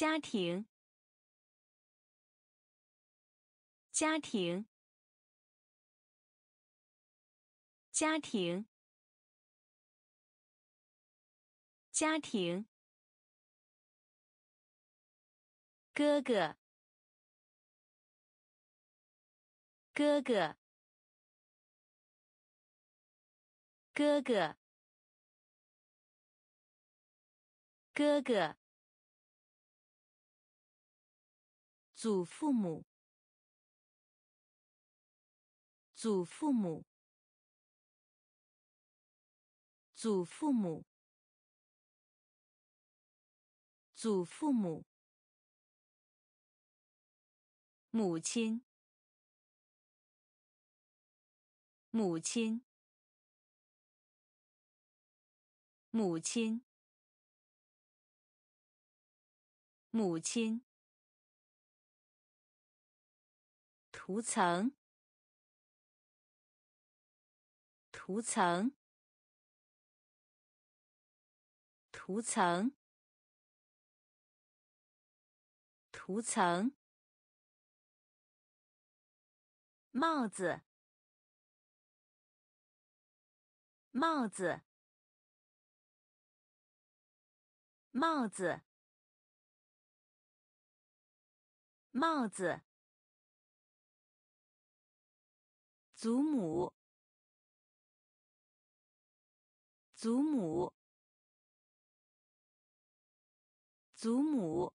家庭，家庭，家庭，家庭。哥哥，哥哥，哥哥，哥哥。祖父母，祖父母，祖父母，祖父母。母亲，母亲，母亲，母亲。涂层，涂层，涂层，涂层。帽子，帽子，帽子，帽子。祖母，祖母，祖母，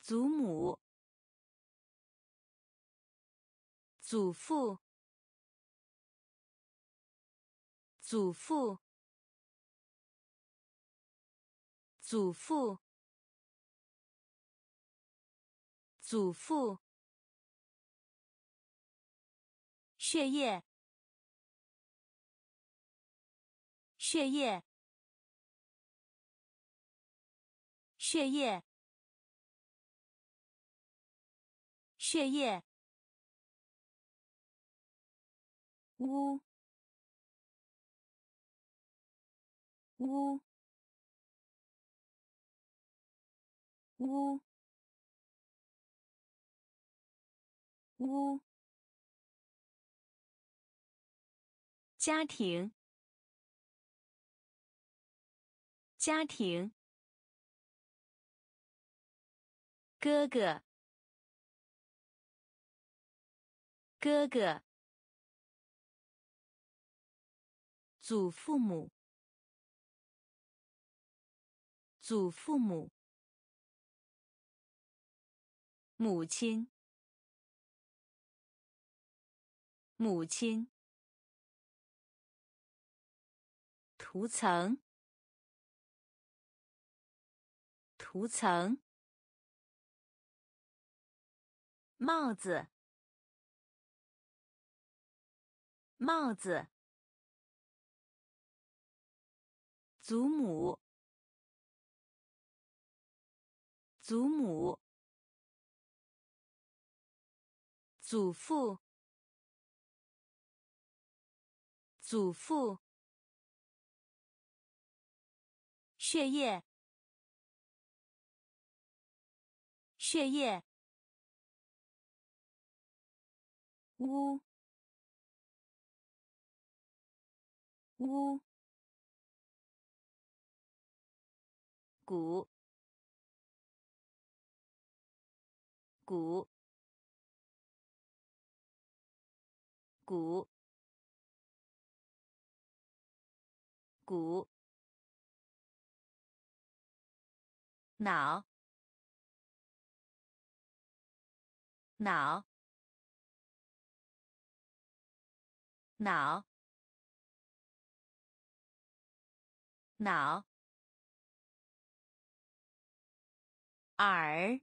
祖母。祖父，祖父，祖父，祖父。血液，血液，血液，血液。呜呜呜呜。家庭，家庭。哥哥，哥哥。祖父母，祖父母。母亲，母亲。涂层，涂层。帽子，帽子。祖母，祖母。祖父，祖父。血液，血液。呜，呜。鼓，鼓，鼓，鼓。脑，脑，脑，脑，耳，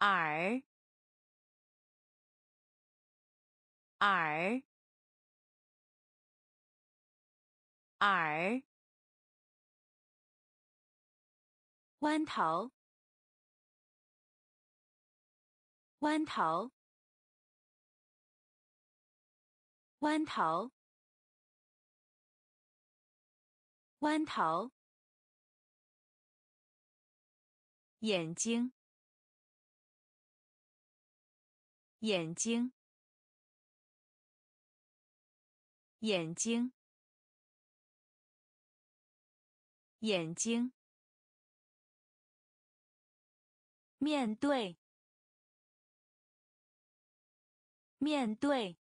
耳，耳，耳。弯头，弯头，弯头，弯头，眼睛，眼睛，眼睛，眼睛。面对，面对，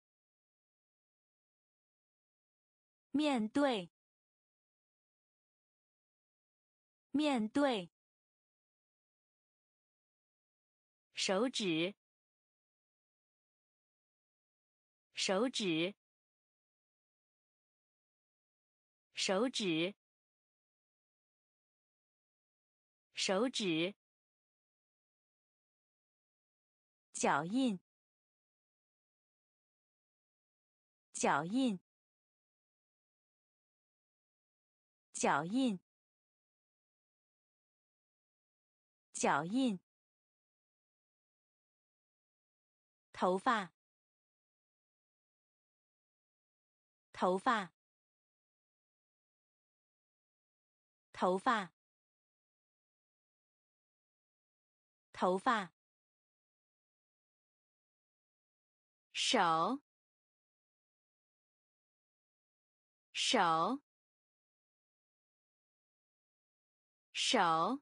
面对，面对。手指，手指，手指，手指。脚印，脚印，脚印，脚印。头发，头发，头发，头发。手，手，手，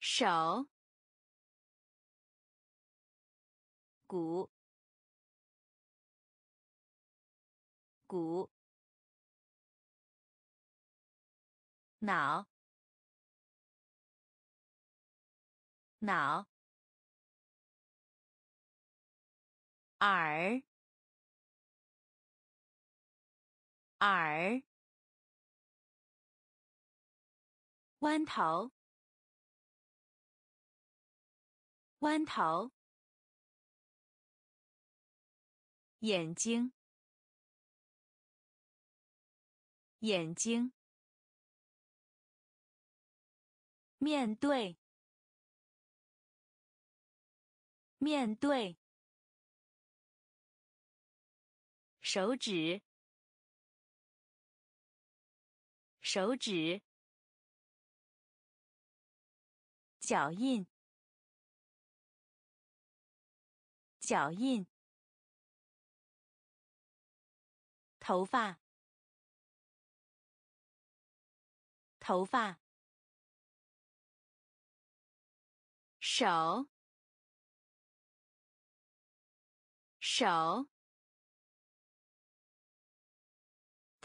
手，骨，骨，脑，脑。耳，耳，弯头，弯头，眼睛，眼睛，面对，面对。手指，手指，脚印，脚印，头发，头发，手，手。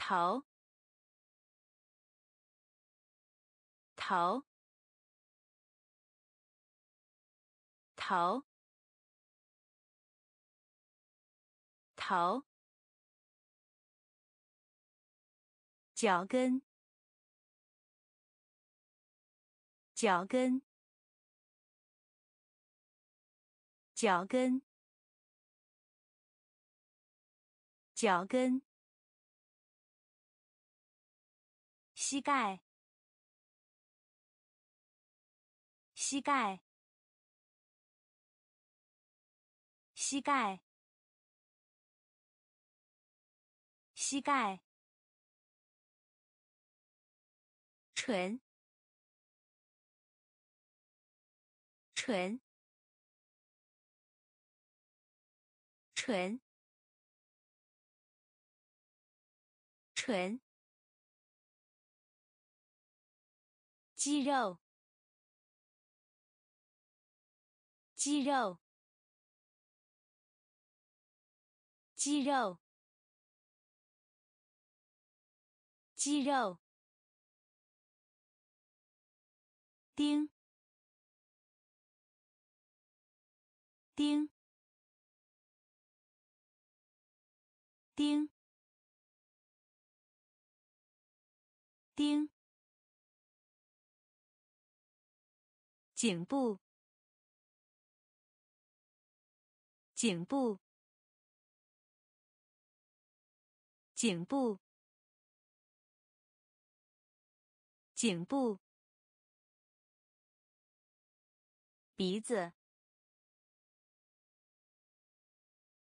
头，头，头，头，脚跟，脚跟，脚跟，脚跟。膝盖，膝盖，膝盖，膝盖，唇，唇，唇，唇。肌肉，肌肉，肌肉，肌肉。丁，丁，丁，丁。颈部，颈部，颈部，颈部，鼻子，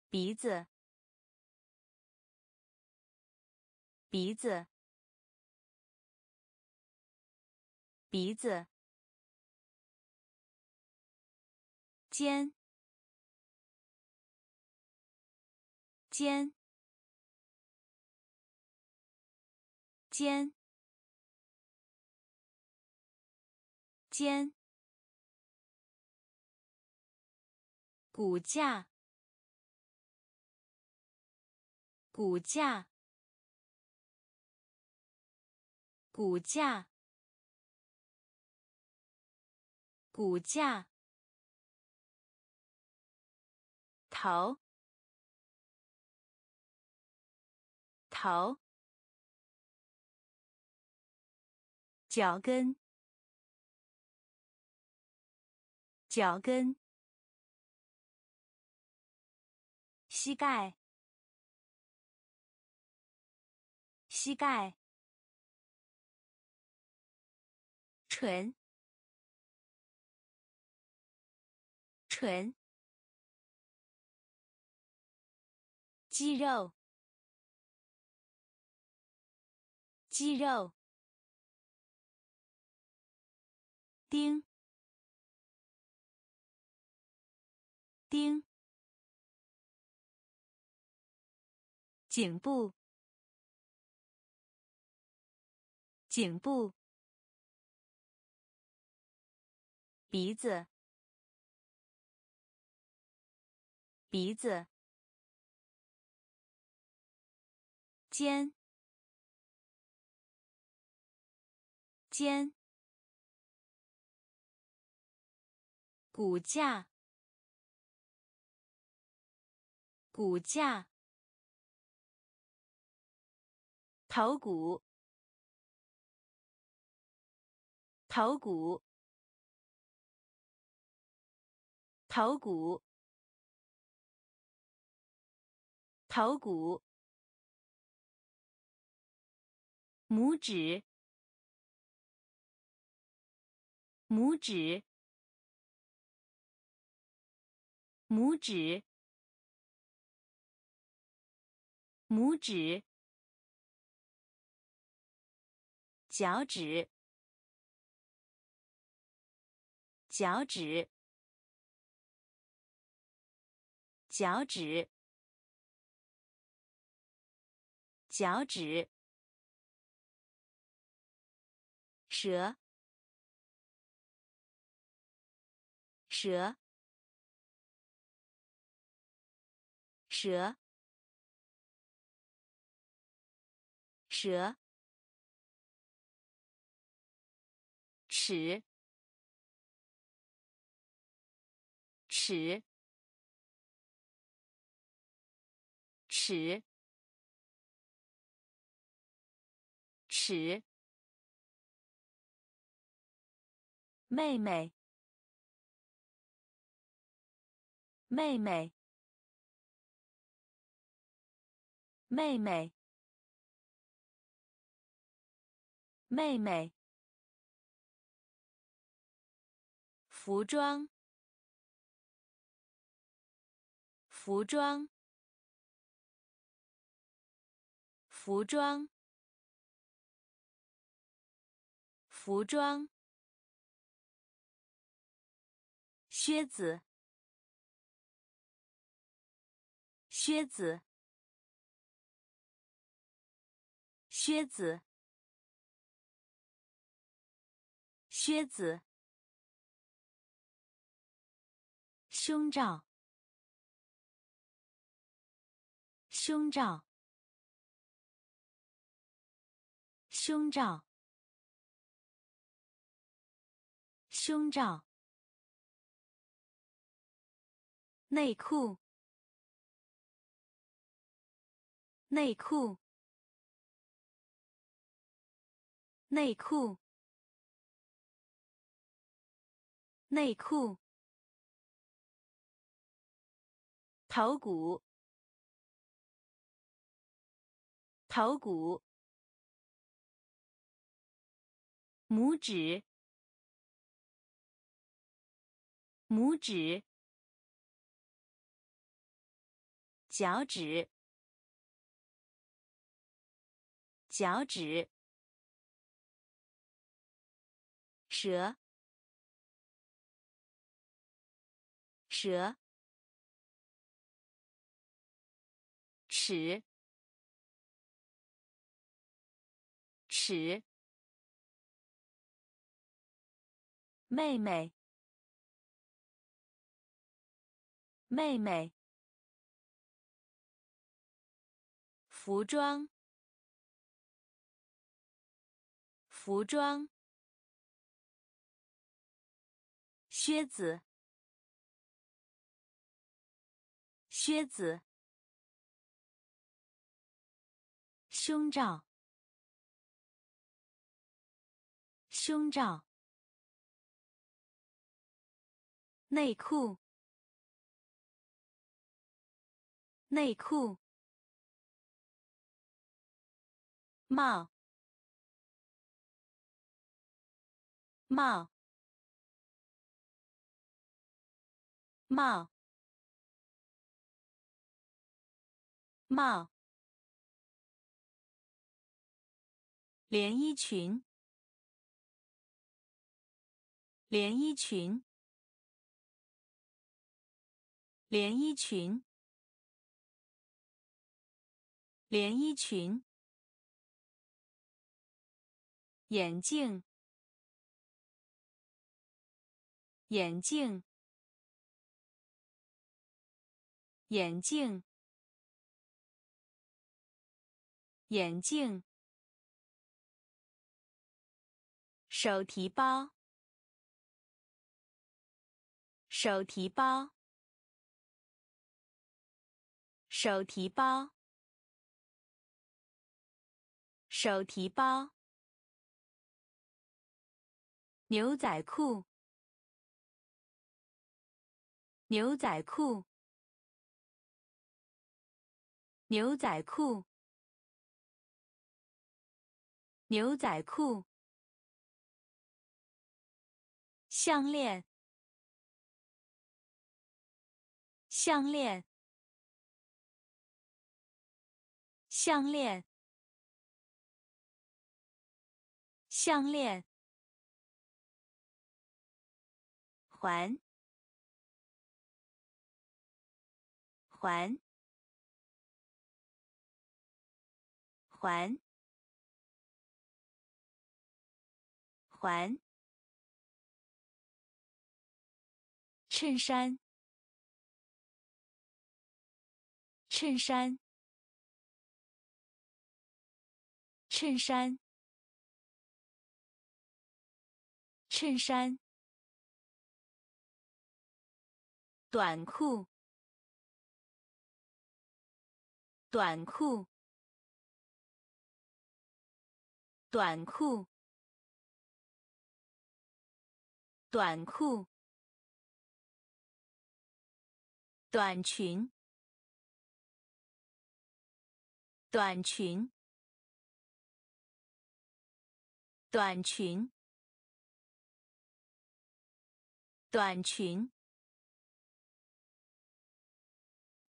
鼻子，鼻子，鼻子，肩，肩，肩，肩。骨架，骨架，骨架，骨架。头，头，脚跟，脚跟。膝盖，膝盖，唇，唇，肌肉，肌肉，丁，丁。颈部，颈部，鼻子，鼻子，肩，肩，骨架，骨架。头骨，头骨，头骨，头骨，拇指，拇指，拇指，拇指。脚趾，脚趾，脚趾，脚趾，蛇，蛇，蛇，蛇。尺，尺，尺，尺。妹妹，妹妹，妹妹，妹妹。服装，服装，服装，服装。靴子，靴子，靴子，靴子。胸罩，胸罩，胸罩，胸罩。内裤，内裤，内裤，内裤。头骨，头骨，拇指，拇指，脚趾，脚趾，蛇，蛇，尺，尺，妹妹，妹妹。服装，服装，靴子，靴子，胸罩，胸罩，内裤，内裤。帽，帽，帽，帽。连衣裙，连衣裙，连衣裙，连衣裙。眼镜，眼镜，眼镜，眼镜。手提包，手提包，手提包，手提包。牛仔裤，牛仔裤，牛仔裤，牛仔裤。项链，项链，项链，项链。环，环，环，环。衬衫，衬衫，衬衫，衬衫。短裤，短裤，短裤，短裤，短裙，短裙，短裙，短裙。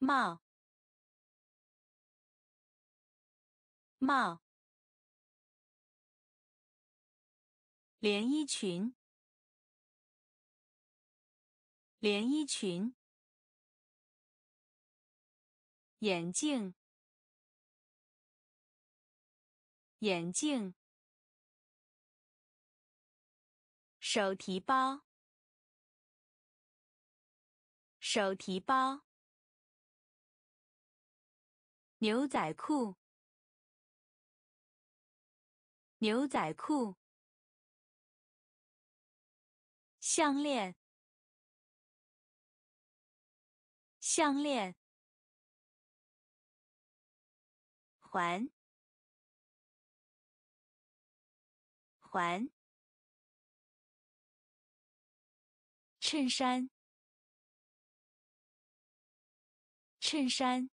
帽，帽，连衣裙，连衣裙，眼镜，眼镜，手提包，手提包。牛仔裤，牛仔裤，项链，项链，环，环，衬衫，衬衫。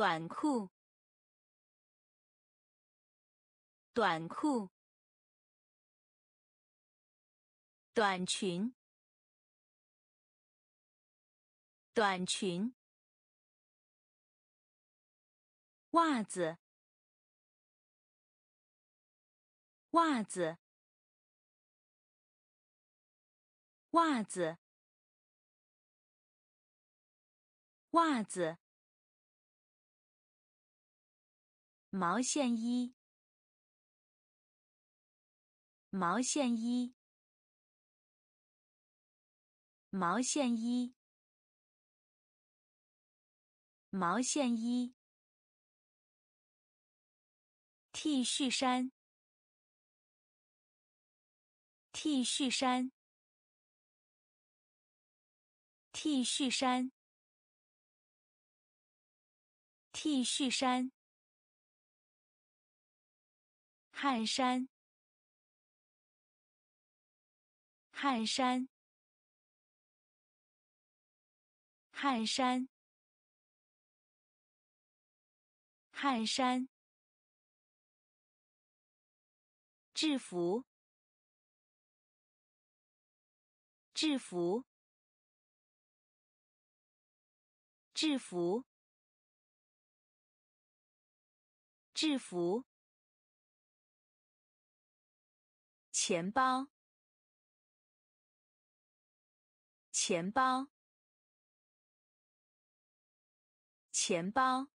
短裤，短裤，短裙，短裙，袜子，袜子，袜子，袜子。毛线衣，毛线衣，毛线衣，毛线衣。T 恤衫，T 恤衫，T 恤衫，T 恤衫。汗衫，汗衫，汗衫，汗衫。制服，制服，制服，制服。钱包，钱包，钱包，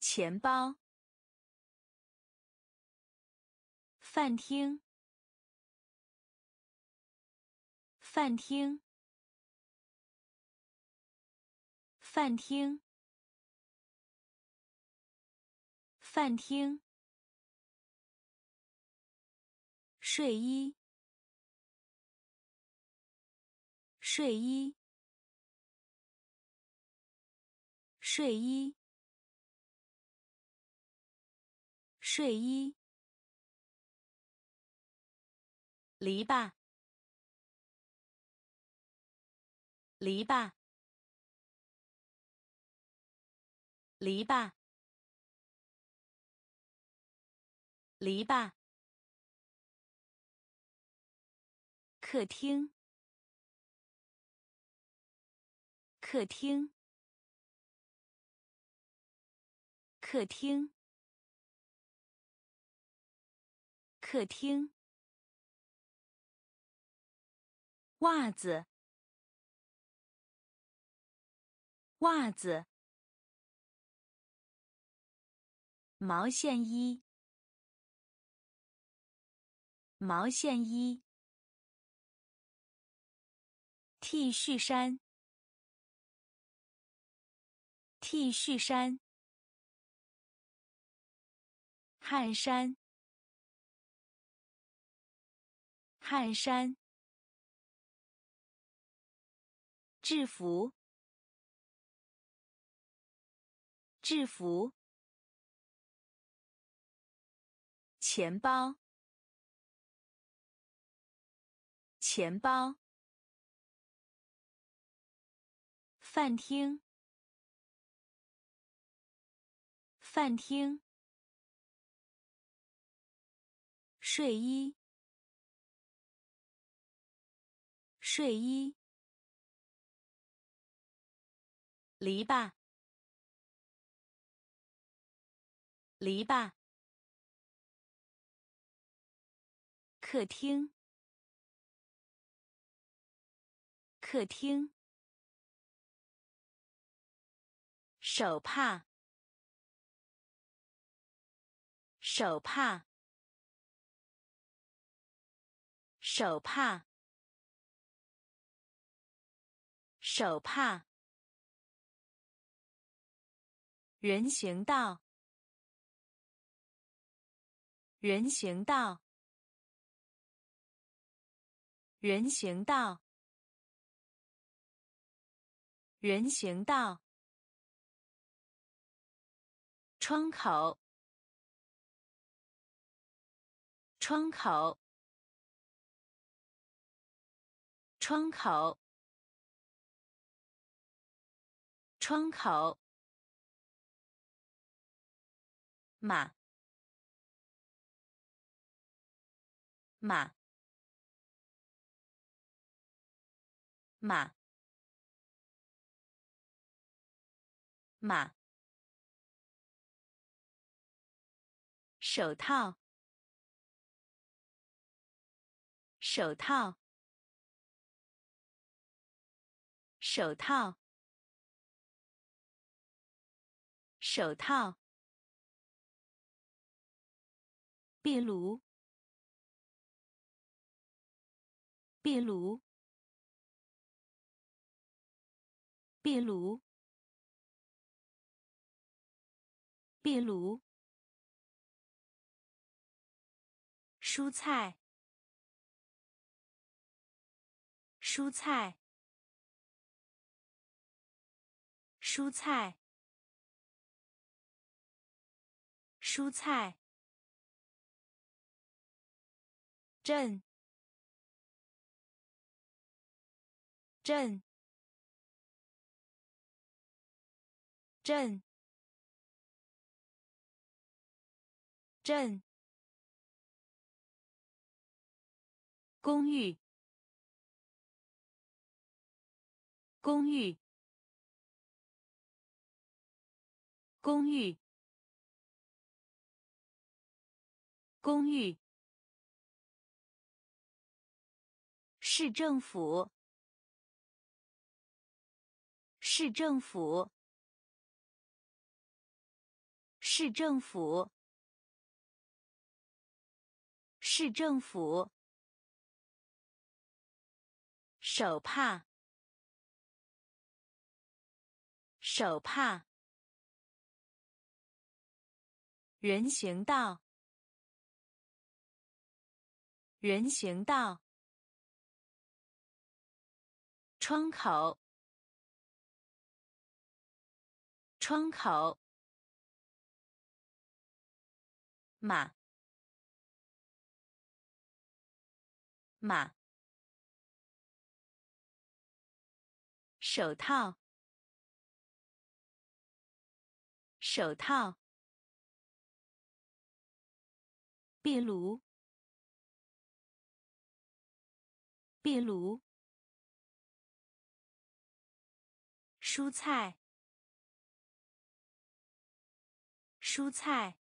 钱包。饭厅，饭厅，饭厅，饭厅。睡衣，睡衣，睡衣，睡衣。篱笆，篱笆，篱笆，篱笆。客厅，客厅，客厅，客厅。袜子，袜子。毛线衣，毛线衣。T 恤衫，T 恤衫，汗衫，汗衫，制服，制服，钱包，钱包。饭厅，饭厅。睡衣，睡衣。篱笆，篱笆。客厅，客厅。手帕，手帕，手帕，手帕。人行道，人行道，人行道，人行道。窗口，窗口，窗口，窗口。马，马，马。马，手套，手套，手套，手套。壁炉，壁炉，壁炉，壁炉。蔬菜，蔬菜，蔬菜，蔬菜。镇，镇，镇，镇。公寓，公寓，公寓，公寓。市政府，市政府，市政府，市政府。手帕，手帕。人行道，人行道。窗口，窗口。马，马。手套，手套。壁炉，壁炉。蔬菜，蔬菜。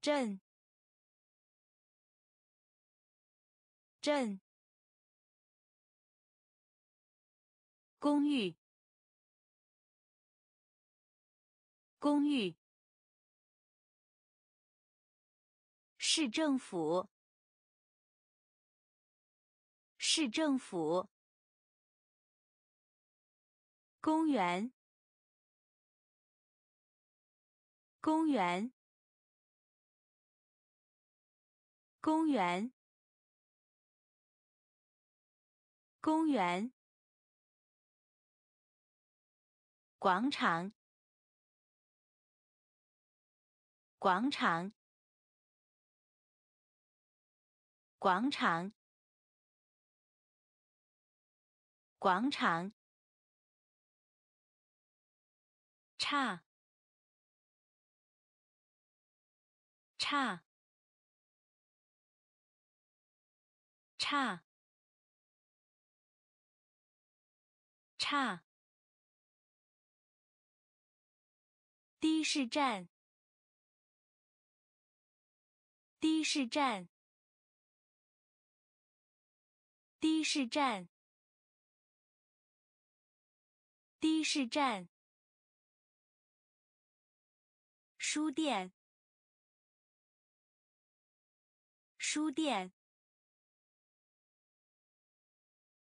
镇，镇。公寓，公寓。市政府，市政府。公园，公园，公园，公园。广场，广场，广场，广场。差，差，差，差。的士站，的士站，的士站，的士站。书店，书店，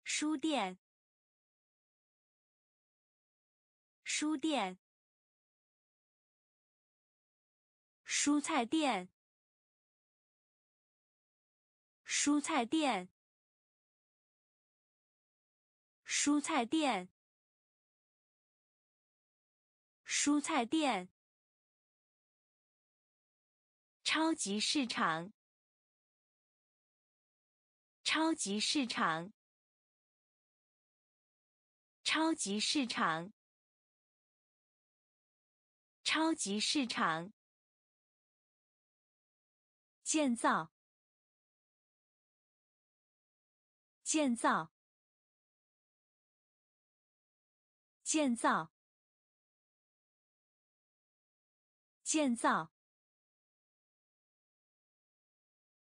书店，书店。蔬菜店，蔬菜店，蔬菜店，蔬菜店。超级市场，超级市场，超级市场，超级市场。建造，建造，建造，建造。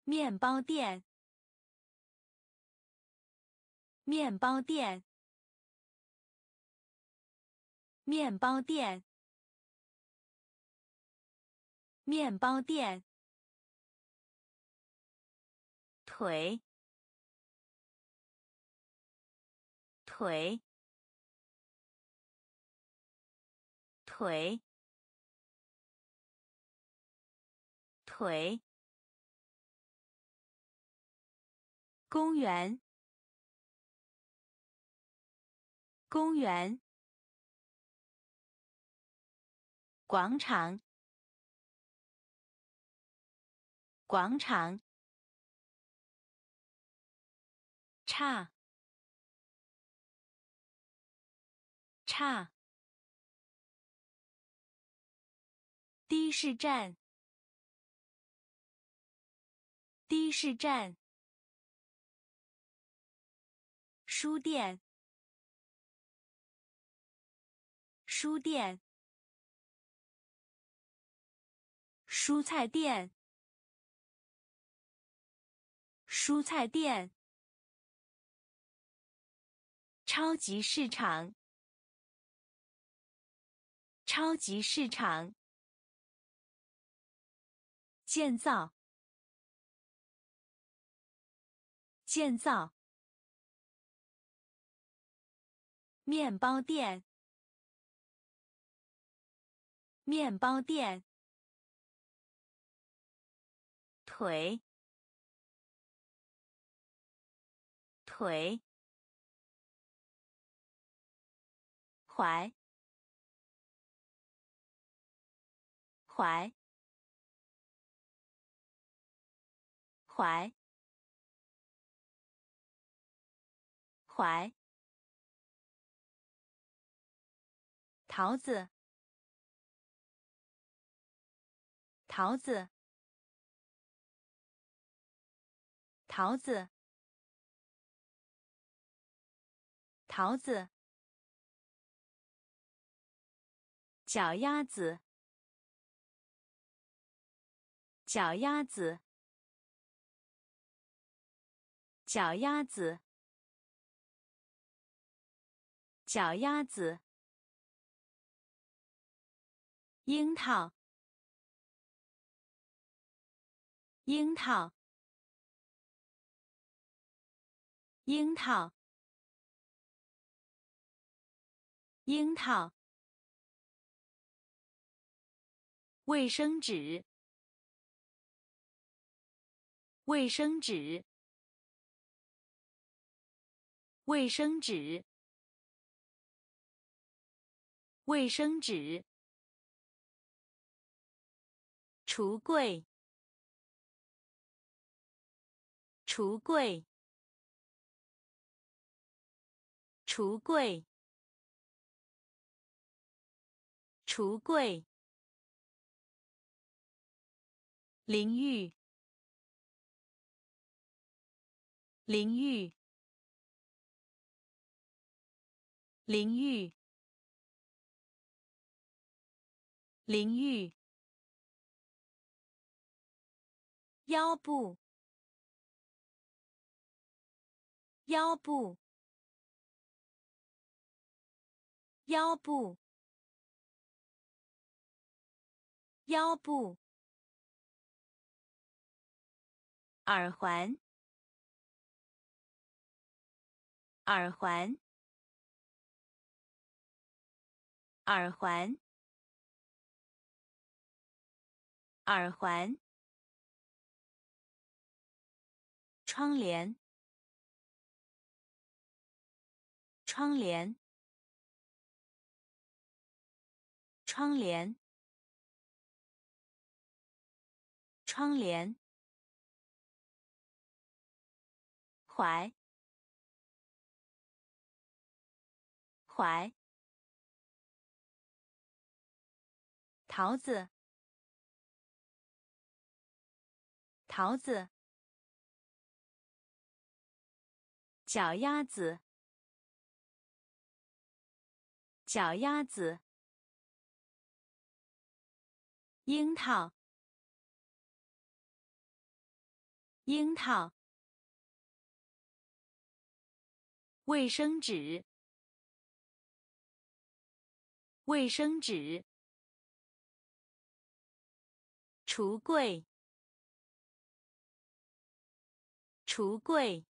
面包店，面包店，面包店，面包店。腿，腿，腿，腿。公园，公园，广场，广场，差，差，的士站，的士站。书店，书店，蔬菜店，蔬菜店，超级市场，超级市场，建造，建造。面包店，面包店，腿，腿，怀，怀，怀，怀。桃子，桃子，桃子，桃子，脚丫子，脚丫子，脚丫子，脚丫子。樱桃，樱桃，樱桃，樱桃。卫生纸，卫生纸，卫生纸，卫生纸。橱柜，橱柜，橱柜，橱柜。淋浴，淋浴，淋浴，淋浴。腰部，腰部，腰部，腰部。耳环，耳环，耳环，耳环。窗帘，窗帘，窗帘，窗帘。怀，怀。桃子，桃子。脚丫子，脚丫子，樱桃，樱桃，卫生纸，卫生纸，橱柜，橱柜，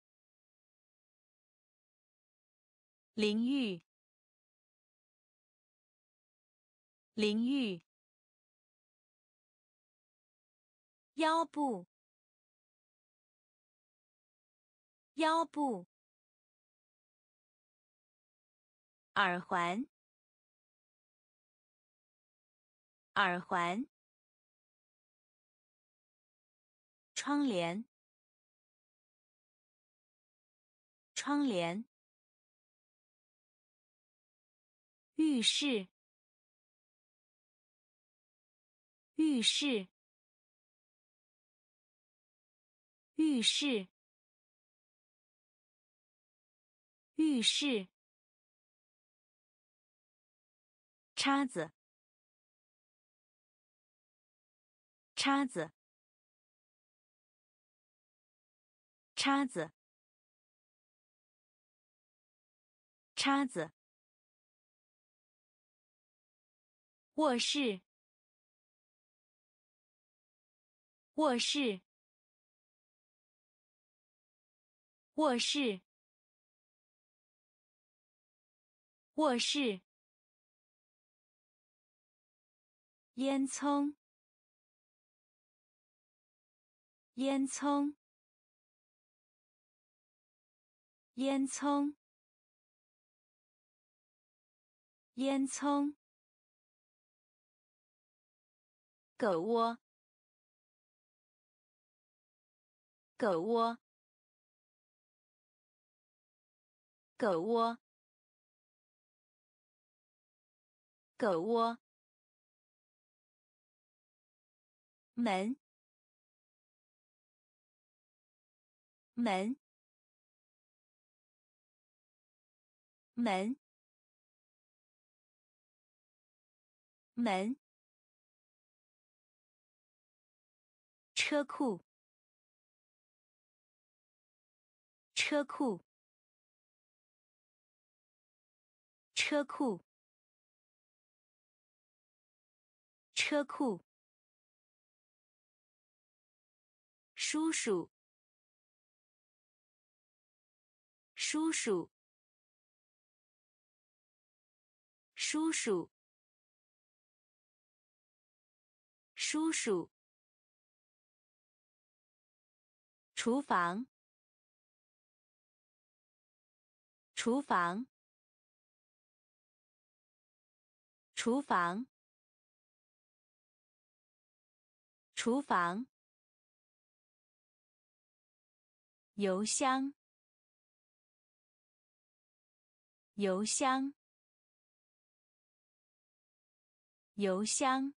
淋浴。淋浴，腰部，腰部，耳环，耳环，窗帘，窗帘，浴室。浴室，浴室，浴室。叉子，叉子，叉子，叉子。卧室。卧室，卧室，卧室。烟囱，烟囱，烟囱，烟囱。狗窝。狗窝，狗窝，狗窝。门，门，门，门。车库。车库，车库，车库。叔叔，叔叔，叔叔，叔叔。厨房。厨房，厨房，厨房。邮箱，邮箱，邮箱，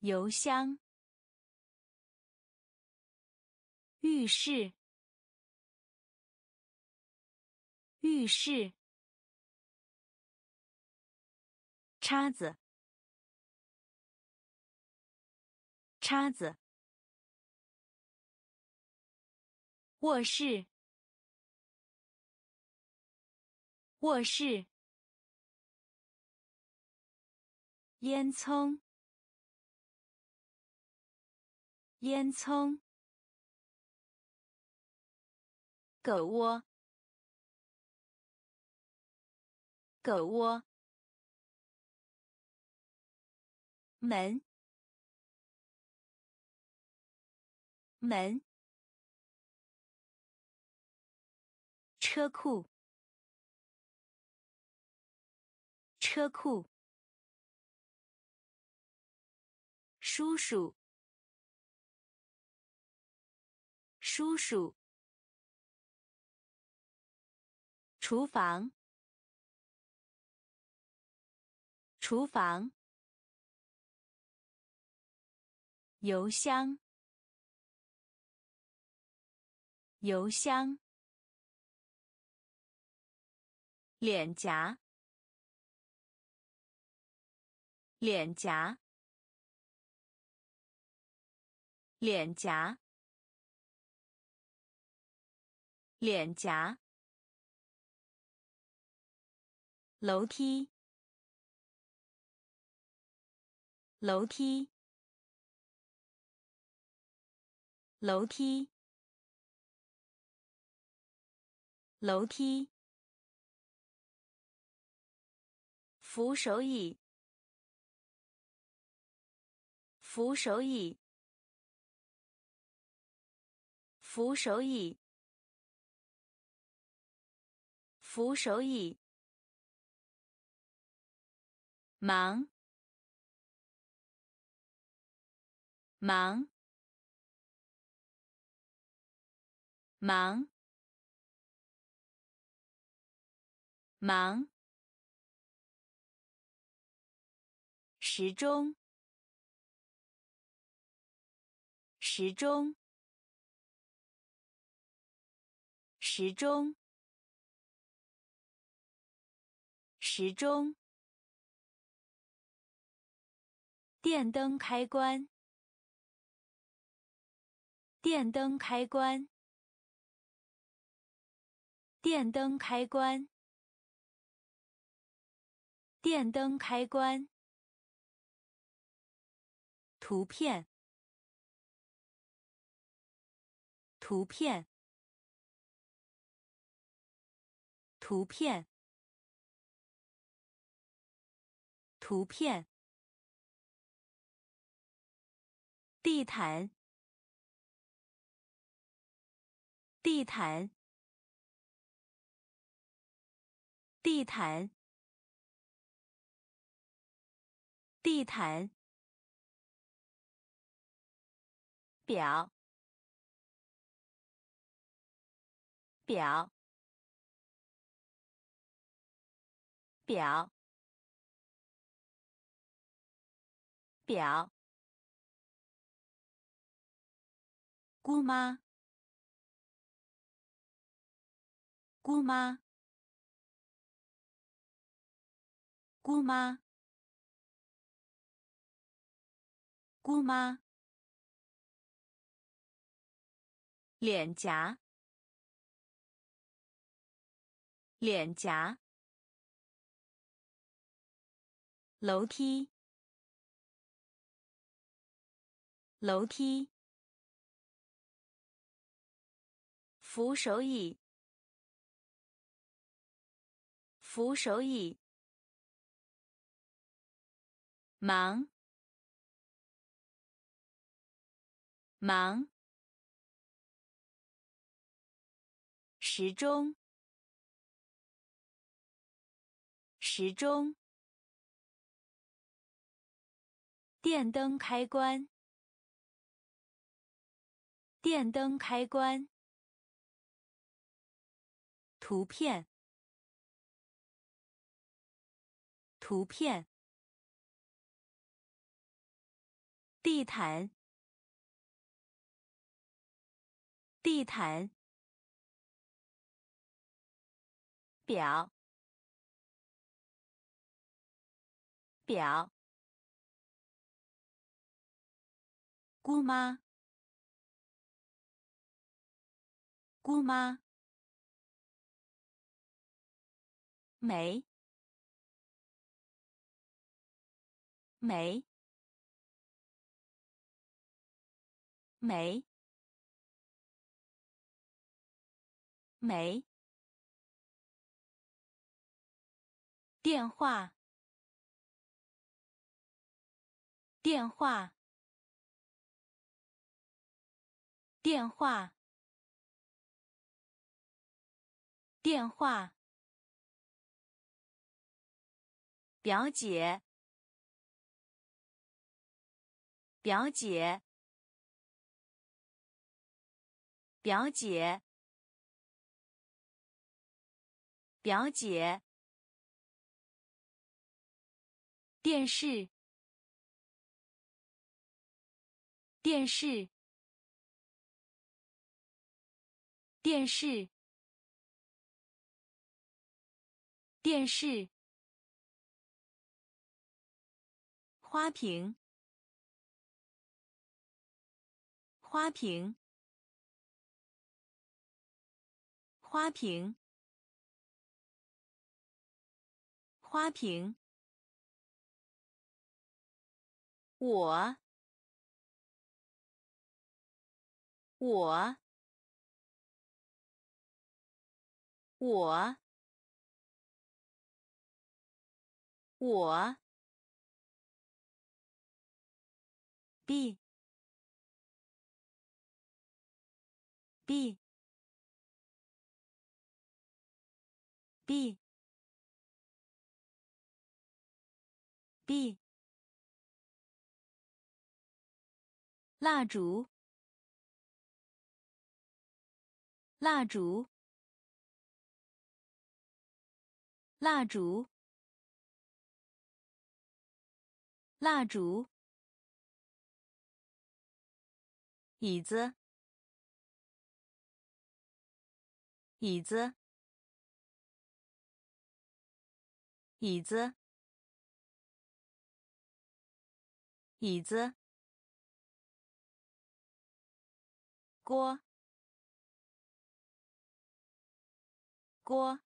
邮箱。浴室。浴室，叉子，叉子，卧室，卧室，烟囱，烟囱，狗窝。狗窝，门，门，车库，车库，叔叔，叔叔，厨房。厨房，邮箱，邮箱，脸颊，脸颊，脸颊，脸颊。楼梯，楼梯，楼梯，楼梯。扶手椅，扶手椅，扶手椅，扶手椅。忙，忙，忙，忙。时钟，时钟，时钟，时钟。电灯开关，电灯开关，电灯开关，电灯开关。图片，图片，图片，图片。地毯，地毯，地毯，地毯。表，表，表，表。姑妈，姑妈，姑妈，姑妈。脸颊，脸颊。楼梯，楼梯。扶手椅，扶手椅。忙，忙。时钟，时钟。电灯开关，电灯开关。图片，图片。地毯，地毯。表，表。姑妈，姑妈。没，没，没，没。电话，电话，电话，电话。表姐，表姐，表姐，表姐。电视，电视，电视。电视，花瓶，花瓶，花瓶，花瓶。我，我，我，我，b，b，b，b。蜡烛，蜡烛，蜡烛，蜡烛，椅子，椅子，椅子，椅子。锅，锅，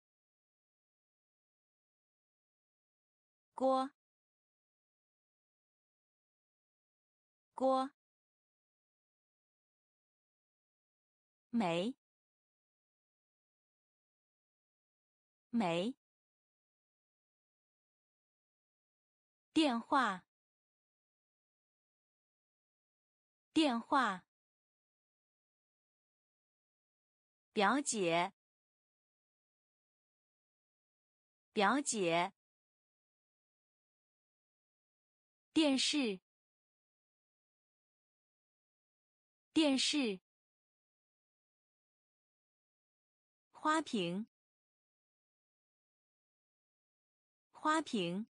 锅，锅，没，没，电话，电话。表姐，表姐，电视，电视，花瓶，花瓶，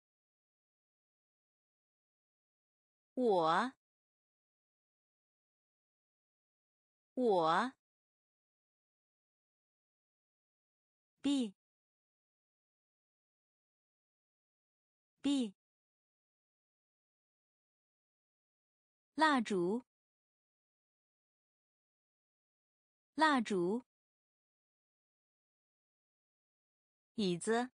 我，我。B b 蜡烛，蜡烛，椅子，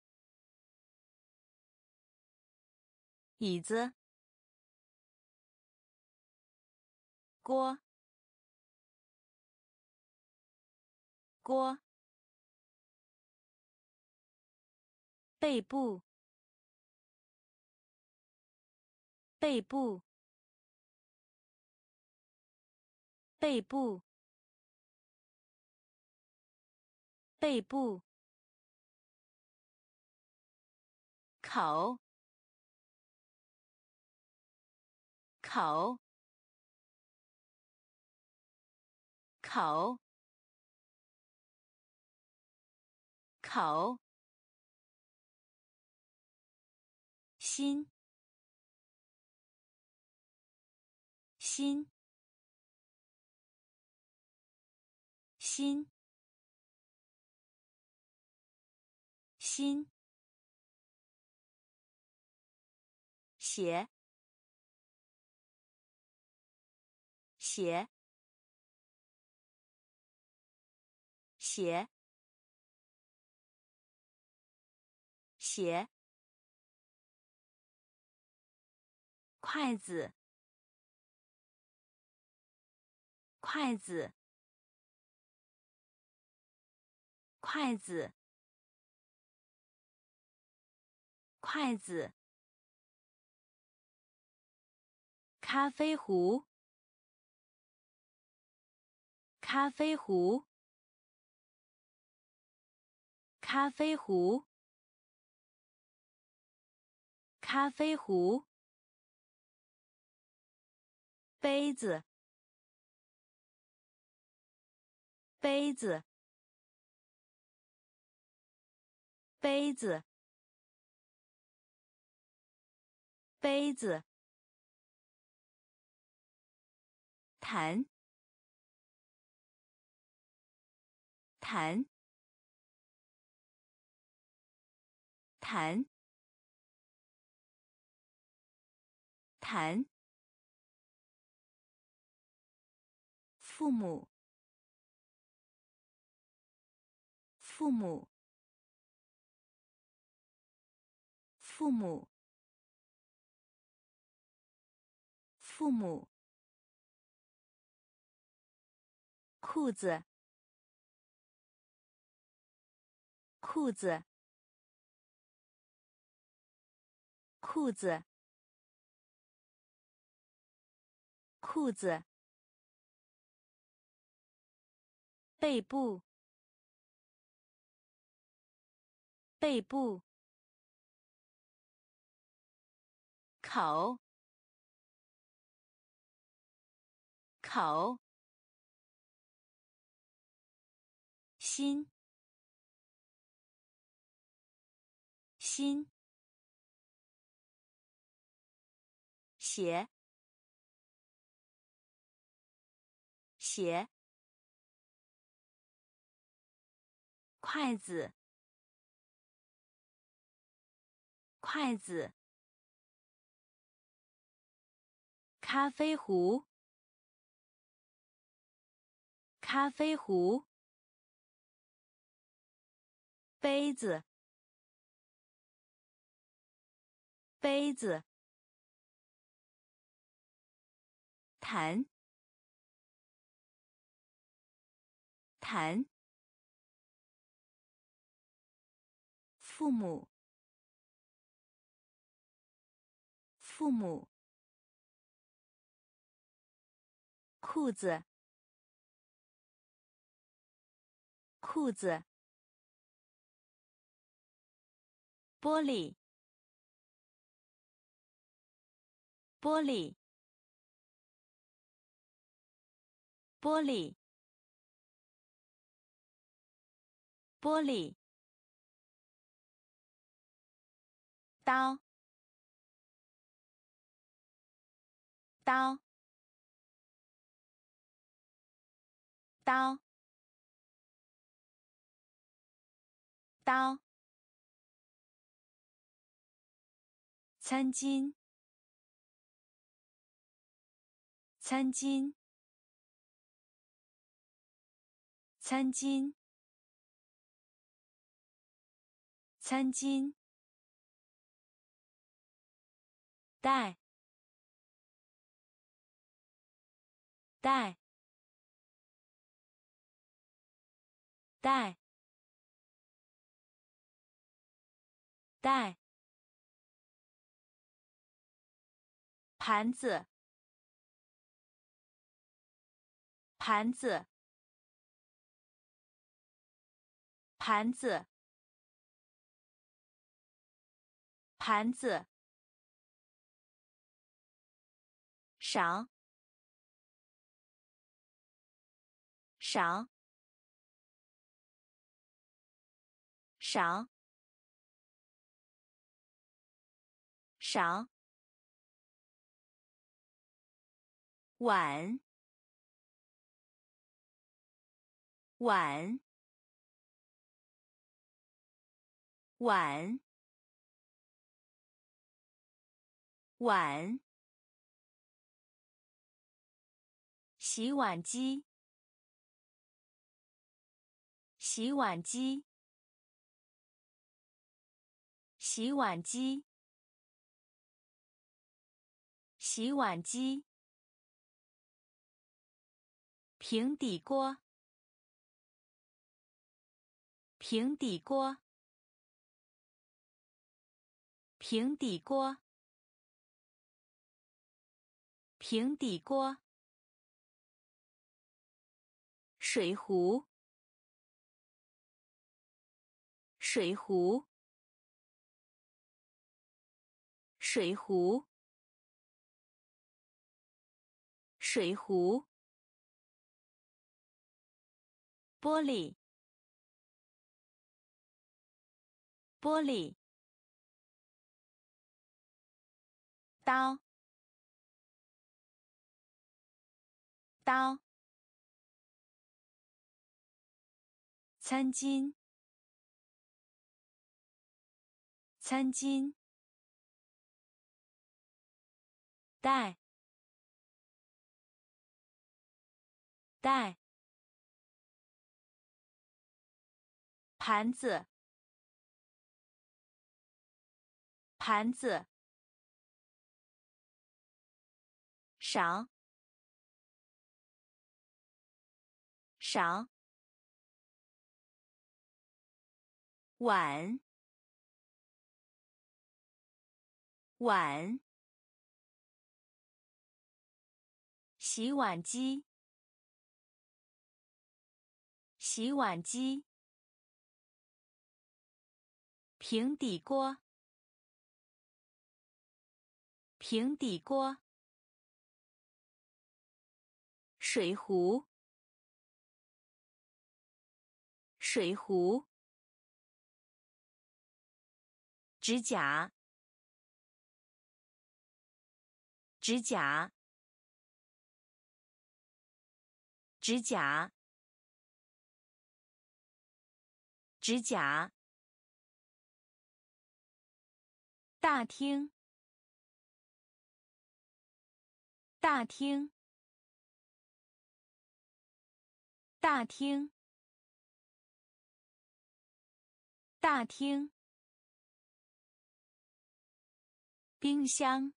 椅子，锅，锅。背部，背部，背部，背部，口，口，口，口。心，心，心，心，鞋，鞋，鞋，鞋。筷子，筷子，筷子，筷子。咖啡壶，咖啡壶，咖啡壶，咖啡壶。杯子，杯子，杯子，杯子。弹，弹，弹，弹。父母，父母，父母，父母。裤子，裤子，裤子，裤子。背部，背部，口，口，心，心，鞋，鞋。筷子，筷子，咖啡壶，咖啡壶，杯子，杯子，谈，谈。父母，父母，裤子，裤子，玻璃，玻璃，玻璃，玻璃。刀，刀，刀，刀。餐巾，餐巾，餐巾，餐巾。带，带，带，带。盘子，盘子，盘子，盘子。赏，赏，赏，赏。碗，碗，碗，碗。洗碗机，洗碗机，洗碗机，洗碗机。平底锅，平底锅，平底锅，平底锅。水壶，水壶，水壶，水壶。玻璃，玻璃。刀，刀。餐巾，餐巾，袋，袋，盘子，盘子，赏，赏。碗，碗，洗碗机，洗碗机，平底锅，平底锅，水壶，水壶。指甲，指甲，指甲，指甲。大厅，大厅，大厅，大厅。冰箱，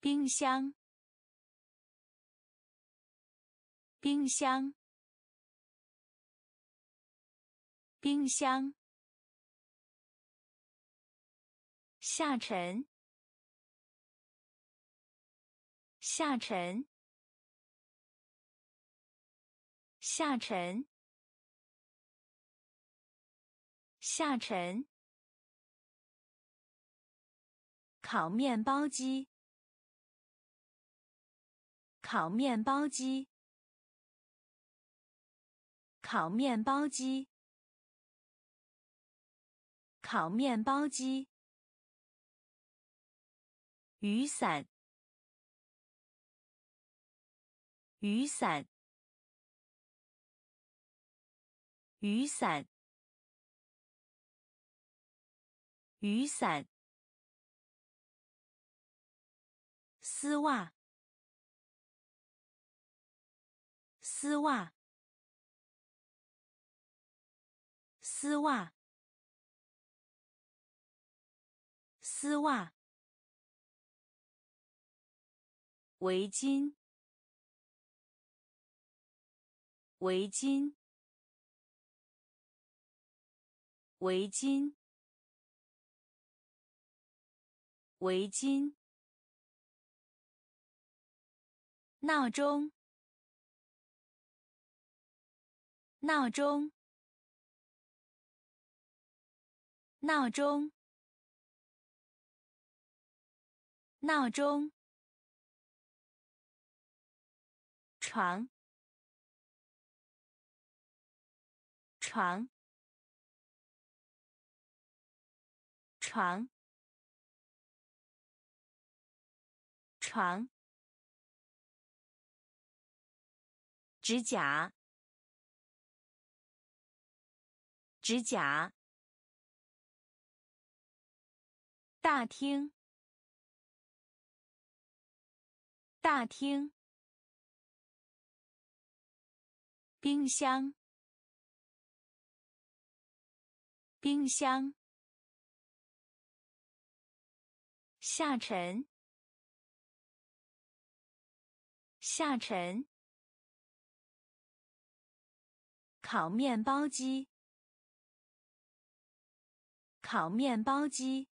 冰箱，冰箱，冰箱。下沉，下沉，下沉，下沉。烤面包机，烤面包机，烤面包机，烤面包机。雨伞，雨伞，雨伞，雨伞。丝袜，丝袜，丝袜，丝袜。围巾，围巾，围巾，围巾。闹钟，闹钟，闹钟，闹钟。床，床，床，床。指甲，指甲。大厅，大厅。冰箱，冰箱。下沉，下沉。烤面包机，烤面包机。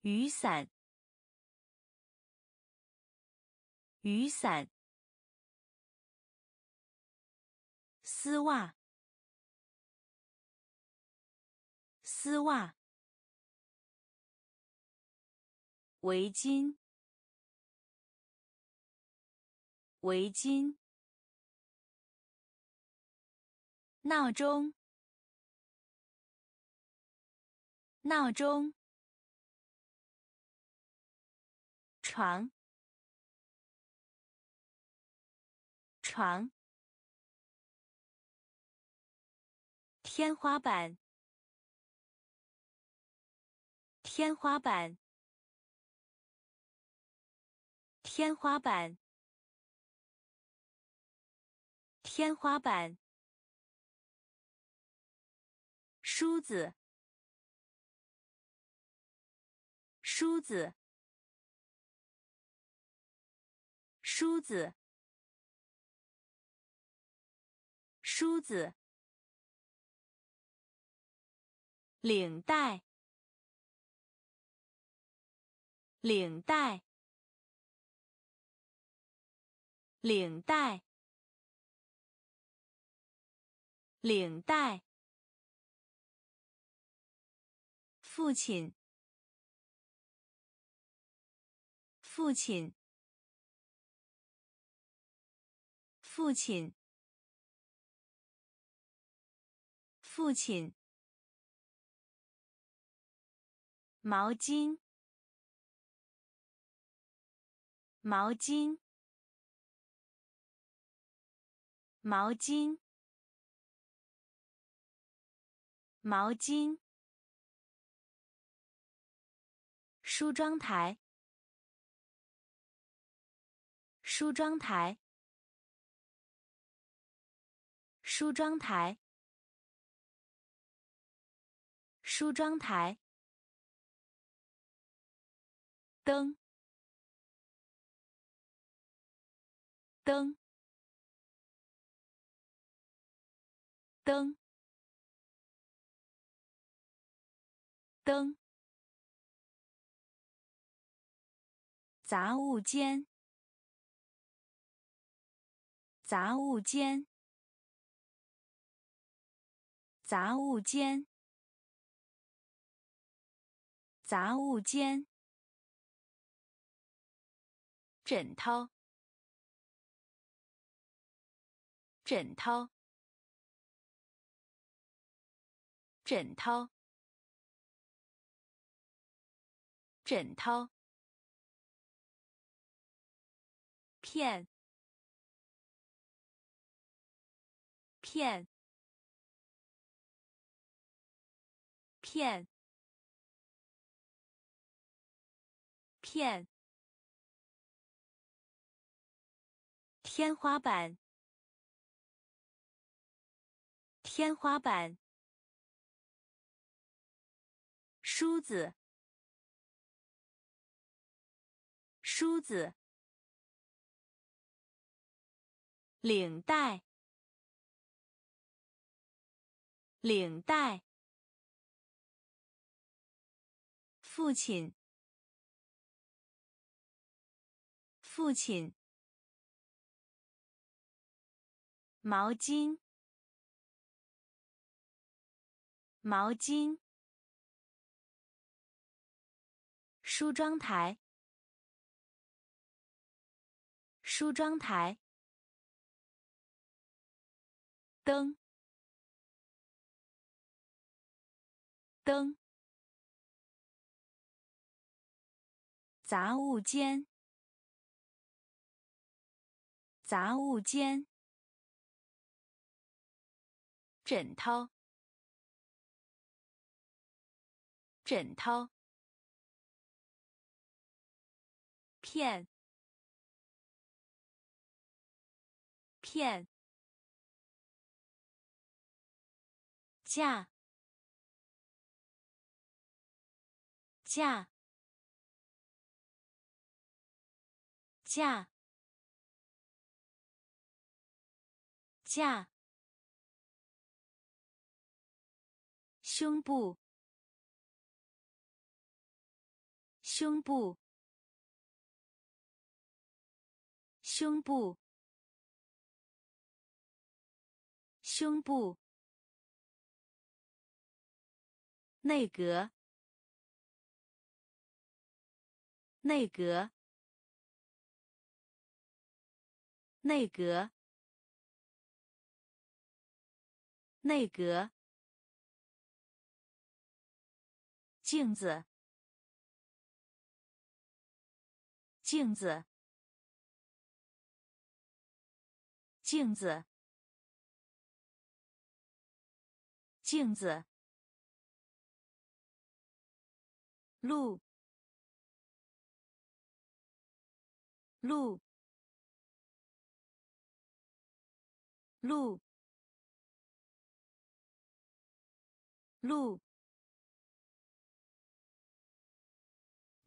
雨伞，雨伞。丝袜，丝袜。围巾，围巾。闹钟，闹钟，床，床，天花板，天花板，天花板，天花板。梳子，梳子，梳子，梳子。领带，领带，领带，领带。父亲，父亲，父亲，父亲。毛巾，毛巾，毛巾，毛巾。梳妆台，梳妆台，梳妆台，梳妆台。灯，灯，灯，灯。杂物间，杂物间，杂物间，杂物间。枕头，枕头，枕头，枕头。片，片，片，片。天花板，天花板。梳子，梳子。领带，领带。父亲，父亲。毛巾，毛巾。梳妆台，梳妆台。灯，灯。杂物间，杂物间。枕头，枕头，片，片，架，架，架，架。胸部，胸部，胸部，胸部。内阁，内阁，内阁，内阁。镜子，镜子，镜子，镜子，路，路，路，路，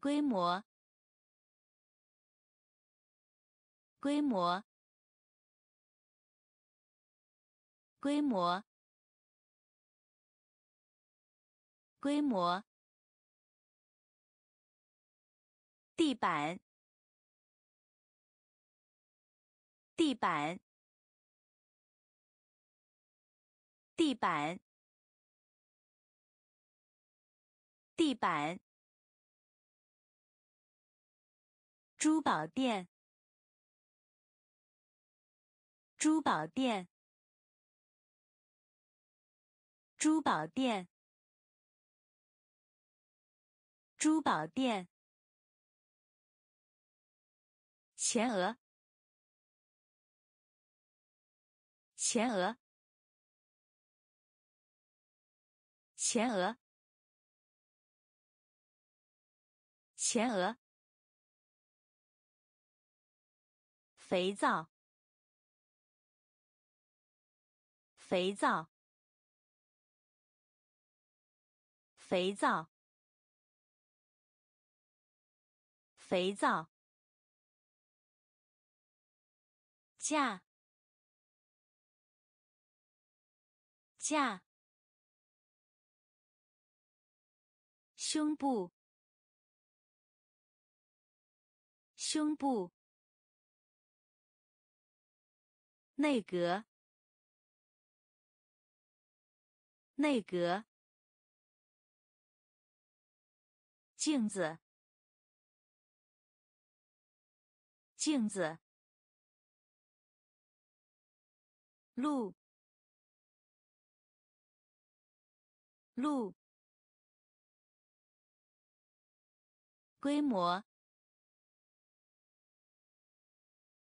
规模，规模，规模。规模，地板，地板，地板，地板，珠宝店，珠宝店，珠宝店。珠宝店，前额，前额，前额，前额，肥皂，肥皂，肥皂。肥皂架架胸部胸部内阁内阁镜子。镜子，路，路，规模，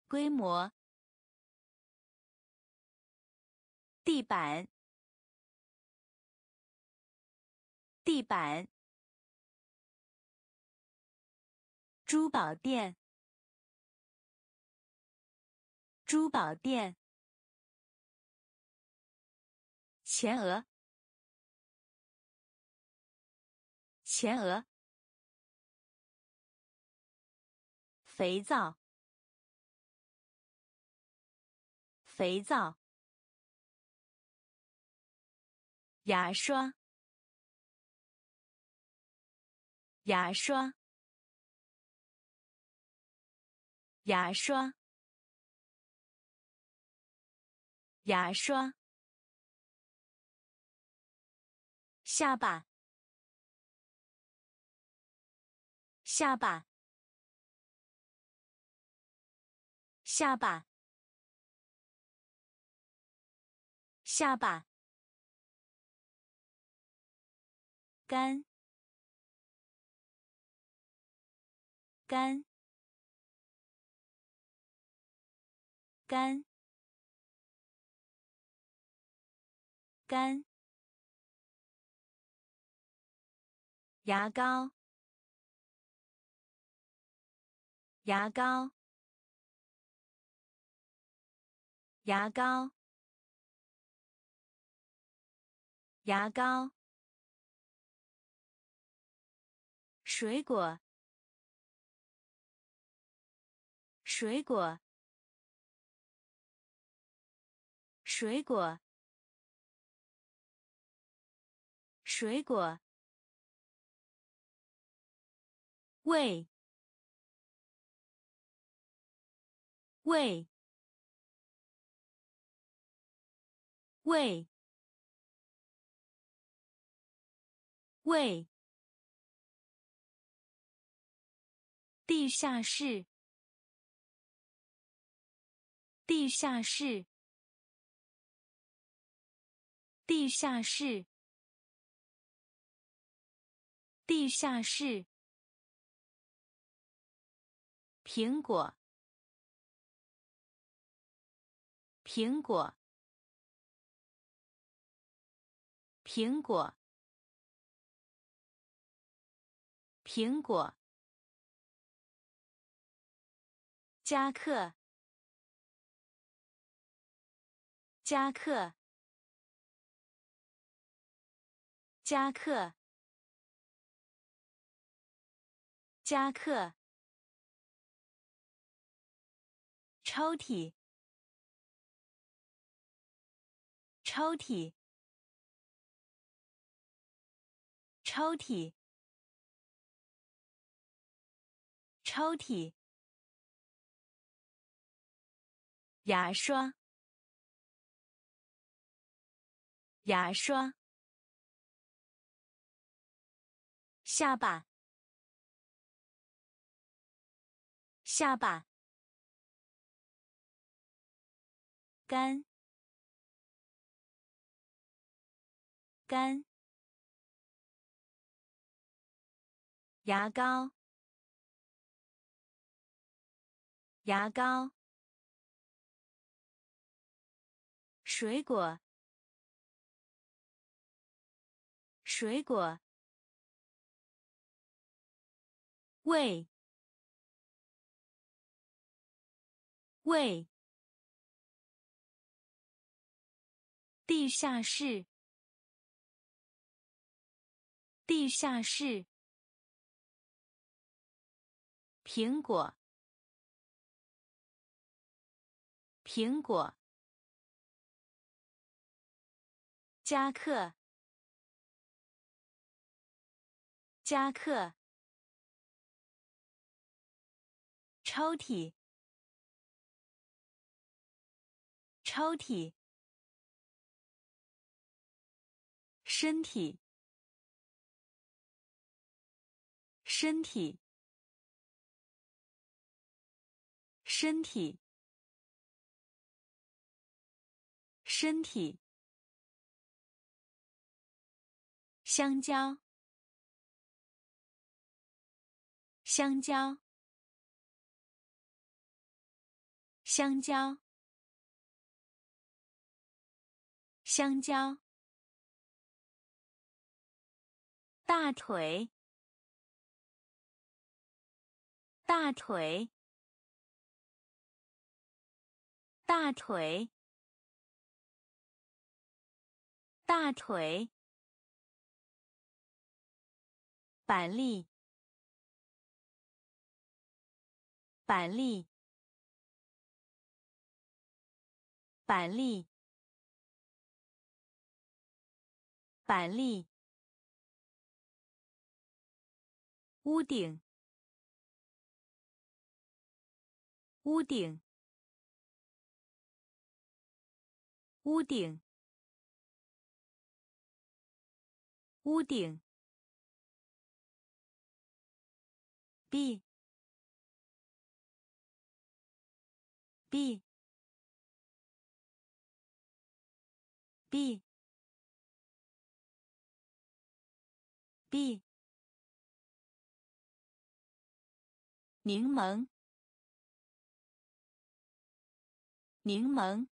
规模，地板，地板，珠宝店。珠宝店，前额，前额，肥皂，肥皂，牙刷，牙刷，牙刷。牙刷，下巴，下巴，下巴，下巴，干，干，干。干，牙膏，牙膏，牙膏，牙膏，水果，水果，水果。水果，喂，喂，喂，喂，地下室，地下室，地下室。地下室。苹果。苹果。苹果，苹果。夹克，夹克，夹克，夹克。抽屉，抽屉，抽屉，抽屉。牙刷，牙刷，下巴，下巴，干，干，牙膏，牙膏。水果，水果，喂，喂，地下室，地下室，苹果，苹果。夹克，夹克，抽屉，抽屉，身体，身体，身体，身体。香蕉，香蕉，香蕉，香蕉。大腿，大腿，大腿，大腿。板栗，板栗，板栗，板栗。屋顶，屋顶，屋顶，屋顶。B B B B 柠檬，柠檬，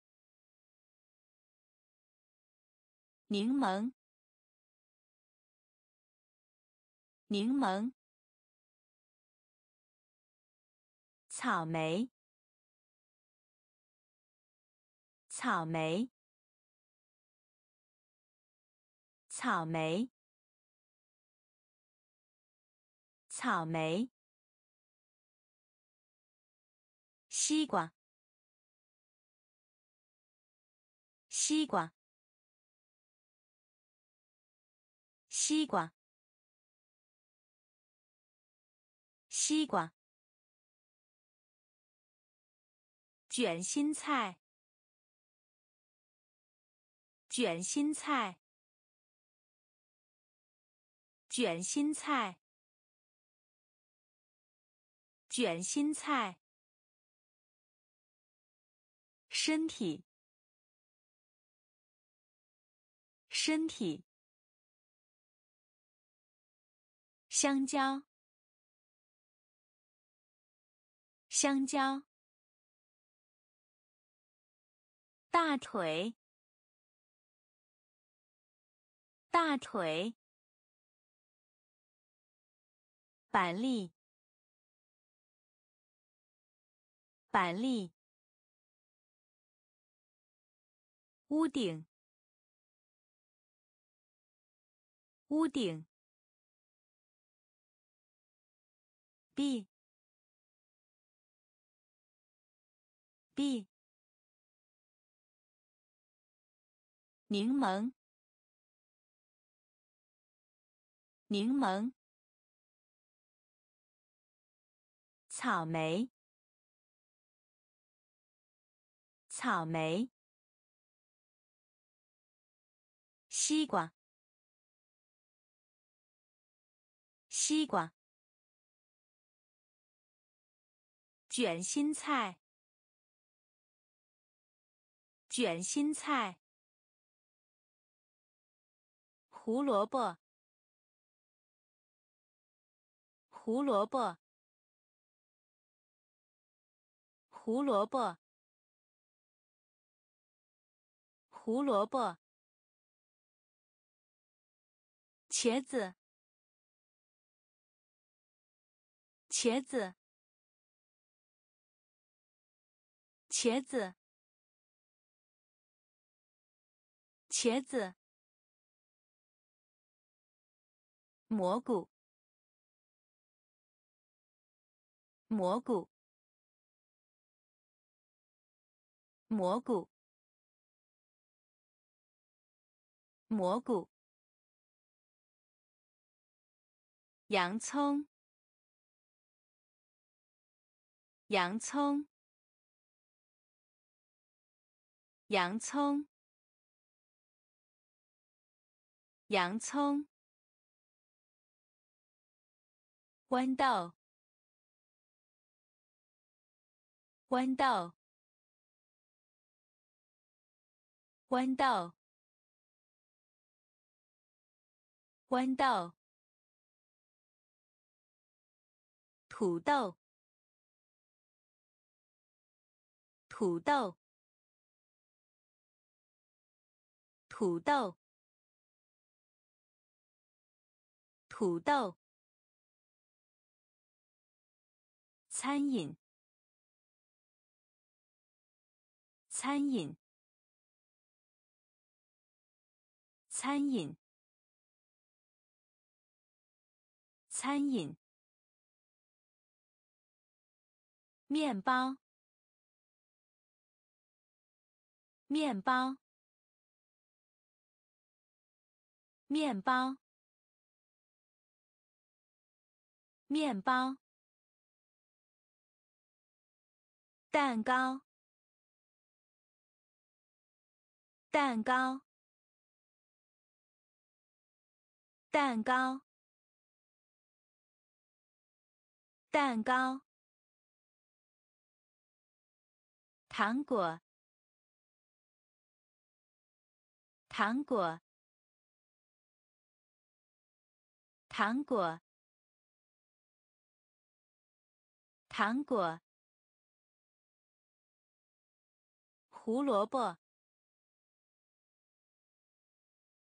柠檬，柠檬。草莓，草莓，草莓，草莓。西瓜，西瓜，西瓜，西瓜。卷心菜，卷心菜，卷心菜，卷心菜。身体，身体。香蕉，香蕉。大腿，大腿，板栗，板栗，屋顶，屋顶，b b 柠檬，柠檬，草莓，草莓，西瓜，西瓜，卷心菜，卷心菜。胡萝卜，胡萝卜，胡萝卜，胡萝卜，茄子，茄子，茄子，茄子。蘑菇，蘑菇，蘑菇，蘑菇。洋葱，洋葱，洋葱，洋葱。弯道，弯道，弯道，弯道，土豆，土豆，土豆，土豆。餐饮，餐饮，餐饮，餐饮。面包，面包，面包，面包。蛋糕，蛋糕，蛋糕，蛋糕。糖果，糖果，糖果，糖果。胡萝卜，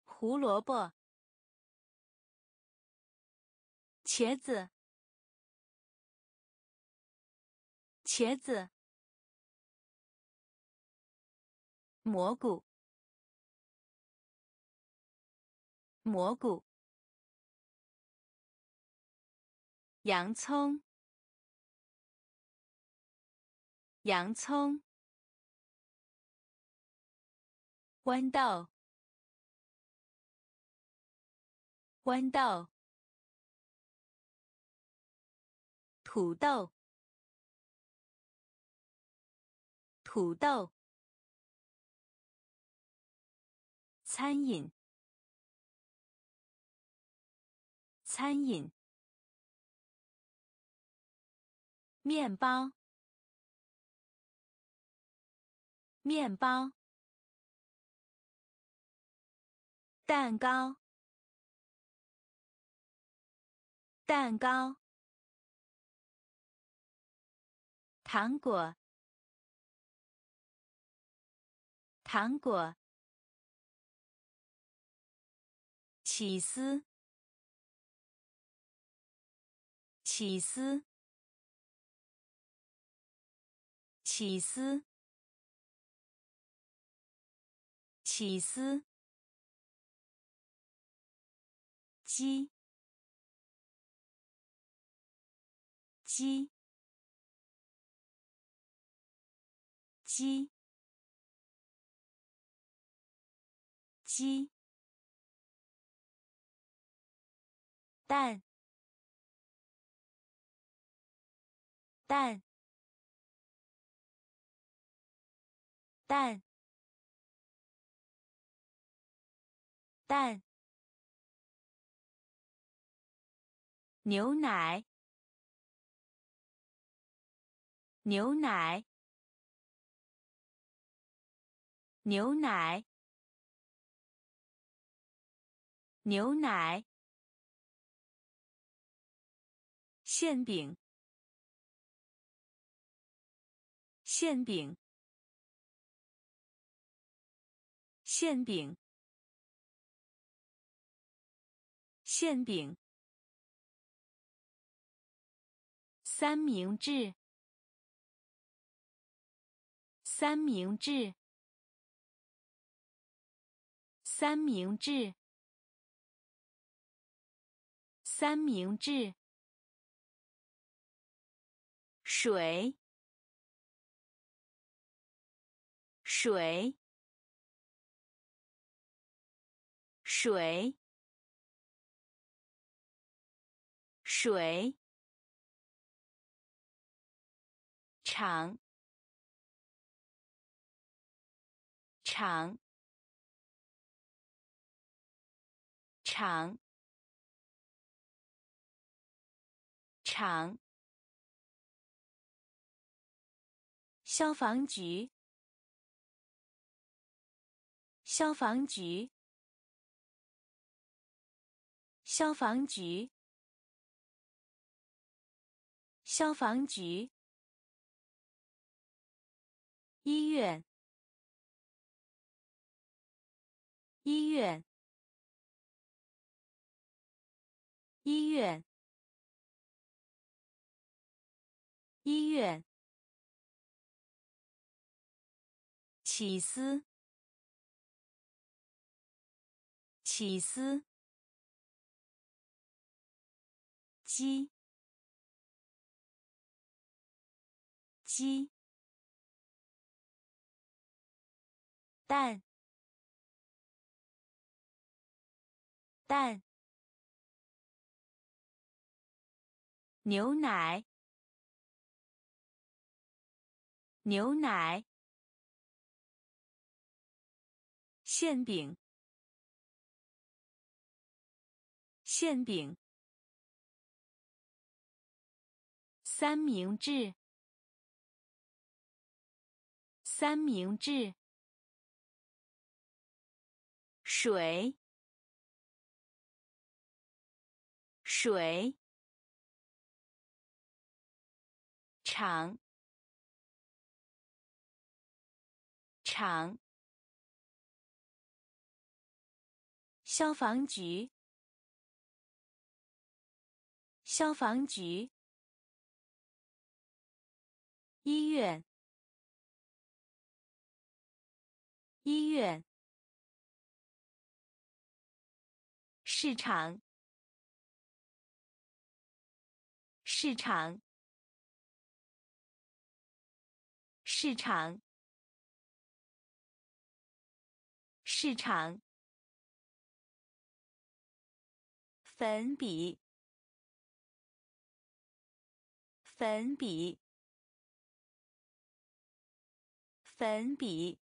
胡萝卜，茄子，茄子，蘑菇，蘑菇，洋葱，洋葱。豌豆，豌豆，土豆，土豆，餐饮，餐饮，面包，面包。蛋糕，蛋糕，糖果，糖果，起司，起司，起司，起司，鸡，鸡，鸡，鸡。蛋，蛋，蛋，蛋。牛奶，牛奶，牛奶，牛奶。馅饼，馅饼，馅饼，馅饼。三明治，三明治，三明治，三明治。水，水，水，水。长，长，长，长。消防局，消防局，消防局，消防局。医院，医院，医院，医院。起司，起司，鸡，鸡，蛋，蛋，牛奶，牛奶。馅饼，馅饼。三明治，三明治。水，水。长，长。消防局，消防局。医院，医院。市场，市场，市场，市场。粉笔，粉笔，粉笔，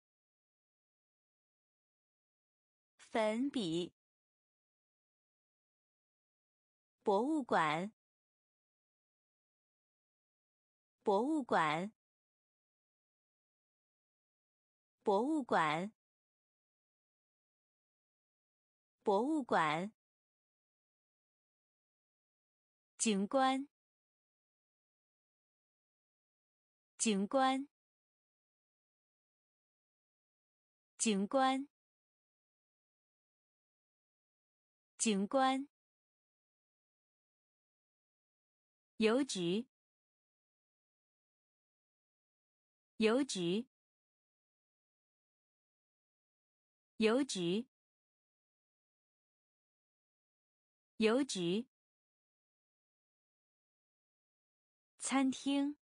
粉笔。博物馆，博物馆，博物馆，博物馆。警官，警官，警官，景观，邮局，邮局，邮局，邮局，餐厅，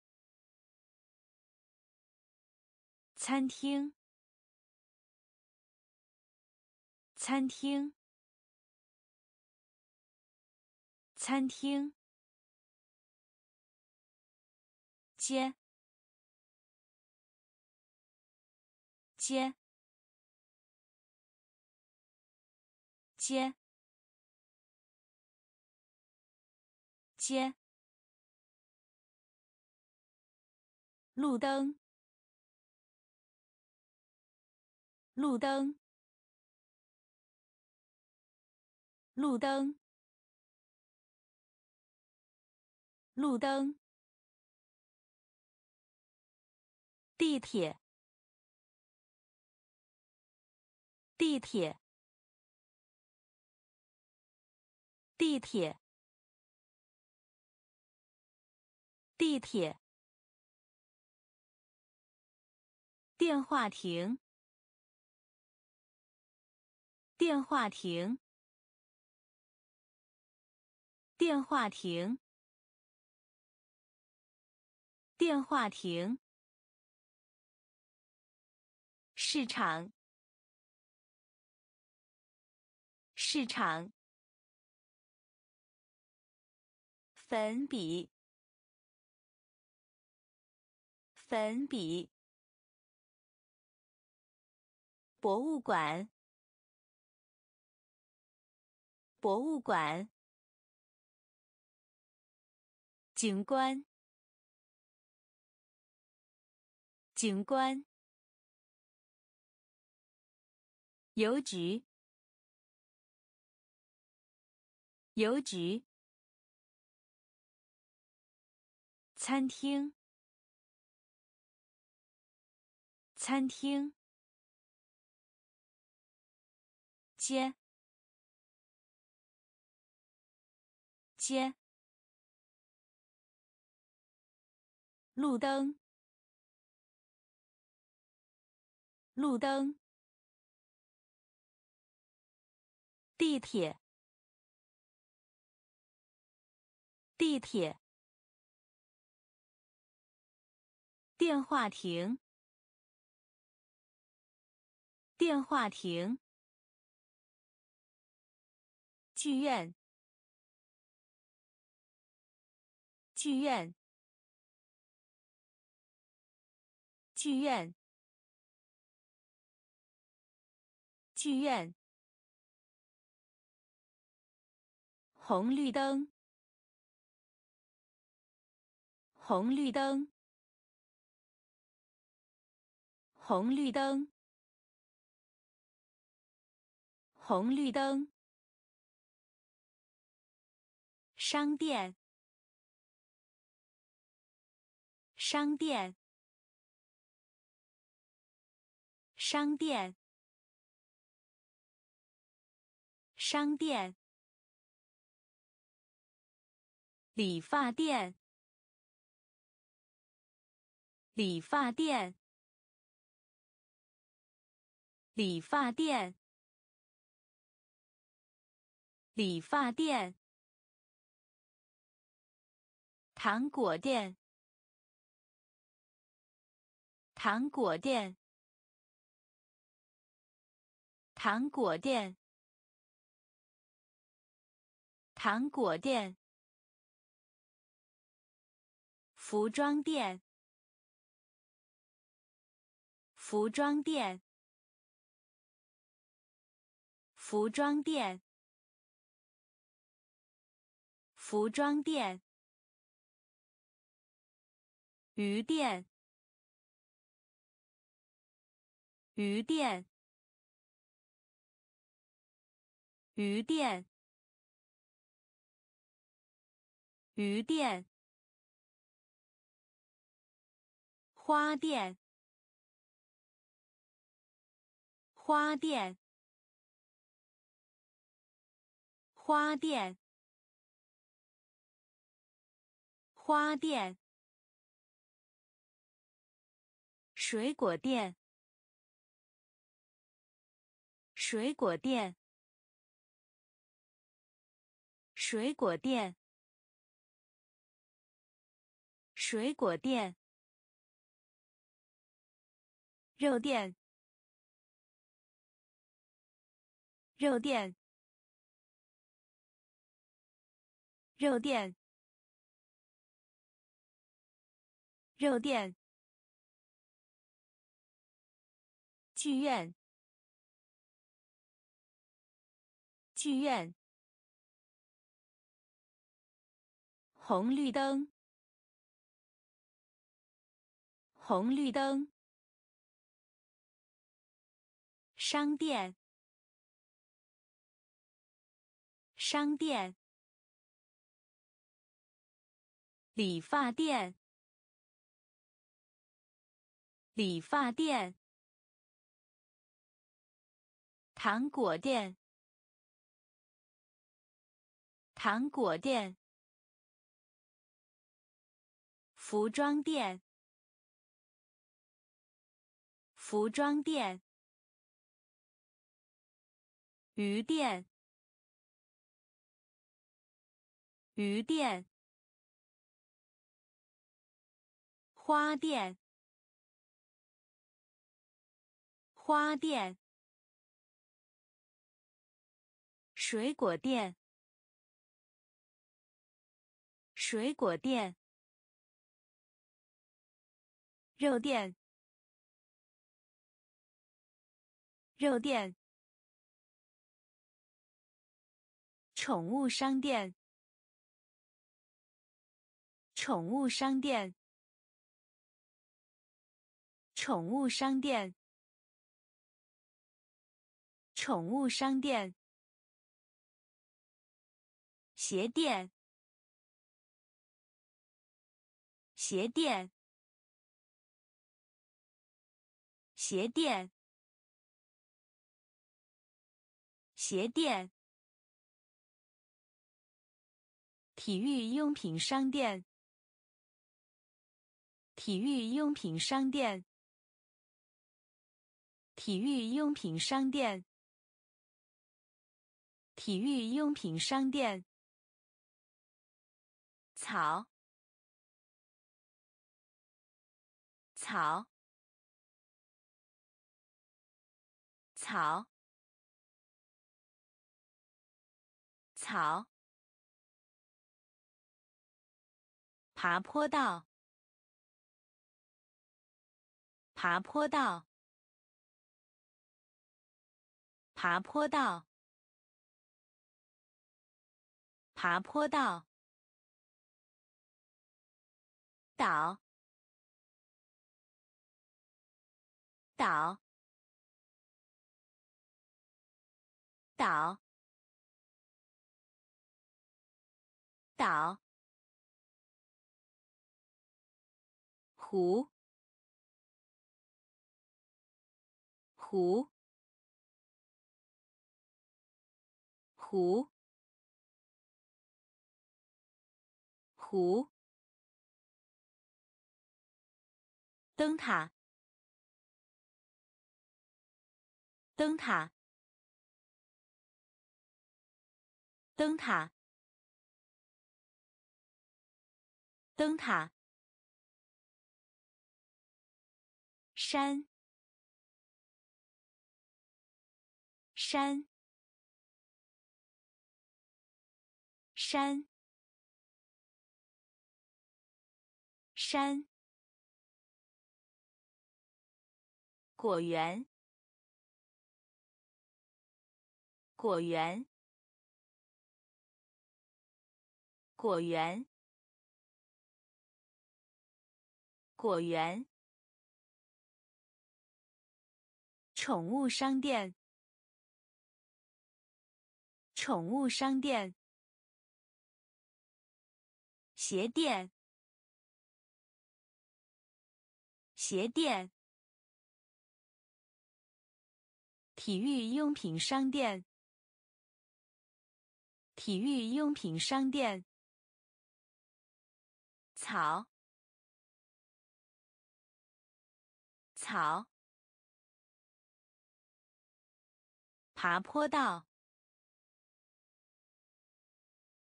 餐厅，餐厅。餐厅，街，街，街，街，路灯，路灯，路灯。路灯，地铁，地铁，地铁，地铁，电话亭，电话亭，电话亭。电话亭，市场，市场，粉笔，粉笔，博物馆，博物馆，景观。景观，邮局，邮局，餐厅，餐厅，街，街，路灯。路灯，地铁，地铁，电话亭，电话亭，剧院，剧院，剧院。剧院，红绿灯，红绿灯，红绿灯，红绿灯，商店，商店，商店。商店，理发店，理发店，理发店，理发店，糖果店，糖果店，糖果店。糖果店，服装店，服装店，服装店，服装店，鱼店，鱼店，鱼店。鱼店，花店，花店，花店，花店。水果店，水果店，水果店，水果店。肉店，肉店，肉店，肉店。剧院，剧院。红绿灯，红绿灯。商店，商店。理发店，理发店。糖果店，糖果店。服装店，服装店。鱼店，鱼店。花店，花店。水果店，水果店。肉店，肉店。宠物商店，宠物商店。宠物商店，宠物商店。鞋垫，鞋垫，鞋垫，鞋垫。体育用品商店，体育用品商店，体育用品商店，体育用品商店。草，草，草，草。爬坡道，爬坡道，爬坡道，爬坡道。岛，岛，岛，岛。湖，湖，湖，湖。灯塔，灯塔，灯塔，灯塔。山，山，山，山。果园，果园，果园，果园。宠物商店，宠物商店。鞋店，鞋店。体育用品商店，体育用品商店。草，草。爬坡道，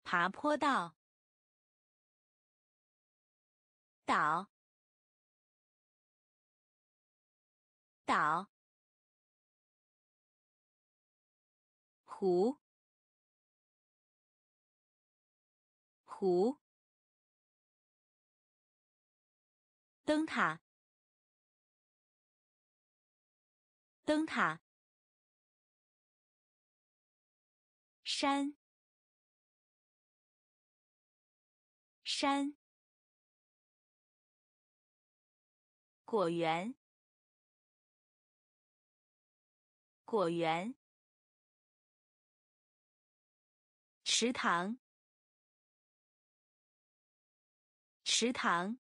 爬坡道。岛，岛。湖，湖。灯塔，灯塔。山，山。果园，果园。池塘，池塘，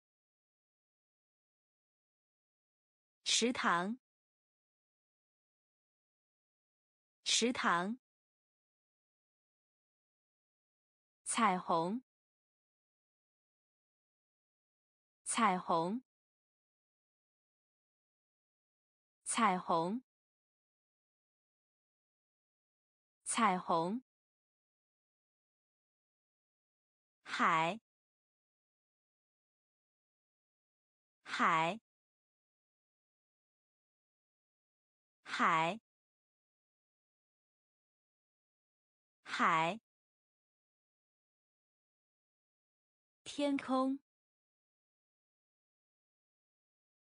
池塘，池塘。彩虹，彩虹，彩虹，彩虹。海，海，海，海。天空，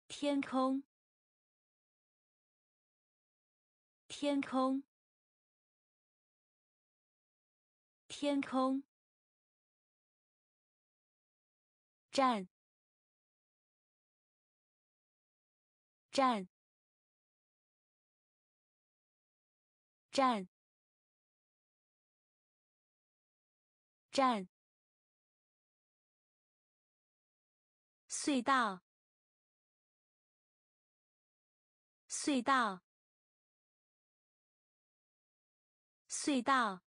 天空，天空，天空。站，站，站，站。隧道，隧道，隧道，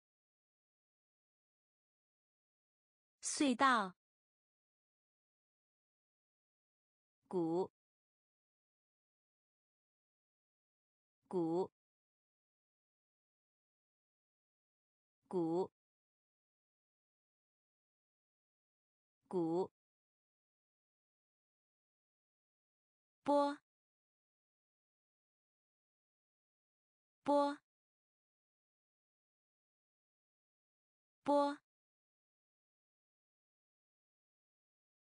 隧道。鼓，鼓，鼓，鼓。波，波，波，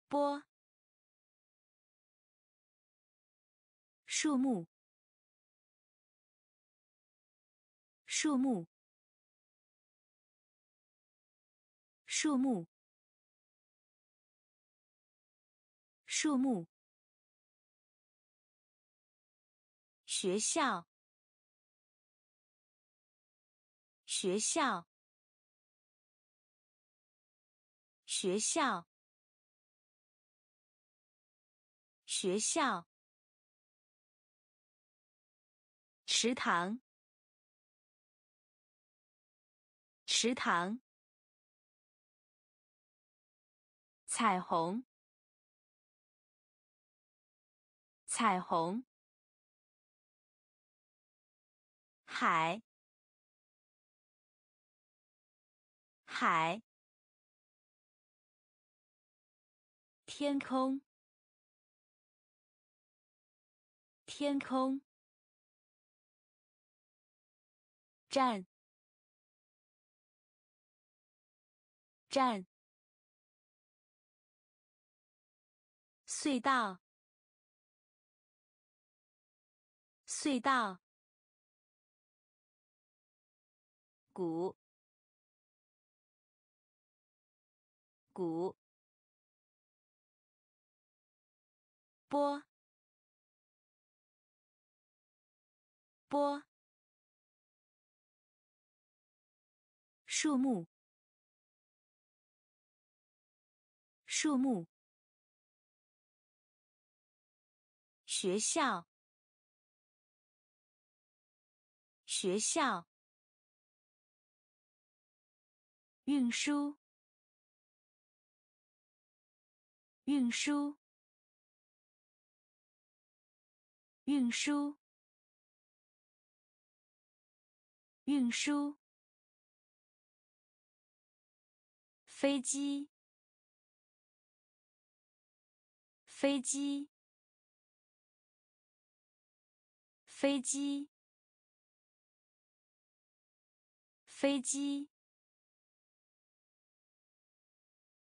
波。树木，树木，树木，树木。学校，学校，学校，学校。池塘，池塘。彩虹，彩虹。海，海。天空，天空。站，站。隧道，隧道。鼓，鼓。波，波。树木，树木。学校，学校。运输，运输，运输，运输。飞机，飞机，飞机，飞机。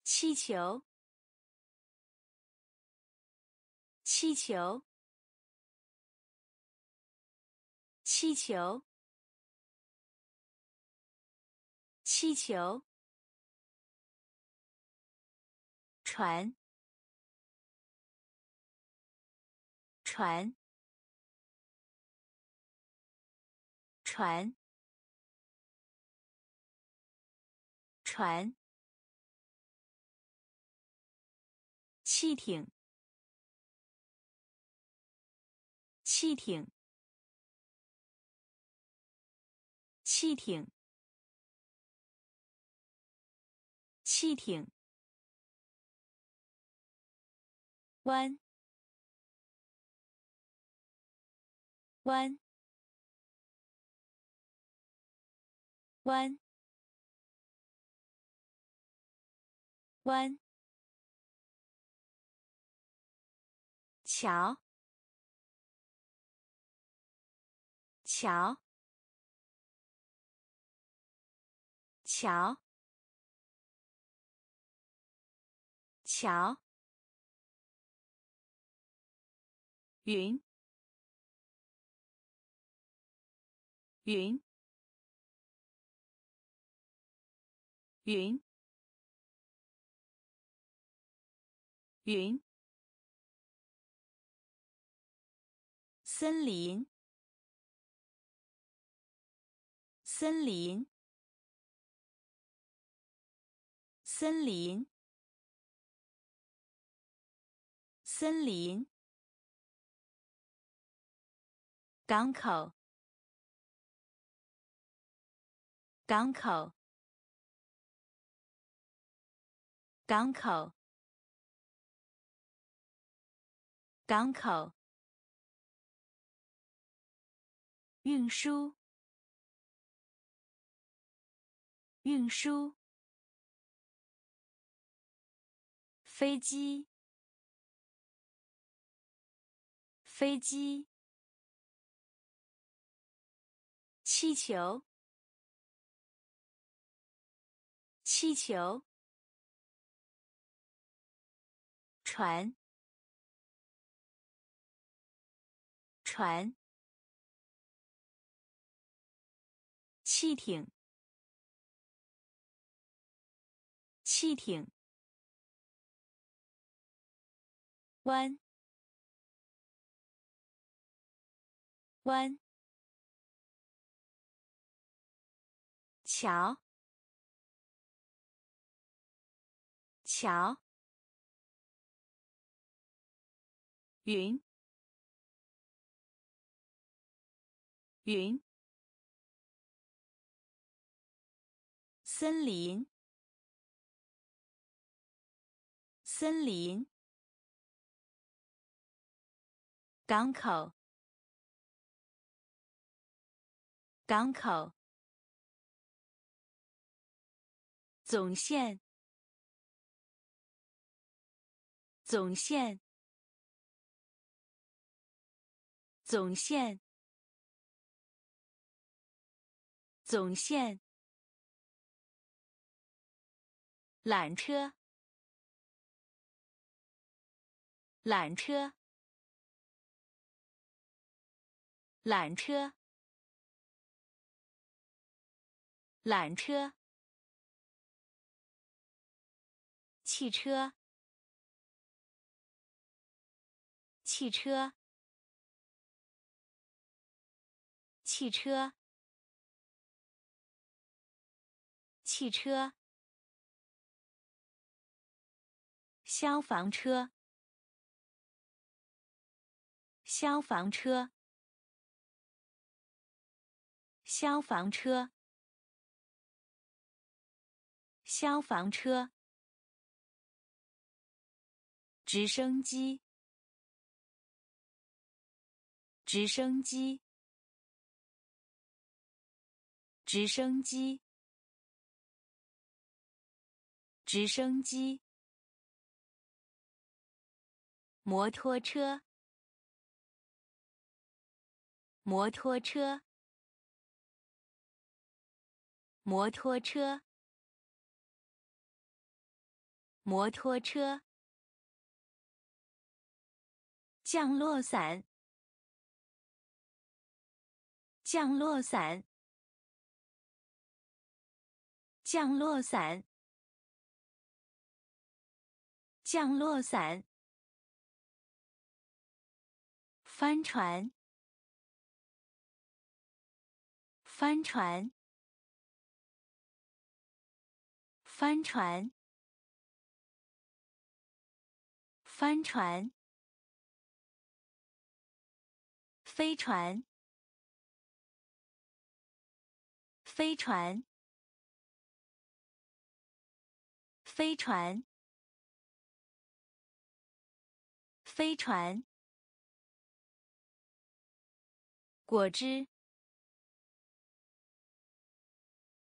气球，气球，气球，气球。船，船，船，船。汽艇，汽艇，汽艇，汽艇。弯，弯，弯，弯。桥，桥，桥，桥。云，云，云，云。森林，森林，森林，森林。港口，港口，港口，港口。运输，运输。飞机，飞机。气球，气球。船，船。汽艇，汽艇。弯，弯。桥，桥。云，云。森林，森林。港口，港口。总线，总线，总线，总线。缆车，缆车，缆车，缆车。汽车，汽车，汽车，汽车。消防车，消防车，消防车。消防车，直升机，直升机，直升机，直升机，摩托车，摩托车，摩托车。摩托车，降落伞，降落伞，降落伞，降落伞，帆船，帆船，帆船。帆船，飞船，飞船，飞船，飞船，果汁，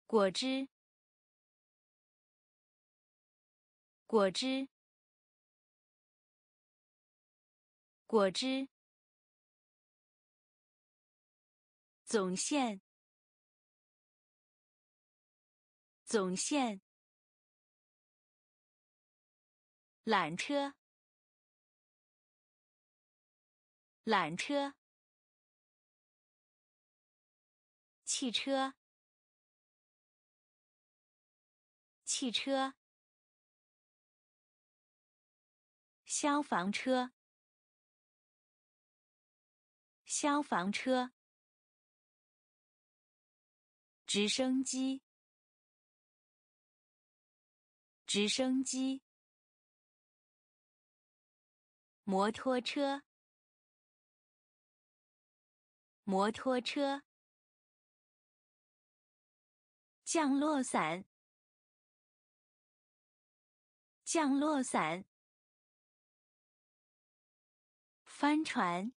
果汁，果汁。果汁，总线，总线，缆车，缆车，汽车，汽车，消防车。消防车，直升机，直升机，摩托车，摩托车，降落伞，降落伞，帆船。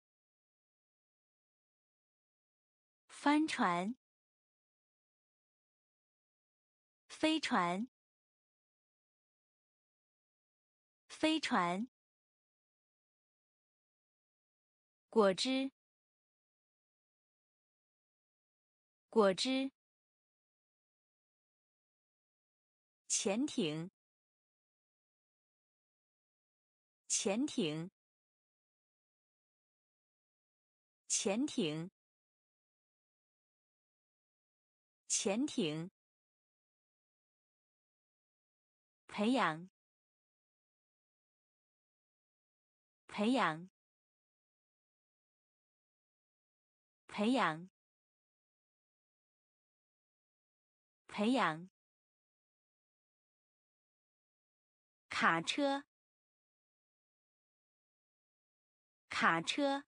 帆船，飞船，飞船，果汁，果汁，潜艇，潜艇，潜艇。潜艇，培养，培养，培养，培养，卡车，卡车，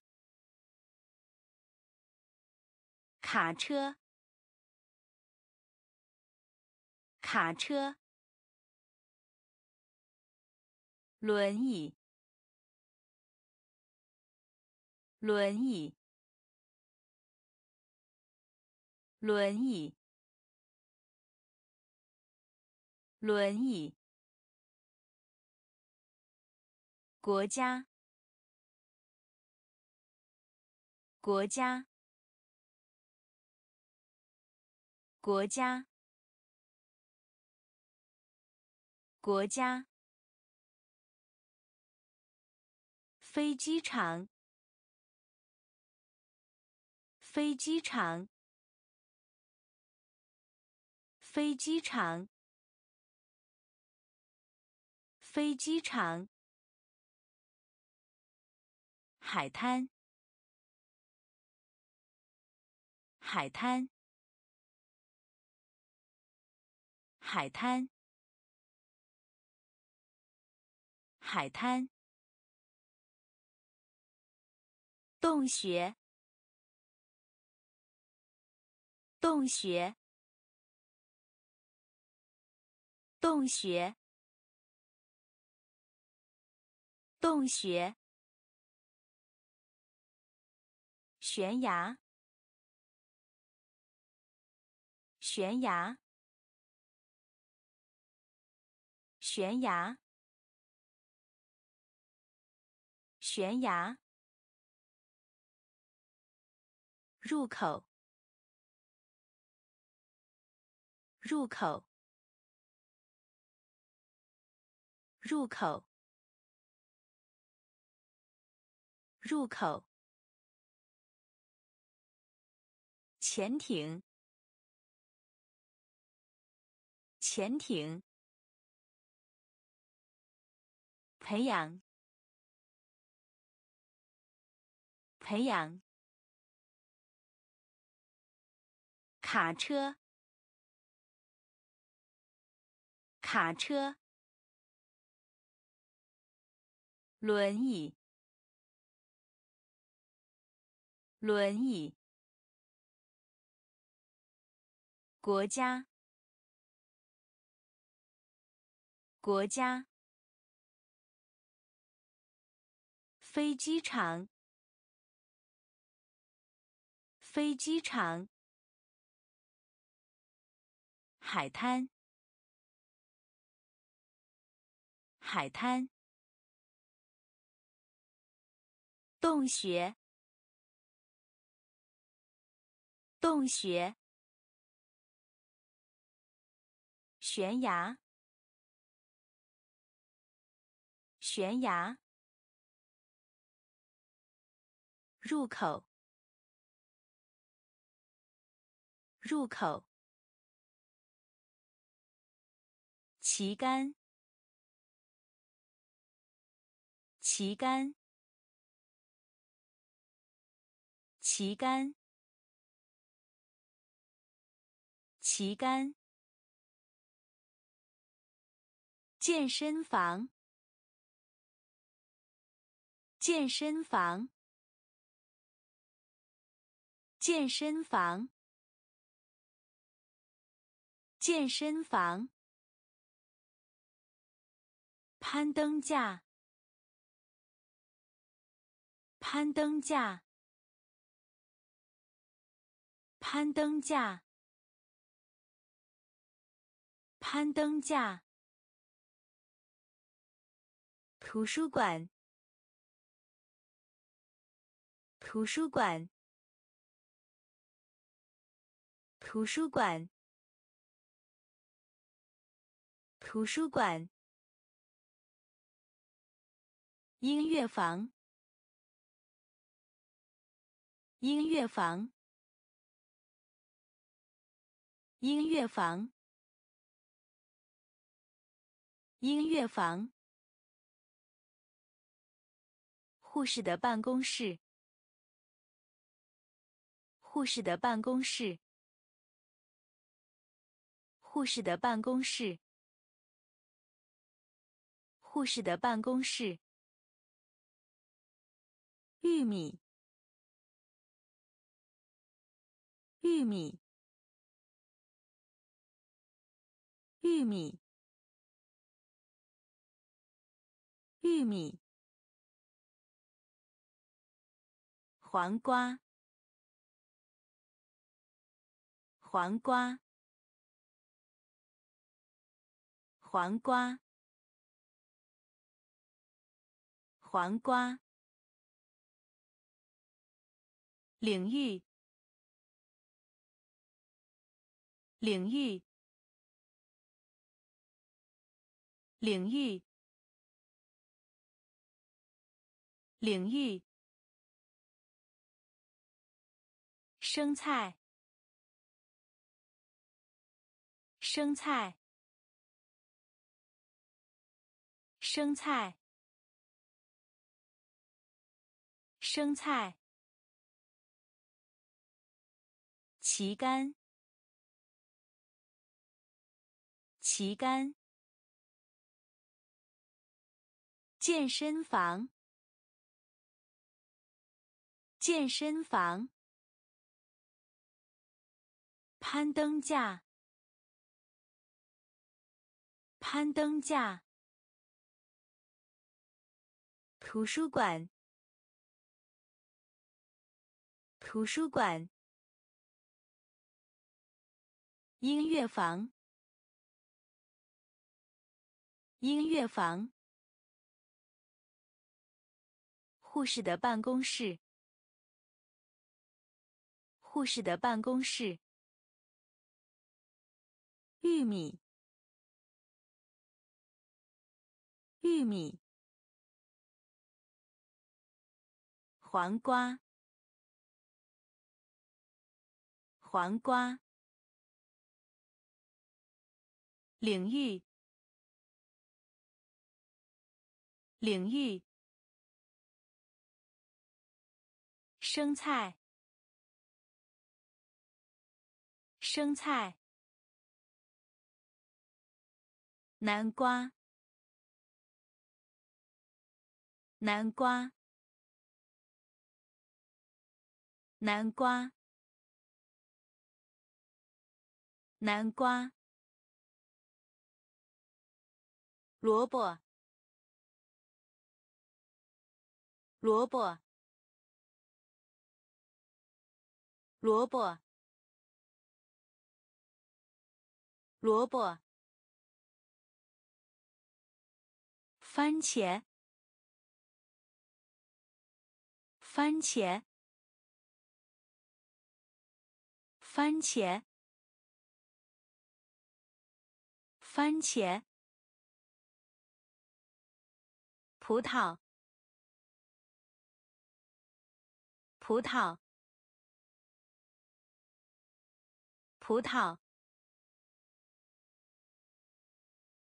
卡车。卡车，轮椅，轮椅，轮椅，轮椅，国家，国家，国家。国家飞机场，飞机场，飞机场，飞机场，海滩，海滩，海滩。海滩，洞穴，洞穴，洞穴，洞穴，悬崖，悬崖，悬崖，悬崖，入口，入口。入口，入口。潜艇，潜艇。培养，培养。卡车，卡车。轮椅，轮椅。国家，国家。飞机场，飞机场。海滩，海滩。洞穴，洞穴，悬崖，悬崖，入口，入口，旗杆，旗杆。旗杆，旗杆。健身房，健身房，健身房，健身房。攀登架，攀登架。攀登架，攀登架。图书馆，图书馆，图书馆，图书馆。音乐房，音乐房。音乐房，音乐房。护士的办公室，护士的办公室，护士的办公室，护士的办公室。玉米，玉米。玉米，玉米，黄瓜，黄瓜，黄瓜，黄瓜，领域，领域。领域，领域。生菜，生菜，生菜，生菜。旗杆，旗杆。健身房，健身房。攀登架，攀登架。图书馆。图书馆。音乐房。音乐房。护士的办公室。护士的办公室。玉米。玉米。黄瓜。黄瓜。领域。领域。生菜，生菜，南瓜，南瓜，南瓜，南瓜，萝卜，萝卜。萝卜，萝卜，番茄，番茄，番茄，番茄，葡萄，葡萄。葡萄，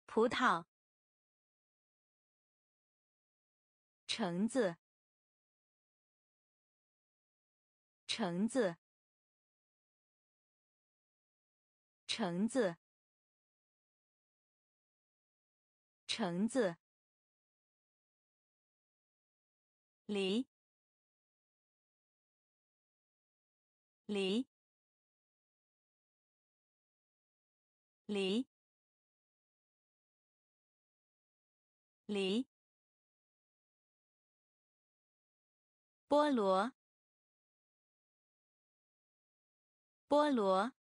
葡萄，橙子，橙子，橙子，橙子，梨，梨。梨，梨，菠萝，菠萝，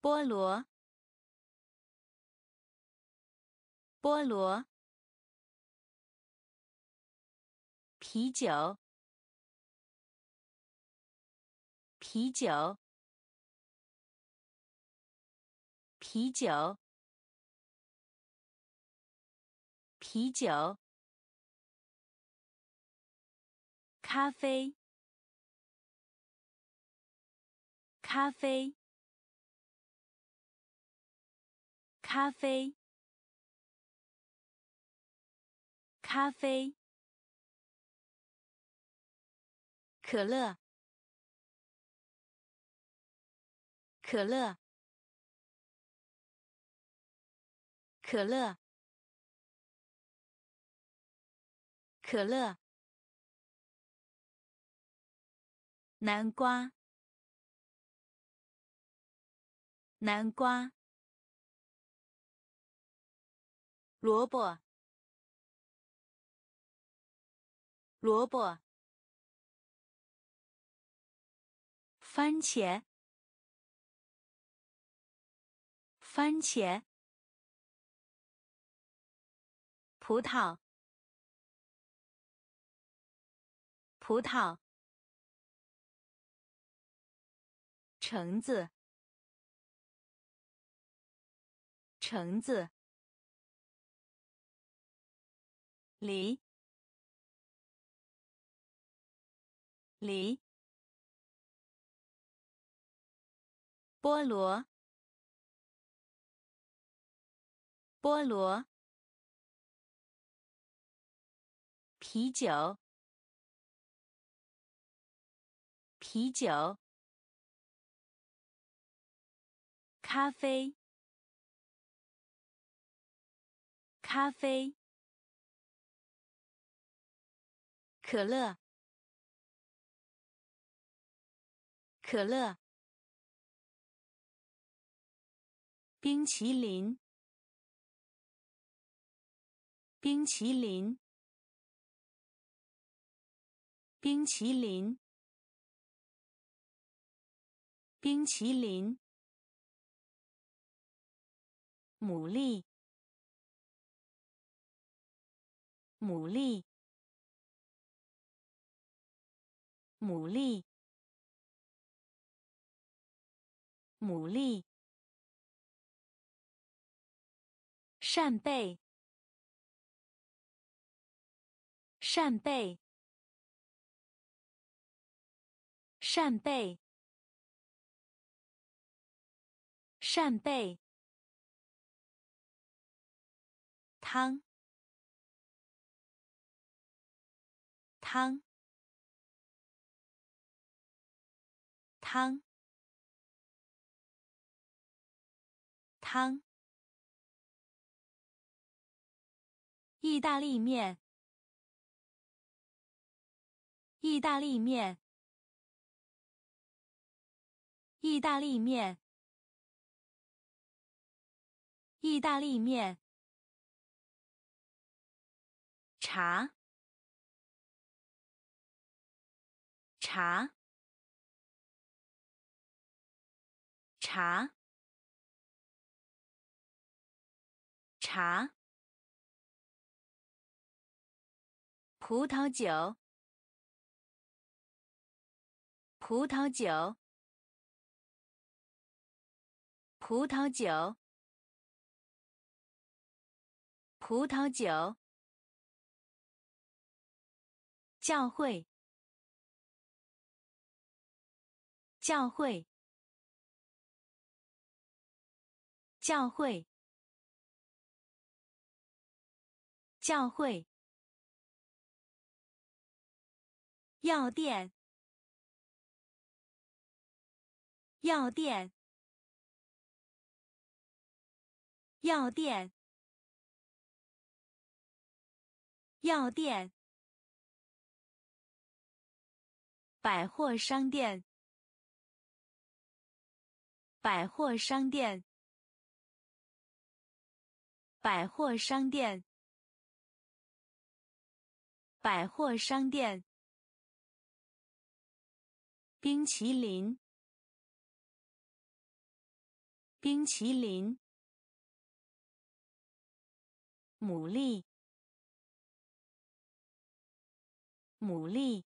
菠萝，菠萝，啤酒，啤酒。啤酒，啤酒，咖啡，咖啡，咖啡，咖啡，可乐，可乐。可乐，可乐，南瓜，南瓜，萝卜，萝卜，番茄，番茄。葡萄，葡萄，橙子，橙子，梨，梨，菠萝，菠萝。啤酒，啤酒，咖啡，咖啡，可乐，可乐，冰淇淋，冰淇淋，冰淇淋，冰淇淋，牡蛎，牡蛎，牡蛎，牡蛎。扇贝，扇贝，扇贝，扇贝，汤，汤，汤，汤。意大利面，意大利面，意大利面，意大利面，茶，茶，茶，茶。葡萄酒，葡萄酒，葡萄酒，葡萄酒。教会，教会，教会，教会。药店，药店，药店，药店。百货商店，百货商店，百货商店，百货商店。冰淇淋，冰淇淋，牡蛎，牡蛎，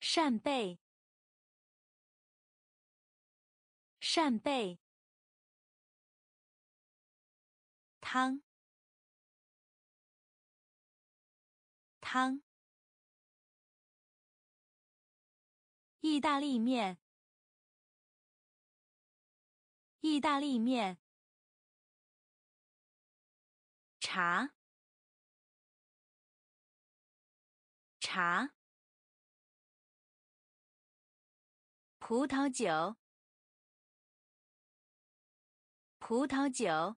扇贝，扇贝，汤，汤。意大利面，意大利面，茶，茶，葡萄酒，葡萄酒，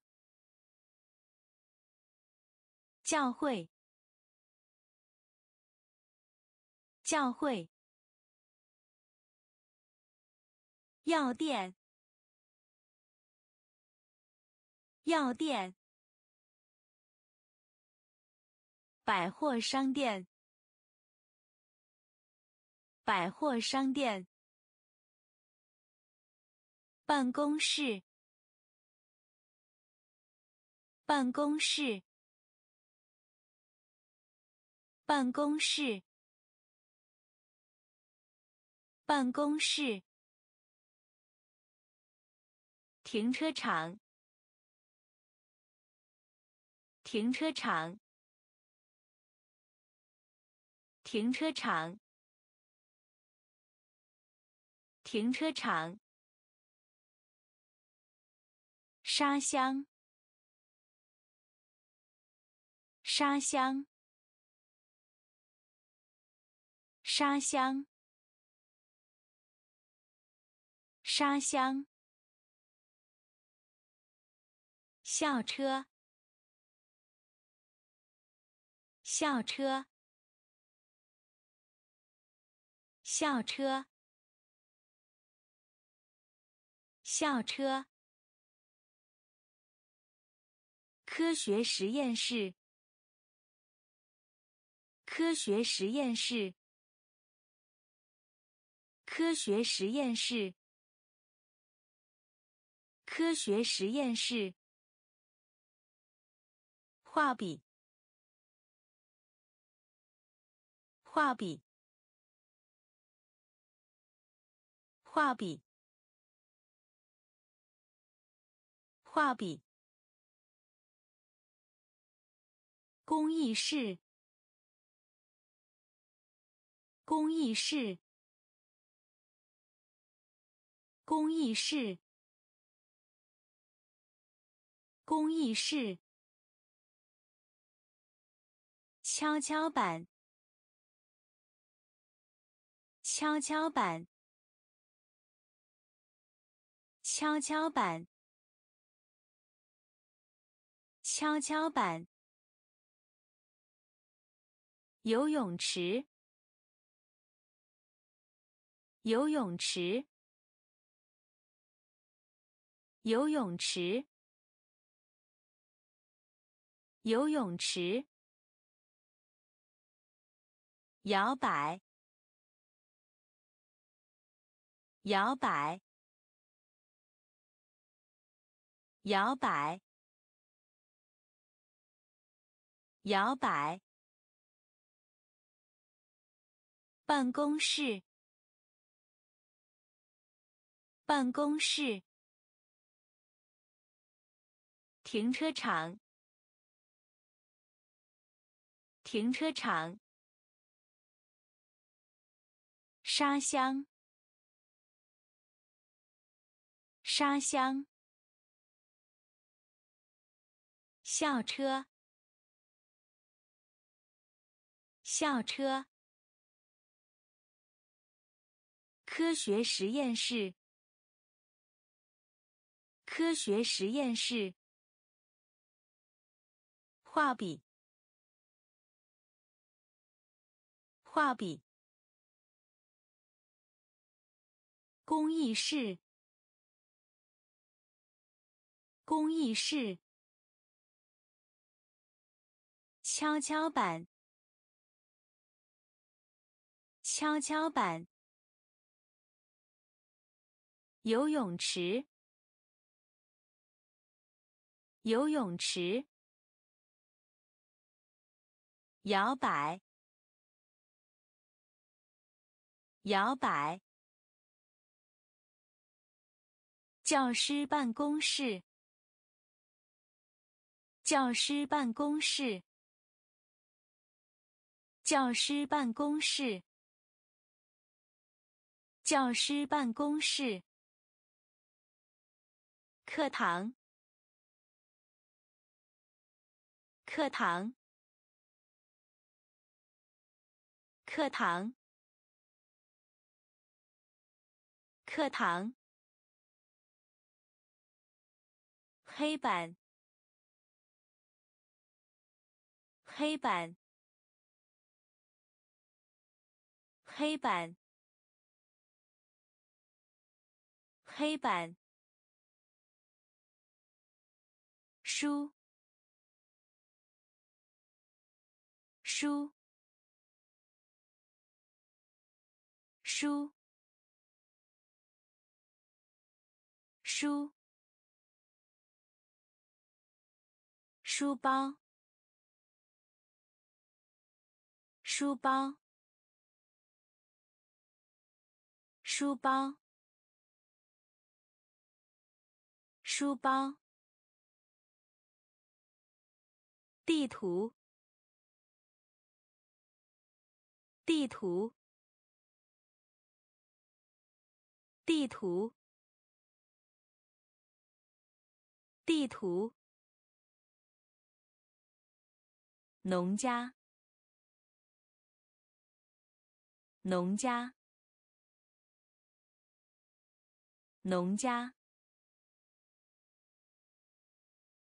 教会，教会。药店，药店，百货商店，百货商店，办公室，办公室，办公室，办公室。停车场，停车场，停车场，停车场。沙箱，沙箱，沙箱，沙箱。校车，校车，校车，校车。科学实验室。科学实验室。科学实验室。科学实验室。画笔。画笔。画笔。画笔。工艺室。工艺室。工艺室。工艺室。跷跷板。跷跷板。跷跷板。跷跷板。游泳池。游泳池。游泳池。游泳池。摇摆。摇摆。摇摆。摇摆。办公室。办公室。停车场。停车场。沙箱。沙箱。校车。校车。科学实验室。科学实验室。画笔。画笔。工艺室。工艺室。跷跷板。跷跷板。游泳池。游泳池。摇摆。摇摆。教师办公室。教师办公室。教师办公室。教师办公室。课堂。课堂。课堂。课堂。黑板。黑板。黑板。黑板。书。书。书。书。书包。书包。书包。书包。地图。地图。地图。地图。农家。农家。农家。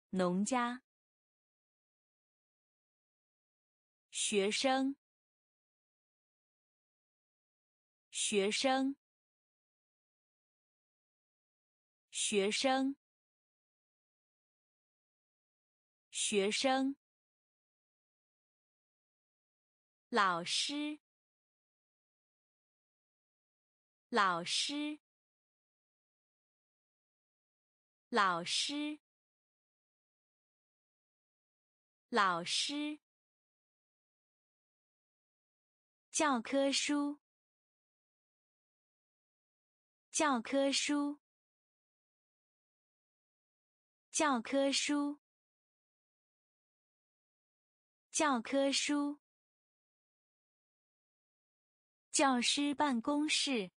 农家。学生。学生。学生，学生，老师，老师，老师，老师，教科书，教科书。教科书，教科书，教师办公室，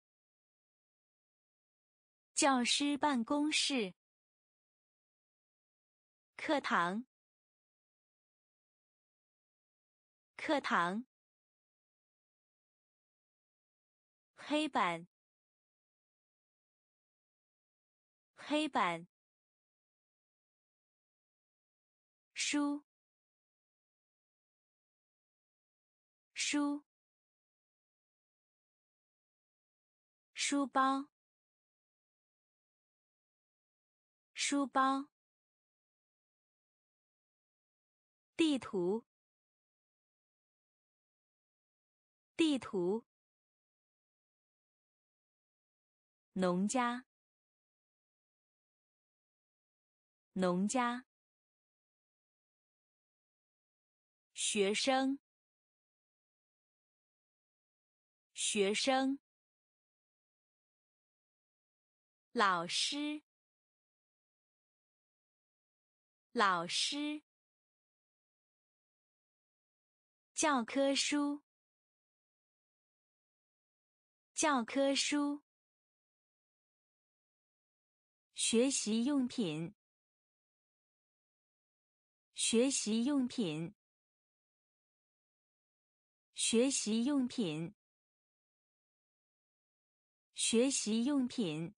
教师办公室，课堂，课堂，黑板，黑板。书，书，书包，书包，地图，地图，农家，农家。学生，学生，老师，老师，教科书，教科书，学习用品，学习用品。学习用品，学习用品，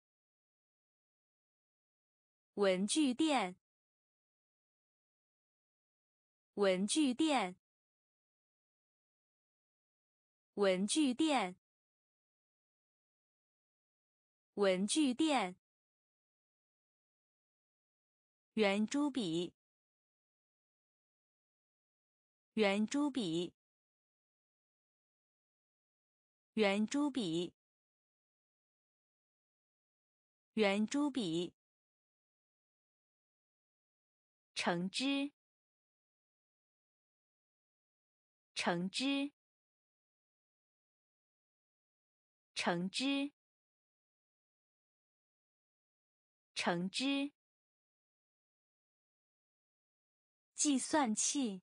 文具店，文具店，文具店，文具店，圆珠笔，圆珠笔。圆珠笔，圆珠笔，橙汁，橙汁，橙汁，橙汁，计算器，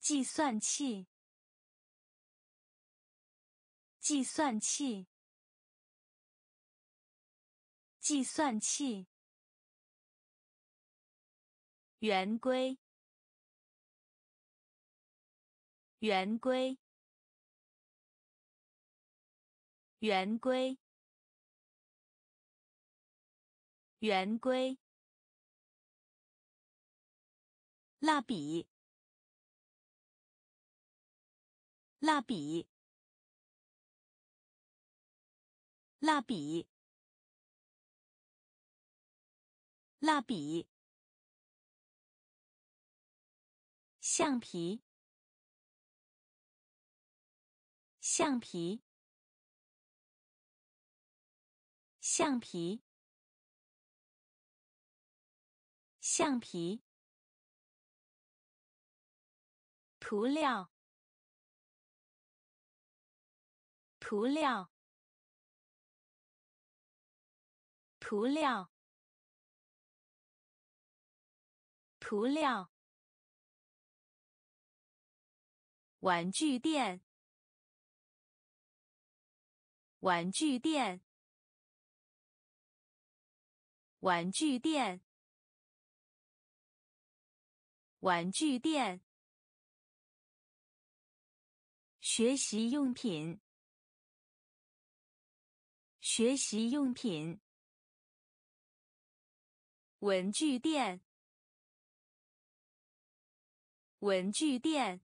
计算器。计算器，计算器，圆规，圆规，圆规，圆规，蜡笔，蜡笔。蜡笔，蜡笔，橡皮，橡皮，橡皮，橡皮，涂料，涂料。涂料，涂料。玩具店，玩具店，玩具店，玩具店。学习用品，学习用品。文具店，文具店，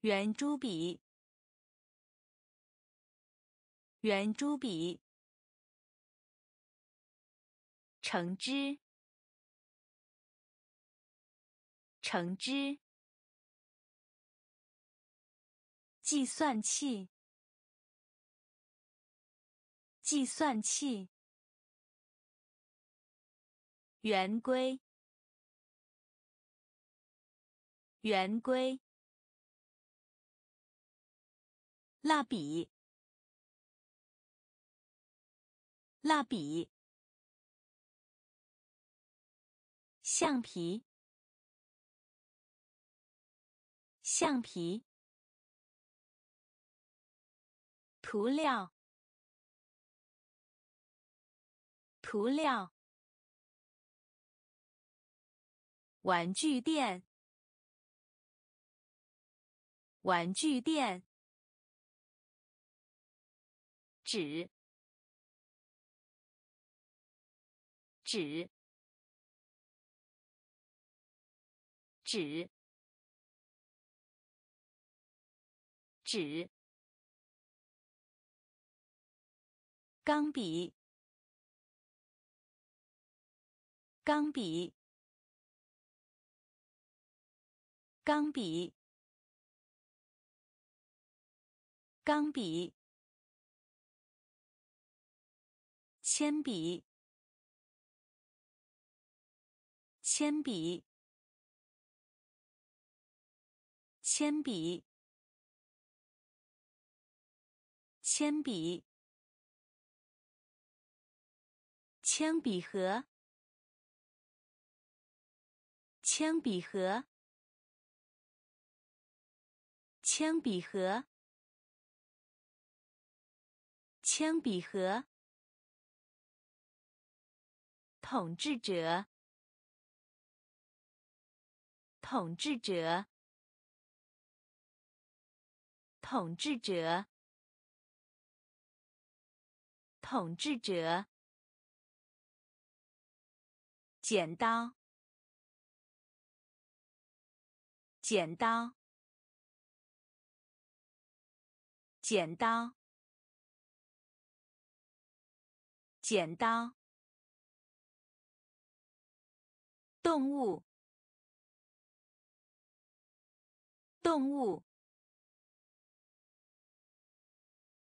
圆珠笔，圆珠笔，橙汁，橙汁，计算器，计算器，圆规。圆规，蜡笔，蜡笔，橡皮，橡皮，涂料，涂料，玩具店。玩具店，纸，纸，纸，纸，钢笔，钢笔，钢笔。钢笔、铅笔、铅笔、铅笔、铅笔、铅笔盒、铅笔盒、铅笔盒。铅笔盒，统治者，统治者，统治者，统治者，剪刀，剪刀，剪刀。剪刀，动物，动物，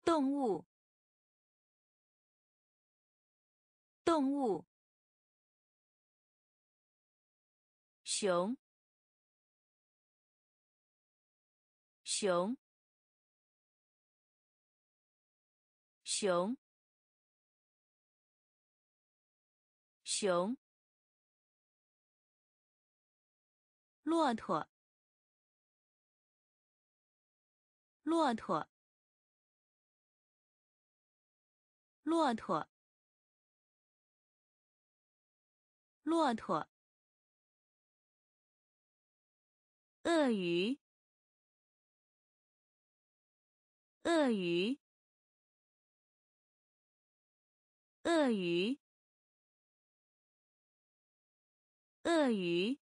动物，动物，熊，熊，熊。熊，骆驼，骆驼，骆驼，骆驼，鳄鱼，鳄鱼，鳄鱼。鳄鱼，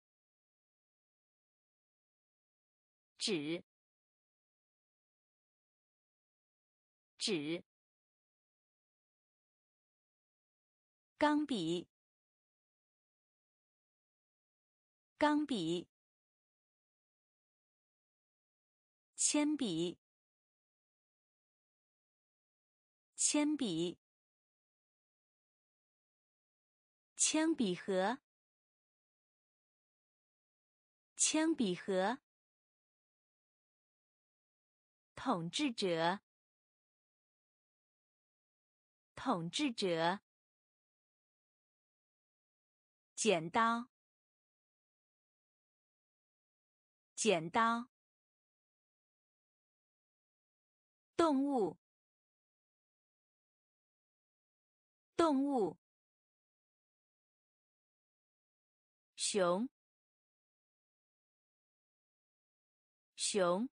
纸，纸，钢笔，钢笔，铅笔，铅笔，铅笔盒。铅笔盒，统治者，统治者，剪刀，剪刀，动物，动物，熊。熊，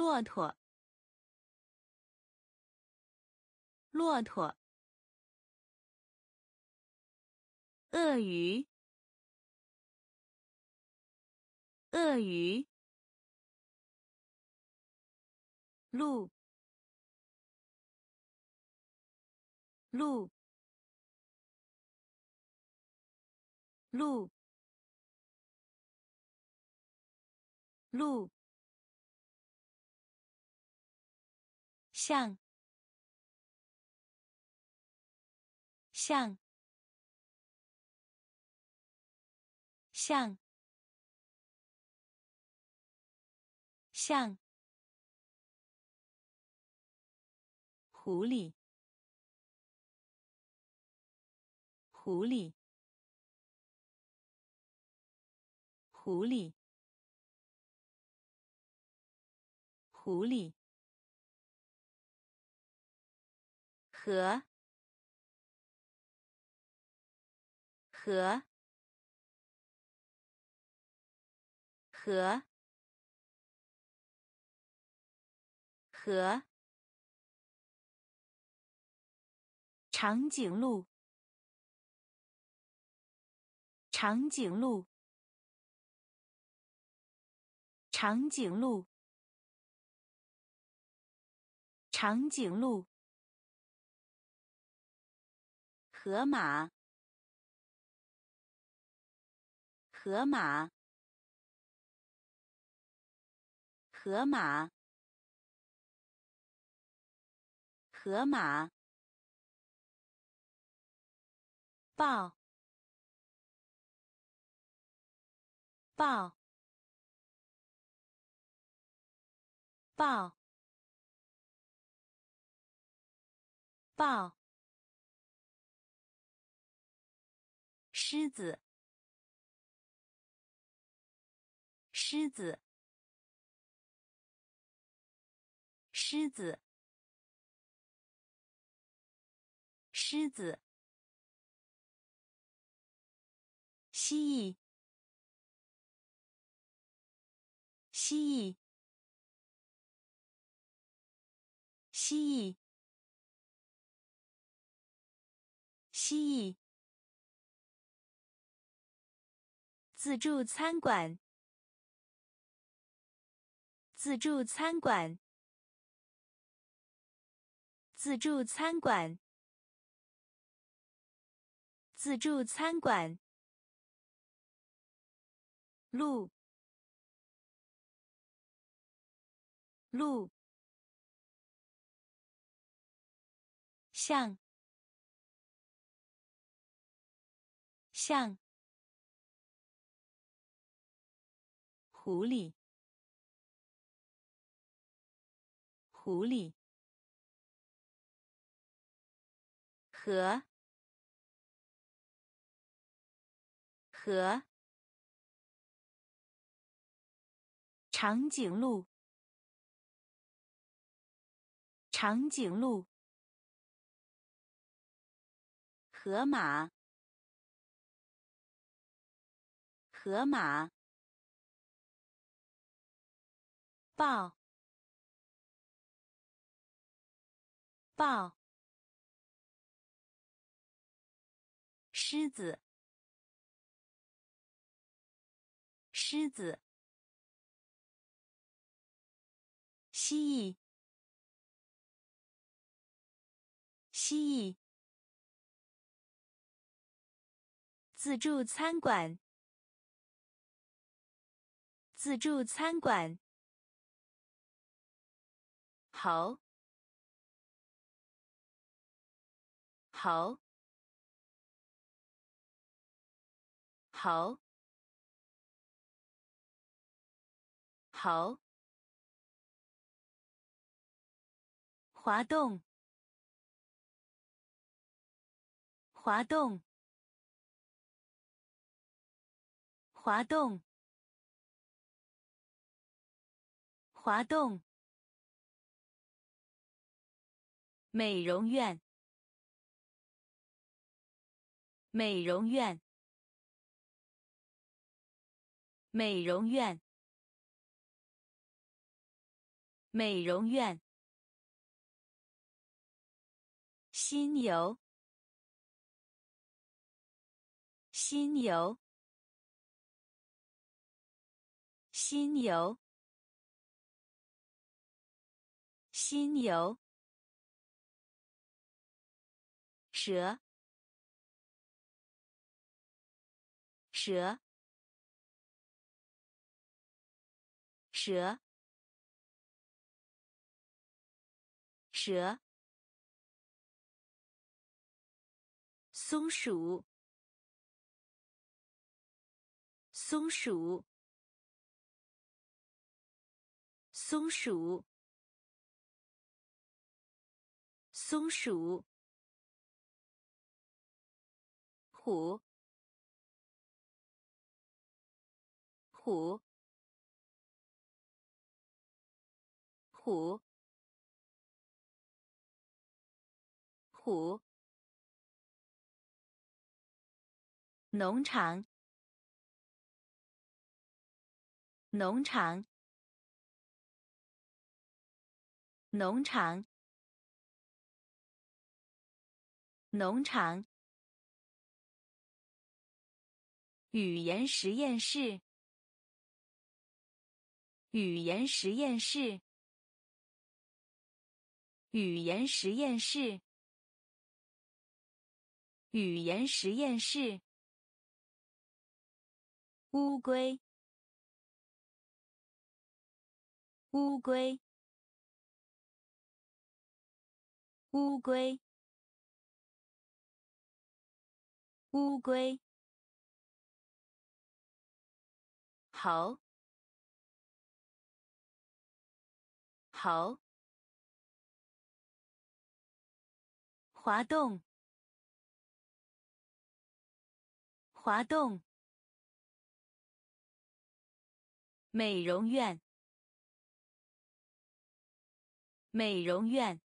骆驼，骆驼，鳄鱼，鳄鱼，鹿，鹿，鹿，鹿，像，像，像，像。狐狸，狐狸，狐狸，狐狸，和，和，和，和。长颈鹿，长颈鹿，长颈鹿，长颈鹿，河马，河马，河马，河马。报，报，报，报。狮子，狮子，狮子，狮子。蜥蜴，蜥蜴，蜥蜴，蜥蜴。自助餐馆，自助餐馆，自助餐馆，自助餐馆。路，路，像，像，狐狸，狐狸，和，和。长颈鹿，长颈鹿，河马，河马，豹，豹，狮子，狮子。蜥蜴，蜥蜴。自助餐馆，自助餐馆。好，好，好，好。滑动，滑动，滑动，滑动。美容院，美容院，美容院，美容院。犀牛，犀牛，犀牛，犀牛，蛇，蛇，蛇，蛇。松鼠，松鼠，松鼠，松鼠，虎，虎，虎，虎。农场，农场，农场，农场。语言实验室，语言实验室，语言实验室，语言实验室。乌龟，乌龟，乌龟，乌龟，好，好，滑动，滑动。美容院，美容院。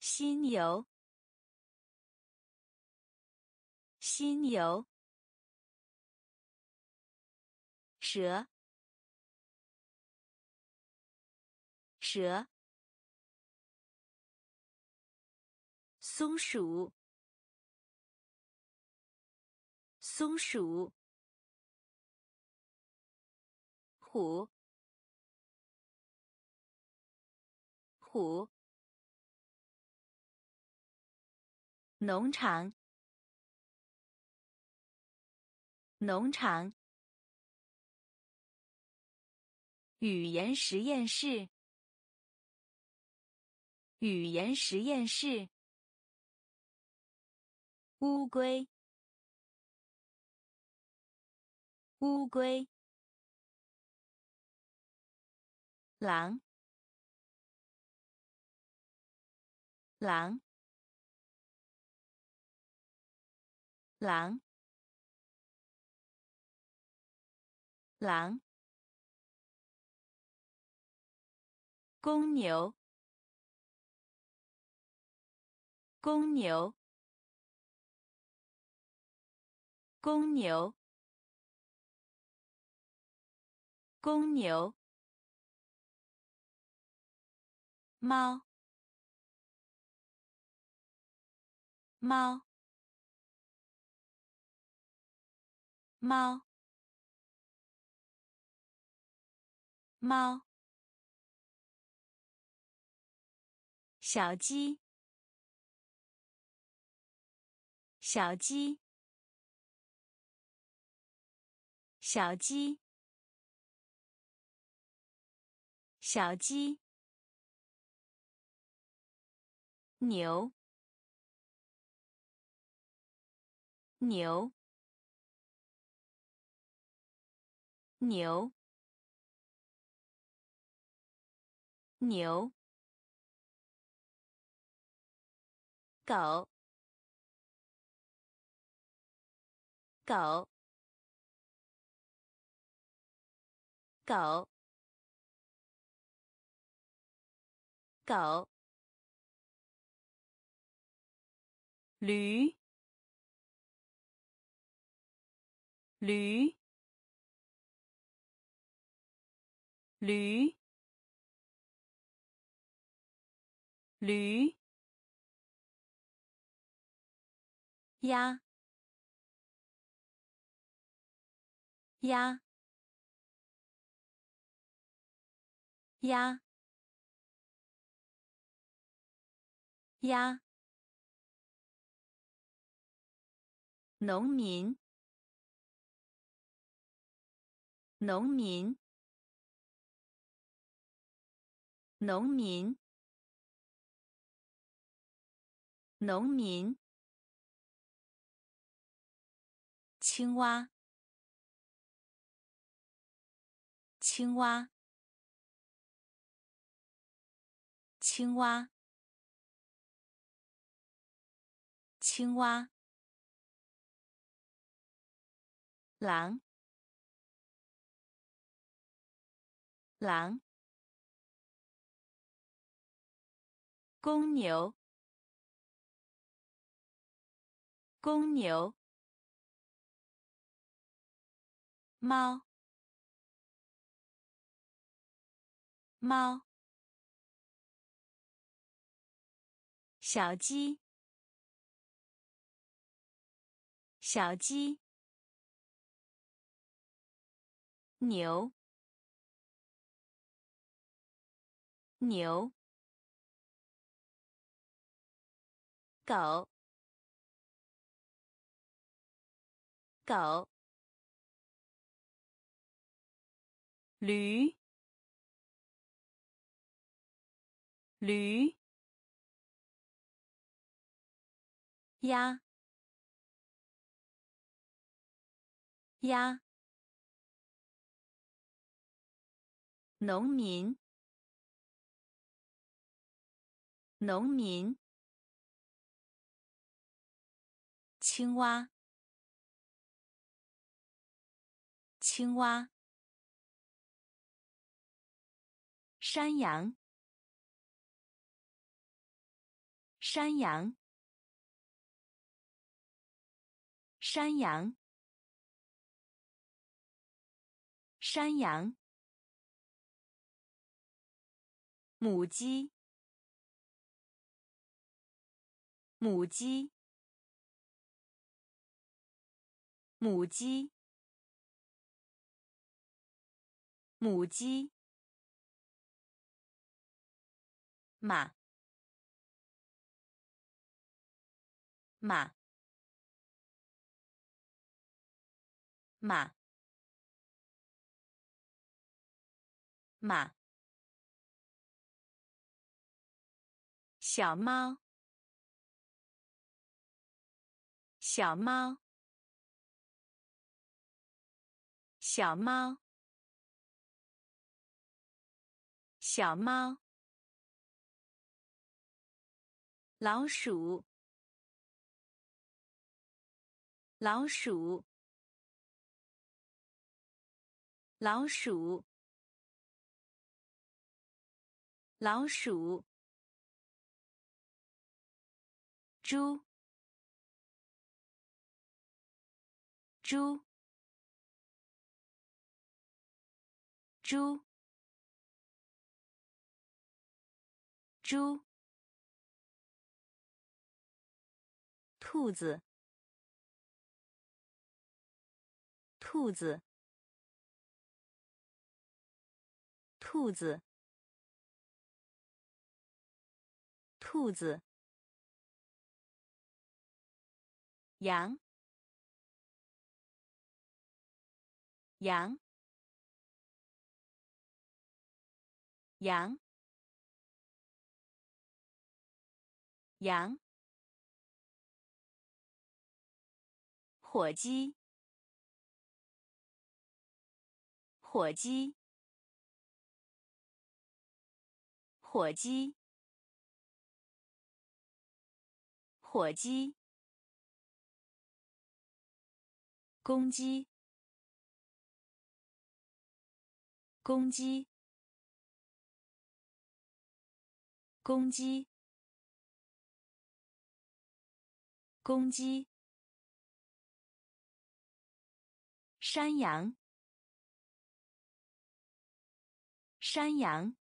犀牛，犀牛。蛇，蛇。松鼠，松鼠。虎，虎，农场，农场，语言实验室，语言实验室，乌龟，乌龟。狼，狼，狼，狼。公牛，公牛，公牛，公牛。猫，猫，猫，猫，小鸡，小鸡，小鸡，小鸡。牛，牛，牛，牛，狗，狗，狗，狗。驴，驴，驴，驴，鸭，鸭，鸭，鸭。农民，农民，农民，农民。青蛙，青蛙，青蛙，青蛙。狼，狼，公牛，公牛，猫，猫，小鸡，小鸡。牛，牛，狗，狗，驴，驴，鸭，鸭。农民，农民，青蛙，青蛙，山羊，山羊，山羊，山羊。母鸡，母鸡，母鸡，母鸡，马，马，马，马。小猫，小猫，小猫，小猫，老鼠，老鼠，老鼠，老鼠。猪，猪，猪，猪，兔子，兔子，兔子，兔子。羊，羊，羊，羊，火鸡，火鸡，火鸡，火鸡。公鸡，公鸡，公鸡，公鸡。山羊，山羊。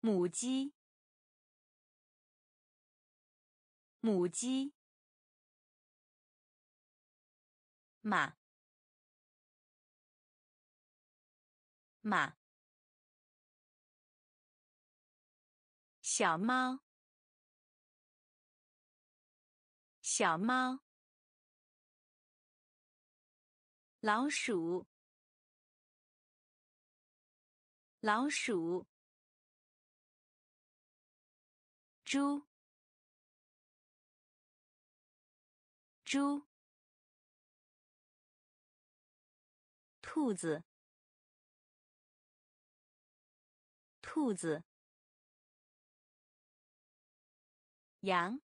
母鸡，母鸡。马，马，小猫，小猫，老鼠，老鼠，猪，猪。兔子，兔子，羊，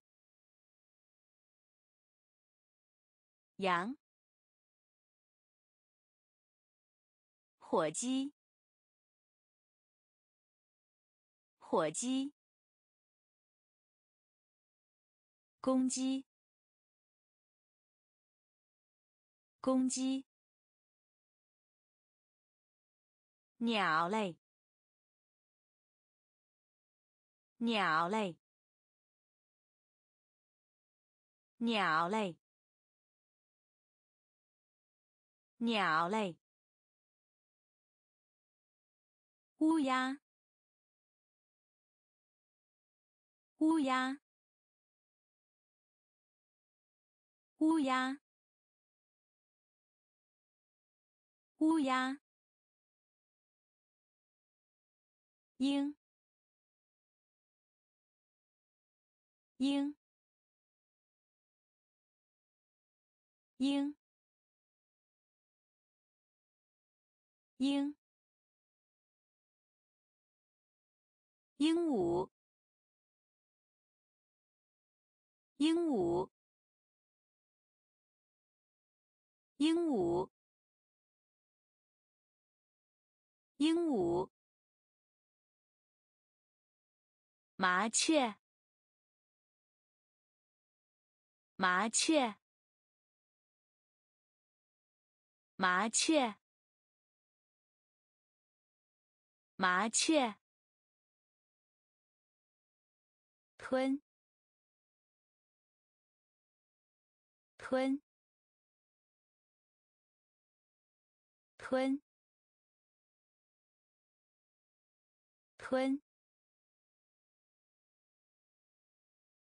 羊，火鸡，火鸡，公鸡，公鸡。鸟类，鸟类，鸟类，鸟类。乌鸦，乌鸦，乌鸦，乌鸦。鹰，鹰，鹰，鹰，鹦鹉，鹦鹉，鹦鹉，鹦鹉。麻雀，麻雀，麻雀，麻雀，吞，吞，吞，吞。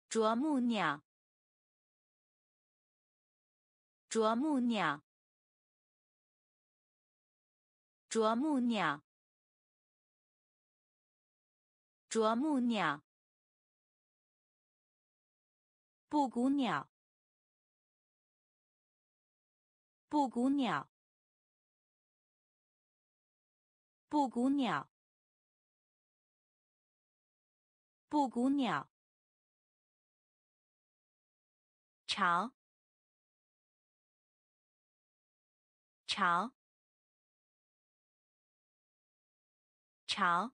啄木鸟，啄木鸟，啄木鸟，啄木鸟，布谷鸟，布谷鸟，布谷鸟，布谷鸟。潮，潮，潮，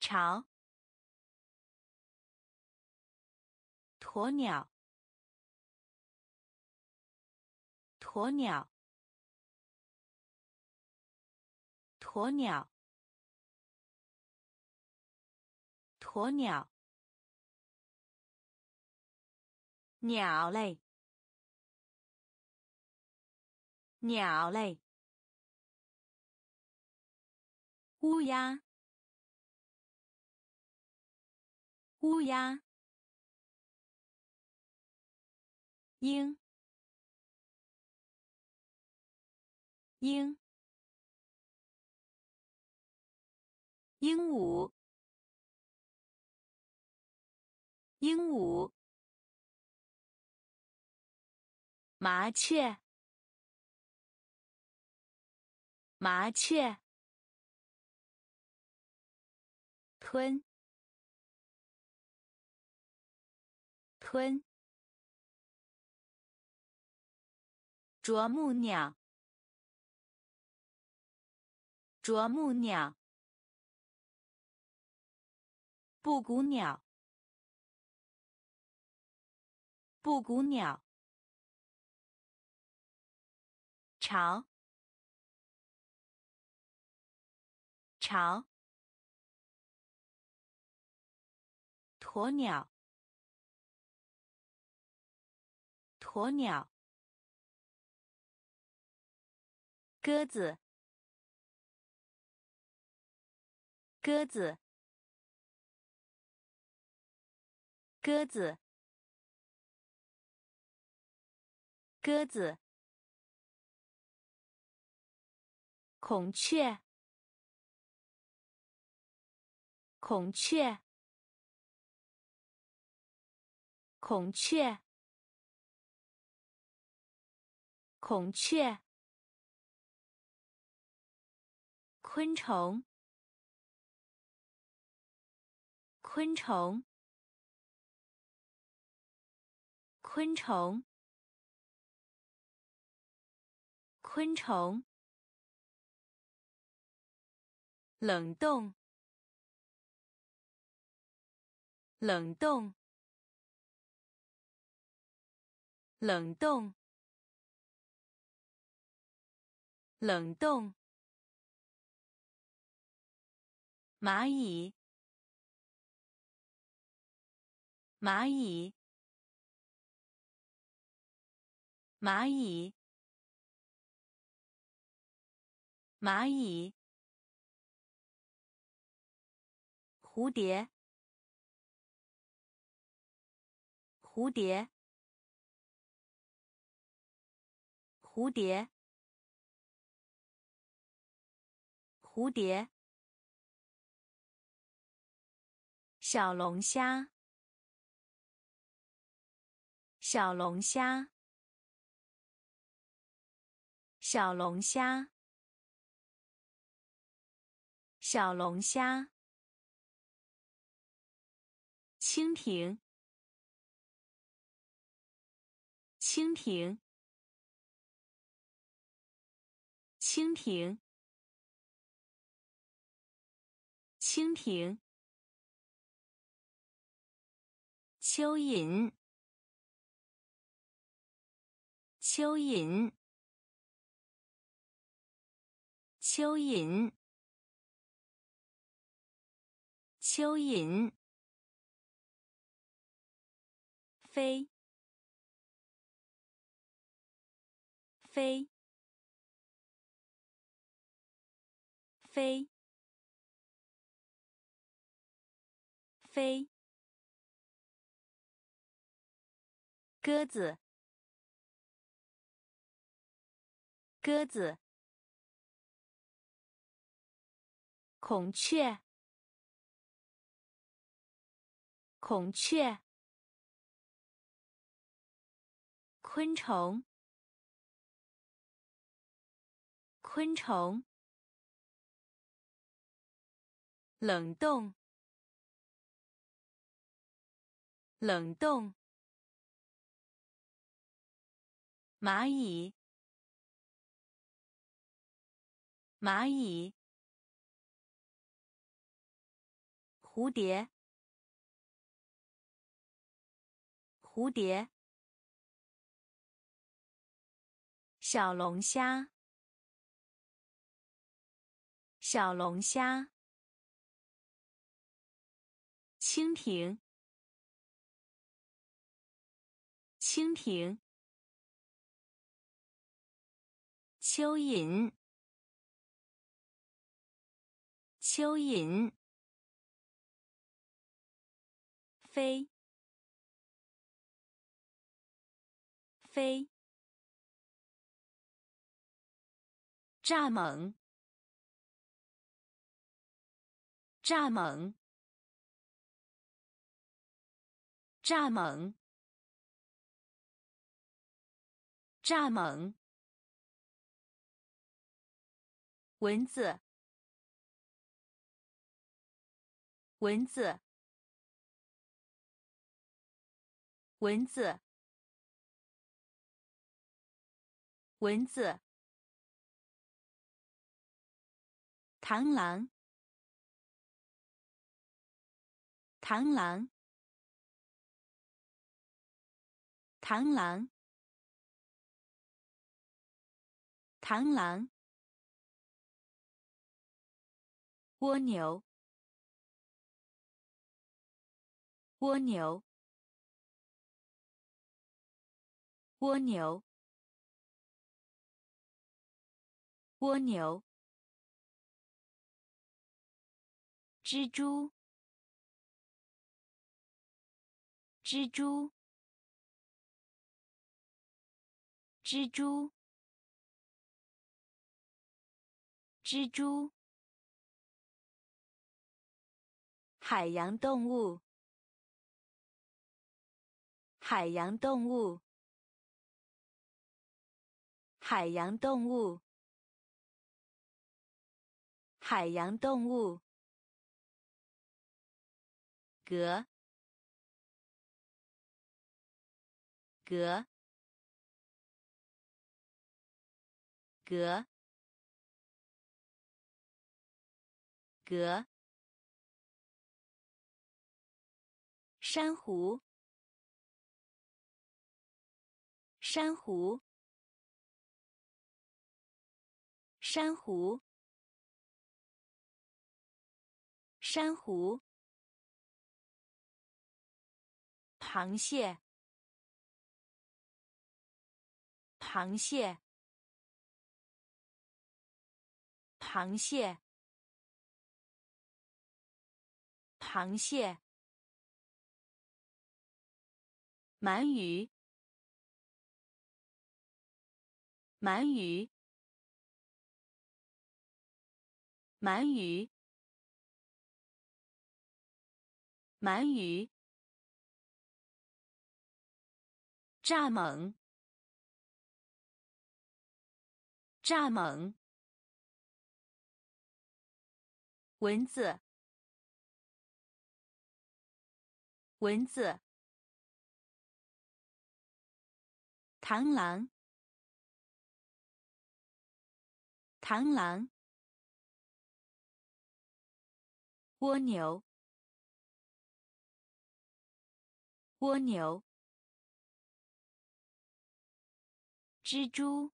潮。鸵鸟，鸵鸟，鸵鸟，鸵鸟。鸟类，鸟类。乌鸦，乌鸦。鹰，鹰。鹦鹉，鹦鹉。麻雀，麻雀，吞，吞，啄木鸟，啄木鸟，布谷鸟，布谷鸟。巢，巢，鸵鸟，鸵鸟，鸽子，鸽子，鸽子，鸽子。孔雀，孔雀，孔雀，孔雀。昆虫，昆虫，昆虫，昆虫。冷冻，冷冻，冷冻，冷冻。蚂蚁，蚂蚁，蚂蚁，蚂蚁。蝴蝶，蝴蝶，蝴蝶，蝴蝶。小龙虾，小龙虾，小龙虾，小龙虾。蜻蜓，蜻蜓，蜻蜓，蜻蜓。蚯蚓，蚯蚓，蚯蚓，蚯蚓。飞，飞，飞，飞。鸽子，鸽子。孔雀，孔雀。昆虫，昆虫。冷冻，冷冻。蚂蚁，蚂蚁。蝴蝶，蝴蝶。小龙虾，小龙虾。蜻蜓，蜻蜓。蚯蚓，蚯蚓。飞，飞。蚱蜢，蚱蜢，蚱蜢，蚱蜢。蚊子，蚊子，蚊子，蚊子。螳螂，螳螂，螳螂，螳螂。蜗牛，蜗牛，蜗牛。蜗牛，蜘蛛，蜘蛛，蜘蛛，蜘蛛。海洋动物，海洋动物，海洋动物，海洋动物，格，格，格，格。珊瑚，珊瑚，珊瑚，珊瑚，螃蟹，螃蟹，螃蟹，螃蟹。鳗鱼，鳗鱼，鳗鱼，鳗鱼，蚱蜢，蚱蜢，蚊子，蚊子。螳螂，螳螂，蜗牛，蜗牛，蜘蛛，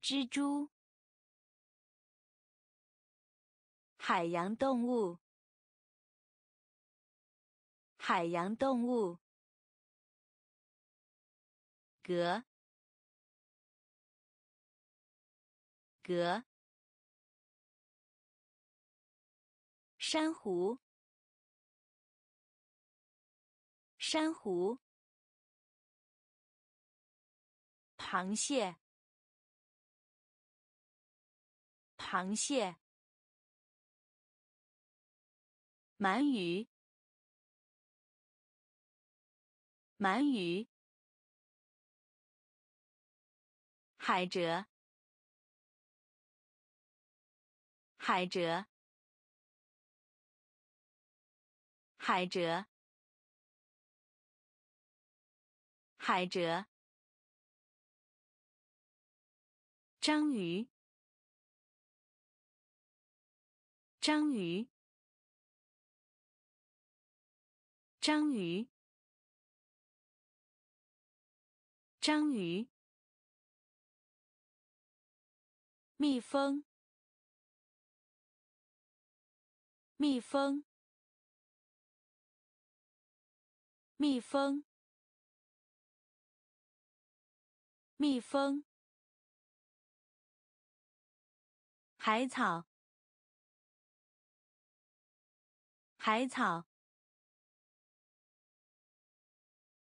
蜘蛛，海洋动物，海洋动物。格，格，珊瑚，珊瑚，螃蟹，螃蟹，鳗鱼，鳗鱼。海蜇，海蜇，海蜇，海蜇。章鱼，章鱼，章鱼，章鱼。蜜蜂，蜜蜂，蜜蜂，蜜蜂，海草，海草，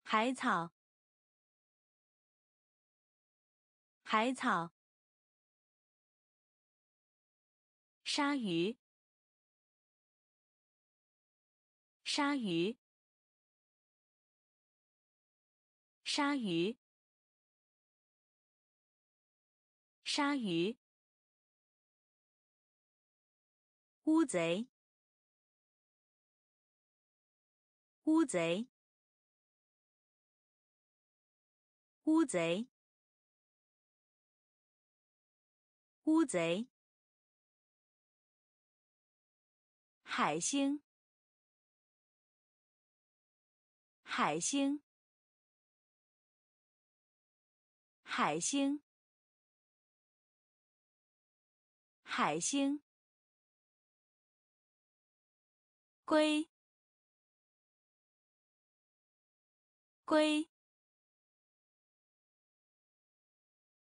海草，海草。鲨鱼，鲨鱼，鲨鱼，鲨鱼，乌贼，乌贼，乌贼，乌贼。海星，海星，海星，海星，龟，龟，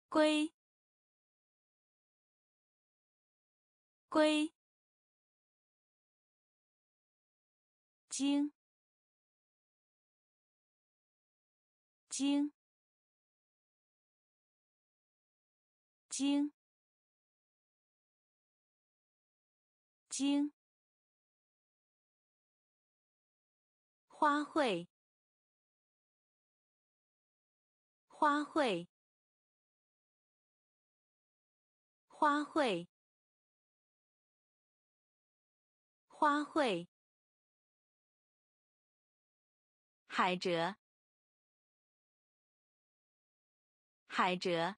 龟，龟，经，经，经，经。花卉，花卉，花卉，花卉。海蜇，海蜇。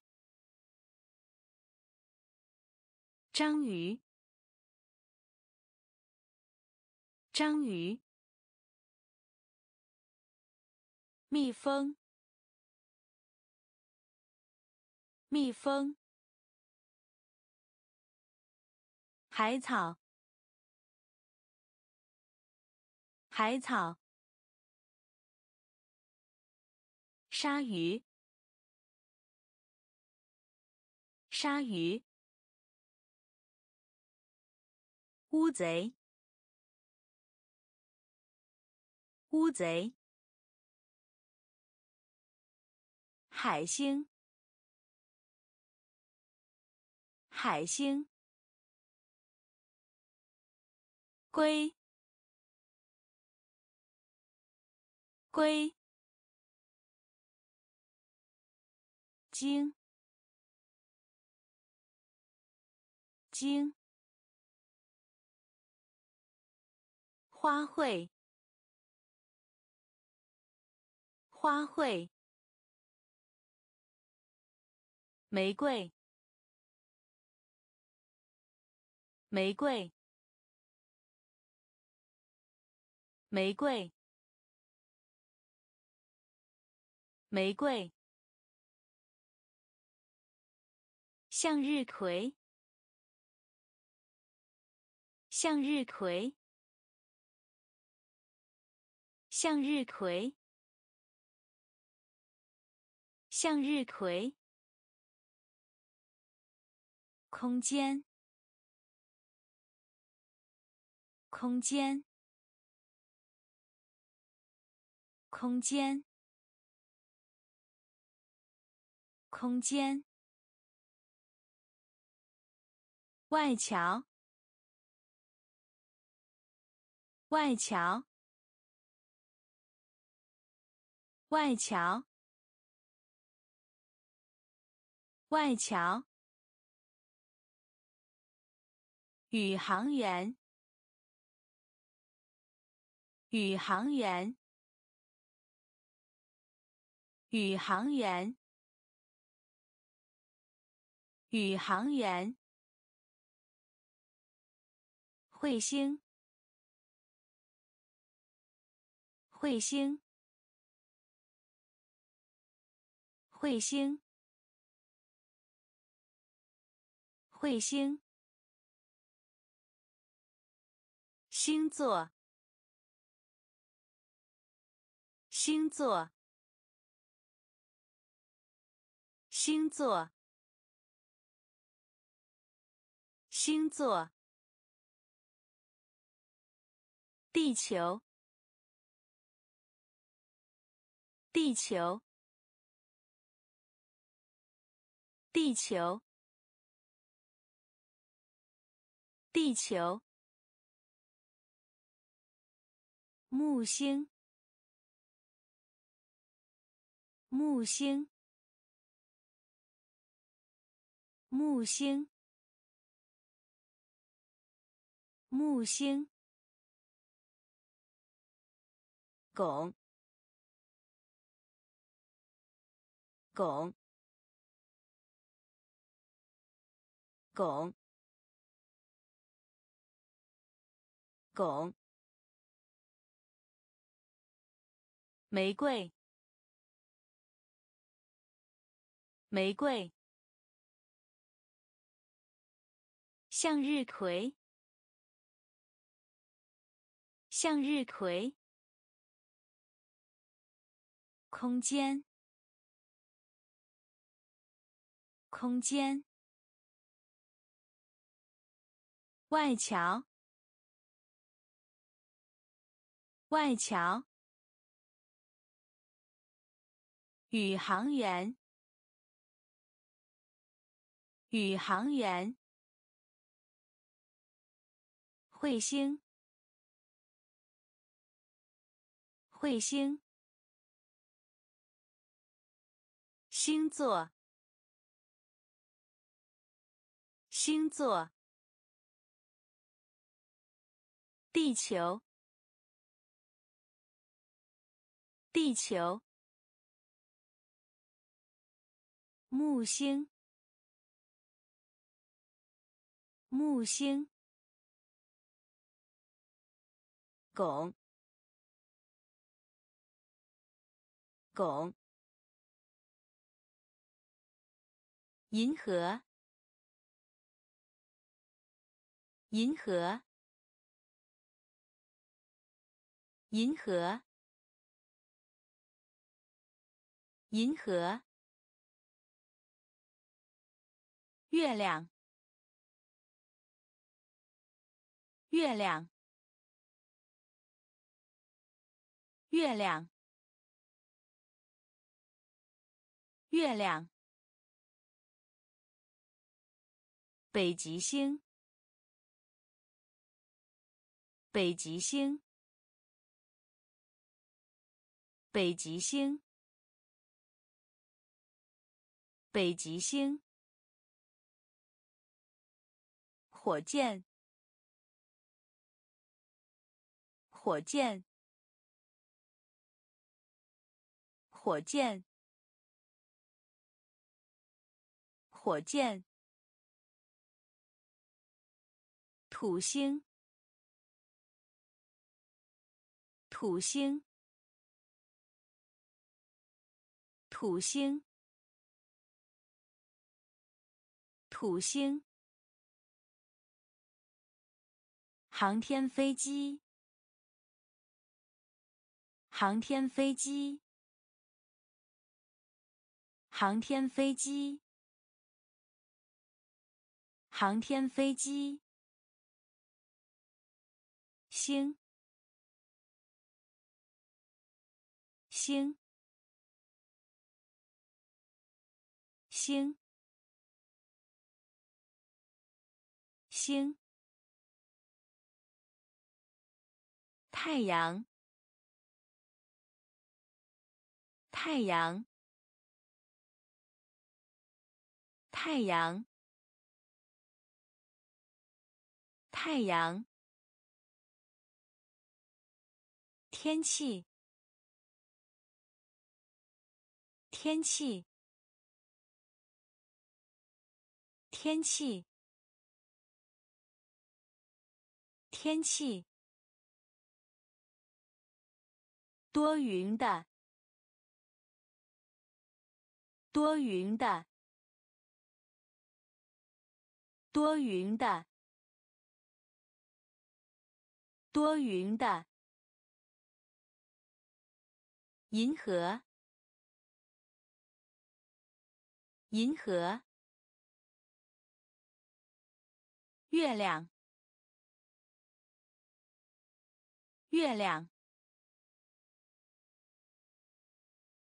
章鱼，章鱼。蜜蜂，蜜蜂，海草，海草，鲨鱼，鲨鱼，乌贼，乌贼。海星，海星，龟，龟，鲸，鲸，花卉，花卉。玫瑰，玫瑰，玫瑰，玫瑰，向日葵，向日葵，向日葵，向日葵。空间，空间，空间，空间。外墙，外墙，外墙，外墙。宇航员，宇航员，宇航员，宇航员。彗星，彗星，彗星，彗星。星座，星座，星座，星座。地球，地球，地球，地球。木星，木星，木星，木星，拱，拱，拱，拱。玫瑰，玫瑰，向日葵，向日葵，空间，空间，外墙，外墙，宇航员，宇航员，彗星，彗星。星座，星座，地球，地球，木星，木星，拱，拱。银河，银河，银河，银河，月亮，月亮，月亮，月亮。北极星，北极星，北极星，北极星，火箭，火箭，火箭，火箭。土星，土星，土星，土星。航天飞机，航天飞机，航天飞机，航天飞机。星，星，星，星。太阳，太阳，太阳，太阳。天气，天气，天气，天气。多云的，多云的，多云的，多云的。银河，银河，月亮，月亮，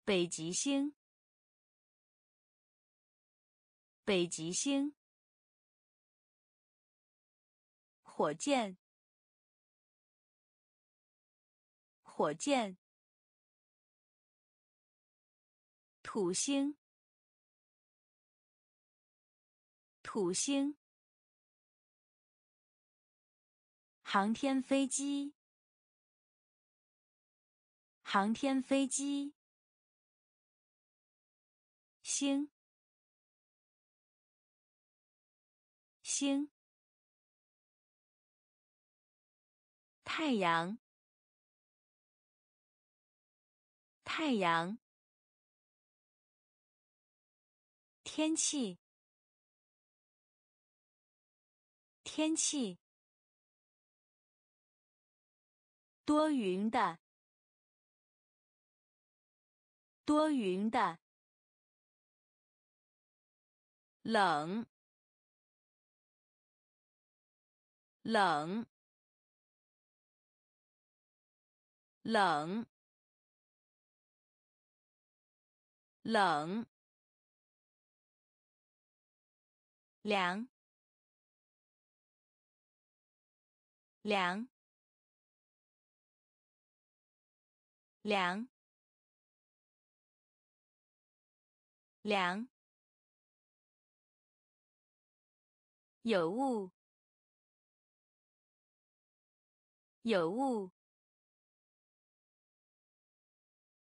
北极星，北极星，火箭，火箭。土星，土星，航天飞机，航天飞机，星，星，太阳，太阳。天气，天气，多云的，多云的，冷，冷，冷，冷，凉，凉，凉，凉。有雾，有雾，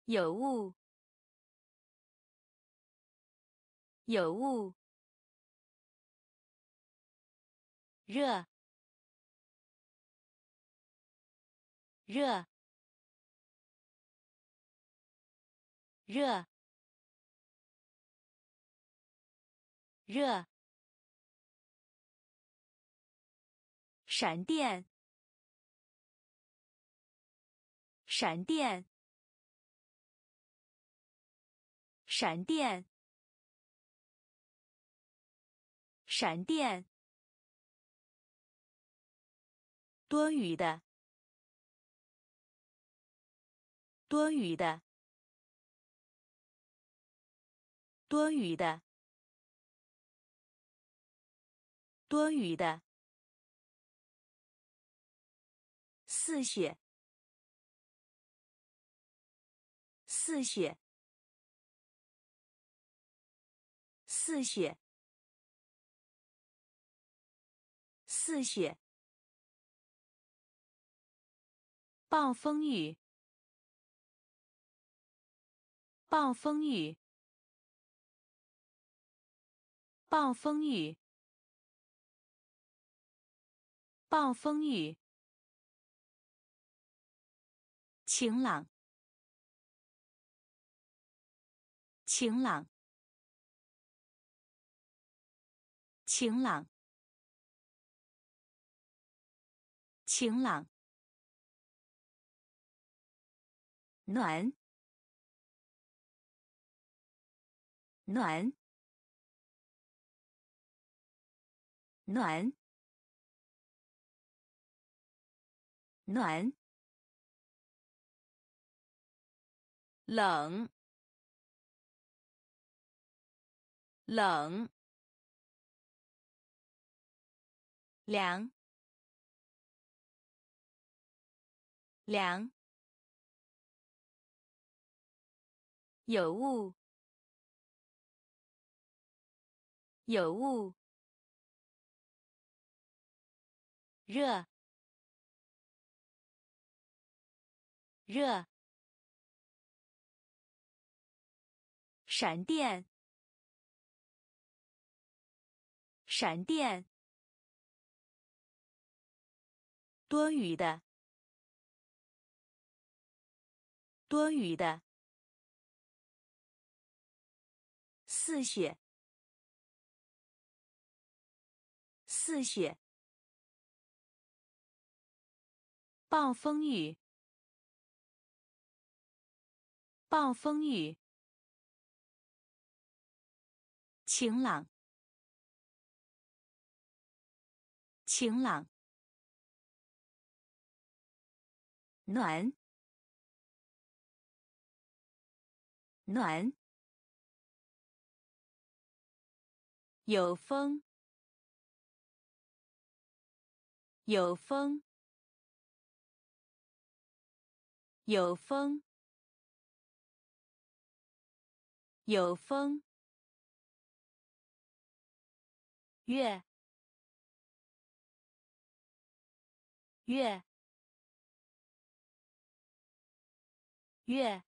有雾，有雾，热，热，热，热。闪电，闪电，闪电，闪电。多余的，多余的，多余的，多余的。似雪，似雪，似雪，似雪。暴风雨，暴风雨，暴风雨，暴风雨。晴朗，晴朗，晴朗，晴朗，暖，暖，暖，暖。冷，冷，凉，凉，有雾，有雾，热，热。闪电，闪电。多余的，多余的。似雪，似雪。暴风雨，暴风雨。晴朗，晴朗，暖，暖，有风，有风，有风，有风。月，月，月，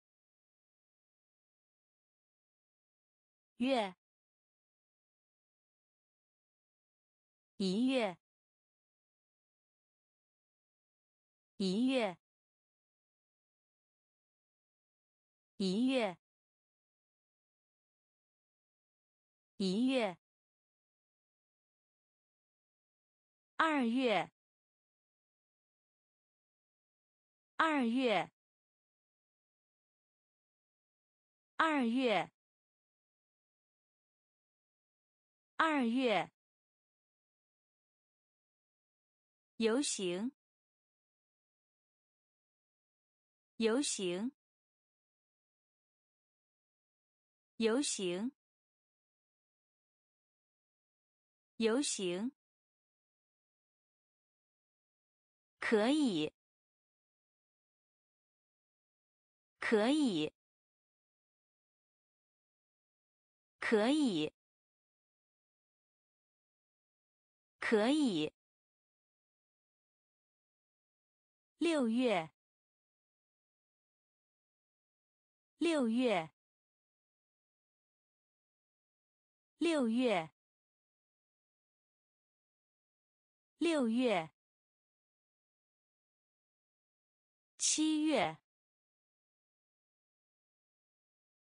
月，一月，一月，一月，一月。二月，二月，二月，二月，游行，游行，游行，游行，可以，可以，可以。可以。六月，六月，六月，六月，七月，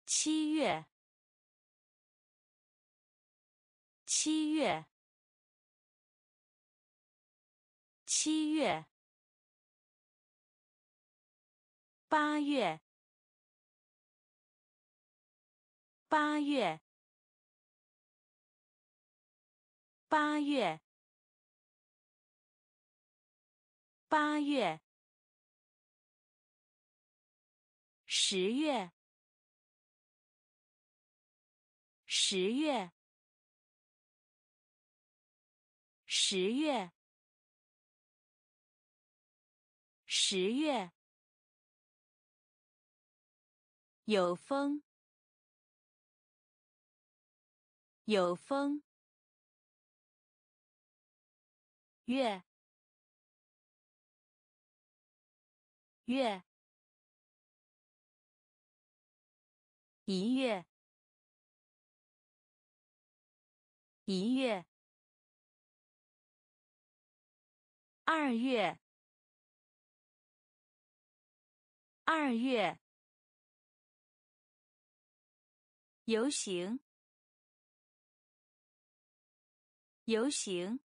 七月，七月。七月，八月，八月，八月，八月，十月，十月，十月。十月，有风，有风。月，月，一月，一月，二月。二月，游行，游行，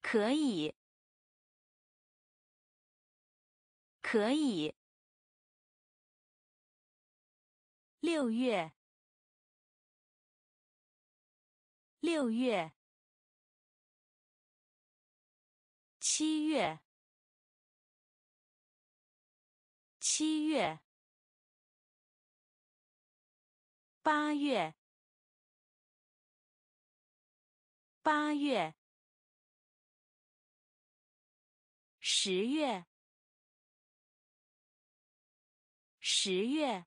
可以，可以。六月，六月，七月。七月，八月，八月，十月，十月，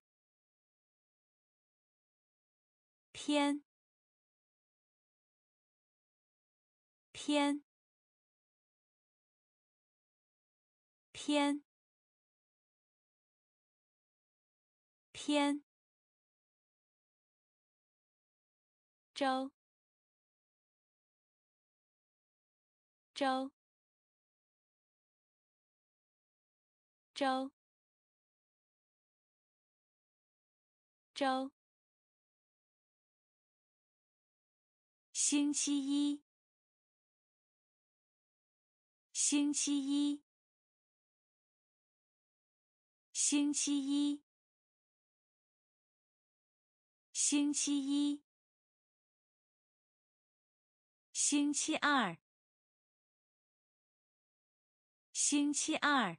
天，天，天。天，周，周，周，周，星期一，星期一，星期一。星期一，星期二，星期二，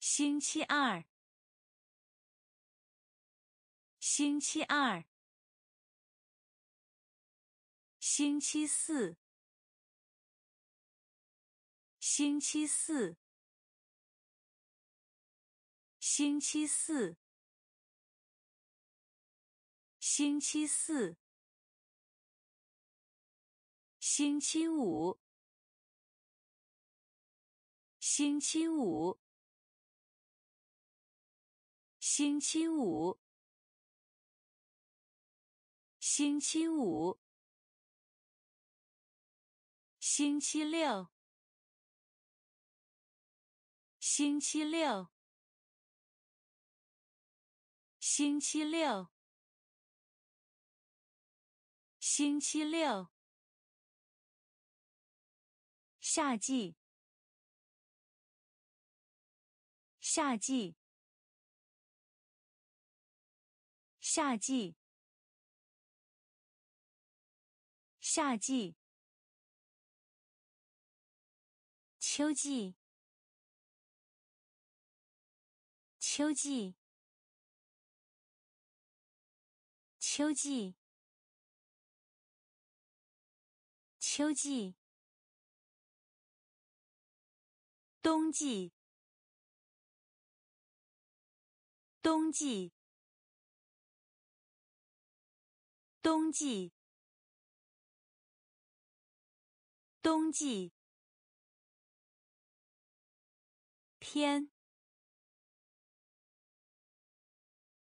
星期二，星期二，星期四，星期四，星期四。星期四，星期五，星期五，星期五，星期五，星期六，星期六，星期六。星期六，夏季，夏季，夏季，夏季，秋季，秋季，秋季，秋季。冬季，冬季，冬季，冬季，天，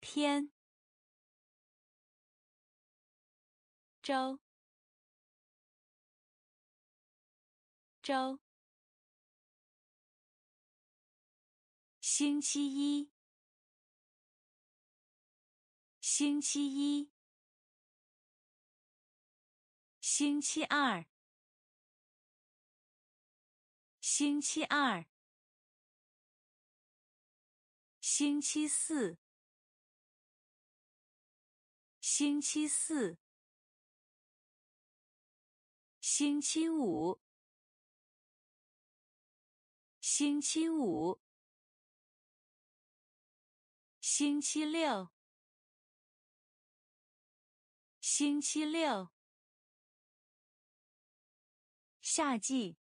天，周，周。星期一，星期一，星期二，星期二，星期四，星期四，星期五，星期五。星期六，星期六，夏季，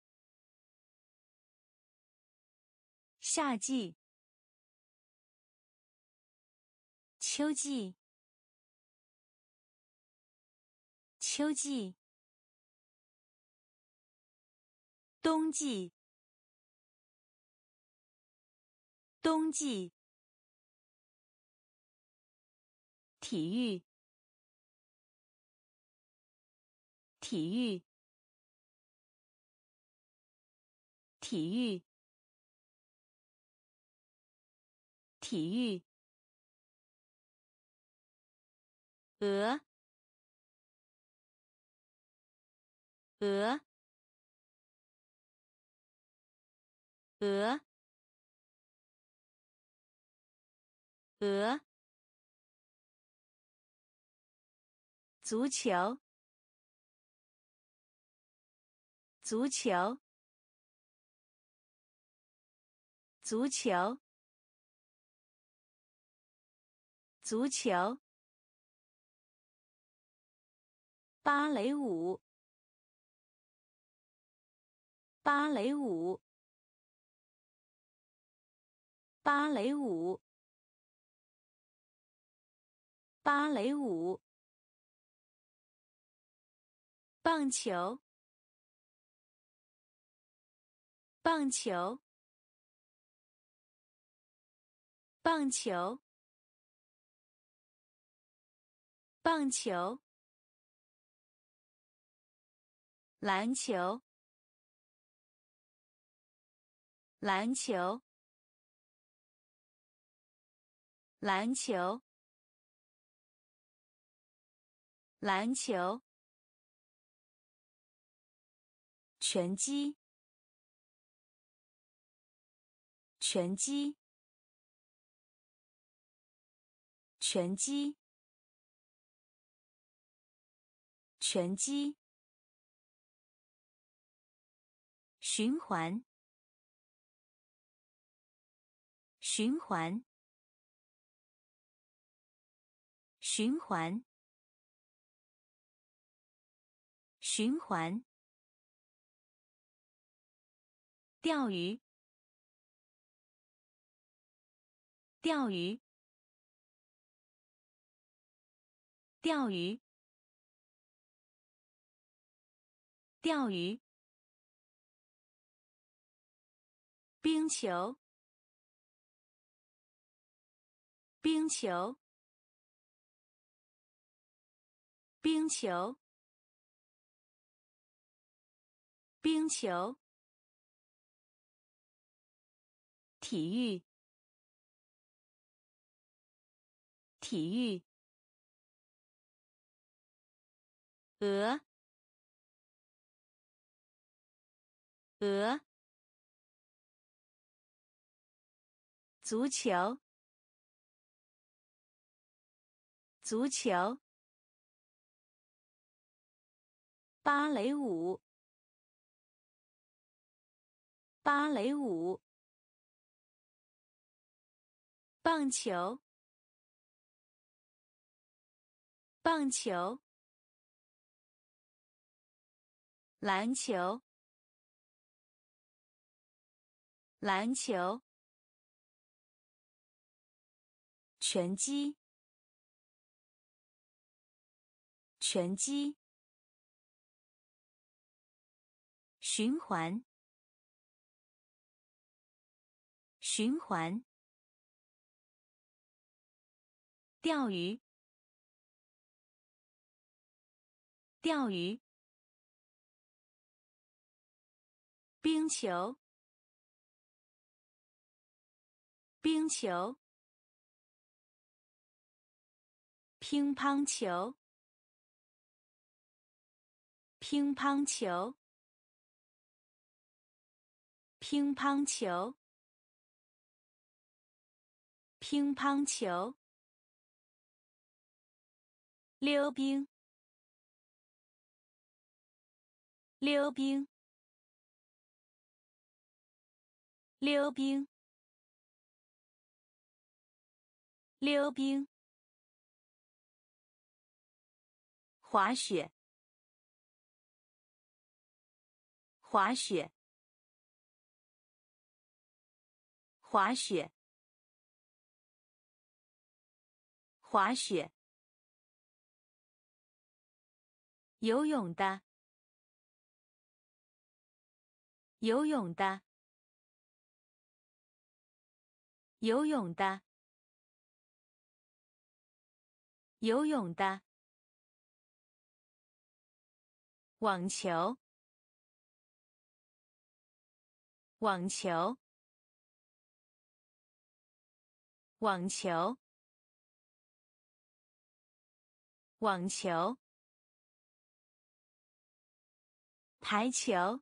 夏季，秋季，秋季，冬季，冬季。体育，体育，体育，体育。鹅，鹅，鹅，鹅。足球，足球，足球，足球。芭蕾舞，芭蕾舞，芭蕾舞，芭蕾舞。棒球，棒球，棒球，棒球，篮球，篮球，篮球，篮球。拳击，拳击，拳击，拳击，循环，循环，循环，循环。钓鱼，钓鱼，钓鱼，钓鱼。冰球，冰球，冰球，冰球。体育，体育。鹅，鹅。足球，足球，芭蕾舞，芭蕾舞，棒球，棒球，篮球，篮球，拳击。拳击，循环，循环，钓鱼，钓鱼，冰球，冰球，乒乓球。乒乓球，乒乓球，乒乓球，溜冰，溜冰，溜冰，溜冰，滑雪。滑雪，滑雪，滑雪。游泳的，游泳的，游泳的，游泳的。网球。网球，网球，网球，台球，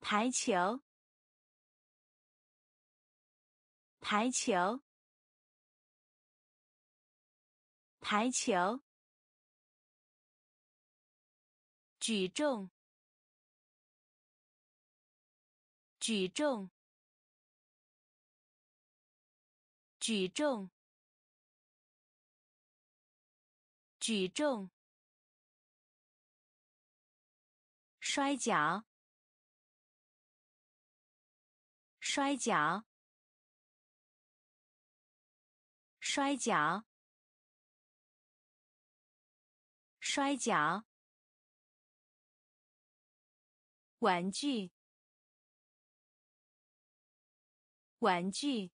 台球，台球，台球，举重。举重，举重，举重，摔跤，摔跤，摔跤，摔跤，玩具。玩具，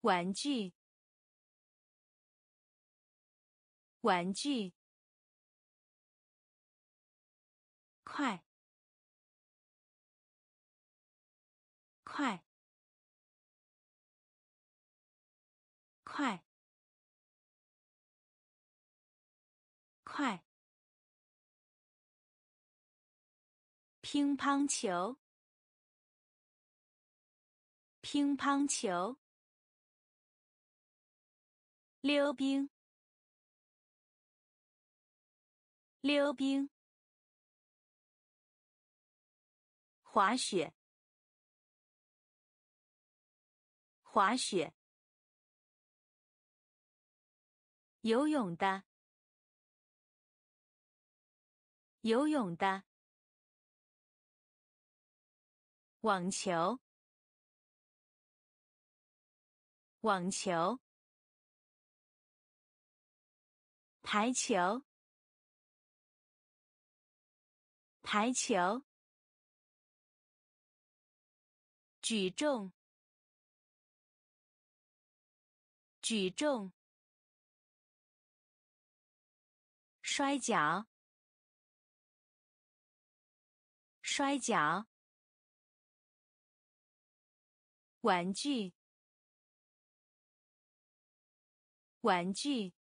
玩具，玩具，快，快，快，快，乒乓球。乒乓球，溜冰，溜冰，滑雪，滑雪，游泳的，游泳的，网球。网球，台球，台球，举重，举重，摔跤，摔跤，玩具。玩具，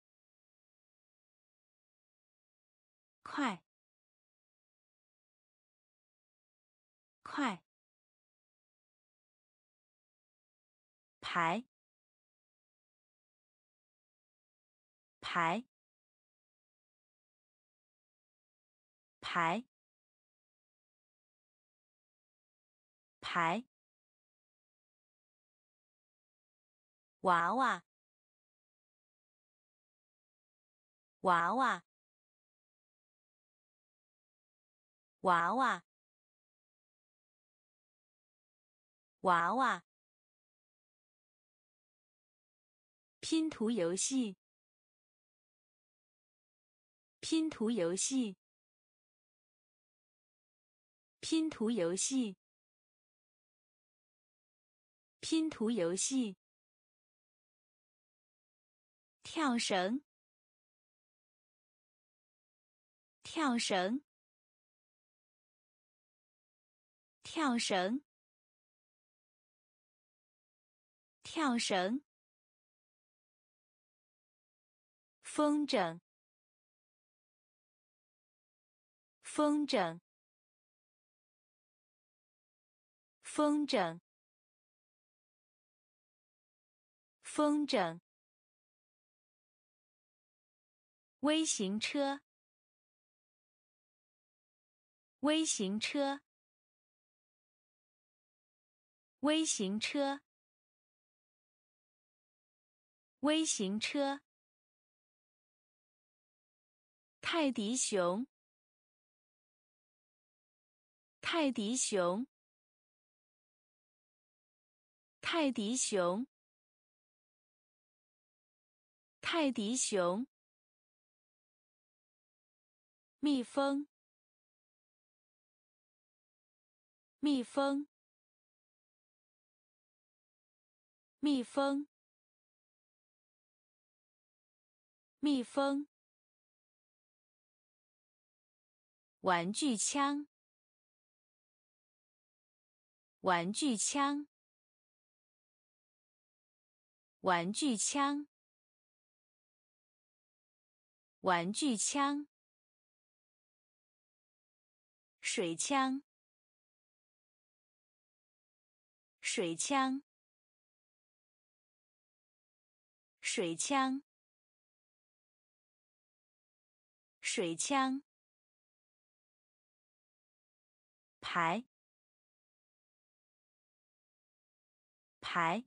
快，快，排排排排娃娃娃娃娃娃娃娃拼图游戏，拼图游戏，拼图游戏，拼图游戏，跳绳，跳绳，跳绳，跳绳。风筝，风筝，风筝，风筝。微型车，微型车，微型车，微型车。泰迪熊，泰迪熊，泰迪熊，泰迪熊。蜜蜂，蜜蜂，蜜蜂，蜜蜂。玩具枪，玩具枪，玩具枪，玩具枪，水枪，水枪，水枪，水枪。排排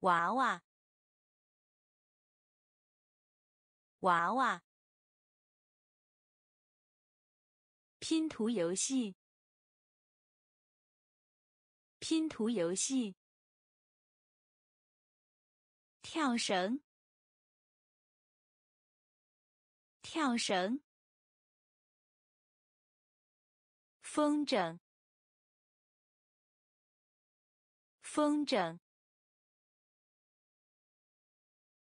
娃娃娃娃拼图游戏拼图游戏跳绳跳绳。风筝，风筝，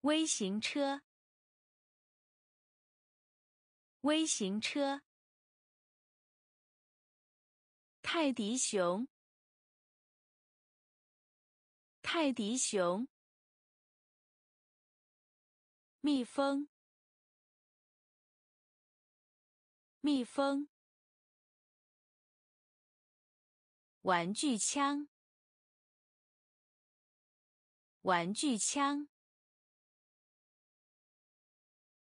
微型车，微型车，泰迪熊，泰迪熊，蜜蜂，蜜蜂。玩具枪，玩具枪，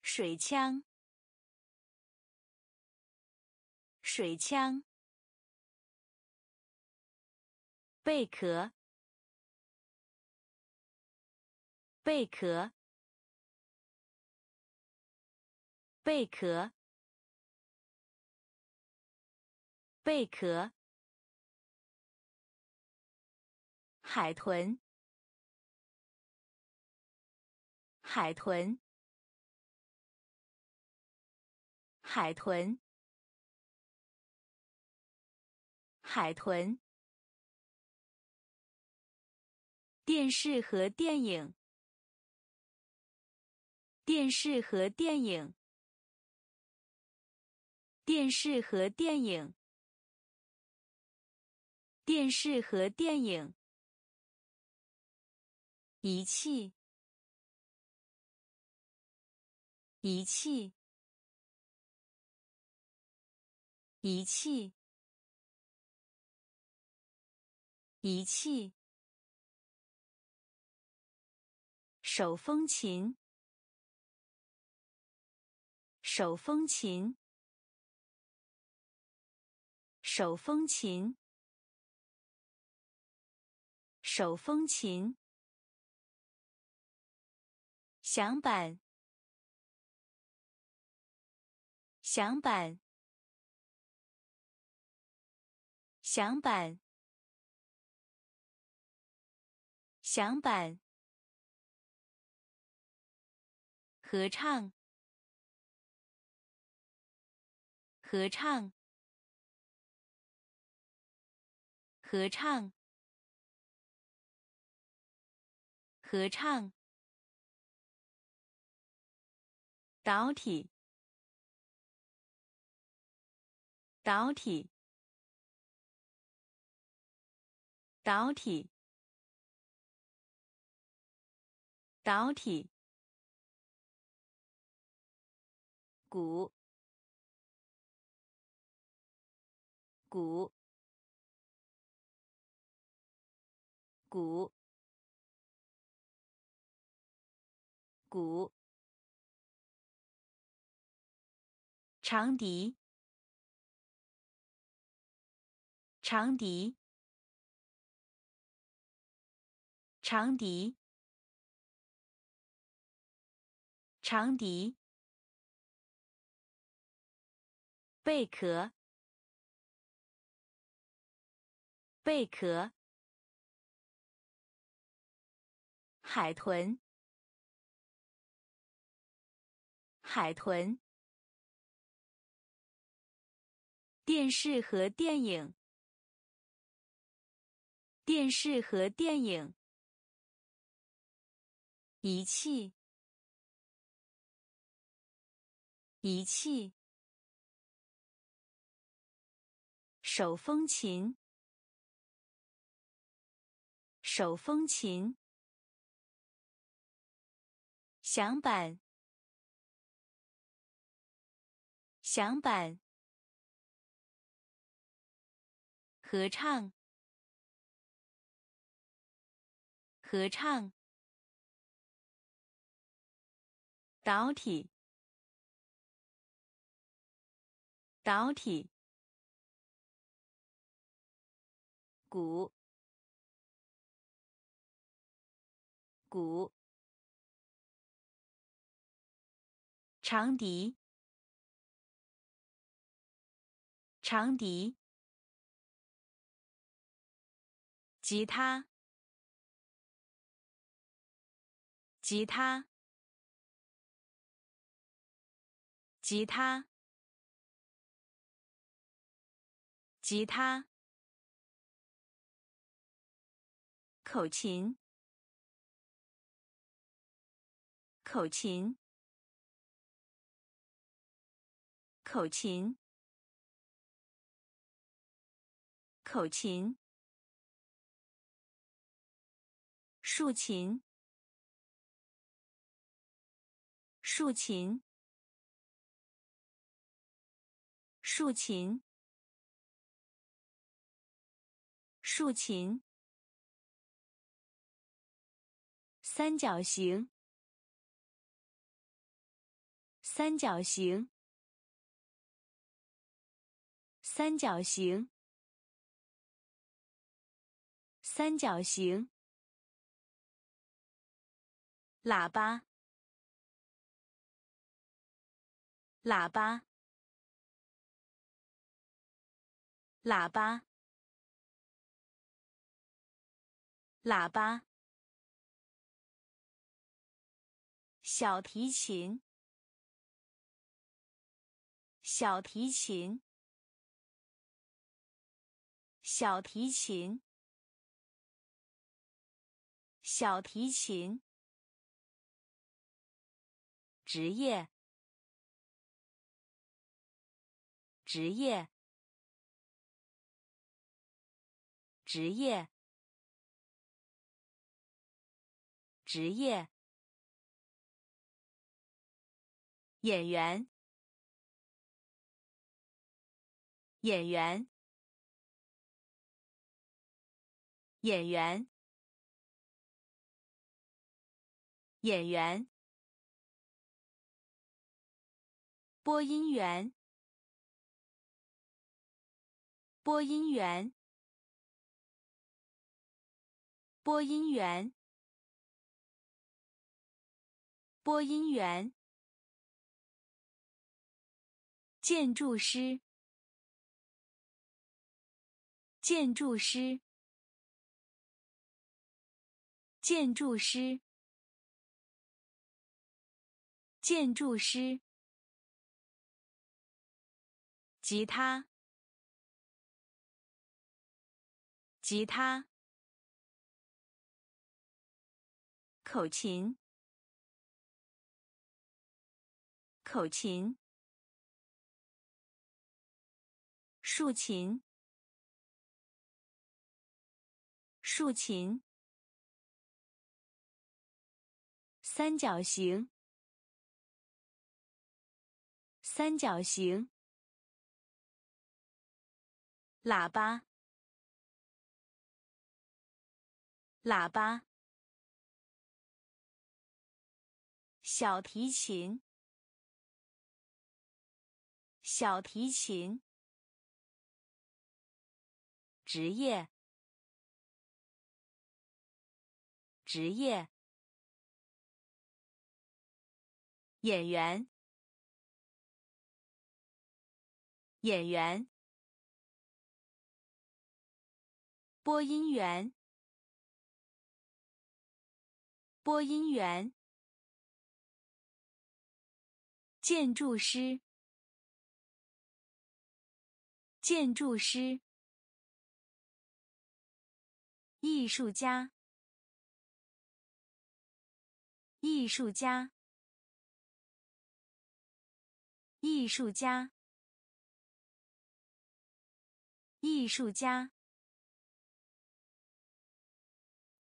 水枪，水枪，贝壳，贝壳，贝壳，贝壳。海豚，海豚，海豚，海豚。电视和电影，电视和电影，电视和电影，电视和电影。仪器，仪器，仪器，仪器，手风琴，手风琴，手风琴，手风琴，响板，响板，响板。响板，合唱，合唱，合唱，合唱。导体，导体，导体。导体，鼓，鼓，鼓，鼓，长笛，长笛，长笛。长笛，贝壳，贝壳，海豚，海豚，电视和电影，电视和电影，仪器。仪器，手风琴，手风琴，响板，响板，合唱，合唱，导体。导体，鼓，鼓，长笛，长笛，吉他，吉他，吉他。吉他，口琴，口琴，口琴，口琴，竖琴，竖琴，竖琴。竖琴，三角形，三角形，三角形，三角形，喇叭，喇叭，喇叭。喇叭，小提琴，小提琴，小提琴，小提琴，职业，职业，职业。职业演员，演员，演员，演员，播音员，播音员，播音员，播音员，建筑师，建筑师。建筑师，建筑师，吉他，吉他，口琴，口琴，竖琴，竖琴。三角形，三角形，喇叭，喇叭，小提琴，小提琴，职业，职业。演员，演员，播音员，播音员，建筑师，建筑师，艺术家，艺术家。艺术家，艺术家，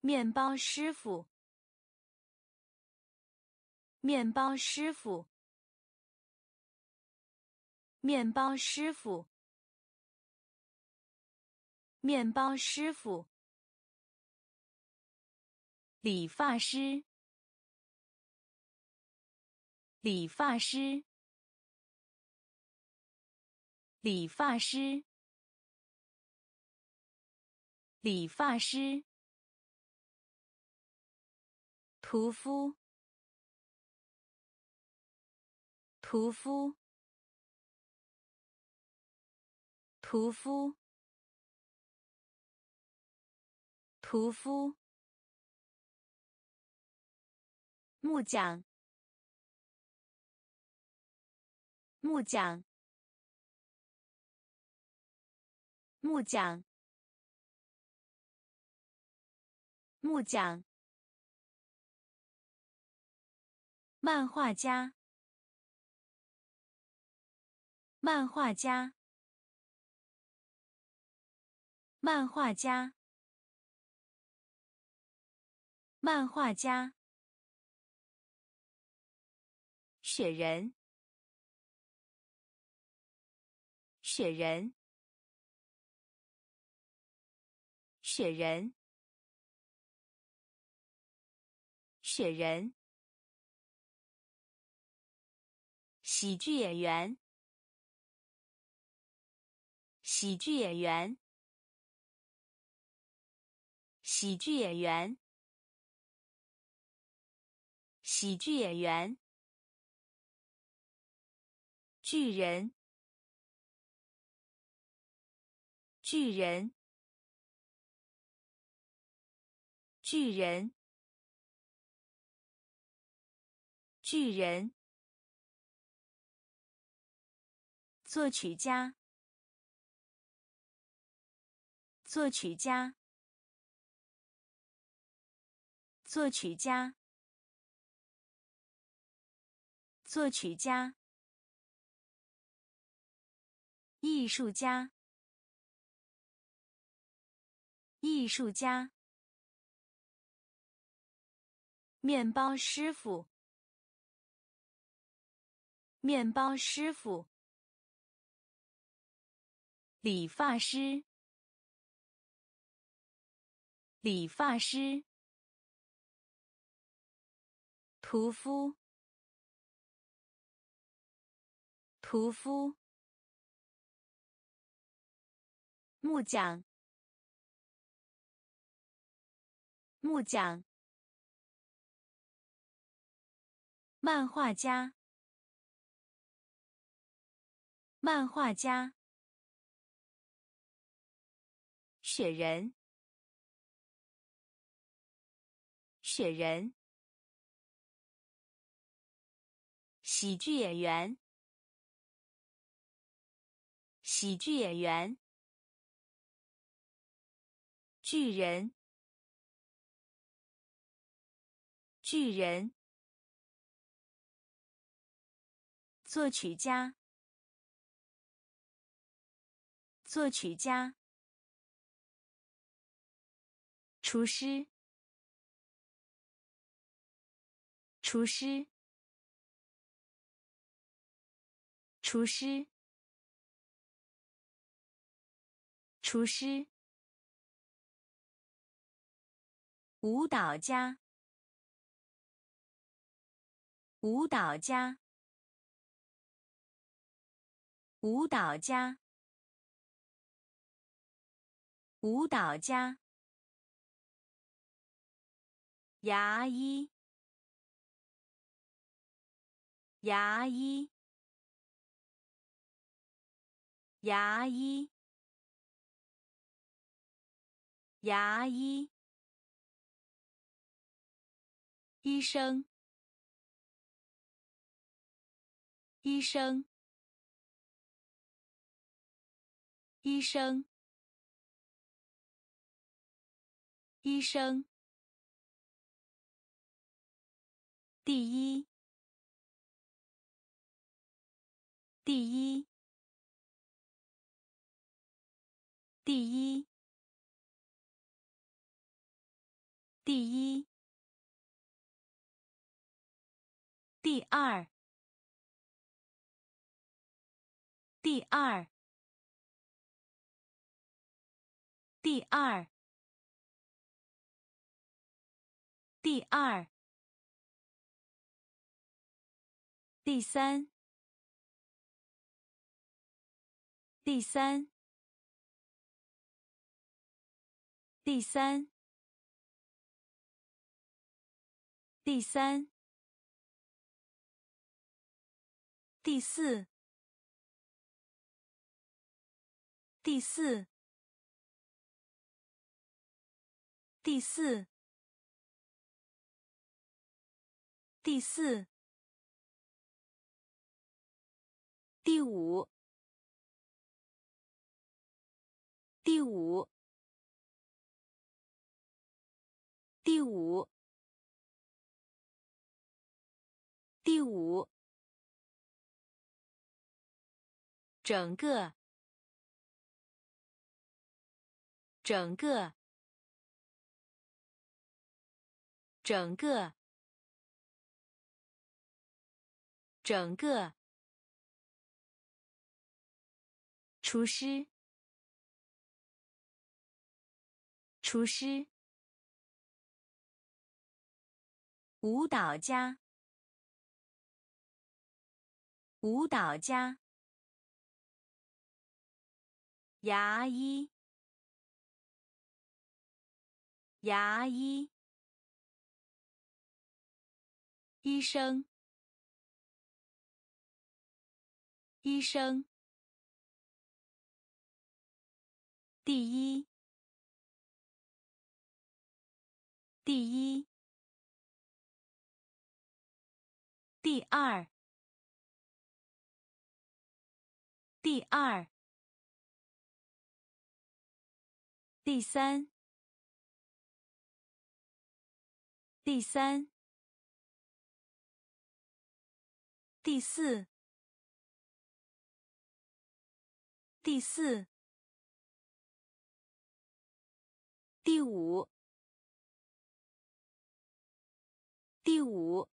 面包师傅，面包师傅，面包师傅，面包师傅，理发师，理发师。理发师，理发师，屠夫，屠夫，屠夫，屠夫，木匠，木匠。木匠，木匠，漫画家，漫画家，漫画家，漫画家，雪人，雪人。雪人，雪人，喜剧演员，喜剧演员，喜剧演员，喜剧演员，巨人，巨人。巨人，巨人，作曲家，作曲家，作曲家，作曲家，艺术家，艺术家。面包师傅，面包师傅，理发师，理发师，屠夫，屠夫，木匠，木匠，漫画家，漫画家，雪人。雪人，喜剧演员，喜剧演员，巨人，巨人，作曲家，作曲家，厨师。厨师，厨师，厨师，舞蹈家，舞蹈家，舞蹈家，舞蹈家，牙医。牙医，牙医，牙医，医生，医生，医生，医生，第一。第一，第一，第一，第二，第二，第二，第二，第三。第三，第三，第三，第四，第四，第四，第四，第五。第五，第五，第五，整个，整个，整个，整个，厨师。厨师，舞蹈家，舞蹈家，牙医，牙医，医生，医生，第一。第一，第二，第二，第三，第三，第四，第四，第五。第五，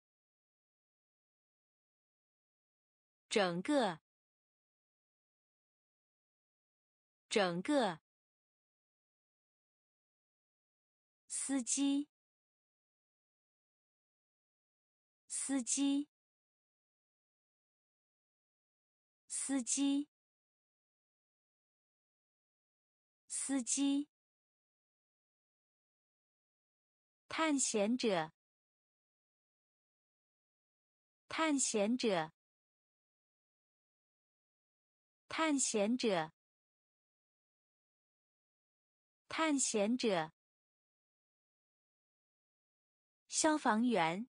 整个，整个，司机，司机，司机，司机。探险者，探险者，探险者，探险者。消防员，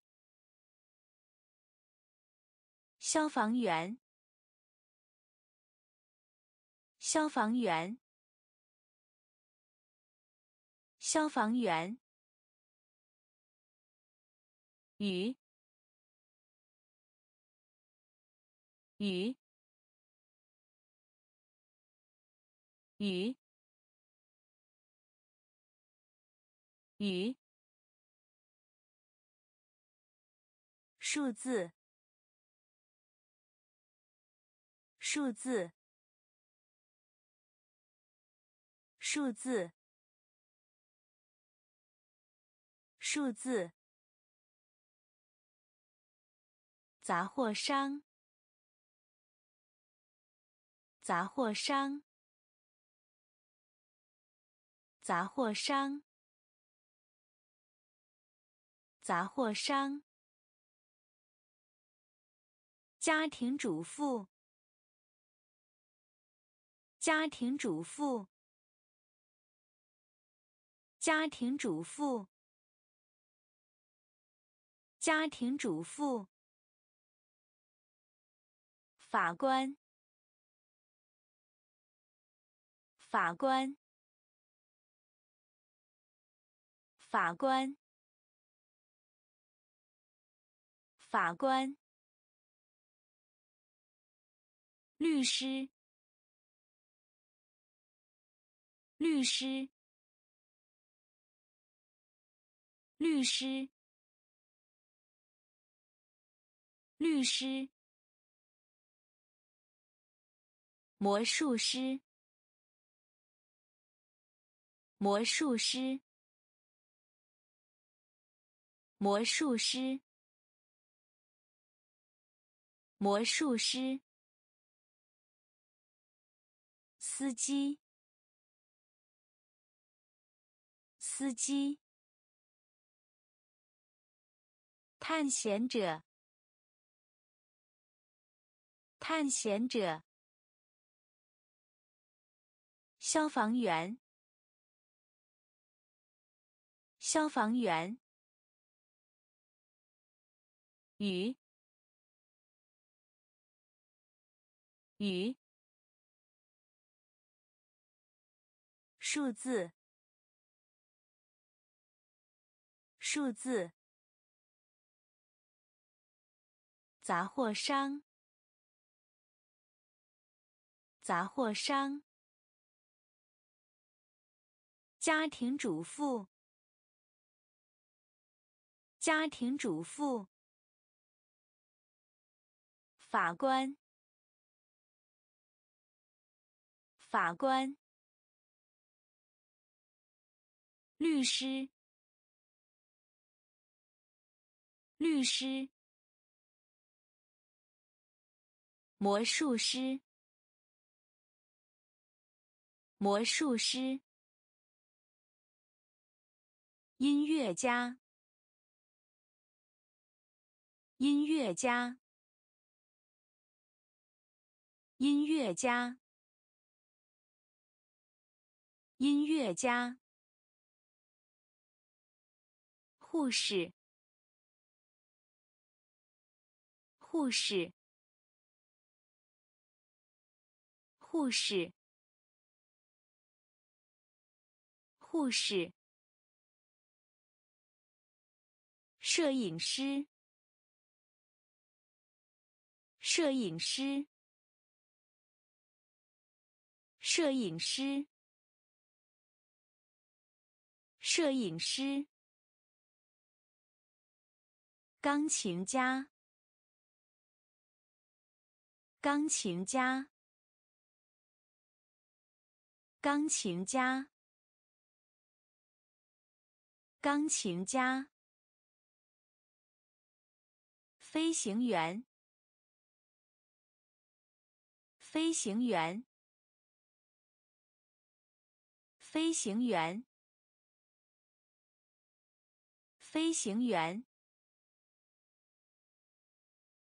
消防员，消防员，消防员。鱼，鱼，鱼，鱼。数字，数字，数字，数字。杂货商，杂货商，杂货商，杂货商。家庭主妇，家庭主妇，家庭主妇，家庭主妇。法官，法官，法官，法官。律师，律师，律师，律师。魔术师，魔术师，魔术师，魔术师。司机，司机。探险者，探险者。消防员，消防员。鱼，鱼。数字，数字。杂货商，杂货商。家庭主妇，家庭主妇。法官，法官。律师，律师。魔术师，魔术师。音乐家，音乐家，音乐家，音乐家。护士，护士，护士，护士。摄影师，摄影师，摄影师，摄影师。钢琴家，钢琴家，钢琴家，钢琴家，飞行员，飞行员，飞行员，飞行员，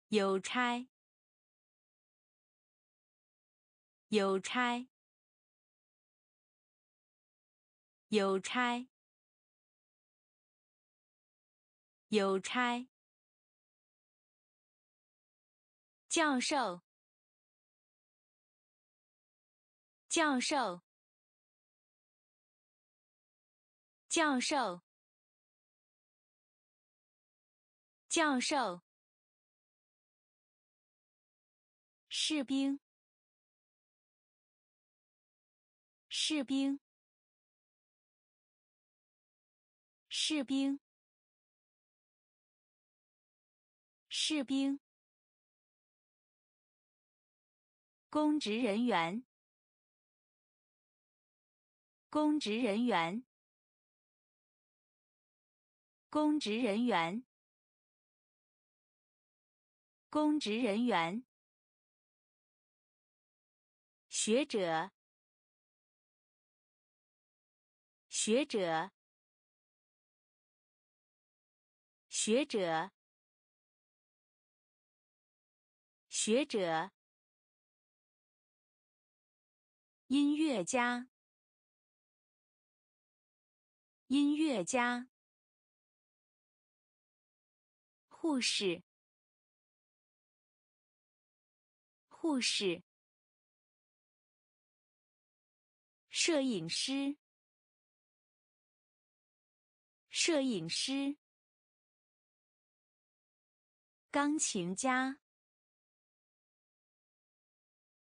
邮差，邮差，邮差。邮差，教授，教授，教授，教授，士兵，士兵，士兵。士兵，公职人员，公职人员，公职人员，公职人员，学者，学者，学者。学者，音乐家，音乐家，护士，护士，摄影师，摄影师，钢琴家。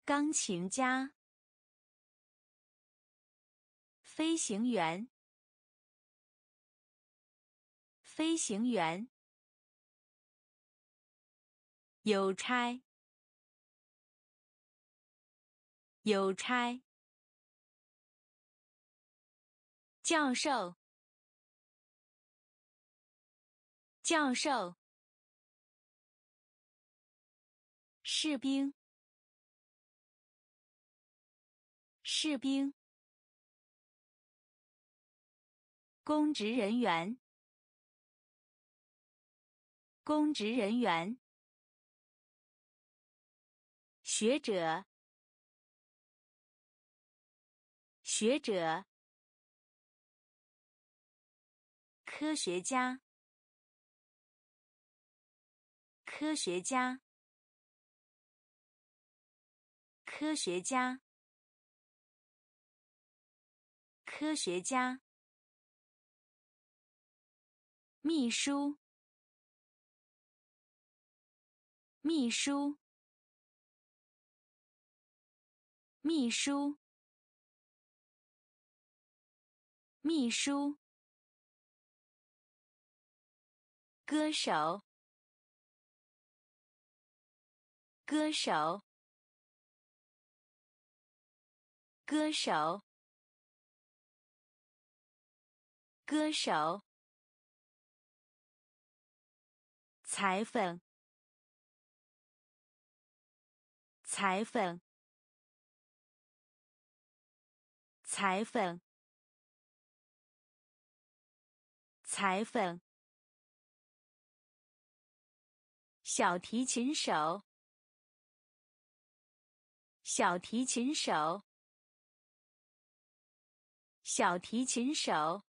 钢琴家，飞行员，飞行员，邮差，邮差，教授，教授，士兵。士兵，公职人员，公职人员，学者，学者，科学家，科学家，科学家。科学家，秘书，秘书，秘书，秘书，歌手，歌手，歌手。歌手，裁缝，裁缝，裁缝，裁缝，小提琴手，小提琴手，小提琴手。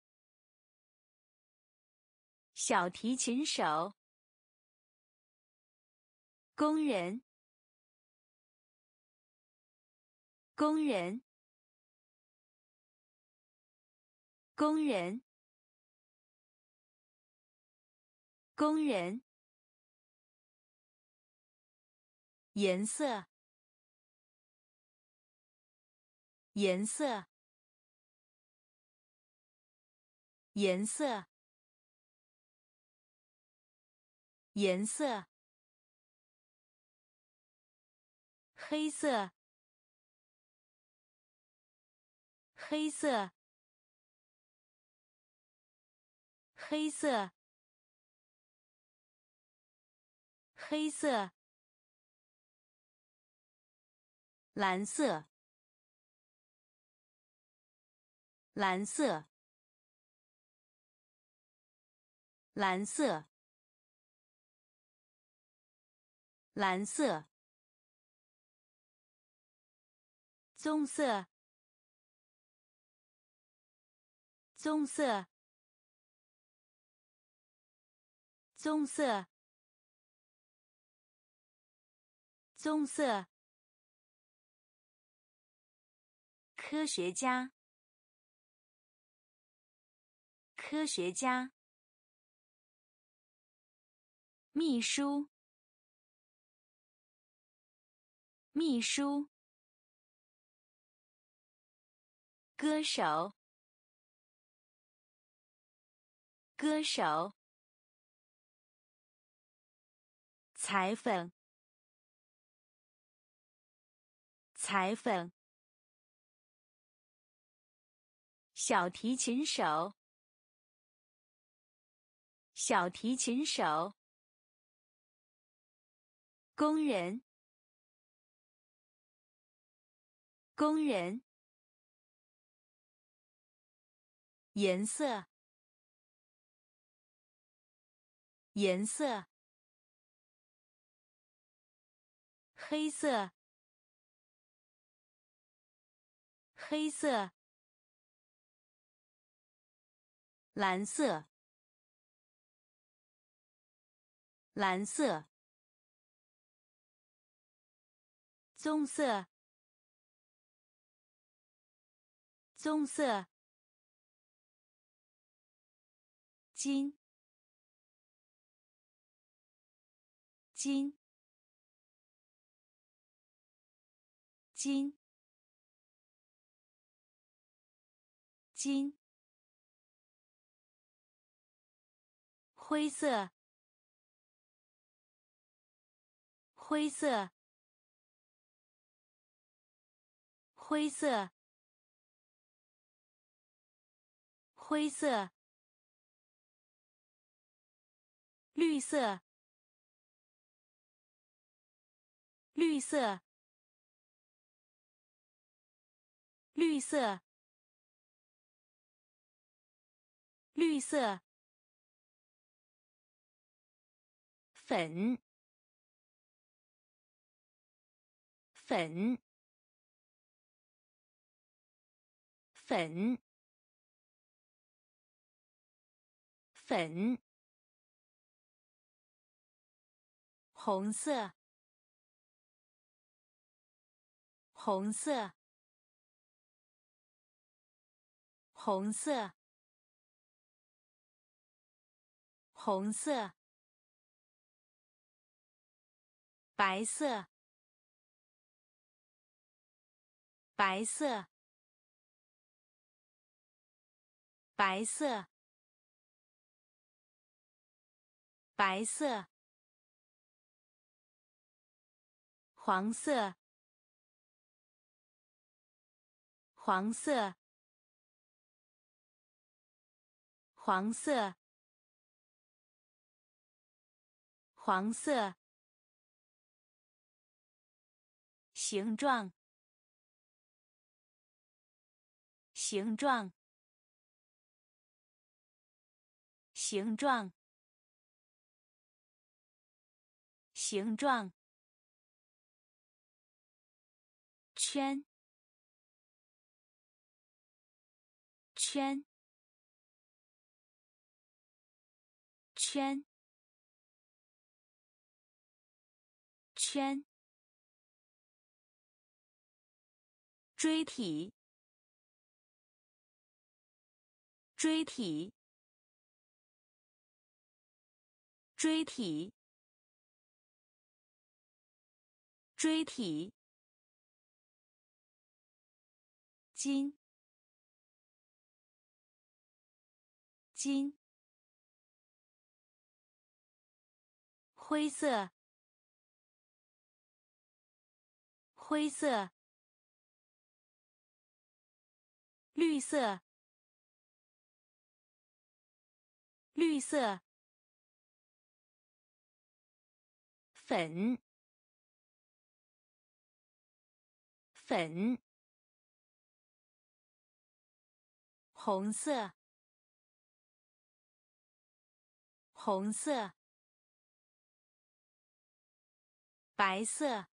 小提琴手，工人，工人，工人，工人，颜色，颜色，颜色。颜色：黑色，黑色，黑色，黑色，蓝色，蓝色，蓝色，蓝色，棕色，棕色。棕色，棕色。科学家，科学家。秘书，秘书。歌手，歌手。裁缝，裁缝。小提琴手，小提琴手。工人，工人。颜色，颜色。黑色，黑色，蓝色，蓝色，棕色，棕色，金，金。金，金，灰色，灰色，灰色，灰色，绿色，绿色。绿色，绿色，粉，粉，粉，粉，红色，红色。红色，红色，白色，白色，白色，白色，黄色，黄色。黄色，黄色，形状，形状，形状，形状，圈，圈。圈，圈，锥体，锥体，锥体，锥体，金，金。灰色，灰色，绿色，绿色，粉，粉，红色，红色，白色，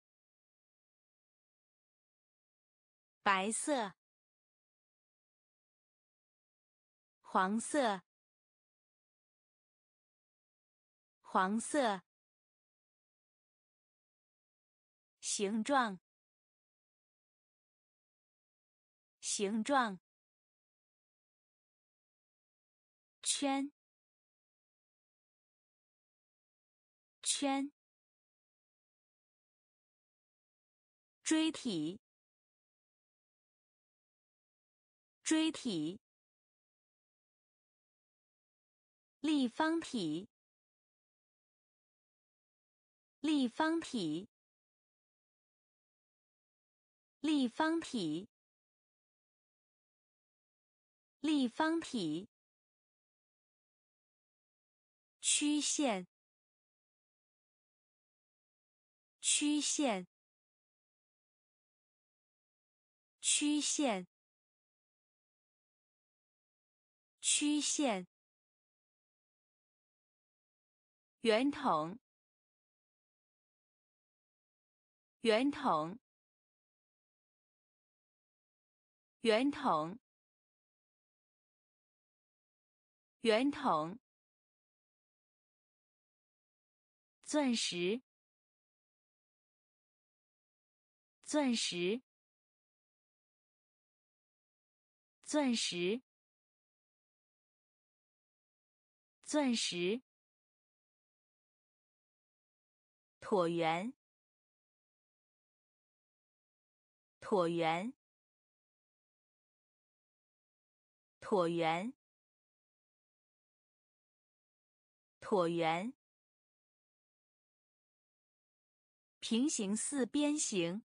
白色。黄色，黄色，形状，形状，圈，圈，锥体，锥体。立方体，立方体，立方体，立方体，曲线，曲线，曲线，曲线。圆筒，圆筒，圆筒，圆筒，钻石，钻石，钻石，钻石。椭圆，椭圆，椭圆，椭圆，平行四边形，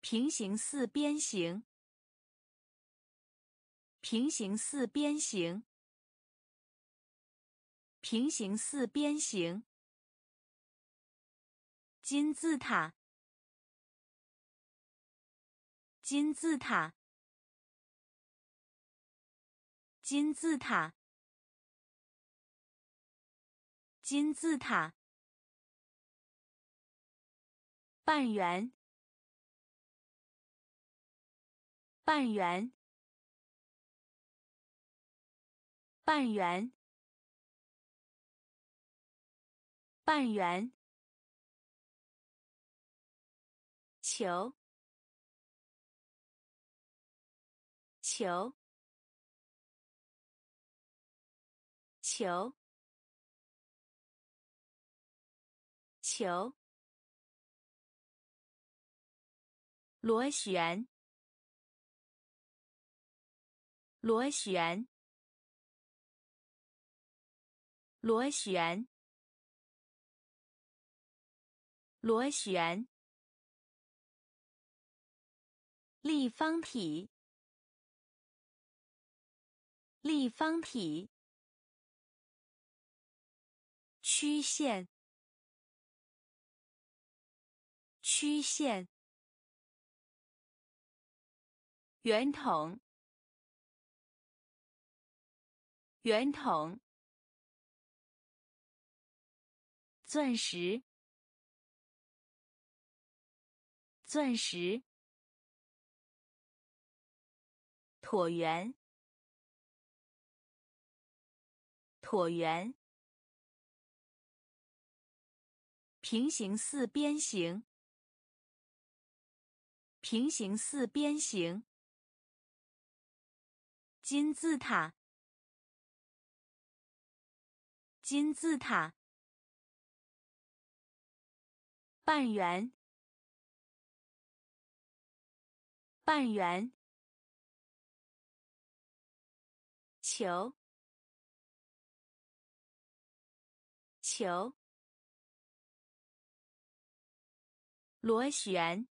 平行四边形，平行四边形，平行四边形。金字塔，金字塔，金字塔，金字塔，半圆，半圆，半圆，半圆。球，球，球，球，螺旋，螺旋，螺旋，螺旋。立方体，立方体，曲线，曲线，圆筒，圆筒，钻石，钻石。椭圆，椭圆，平行四边形，平行四边形，金字塔，金字塔，半圆，半圆。球，球，螺旋，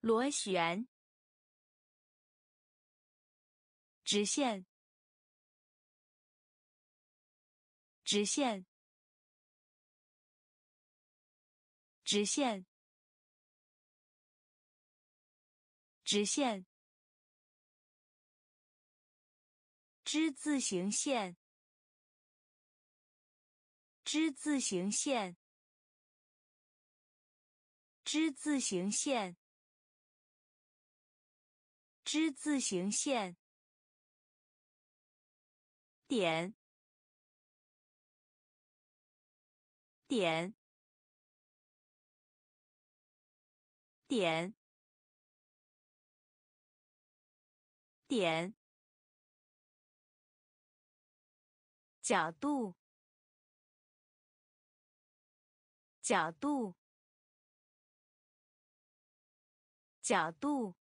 螺旋，直线，直线，直线，直线，之字形线，之字形线，之字形线，之字形线。点点点点角度角度角度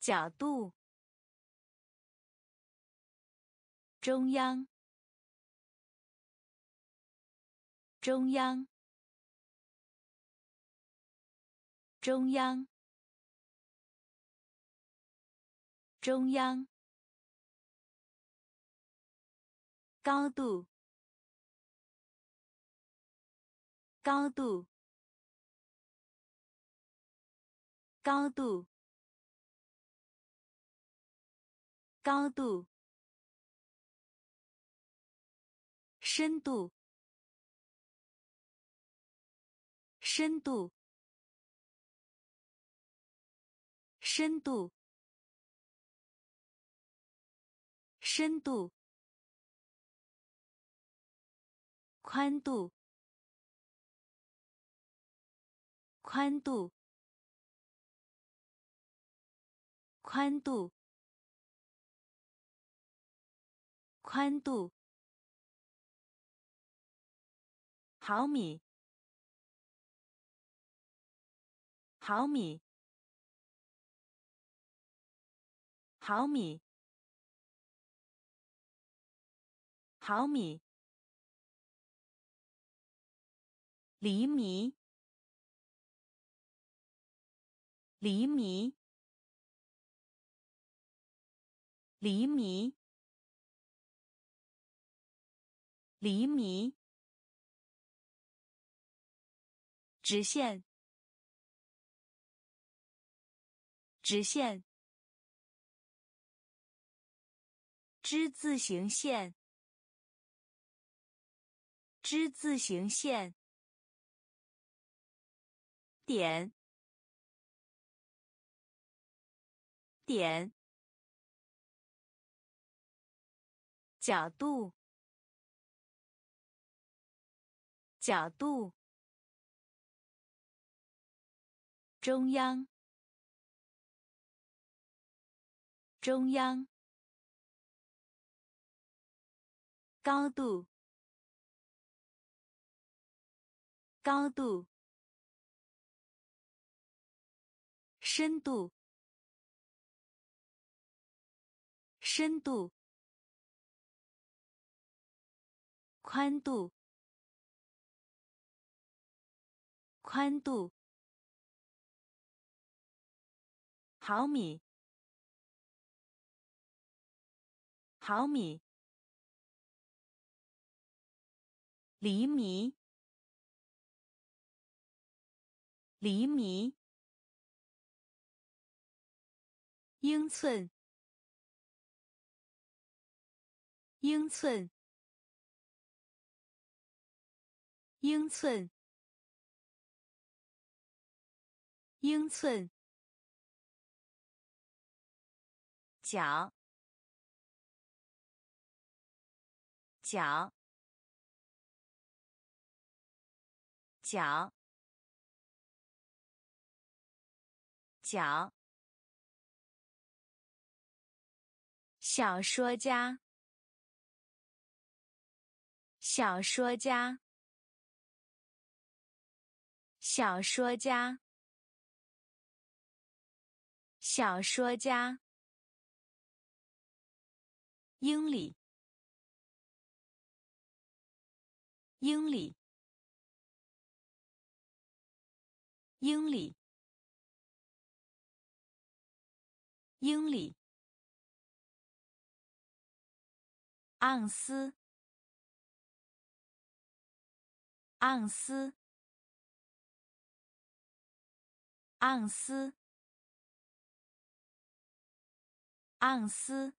角度中央，中央，中央，中央，高度，高度，高度，高度。深度，深度，深度，深度，宽度，宽度，宽度，宽度。毫米，毫米，毫米，毫米，厘米，厘米，厘米，厘米。直线，直线，之字形线，之字形线，点，点，角度，角度。中央，中央，高度，高度，深度，深度，宽度，宽度。毫米，毫米，厘米，厘米，英寸，英寸，英寸，英寸。角，角，角，角。小说家，小说家，小说家，小说家。英里，英里，英里，英里，盎司，盎司，盎司，盎司，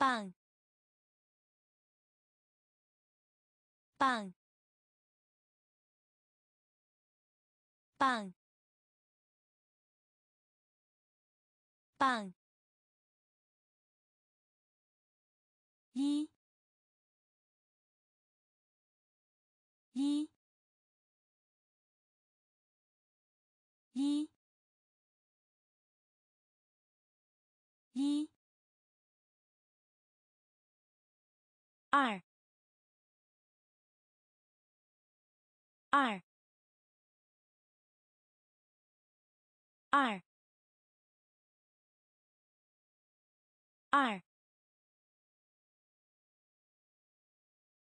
磅，磅，磅。磅，一，一，一，一，二，二，二。二，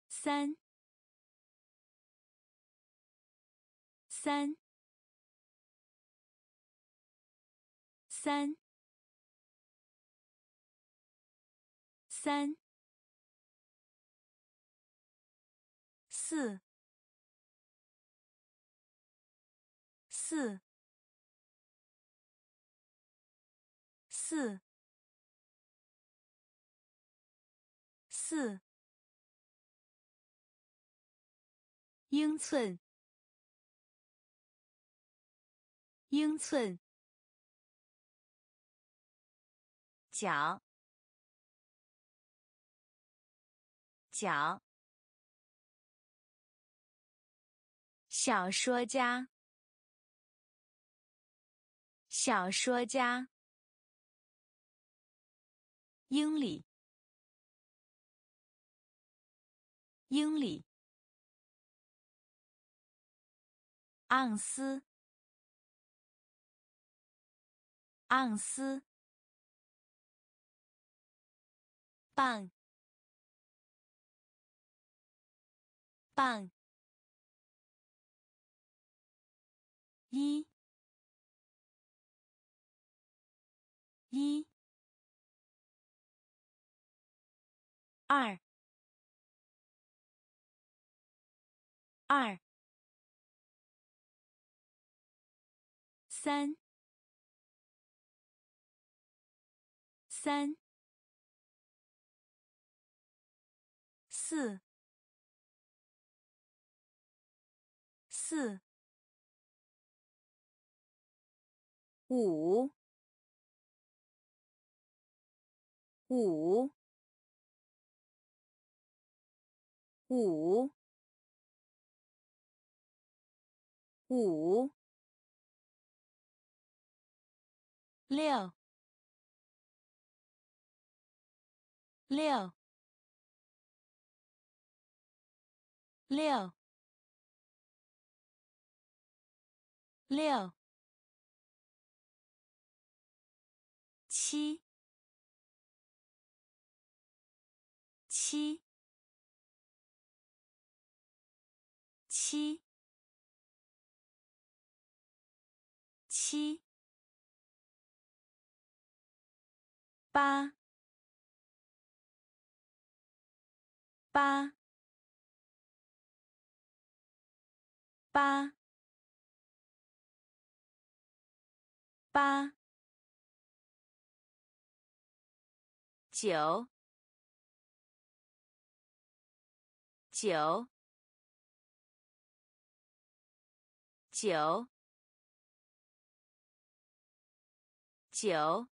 三，三，三，三，四，四，四。四。英寸，英寸，角，角，小说家，小说家，英里。英里，盎司，盎司，磅，磅，一，一，二。二，三，三，四，四，五，五，五。五，六，六，六，六，七，七，七。七。八。八。八。八。九九九。九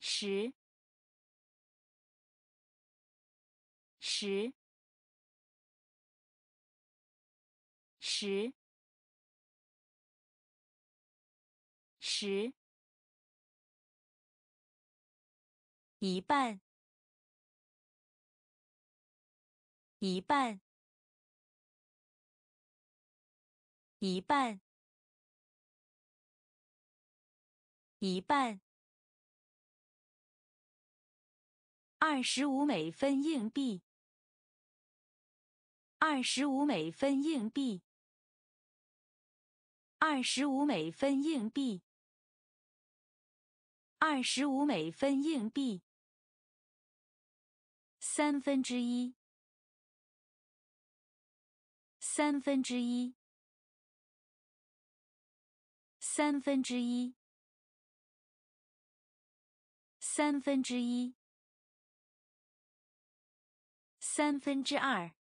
十。十。十。十。一半。一半。一半。一半，二十五美分硬币，二十五美分硬币，二十五美分硬币，二十五美分硬币，三分之一，三分之一，三分之一，三分之一，三分之二，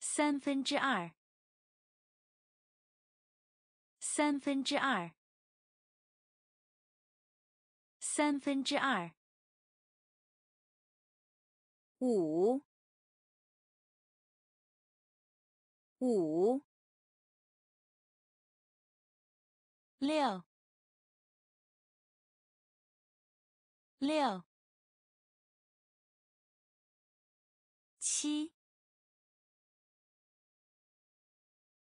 三分之二。三分之二，三分之二，五，五，六，六，七，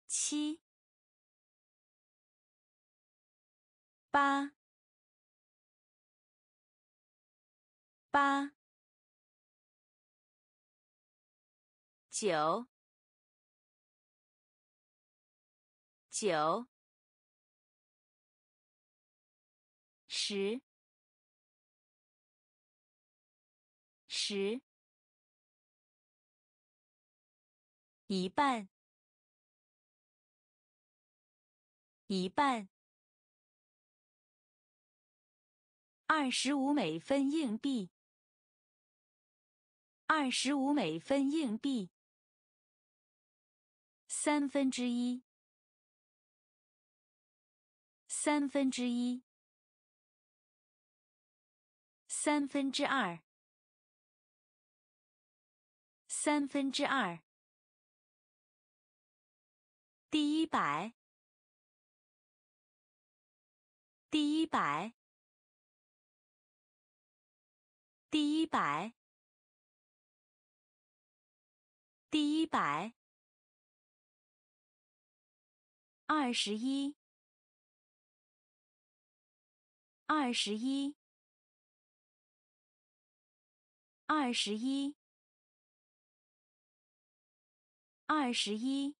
七。八，八，九，九，十，十，一半，一半。二十五美分硬币，二十五美分硬币，三分之一，三分之一，三分之二，三分之二，第一百，第一百。第一百，第一百，二十一，二十一，二十一，二十一，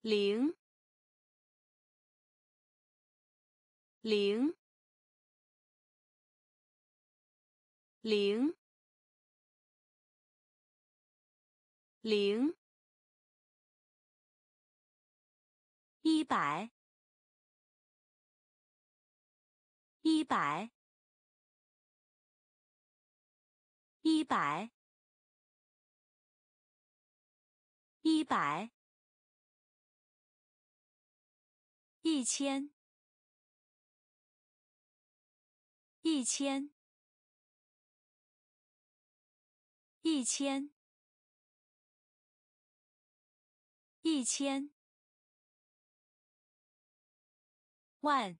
零，零。零，零，一百，一百，一百，一百，一千，一千。一千，一千，万，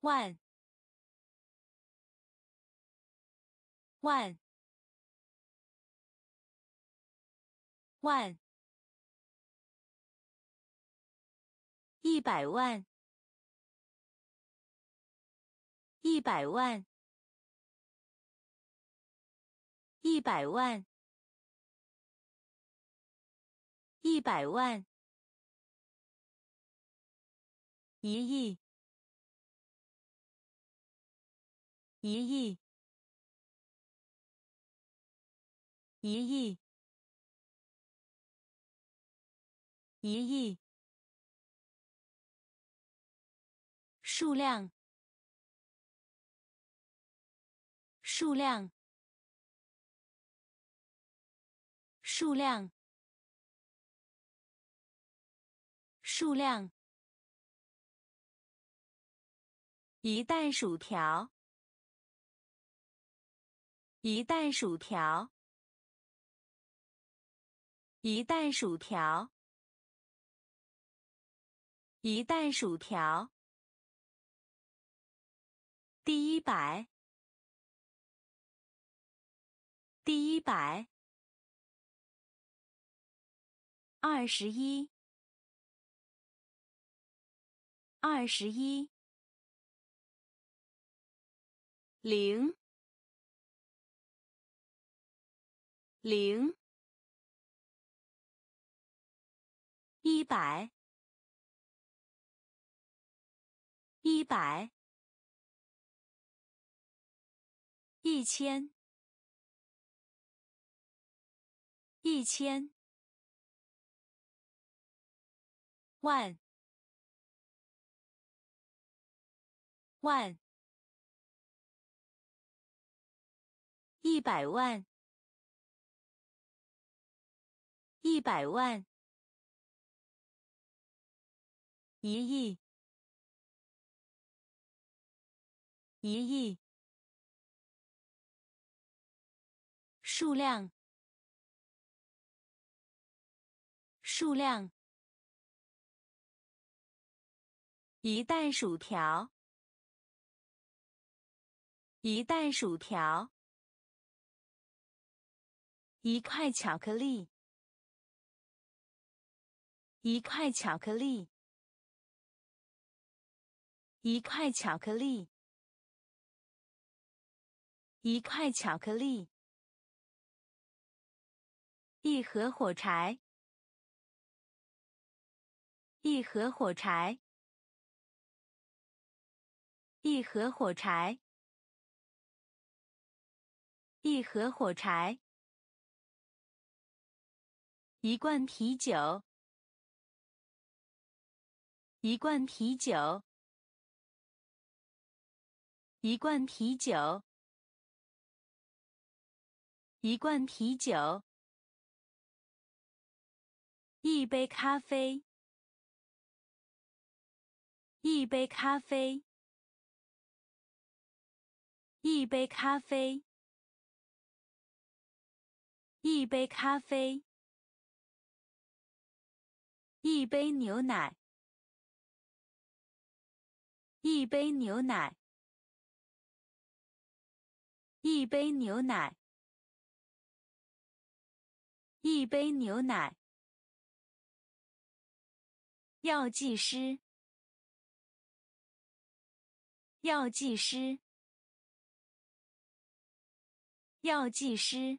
万，万，万，一百万，一百万。一百万，一百万，一亿，一亿，一亿，一亿，数量，数量。数量，数量。一袋薯条，一袋薯条，一袋薯条，一袋薯条。第一百，第一百。二十一，二十一，零，零，一百，一百，一千，一千，万，万，一百万。一百万，一亿，一亿，数量，数量，一袋薯条，一袋薯条，一块巧克力。一块巧克力，一块巧克力，一块巧克力，一盒火柴，一盒火柴，一盒火柴，一盒火柴，一罐啤酒。一罐啤酒，一罐啤酒，一罐啤酒，一杯咖啡，一杯咖啡，一杯咖啡，一杯咖啡，一杯牛奶。一杯牛奶，一杯牛奶，一杯牛奶。药剂师，药剂师，药剂师，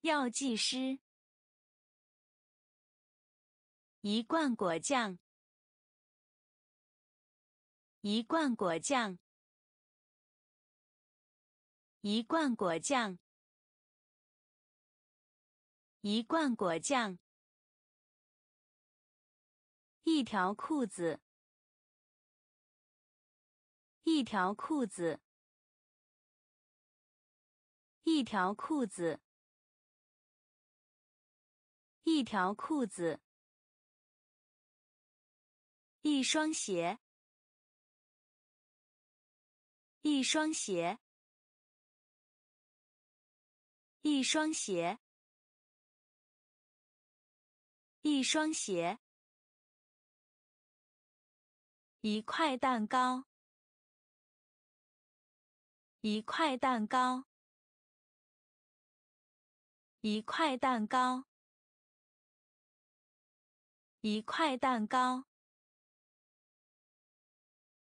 药剂师。一罐果酱。一罐果酱，一罐果酱，一罐果酱，一条裤子，一条裤子，一条裤子，一条裤子，一双鞋。一双鞋，一双鞋，一双鞋，一块蛋糕，一块蛋糕，一块蛋糕，一块蛋糕，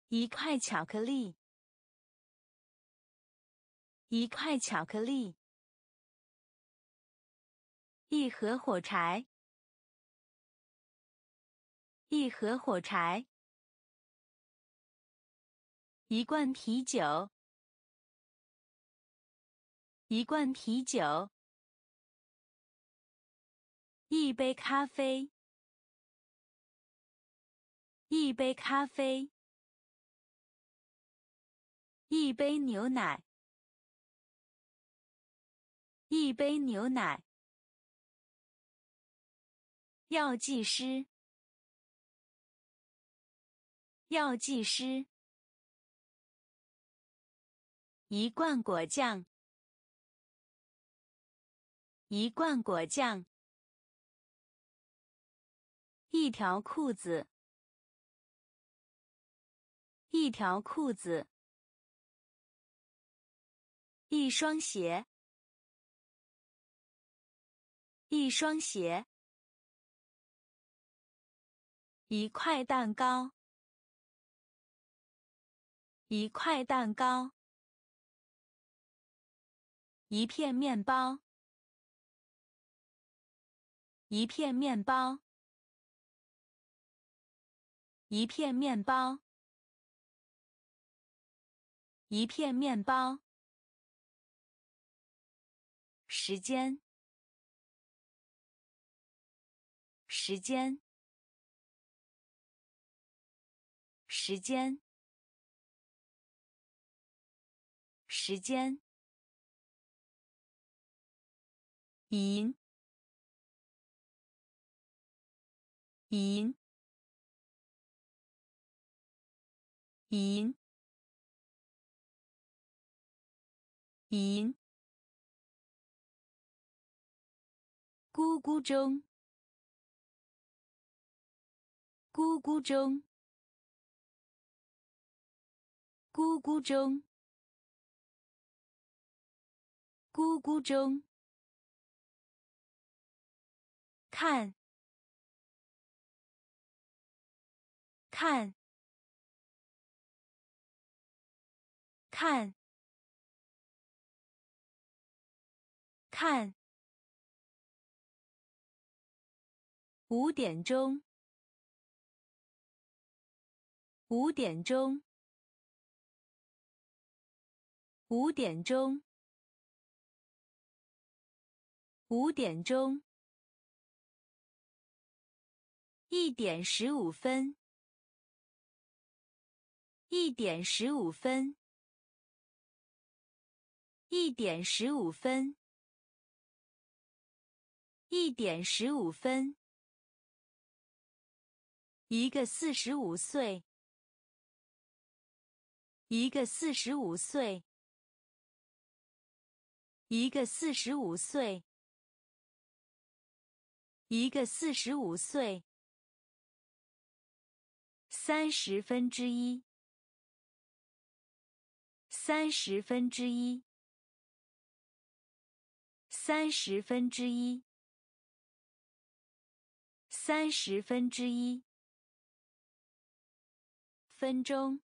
一块巧克力。一块巧克力，一盒火柴，一盒火柴，一罐啤酒，一罐啤酒，一杯咖啡，一杯咖啡，一杯牛奶。一杯牛奶。药剂师，药剂师。一罐果酱，一罐果酱。一条裤子，一条裤子。一双鞋。一双鞋，一块蛋糕，一块蛋糕，一片面包，一片面包，一片面包，一片面包。时间，时间，时间，时间。银，银，银，银。咕咕钟，咕咕钟，咕咕钟，咕咕钟。看，看，看，看。五点钟，五点钟，五点钟，五点钟。一点十五分，一点十五分，一点十五分，一点十五分。一个四十五岁，一个四十五岁，一个四十五岁，一个四十五岁。三十分之一，三十分之一，三十分之一，三十分之一，分钟，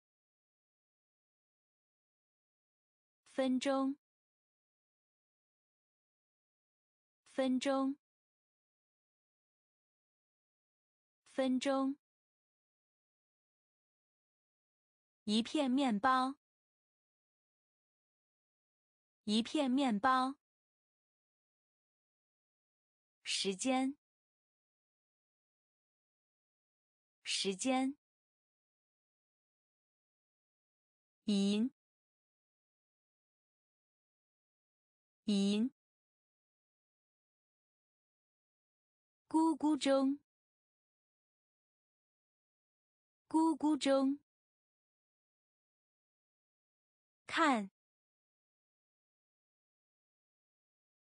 分钟，分钟，分钟。一片面包，一片面包。时间，时间。银，银。咕咕钟，咕咕钟。看，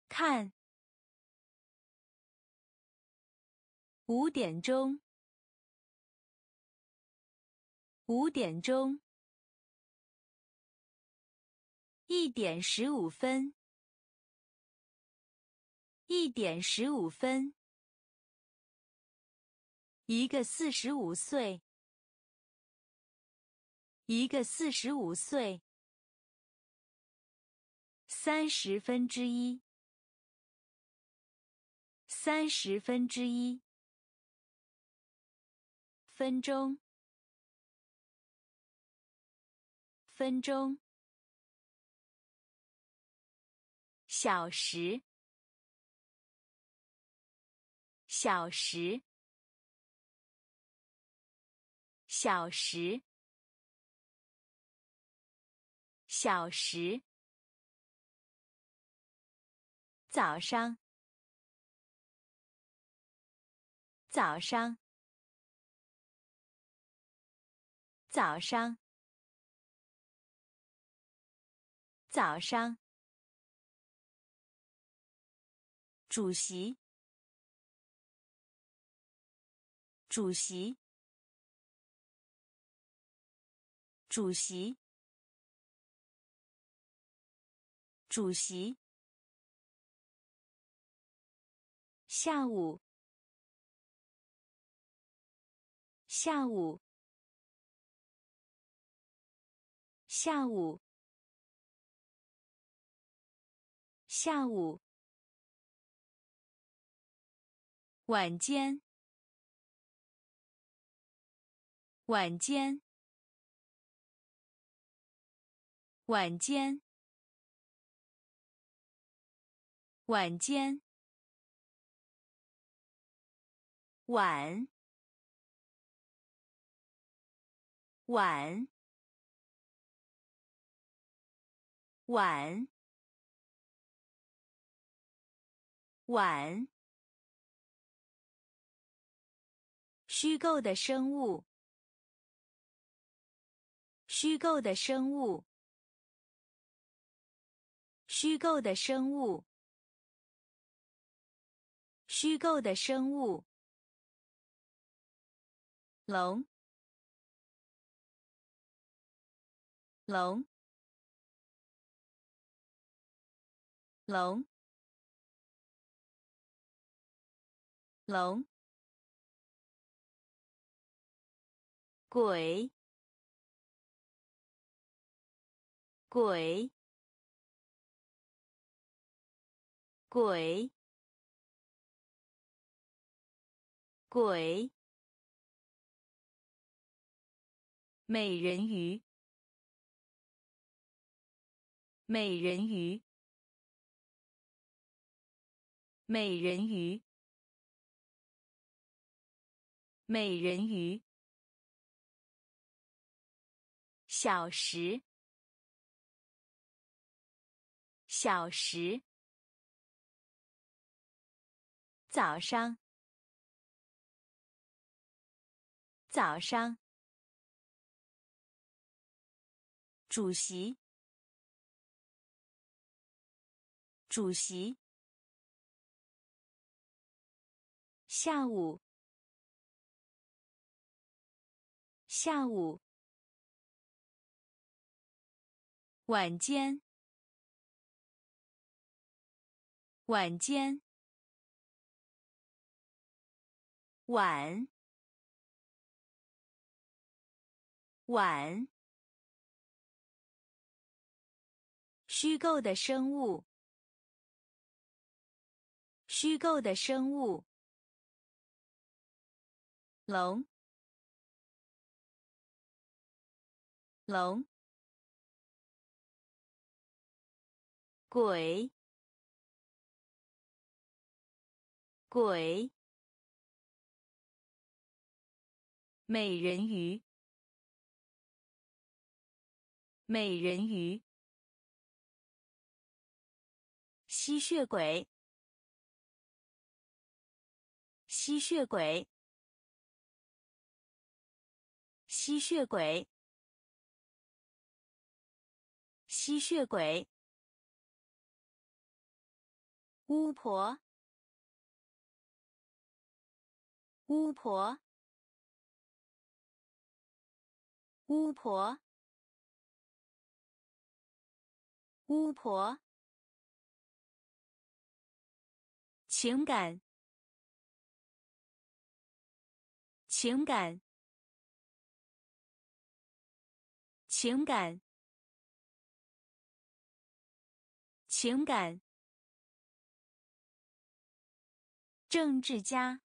看，五点钟，五点钟，一点十五分，一点十五分，一个四十五岁，一个四十五岁。三十分之一，三十分之一，分钟，分钟，小时，小时，小时，小时。早上，早上，早上，早上。主席，主席，主席，主席。下午，下午，下午，下午，晚间，晚间，晚间，晚间，晚，晚，晚。晚，虚构的生物，虚构的生物，虚构的生物，虚构的生物，龙，龙，龙。龙，鬼，鬼，鬼，鬼，美人鱼，美人鱼，美人鱼。美人鱼，小时，小时，早上，早上，主席，主席，下午。下午，晚间，晚间，晚，晚，虚构的生物，虚构的生物，龙。龙，鬼，鬼，美人鱼，美人鱼，吸血鬼，吸血鬼，吸血鬼。吸血鬼，巫婆，巫婆，巫婆，巫婆，情感，情感，情感。情感，政治家，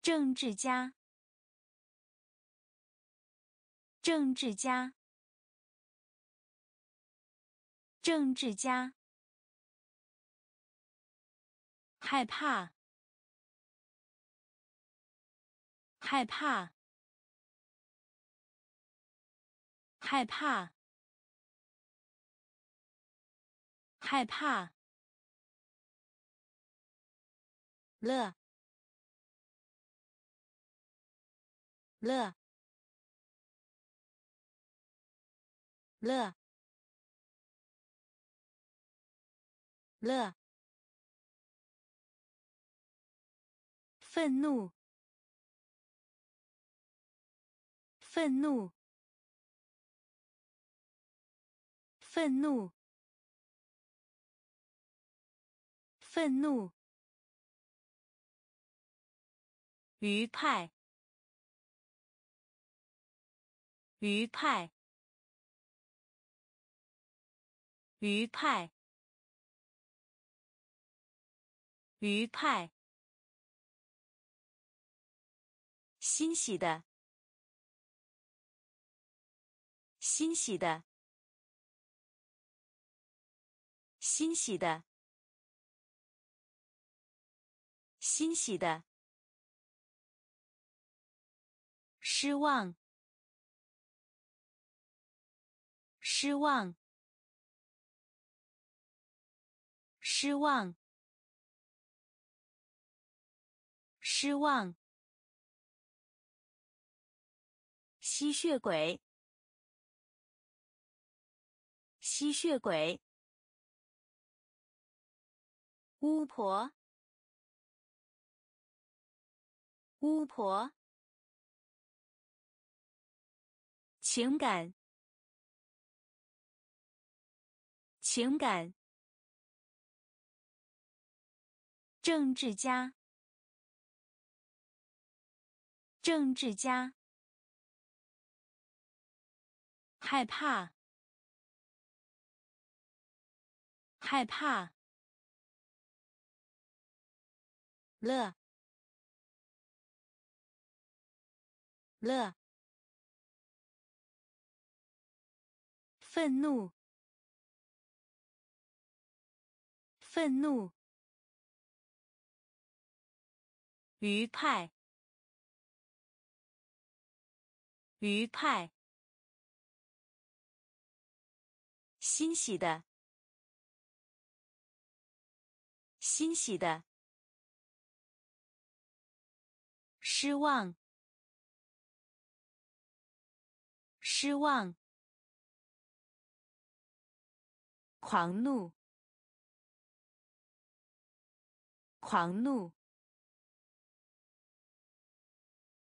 政治家，政治家，政治家，害怕，害怕，害怕。害怕，乐，乐，乐，乐，愤怒，愤怒，愤怒。愤怒，鱼派，鱼派，愉快，愉快，欣喜的，欣喜的，欣喜的，欣喜的，失望，失望。失望，失望。吸血鬼，吸血鬼。巫婆，巫婆。情感，情感。政治家，政治家，害怕，害怕，乐，乐，愤怒，愤怒。愉快，愉快，欣喜的，欣喜的，失望，失望，狂怒，狂怒。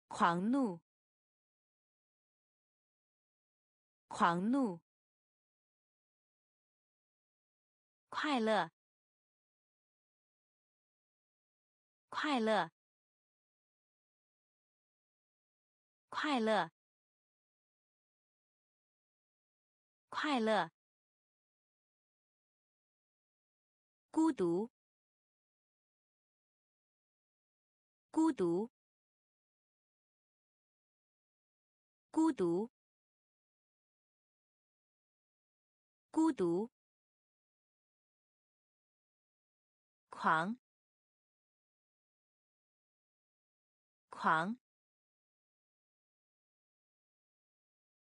狂怒，狂怒，快乐，快乐，快乐，快乐，孤独，孤独。孤独，孤独，狂，狂，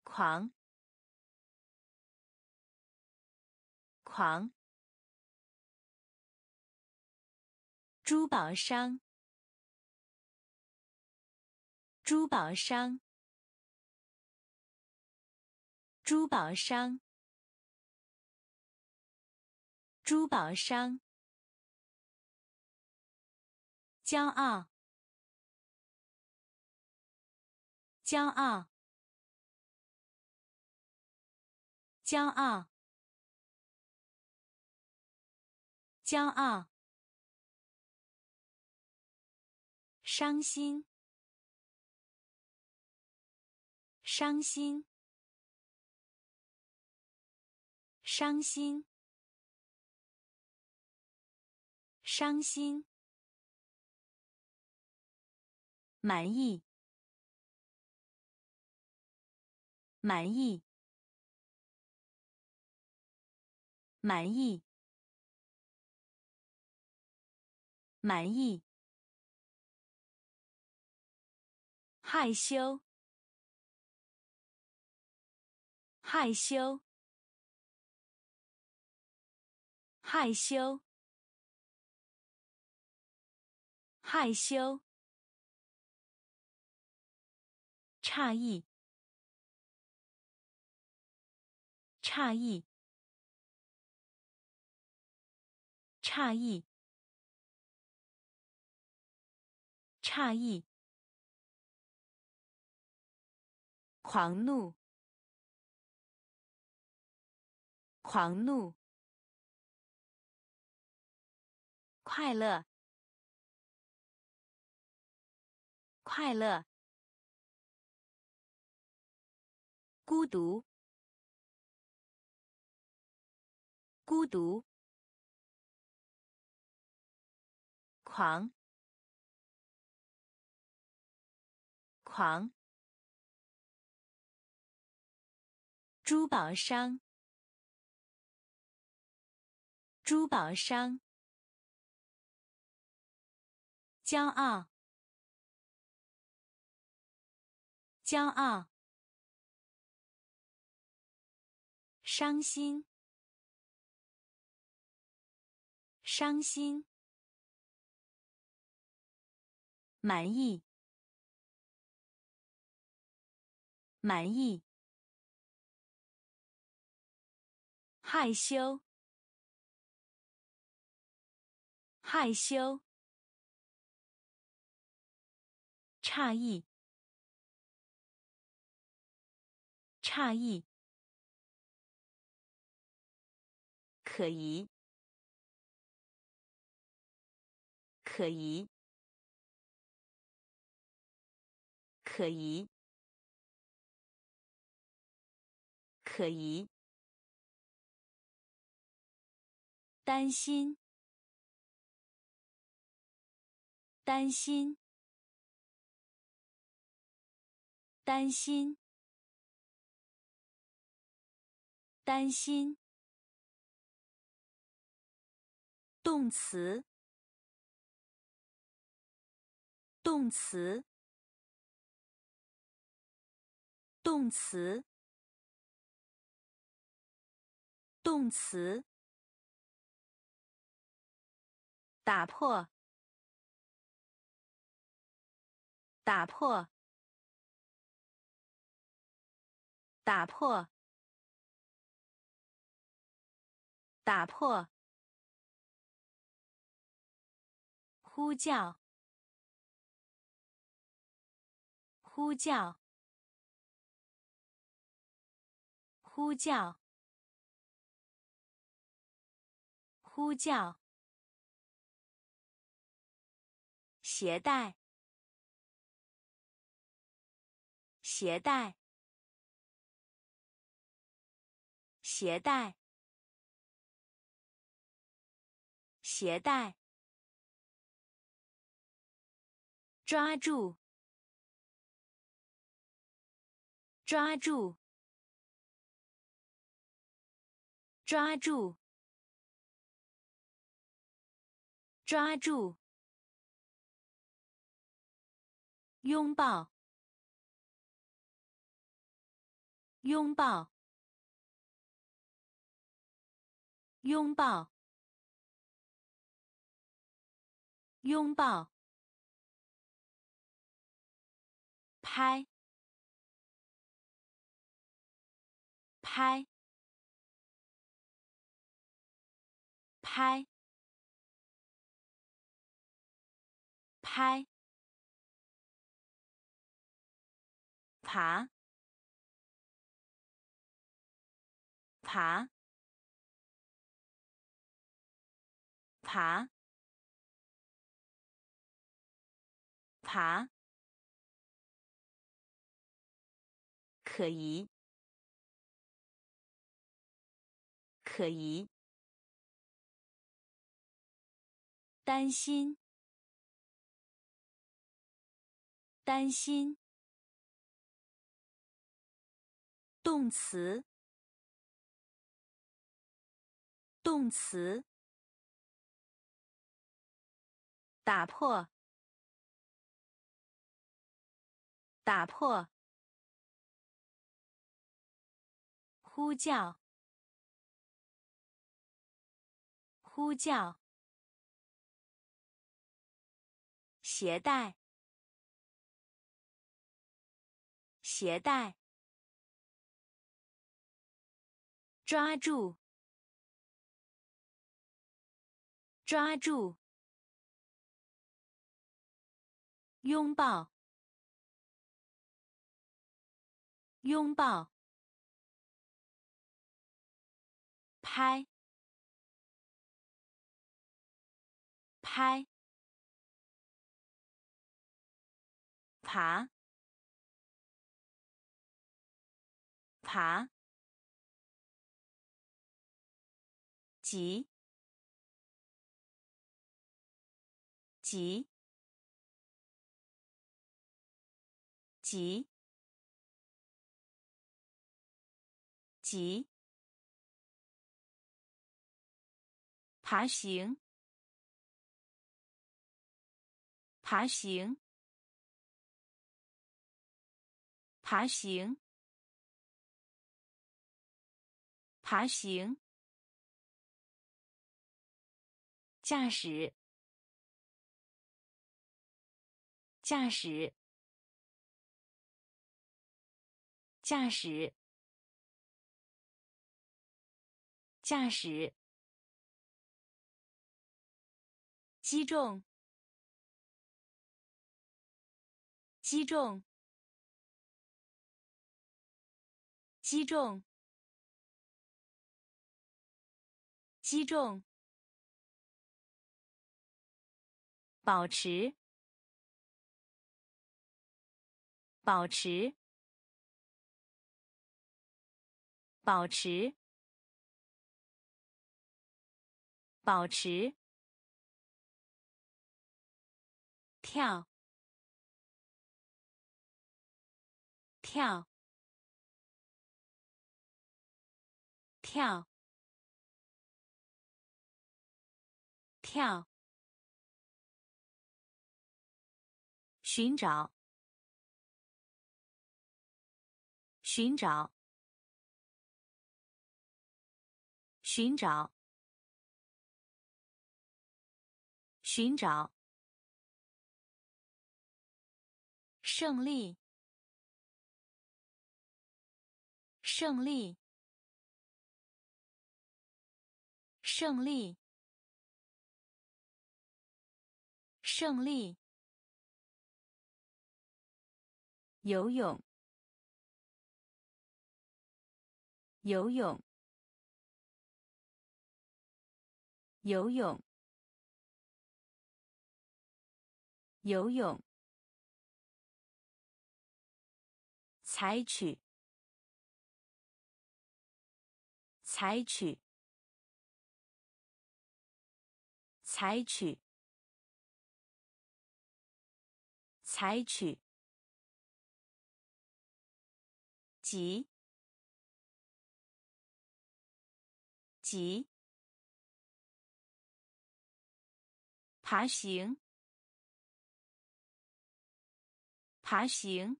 狂，狂，珠宝商，珠宝商。珠宝商，珠宝商，骄傲，骄傲，骄傲，骄傲，伤心，伤心。伤心，伤心，满意，满意，满意，满意，害羞，害羞。害羞，害羞，诧异，诧异，诧异，诧异，狂怒，狂怒。快乐，快乐，孤独，孤独，狂，狂，珠宝商，珠宝商，骄傲，骄傲。伤心，伤心，满意，满意，害羞，害羞，诧异，诧异。可疑，可疑，可疑，可疑。担心，担心，担心，担心。动词，动词，动词，动词，打破，打破，打破，打破。呼叫！呼叫！呼叫！呼叫！携带！携带！携带！携带！抓住！抓住！抓住！抓住！拥抱！拥抱！拥抱！拥抱！拍，拍，拍，拍，爬，爬，爬，爬。可疑，可疑。担心，担心。动词，动词。打破，打破。呼叫！呼叫！携带！携带！抓住！抓住！拥抱！拥抱！拍，拍，爬，爬，急，急，急，急。爬行，爬行，爬行，爬行。驾驶，驾驶，驾驶，驾驶。击中，击中，击中，击中。保持，保持，保持，保持。跳，跳，跳，跳。寻找，寻找，寻找，寻找。胜利，胜利，胜利，胜利。游泳，游泳，游泳，游泳。采取，采取，采取，采取。急，急。爬行，爬行。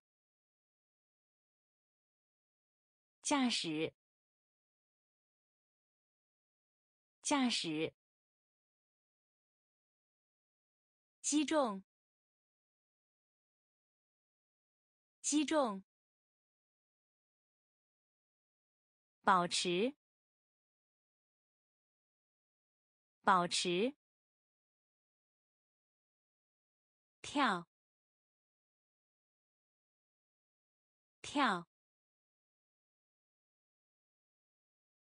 驾驶，驾驶，击中，击中，保持，保持，跳，跳。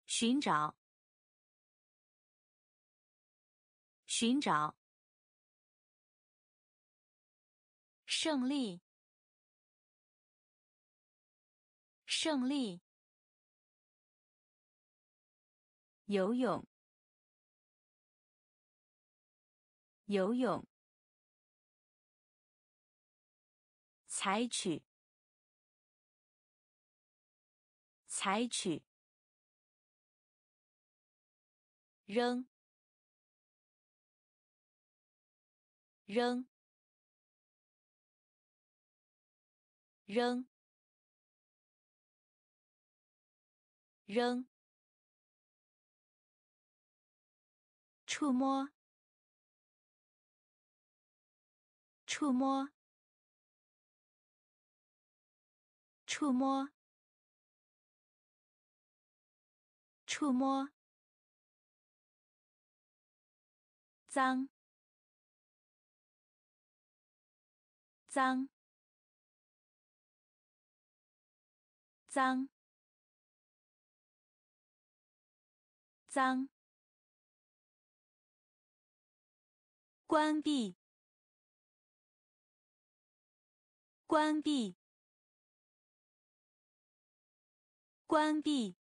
寻找，寻找，胜利，胜利，游泳，游泳，采取，采取。扔，扔，扔，扔。触摸，触摸，触摸，触摸。脏，脏，脏，脏。关闭，关闭，关闭，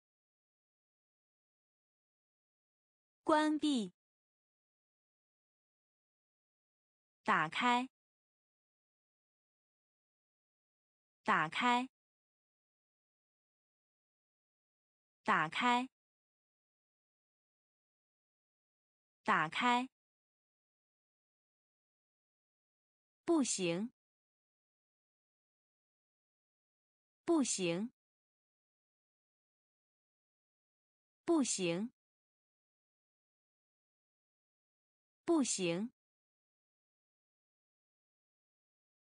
关闭，打开，打开，打开，打开。不行，不行，不行，不行。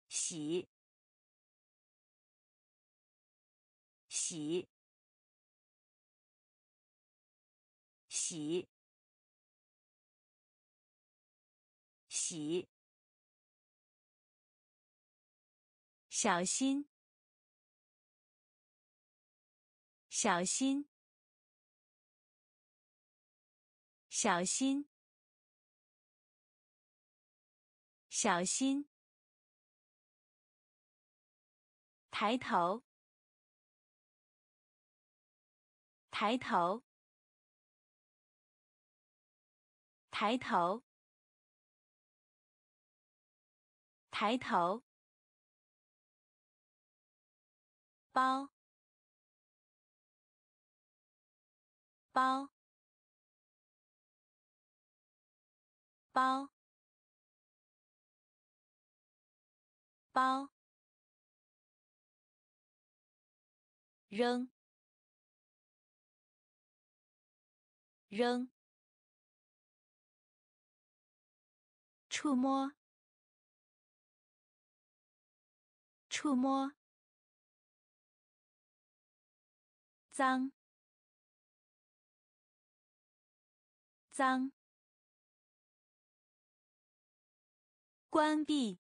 洗，洗，洗，洗。小心，小心，小心，小心。抬头，抬头，抬头，抬头。包，包，包，包，扔，扔，触摸，触摸。脏，脏，关闭，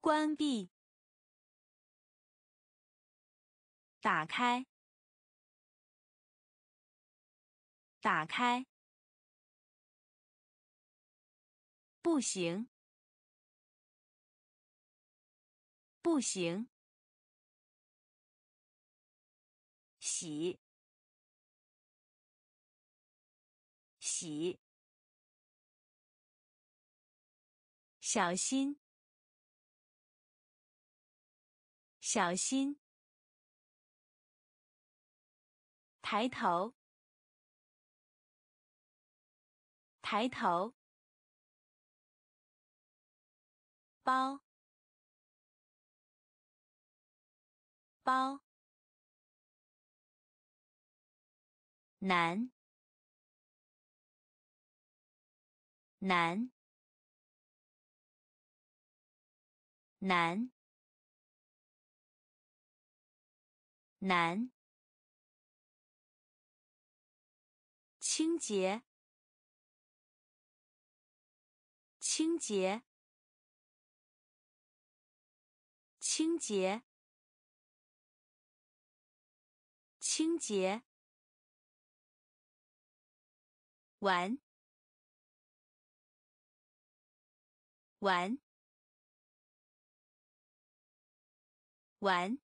关闭，打开，打开，不行，不行。洗，洗，小心，小心，抬头，抬头，包，包。难，难，难，难。清洁，清洁，清洁，清洁。玩，玩，玩，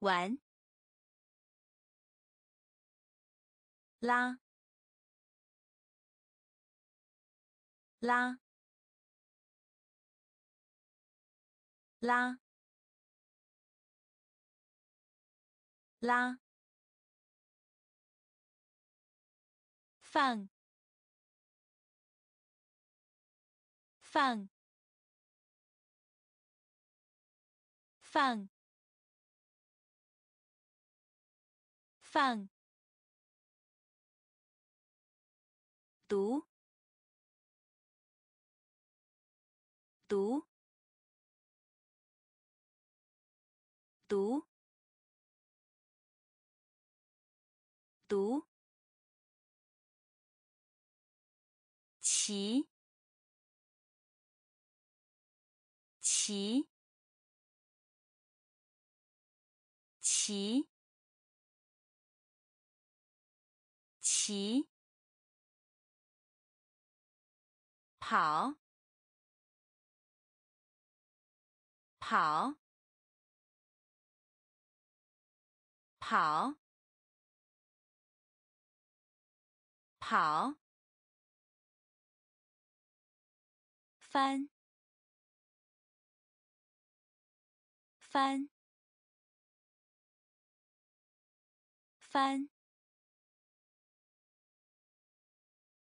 玩，拉，拉，拉，拉。放，放，放，放，读，读，读，读。骑，骑，骑，骑，跑，跑，跑，跑，翻，翻，翻，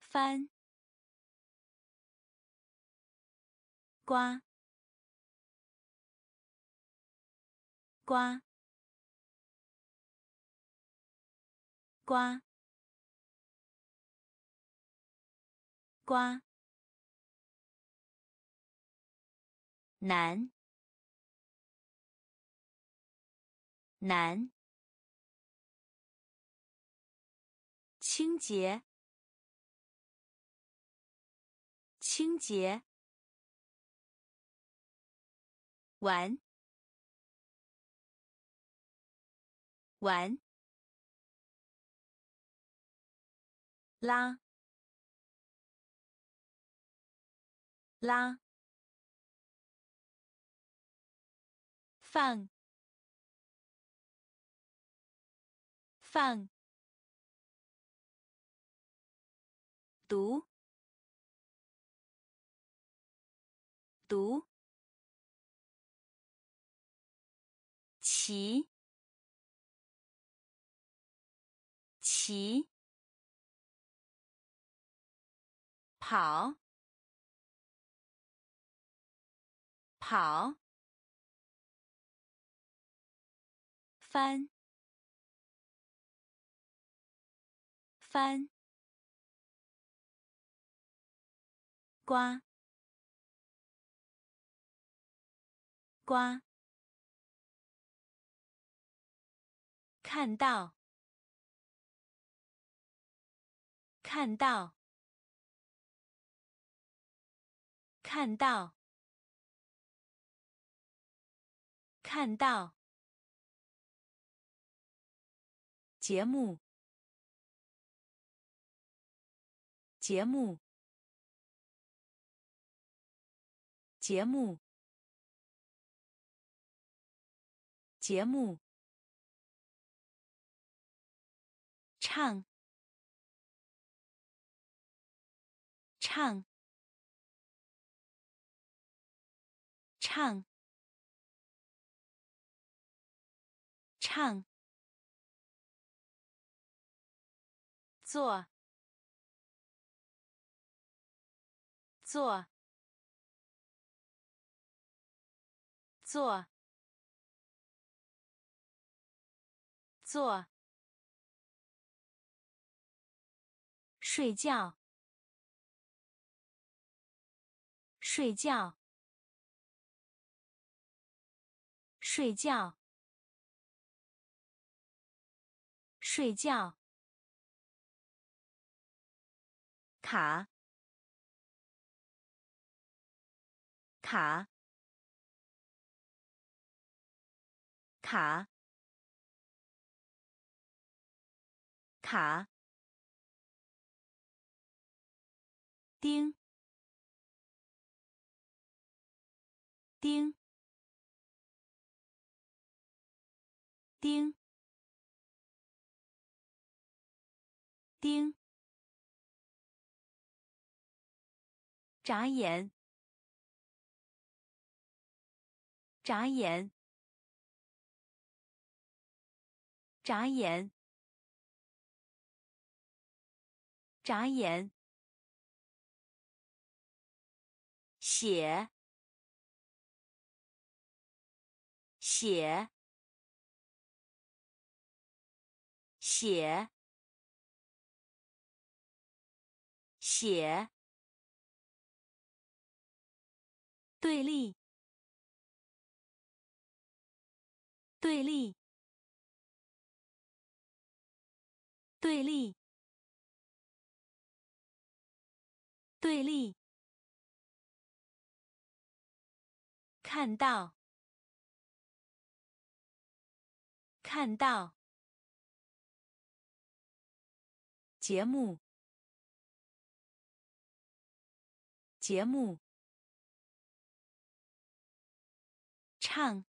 翻，刮，刮。刮，刮，难，难，清洁，清洁，玩，玩。拉，拉，放，放，读，读，骑，骑。跑，跑，翻，翻，刮，刮，看到，看到。看到，看到，节目，节目，节目，节目，唱，唱。唱，唱，做，做，做，做，睡觉，睡觉。睡觉，睡觉。卡，卡，卡，卡。钉，钉。钉，钉，眨眼，眨眼，眨眼，眨眼，写，写。写，写，对立，对立，对立，对立，看到，看到。节目，节目，唱，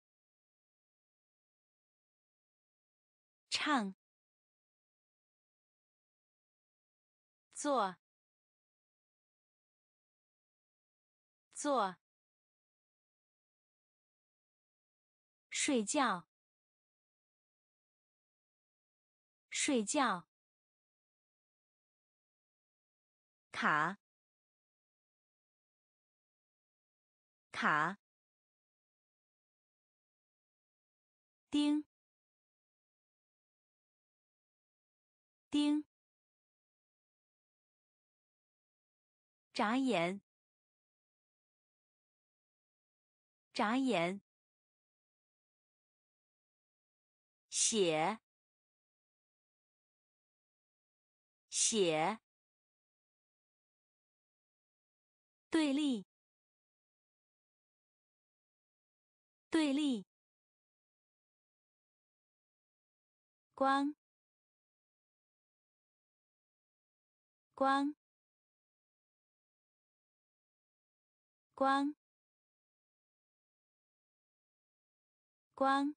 唱，做，做，睡觉，睡觉，卡，卡。丁，丁，眨眼，眨眼，写，写，对立，对立。光，光，光，光，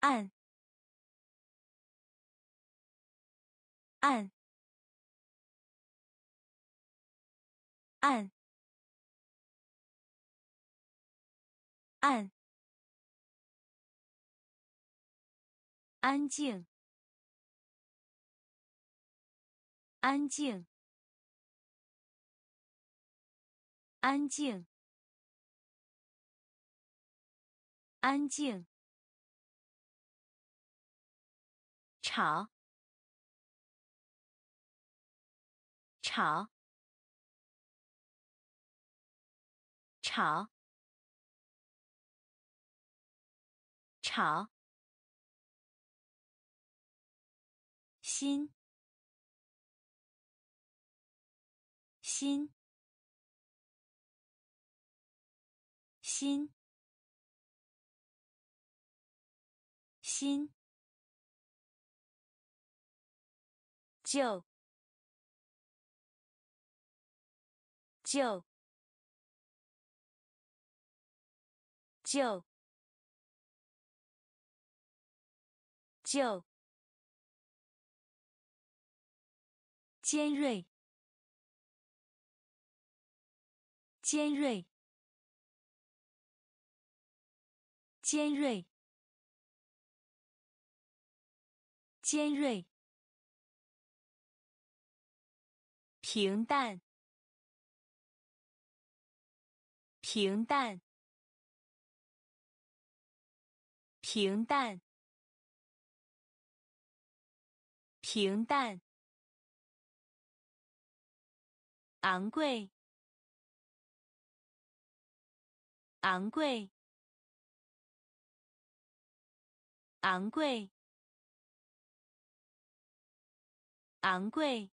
暗，暗，暗，暗。安静，安静，安静，安静。吵，吵，吵，吵。心，心，心，心，就，就，就，就。尖锐，尖锐，尖锐，尖锐。平淡，平淡，平淡，平淡。昂贵，昂贵，昂贵，昂贵，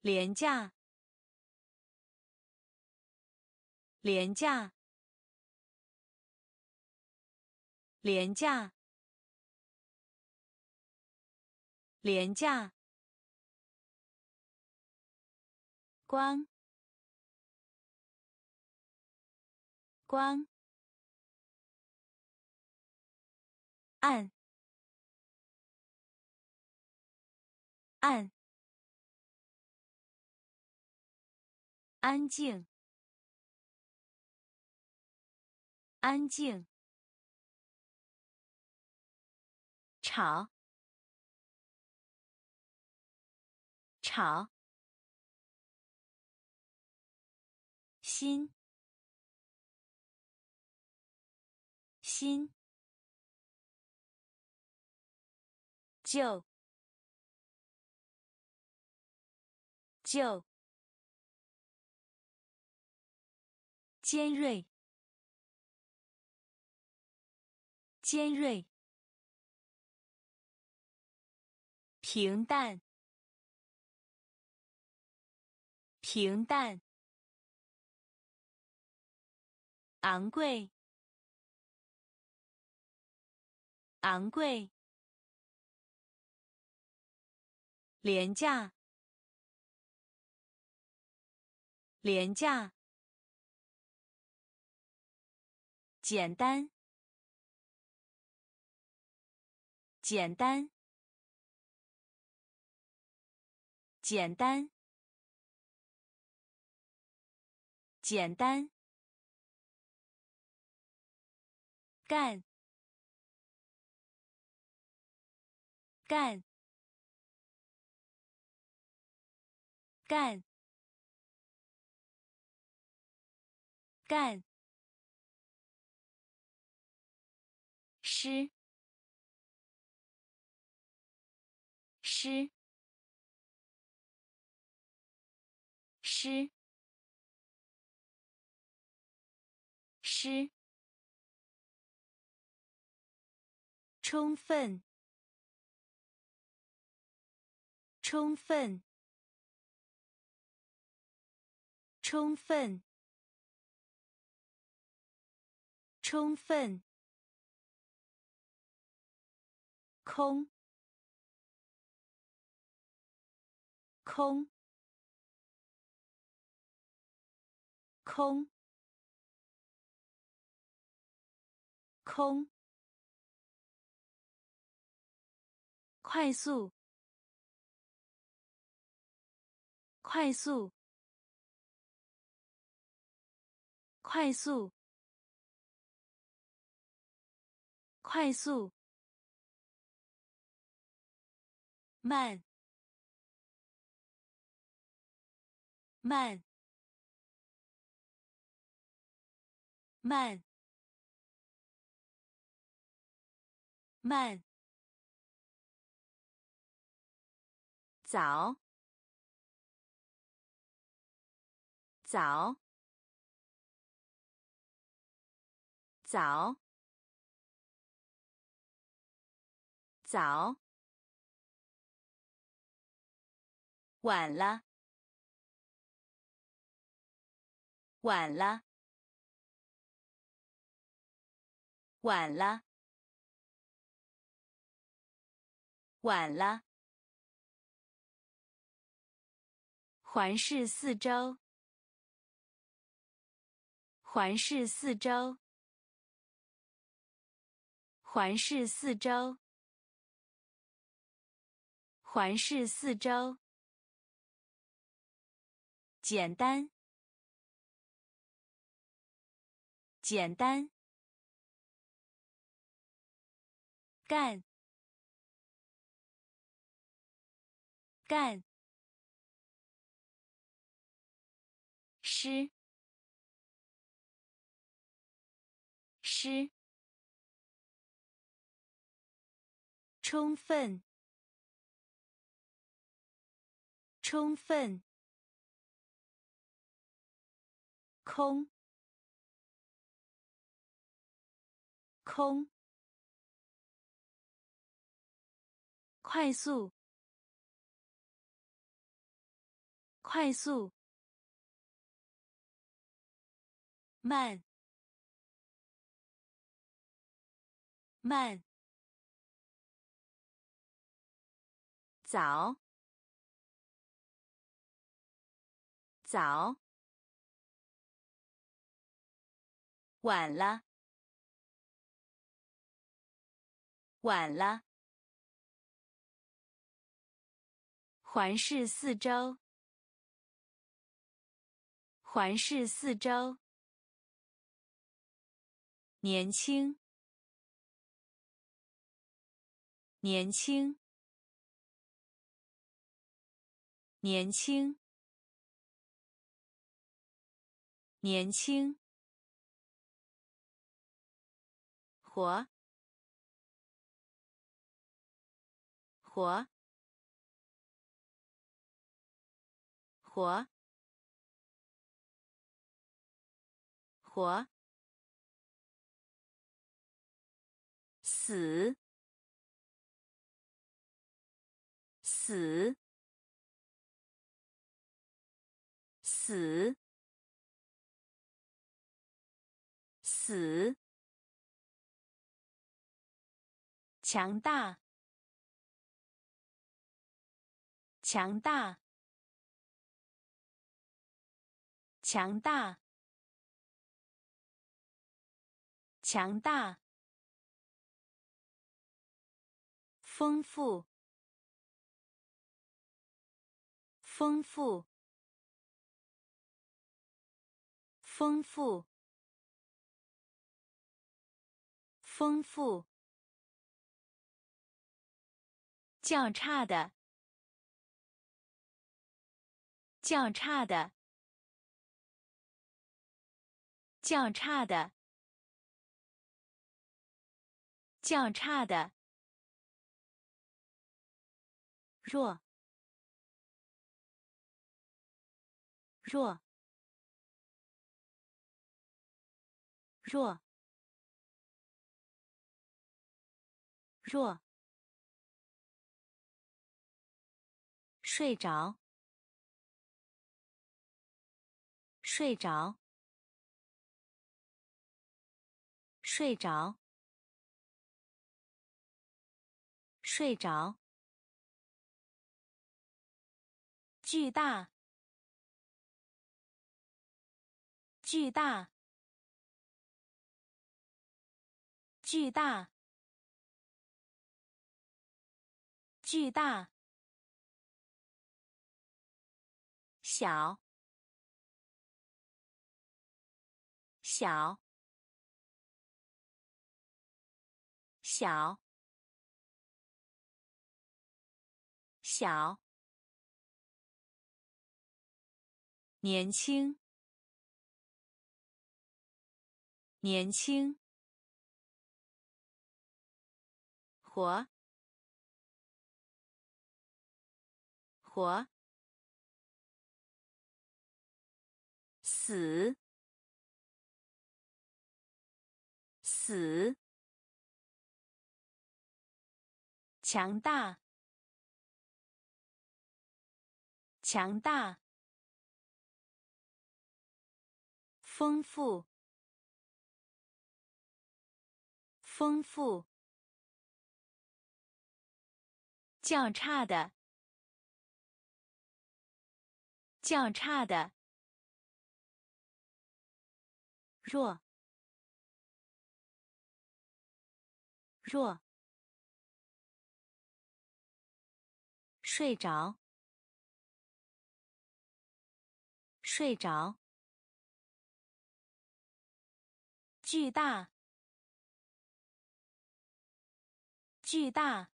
廉价，廉价，廉价，廉价。光，光，暗，暗，安静，安静，吵，吵。心，心，就，就，尖锐，尖锐，平淡，平淡。昂贵，昂贵，廉价，廉价，简单，简单，简单，简单，干，干，干，干。诗，诗，诗，诗，充分，充分，充分，充分。空，空，空，空，快速，快速，快速，快速。慢，慢，慢，慢，早，早，早，早。晚了，晚了，晚了，晚了。环视四周，环视四周，环视四周，环视四周。简单，简单，干，干，诗，诗，充分，充分。空，空，快速，快速，慢，慢，早，早。晚了，晚了。环视四周，环视四周。年轻，年轻，年轻，年轻。活，活，活，活，死，死，死，死。强大，强大，强大，强大，丰富，丰富，丰富，丰富，较差的，较差的。较差的，较差的，弱，弱，弱，弱，睡着，睡着。睡着，睡着。巨大，巨大，巨大，巨大。小，小。小，小，年轻，年轻，活，活，死，死。强大，强大，丰富，丰富，较差的，较差的，弱，弱。睡着，睡着。巨大，巨大。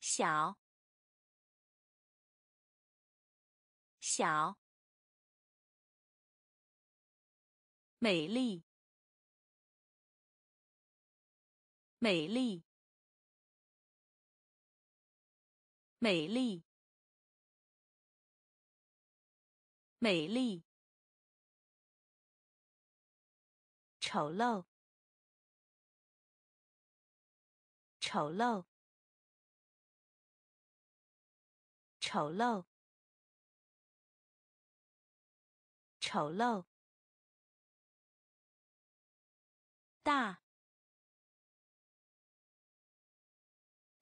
小，小。美丽，美丽。美丽，美丽，丑陋，丑陋，丑陋，丑陋，大，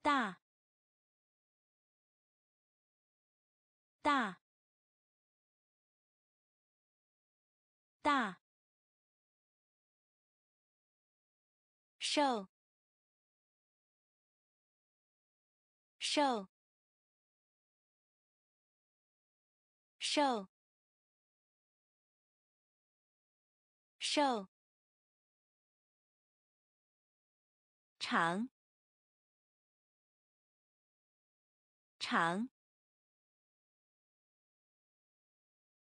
大。大，大，瘦，瘦，瘦，瘦，长，长。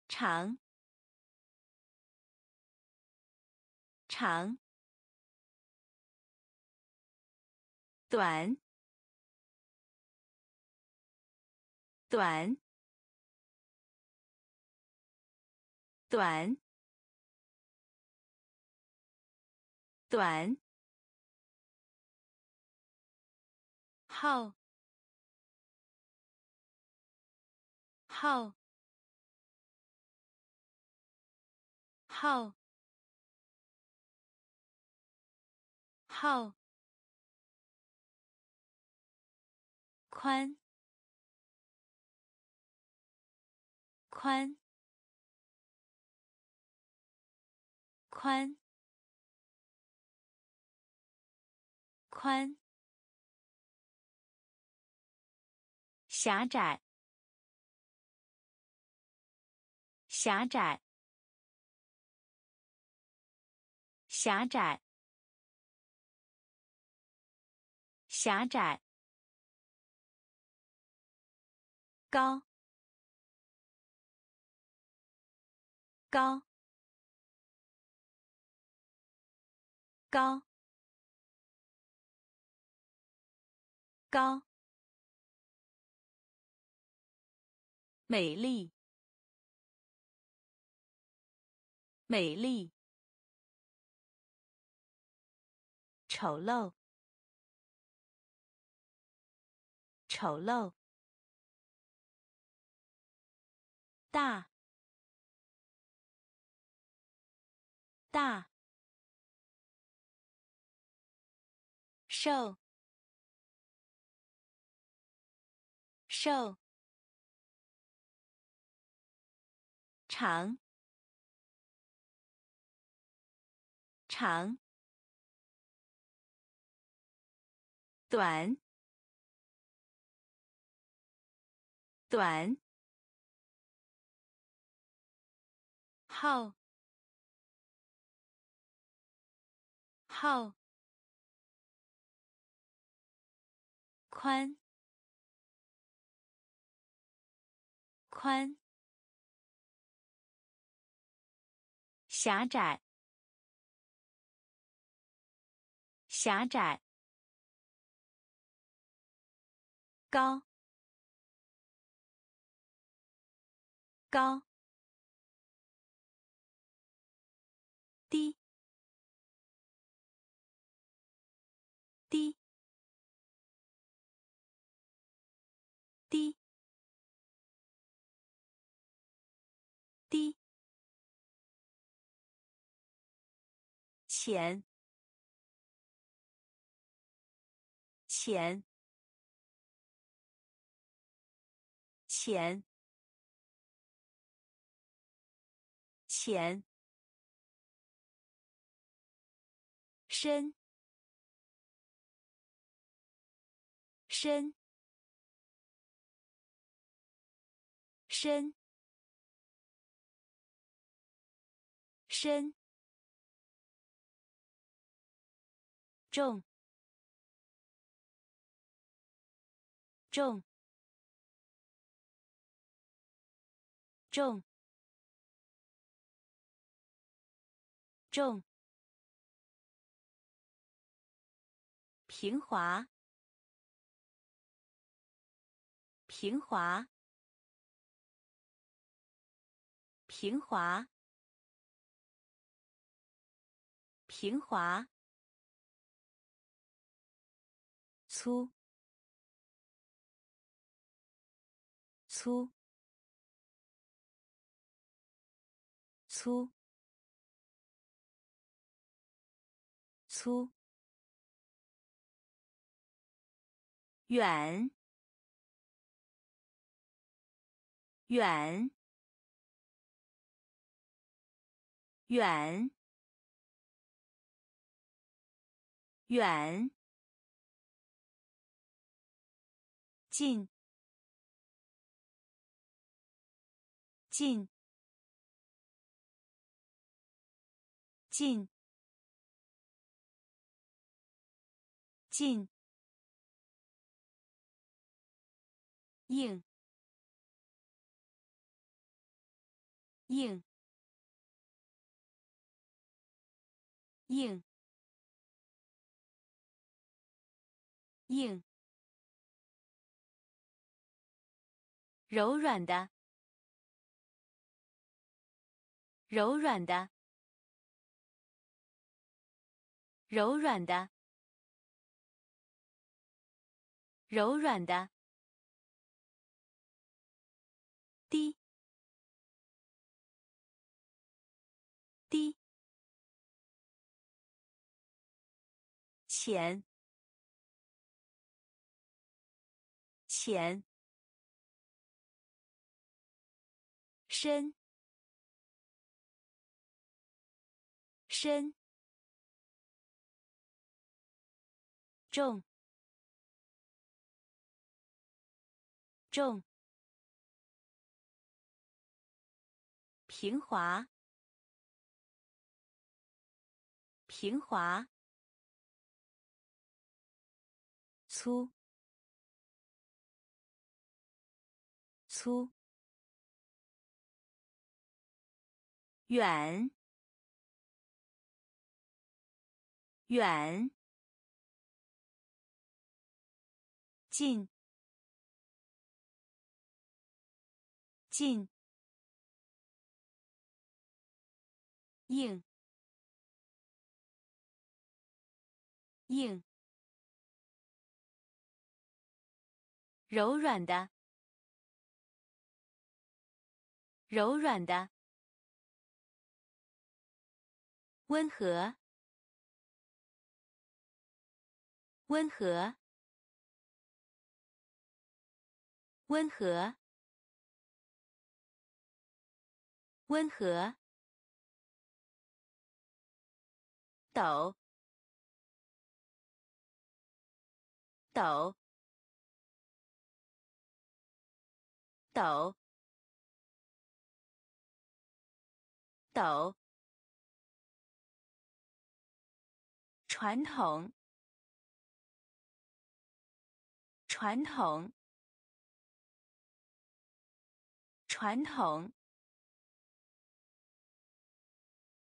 长，长，短，短，短，短，号，号。号，号，宽，宽，宽，宽，狭窄，狭窄，狭窄，狭窄，高，高。高，高，美丽，美丽，丑陋，丑陋，大，大。瘦，瘦，长，长，短，短，号，号。宽，宽，狭窄，狭窄，高，高，钱，钱，钱，钱，深，深。深，深，重，重，重，重，平滑，平滑。平滑，平滑，粗，粗，粗，粗，远，远。远，远，近，近，近，近，硬，硬。硬，硬，柔软的，柔软的，柔软的，柔软的，低，低。钱，钱，深，深。重。重。平滑。平滑。粗。粗。远远近近硬硬柔软的柔软的。温和温和温和温和抖抖抖抖。传统，传统，传统，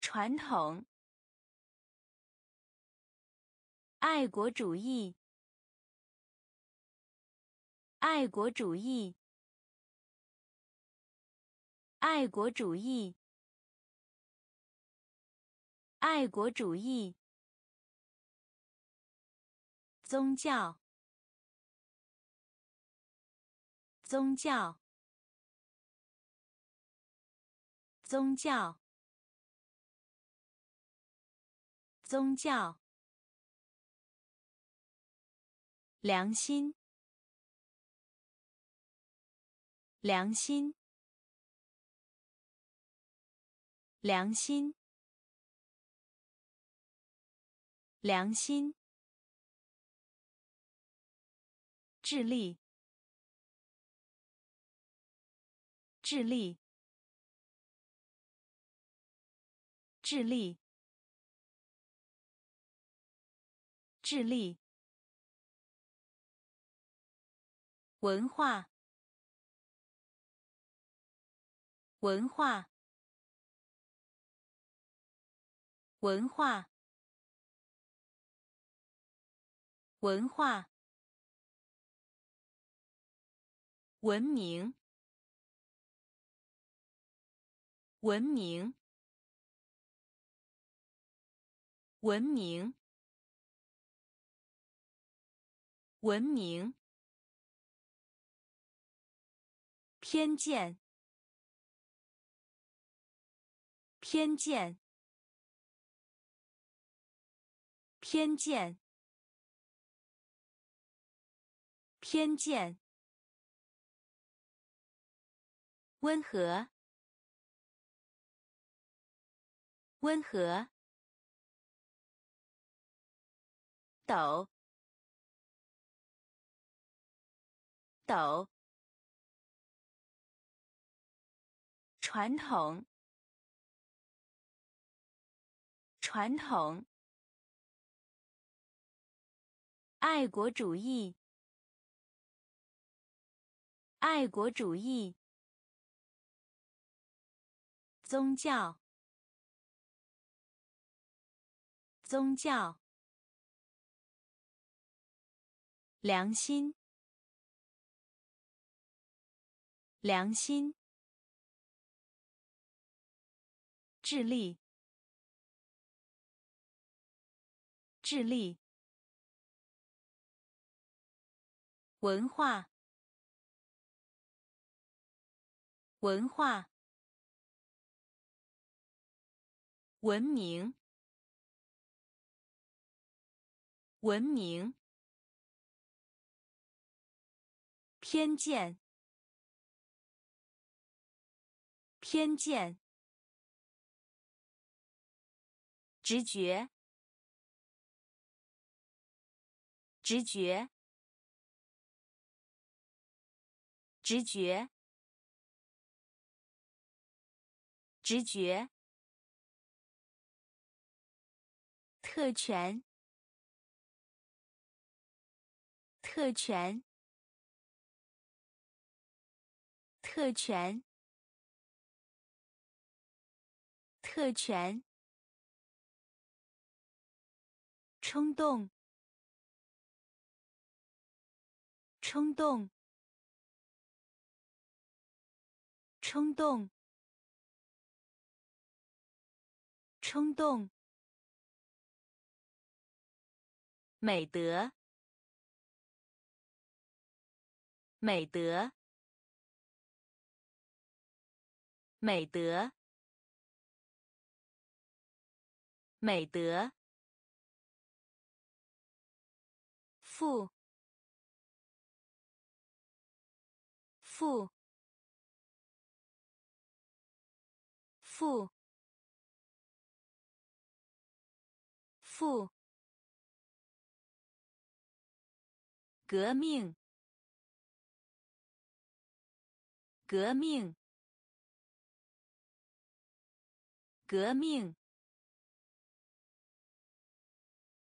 传统。爱国主义，爱国主义，爱国主义，爱国主义。宗教，宗教，宗教，宗教。良心，良心，良心，良心。智力，智力，智力，智力。文化，文化，文化，文化。文明，文明，文明，文明。偏见，偏见，偏见，偏见。温和，温和，抖，抖，传统，传统，爱国主义，爱国主义。宗教，宗教，良心，良心，智力，智力，文化，文化。文明，文明，偏见，偏见，直觉，直觉，直觉，直觉。特权，特权，特权，特权。冲动，冲动，冲动，冲动。美德，美德，美德，美德。负，负，负，负。革命，革命，革命，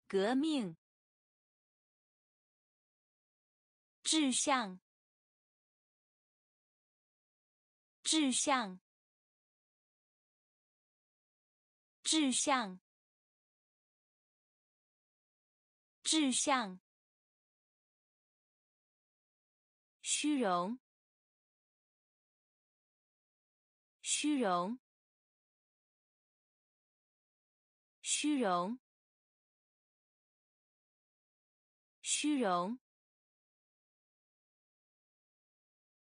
革命。志向，志向，志向，志向。虚荣，虚荣，虚荣，虚荣。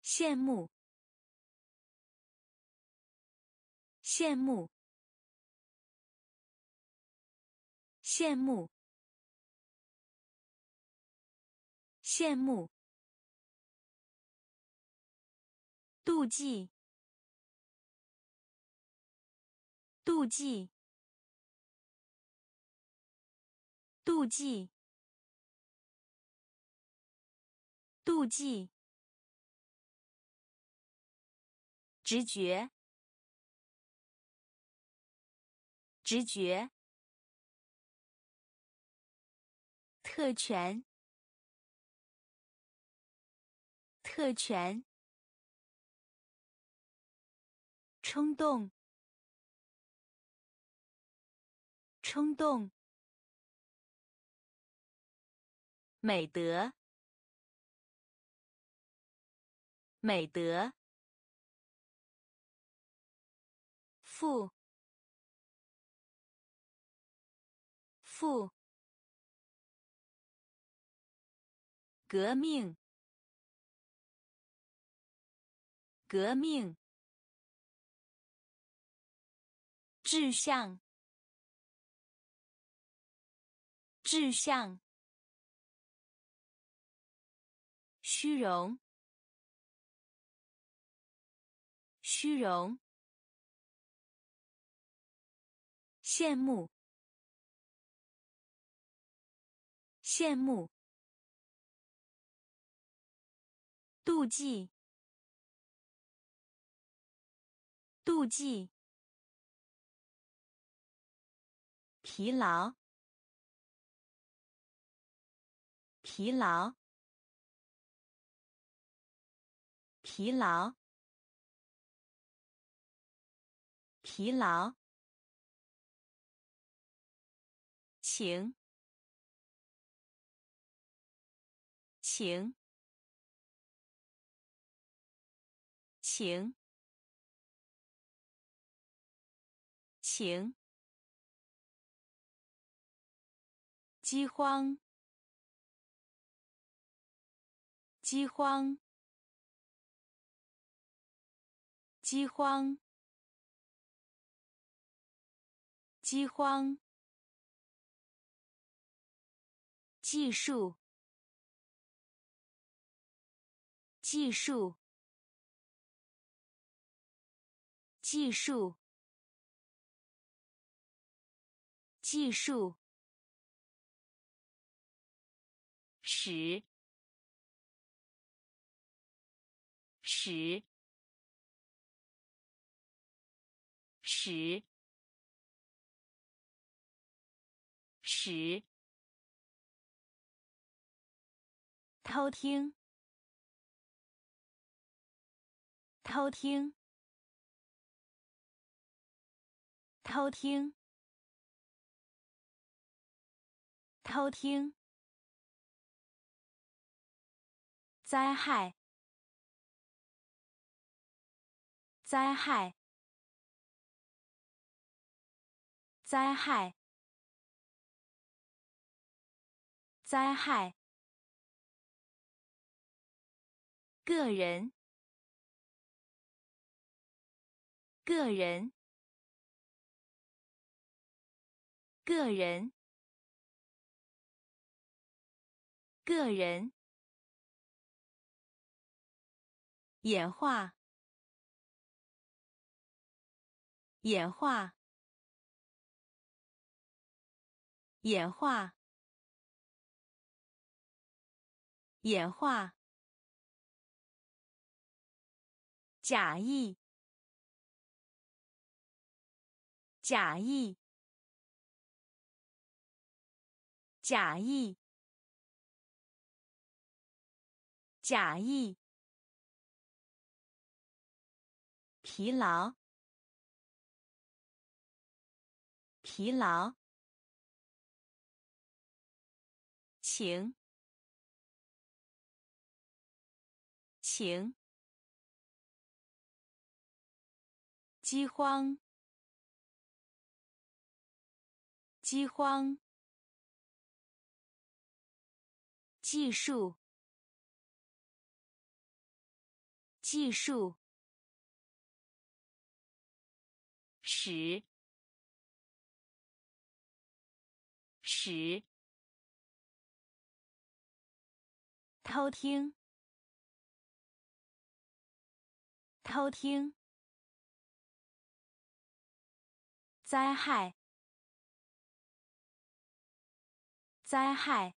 羡慕，羡慕，羡慕，羡慕。妒忌，妒忌，妒忌，妒忌。直觉，直觉。特权，特权。冲动，冲动。美德，美德。富，富。革命，革命。志向，志向。虚荣，虚荣。羡慕，羡慕。妒忌，妒忌。疲劳，疲劳，疲劳，疲劳。请，请，请，请。饥荒，饥荒，饥荒，饥荒。技术，技术，技术，技术。十，十，十，十。偷听，偷听，偷听，偷听。灾害，灾害，灾害，灾害。个人，个人，个人，个人。演化，演化，演化，演化。假意，假意，假意，假意。疲劳，疲劳，情，情，饥荒，饥荒，计数，计数。十，十，偷听，偷听，灾害，灾害，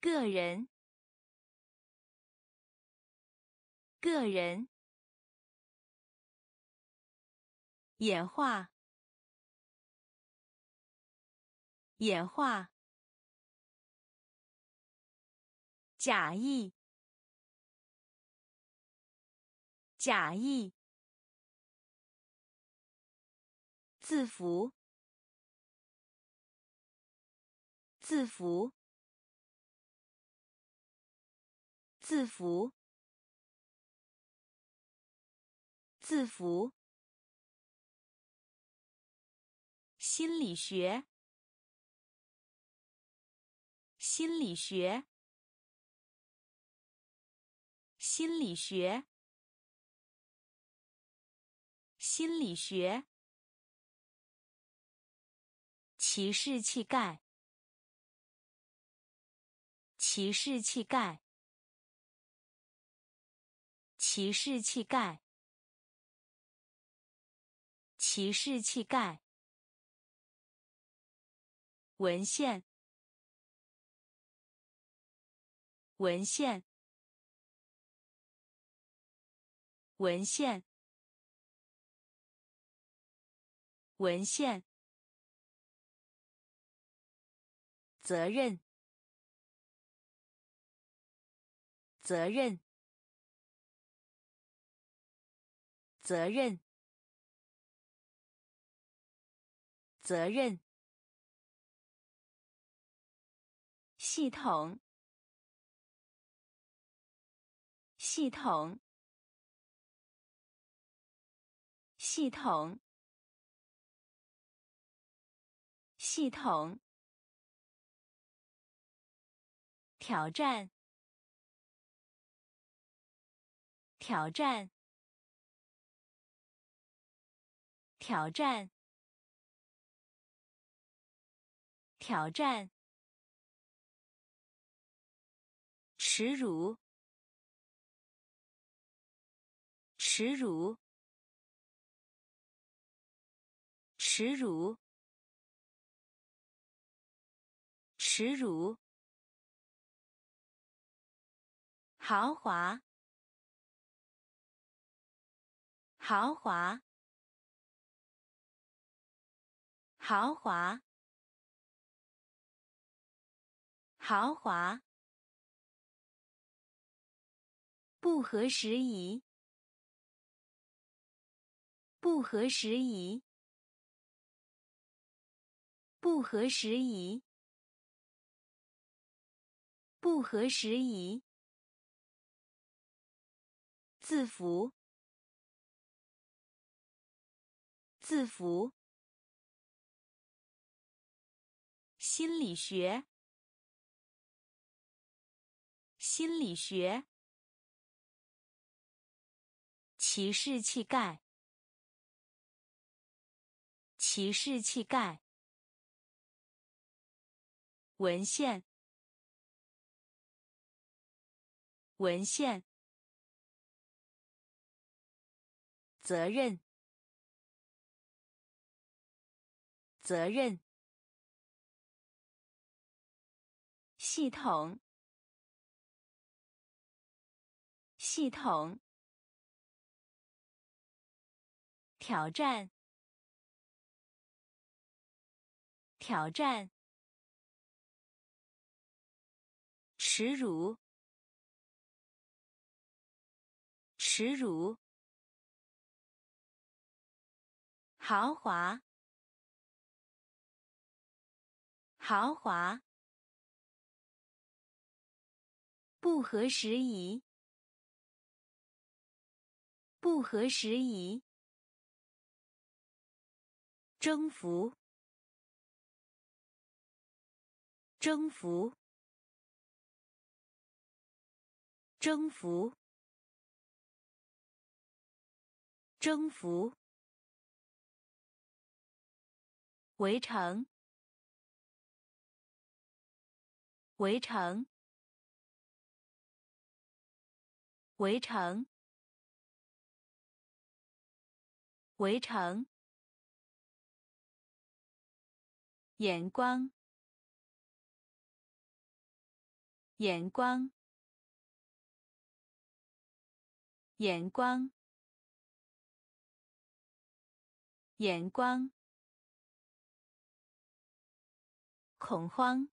个人，个人。演化，演化，假意，假意，字符，字符，字符，字符。心理学，心理学，心理学，心理学。骑士气概，骑士气概，骑士气概，骑士气概。文献，文献，文献，文献，责任，责任，责任，责任。系统，系统，系统，系统。挑战，挑战，挑战，挑战。耻辱，耻辱，耻辱，耻辱，豪华，豪华，豪华，豪华，不合时宜，不合时宜。不合时宜，不合时宜。字符，字符。心理学，心理学。骑士气概，骑士气概。文献，文献，责任，责任，系统，系统，挑战，挑战。耻辱，耻辱，豪华，豪华，不合时宜，不合时宜，征服，征服。征服，征服，围城，围城，围城，围城，眼光，眼光。眼光，眼光，恐慌，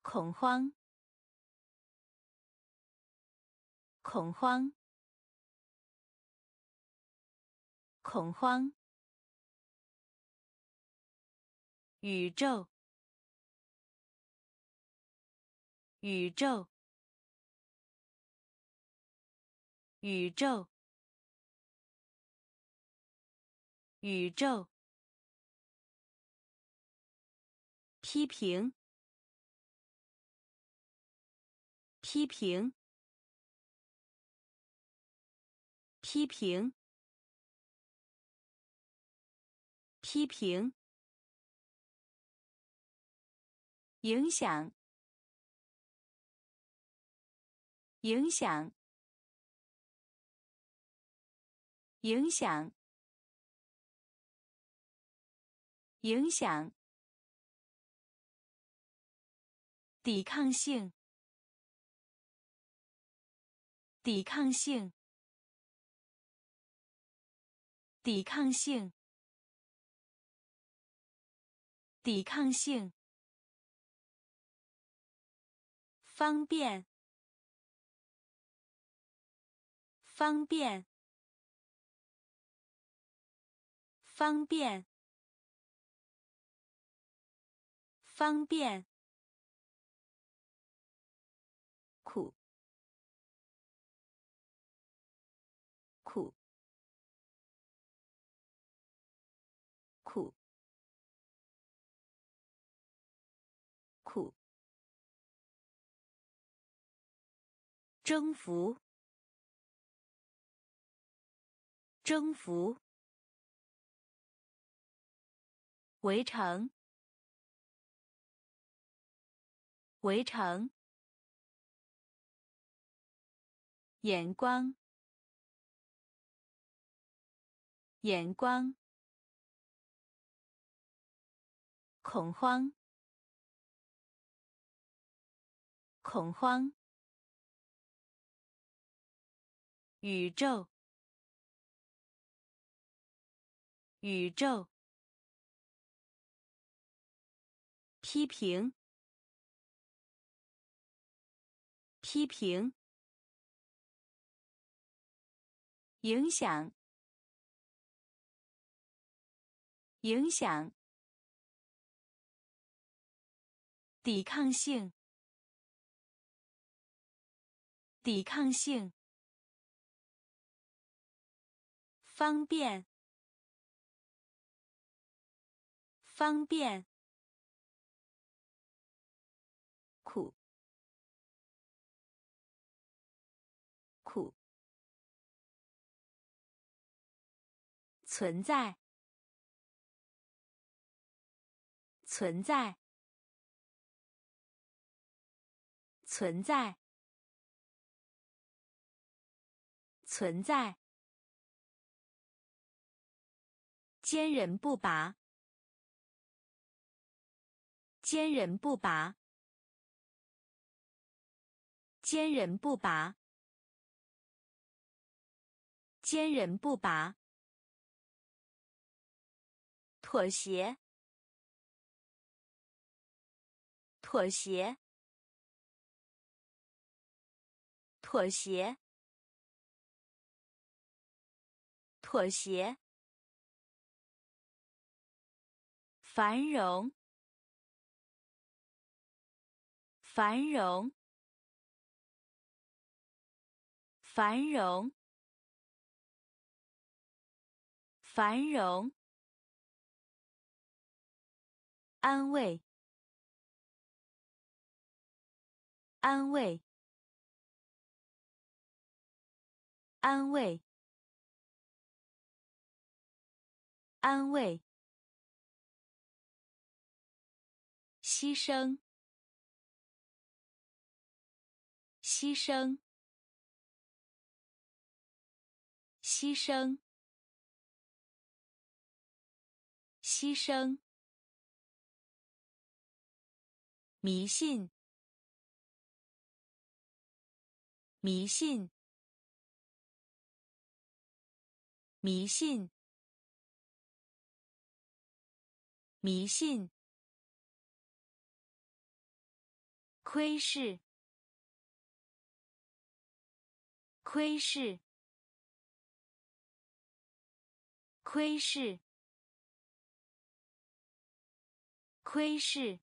恐慌，恐慌，恐慌，宇宙，宇宙。宇宙，宇宙，批评，批评，批评，批评，影响，影响。影响，影响，抵抗性，抵抗性，抵抗性，抵抗性，方便，方便。方便，方便，征服，征服。围城，围城，眼光，眼光，恐慌，恐慌，宇宙，宇宙，批评，批评，影响。影响，抵抗性，抵抗性，方便，方便，苦，苦，存在。存在，存在，存在，坚韧不拔，坚韧不拔，坚韧不拔，坚韧不拔，妥协。妥协，妥协，妥协。繁荣，繁荣，繁荣，繁荣。安慰。安慰，安慰，安慰。牺牲，牺牲，牺牲，牺牲。迷信。迷信，迷信，迷信。窥视，窥视，窥视，窥视。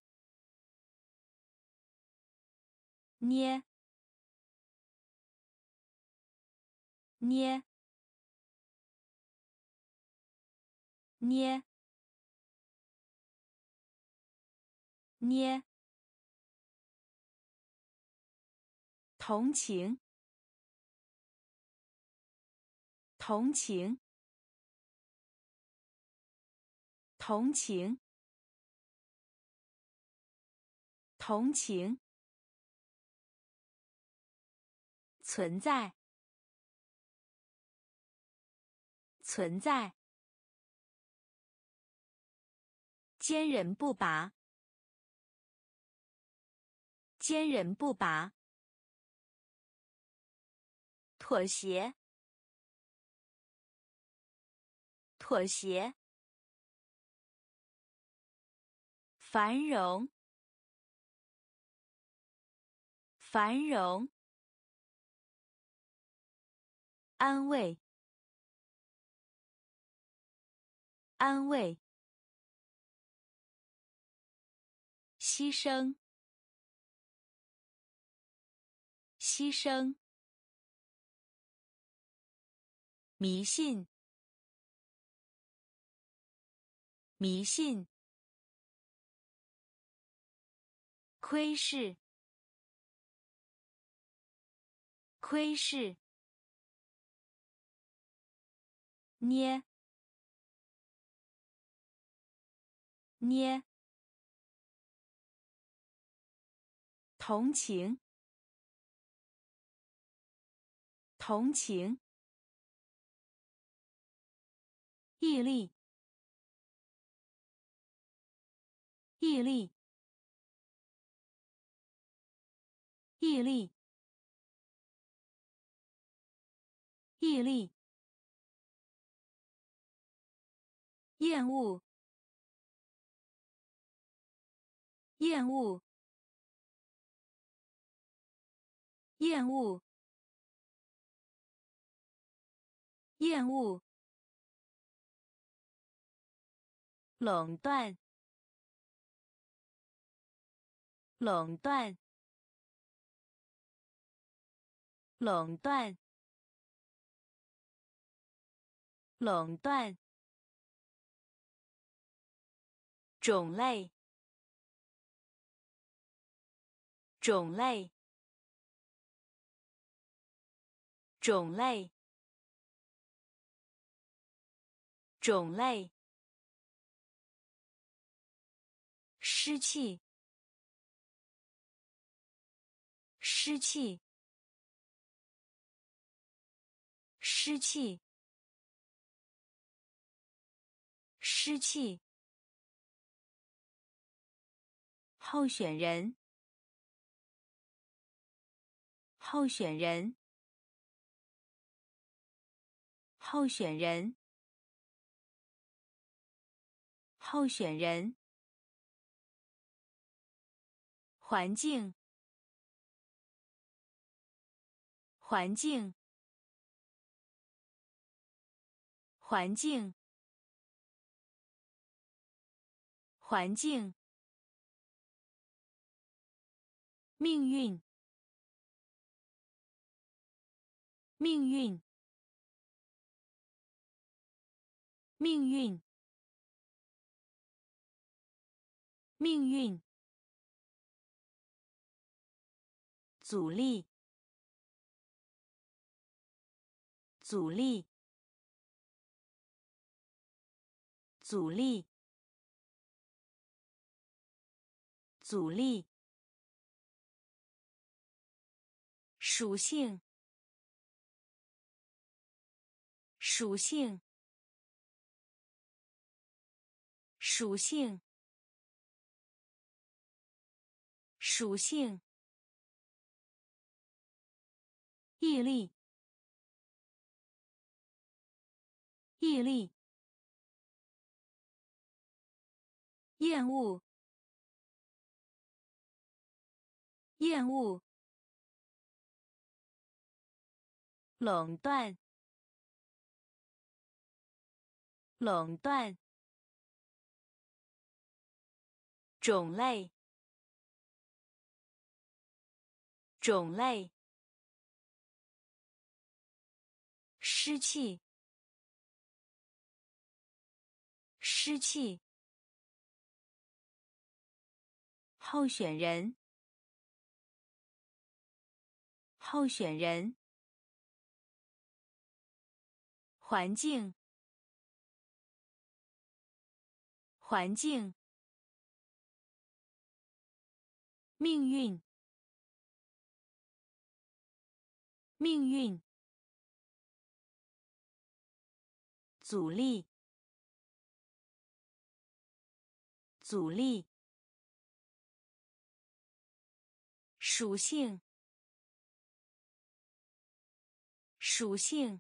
捏。捏，捏，捏。同情，同情，同情，同情，存在。存在，坚韧不拔，坚韧不拔，妥协，妥协，繁荣，繁荣，安慰。安慰，牺牲，牺牲，迷信，迷信，窥视，窥视，捏。捏，同情，同情，毅力，毅力，毅力，毅力，厌恶，厌恶，厌恶，厌恶。垄断，垄断，垄断，垄断。种类，种类，种类，种类。湿气，湿气，湿气，湿气。候选人，候选人，候选人，候选人。环境，环境，环境，环境。命运，命运，命运，命运。阻力，阻力，阻力，阻力。属性，属性，属性，属性。毅力，毅力，厌恶，厌恶，垄断，垄断，种类，种类。湿气，湿气。候选人，候选人。环境，环境。命运，命运。阻力，阻力。属性，属性。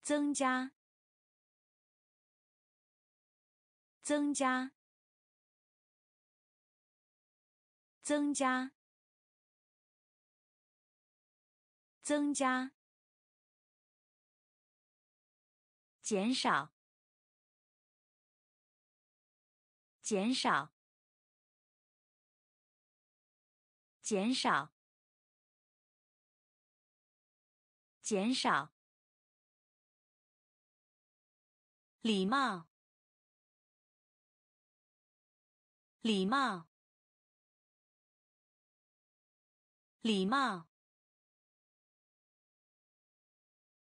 增加，增加，增加，增加。减少，减少，减少，减少。礼貌，礼貌，礼貌，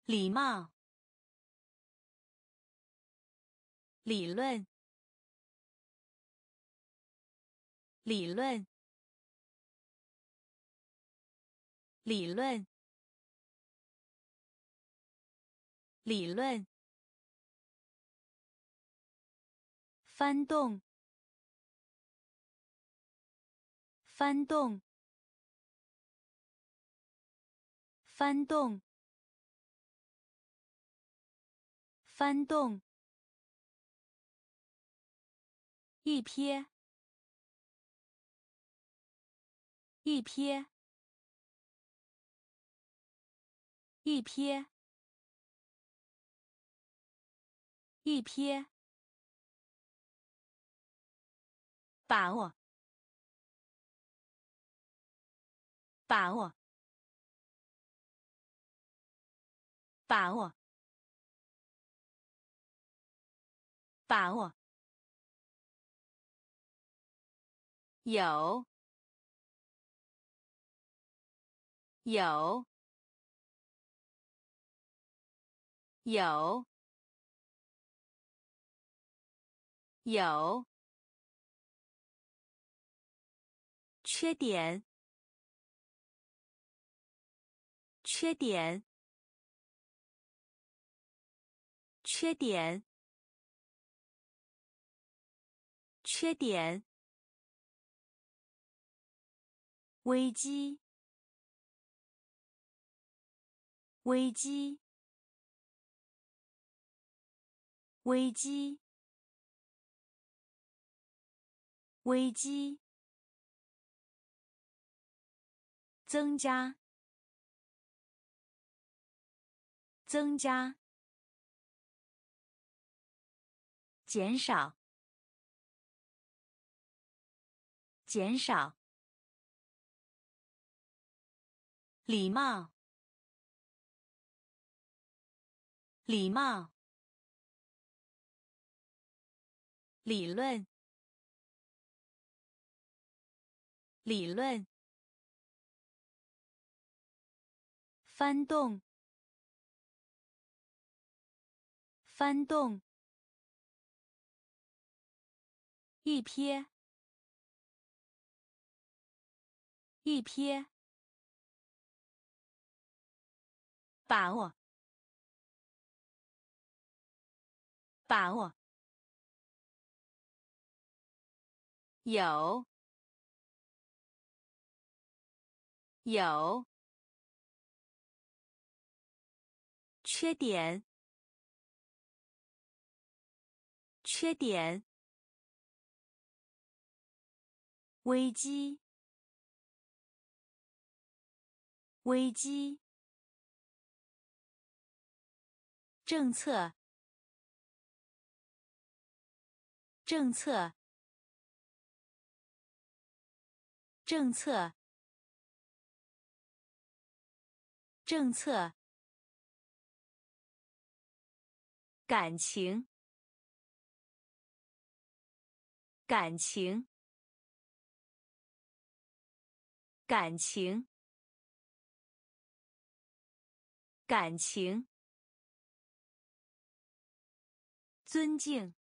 礼貌。理论，理论，理论，理论。翻动，翻动，翻动，翻动。一瞥，一瞥，一瞥，一瞥。把握，把握，把握，把握。有，有，有，有。缺点，缺点，缺点，缺点。危机，危机，危机，危机。增加，增加，减少，减少，礼貌，礼貌，理论，理论。翻动，翻动，一瞥，一瞥，把握，把握，有，有。缺点，缺点。危机，危机。政策，政策，政策，政策。感情，感情，感情，感情。尊敬，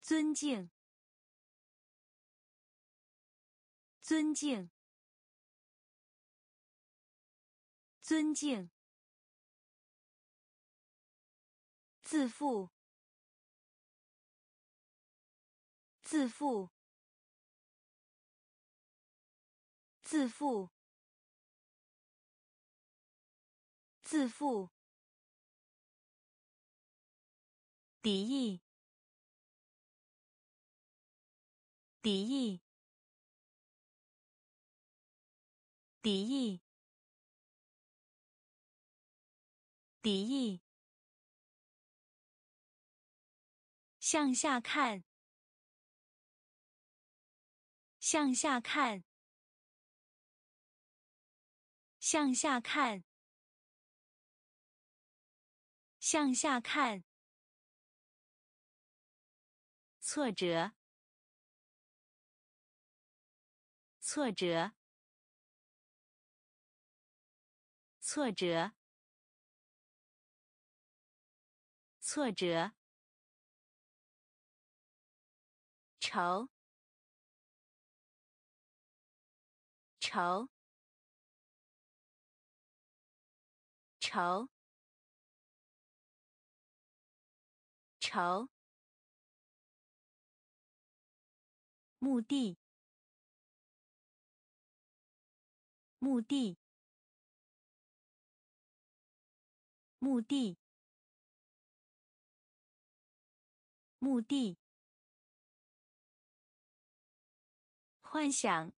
尊敬，尊敬，尊敬。自负，自负，自负，自负。敌意，敌意，敌意，敌意。向下看，向下看，向下看，向下看。挫折，挫折，挫折，挫折。愁，愁，愁，愁，目的，目的，目的，目的。幻想，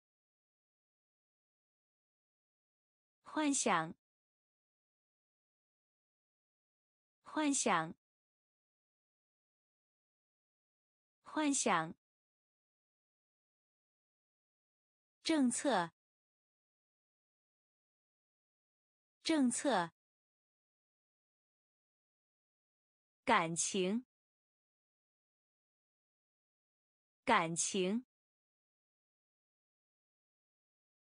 幻想，幻想，幻想。政策，政策。感情，感情。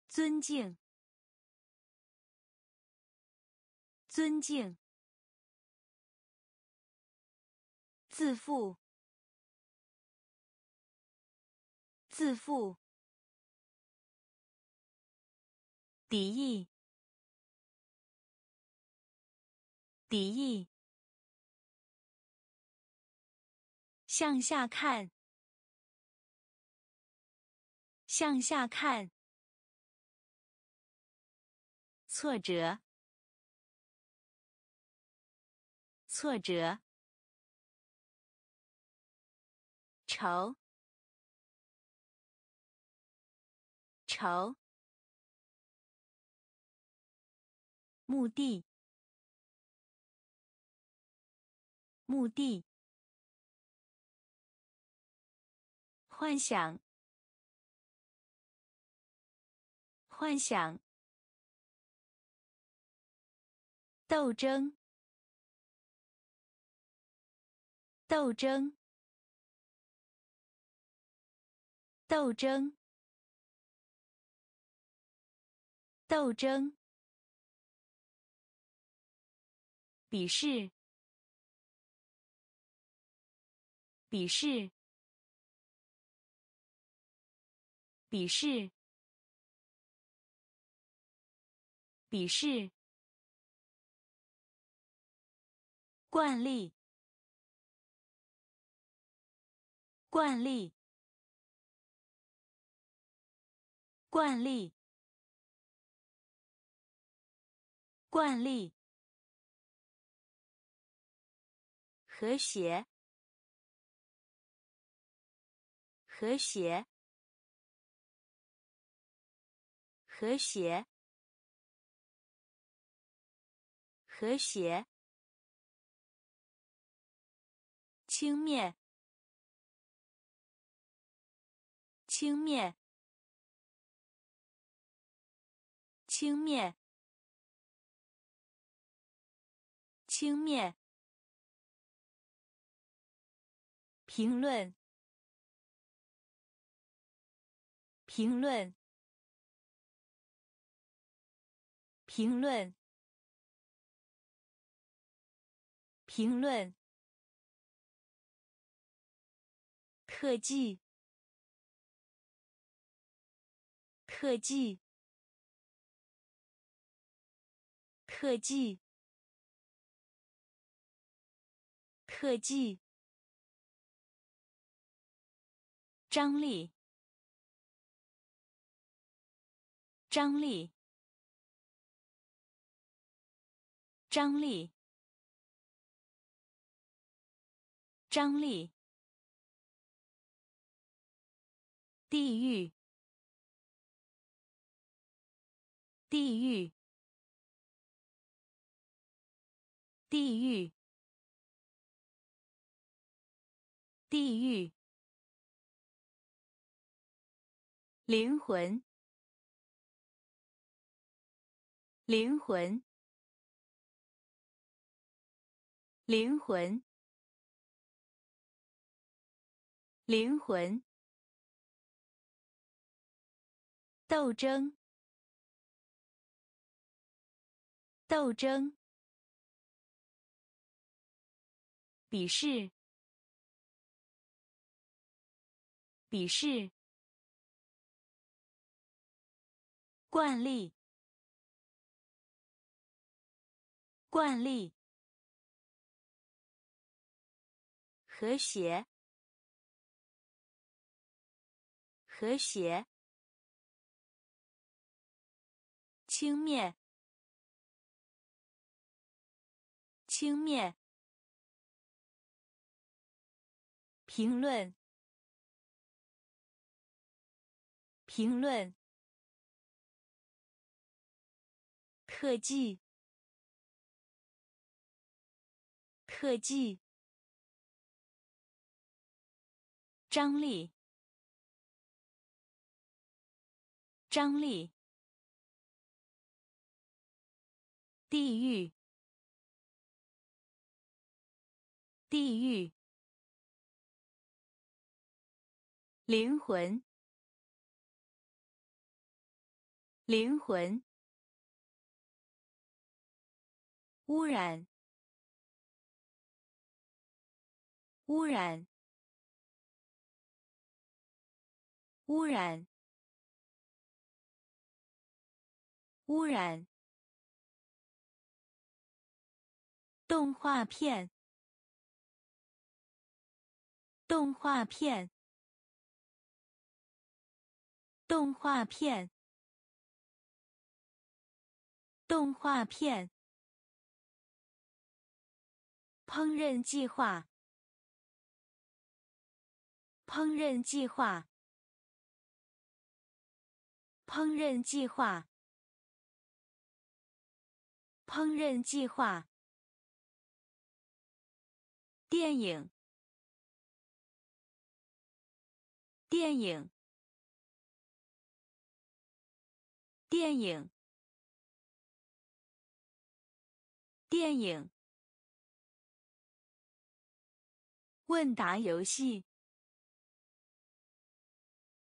尊敬，尊敬。自负，自负。敌意，敌意。向下看，向下看。挫折，挫折。愁，愁。目的，目的。幻想，幻想。斗争，斗争，斗争，斗争。笔试，笔试，笔试，笔试。惯例，惯例，惯例，惯例。和谐，和谐，和谐，和谐。轻蔑，轻蔑，轻蔑，轻蔑。评论，评论，评论，评论。特技，特技，特技，特技。张力，张力，张力，张力。地狱，地狱，地狱，地狱。灵魂，灵魂，灵魂，灵魂。斗争，斗争。笔试，笔试。惯例，惯例，和谐，和谐，轻蔑，轻蔑，评论，评论，特技。特技，张力，张力，地狱，地狱，灵魂，灵魂，污染。污染，污染，污染。动画片，动画片，动画片，动画片。烹饪计划。烹饪计划，烹饪计划，烹饪计划。电影，电影，电影，电影。问答游戏。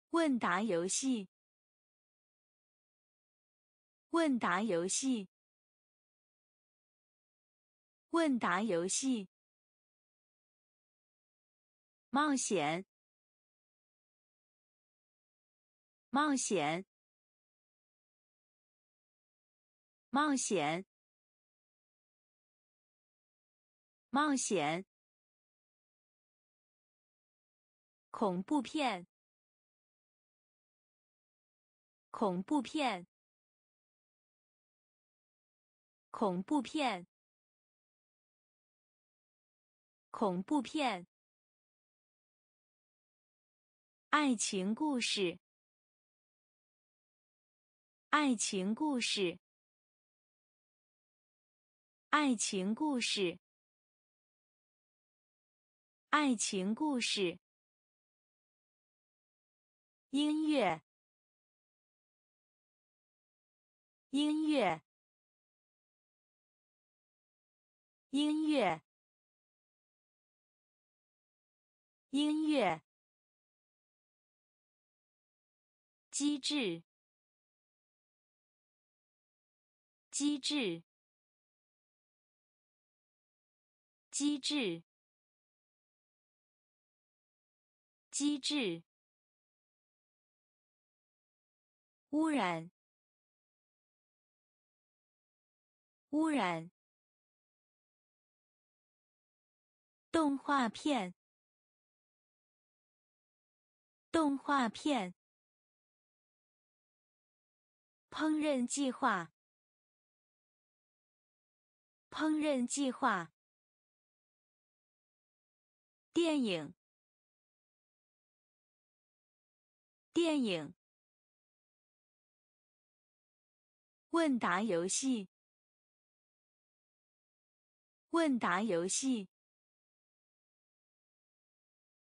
问答游戏，问答游戏，问答游戏，冒险，冒险，冒险，冒险，恐怖片。恐怖片，恐怖片，恐怖片，爱情故事，爱情故事，爱情故事，爱情故事，音乐。音乐，音乐，音乐，机制，机制，机制，机制，污染。污染。动画片。动画片。烹饪计划。烹饪计划。电影。电影。问答游戏。问答游戏，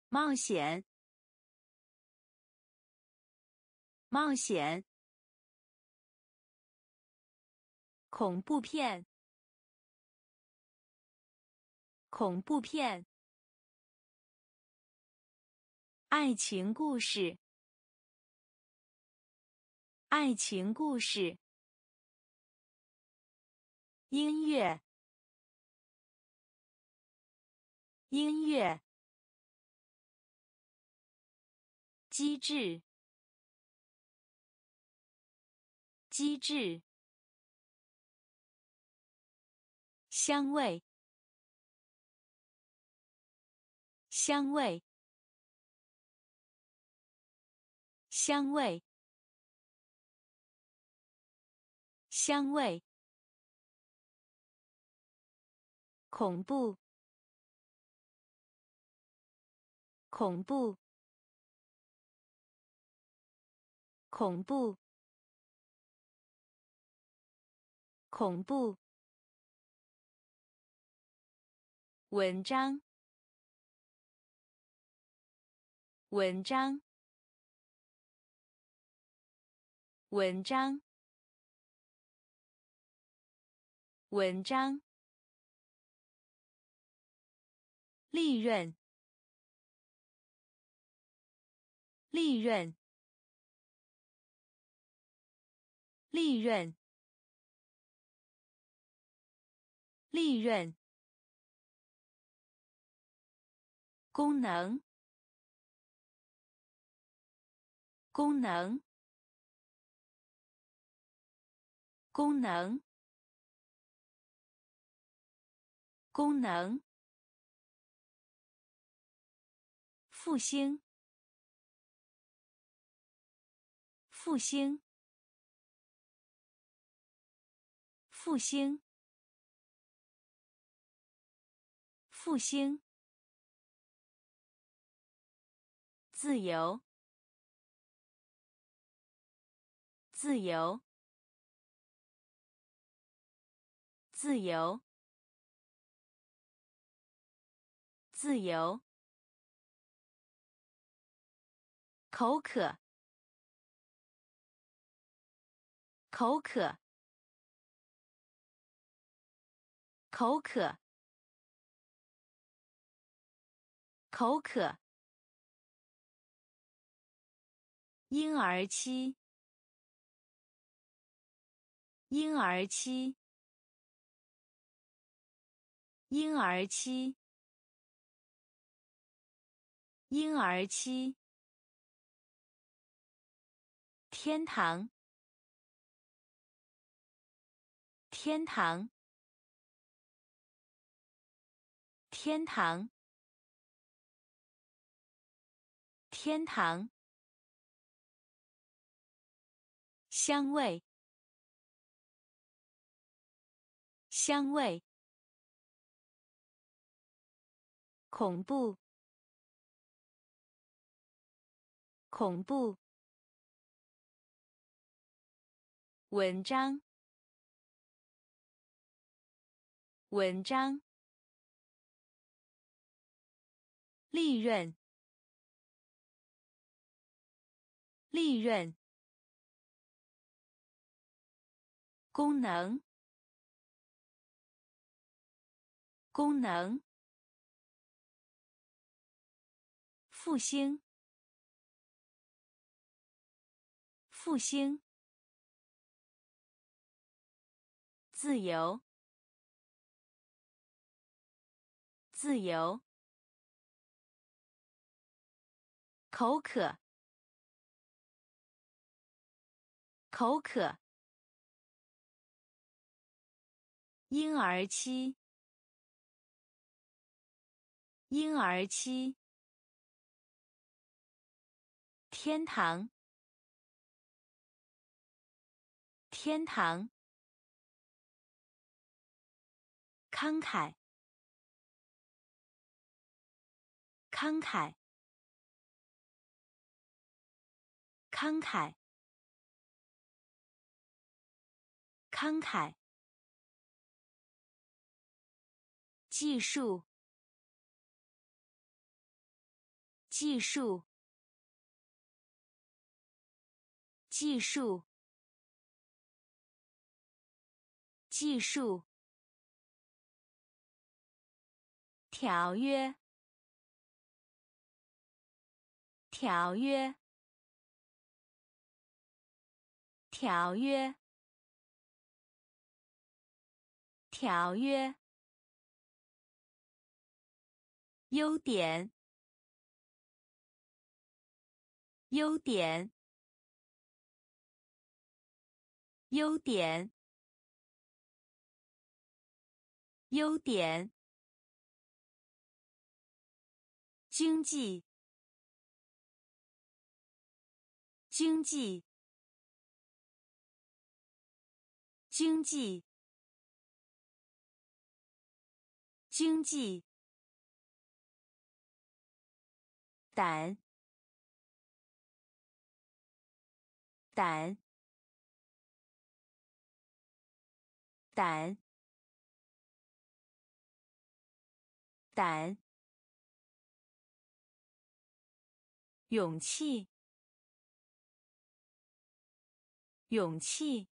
冒险，冒险，恐怖片，恐怖片，爱情故事，爱情故事，音乐。音乐机制，机制香味，香味，香味，香味。恐怖，恐怖，恐怖，恐怖。文章，文章，文章，文章。利润，利润，利润，利润。功能，功能，功能，功能。复兴，复兴，复兴，复兴。自由，自由，自由，自由。口渴，口渴，口渴，口渴。婴儿期，婴儿期，婴儿期，婴儿期。天堂，天堂，天堂，天堂。香味，香味。恐怖，恐怖。文章，文章，利润，利润，功能，功能，复兴，复兴。自由，自由。口渴，口渴。婴儿期，婴儿期。天堂，天堂。慷慨，慷慨，慷慨，慷慨。技术，技术，技术，技术。条约，条约，条约，条约。优点，优点，优点。优点，经济，经济，经济，经济，胆，胆。胆，胆，勇气，勇气，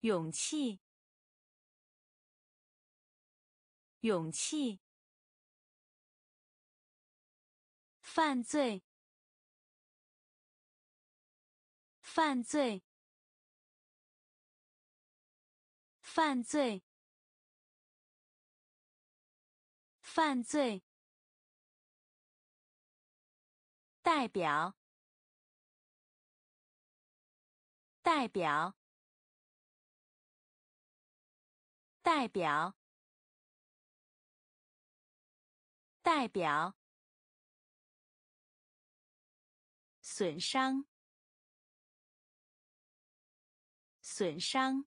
勇气，勇气，犯罪，犯罪。犯罪，犯罪，代表，代表，代表，代表，损伤，损伤。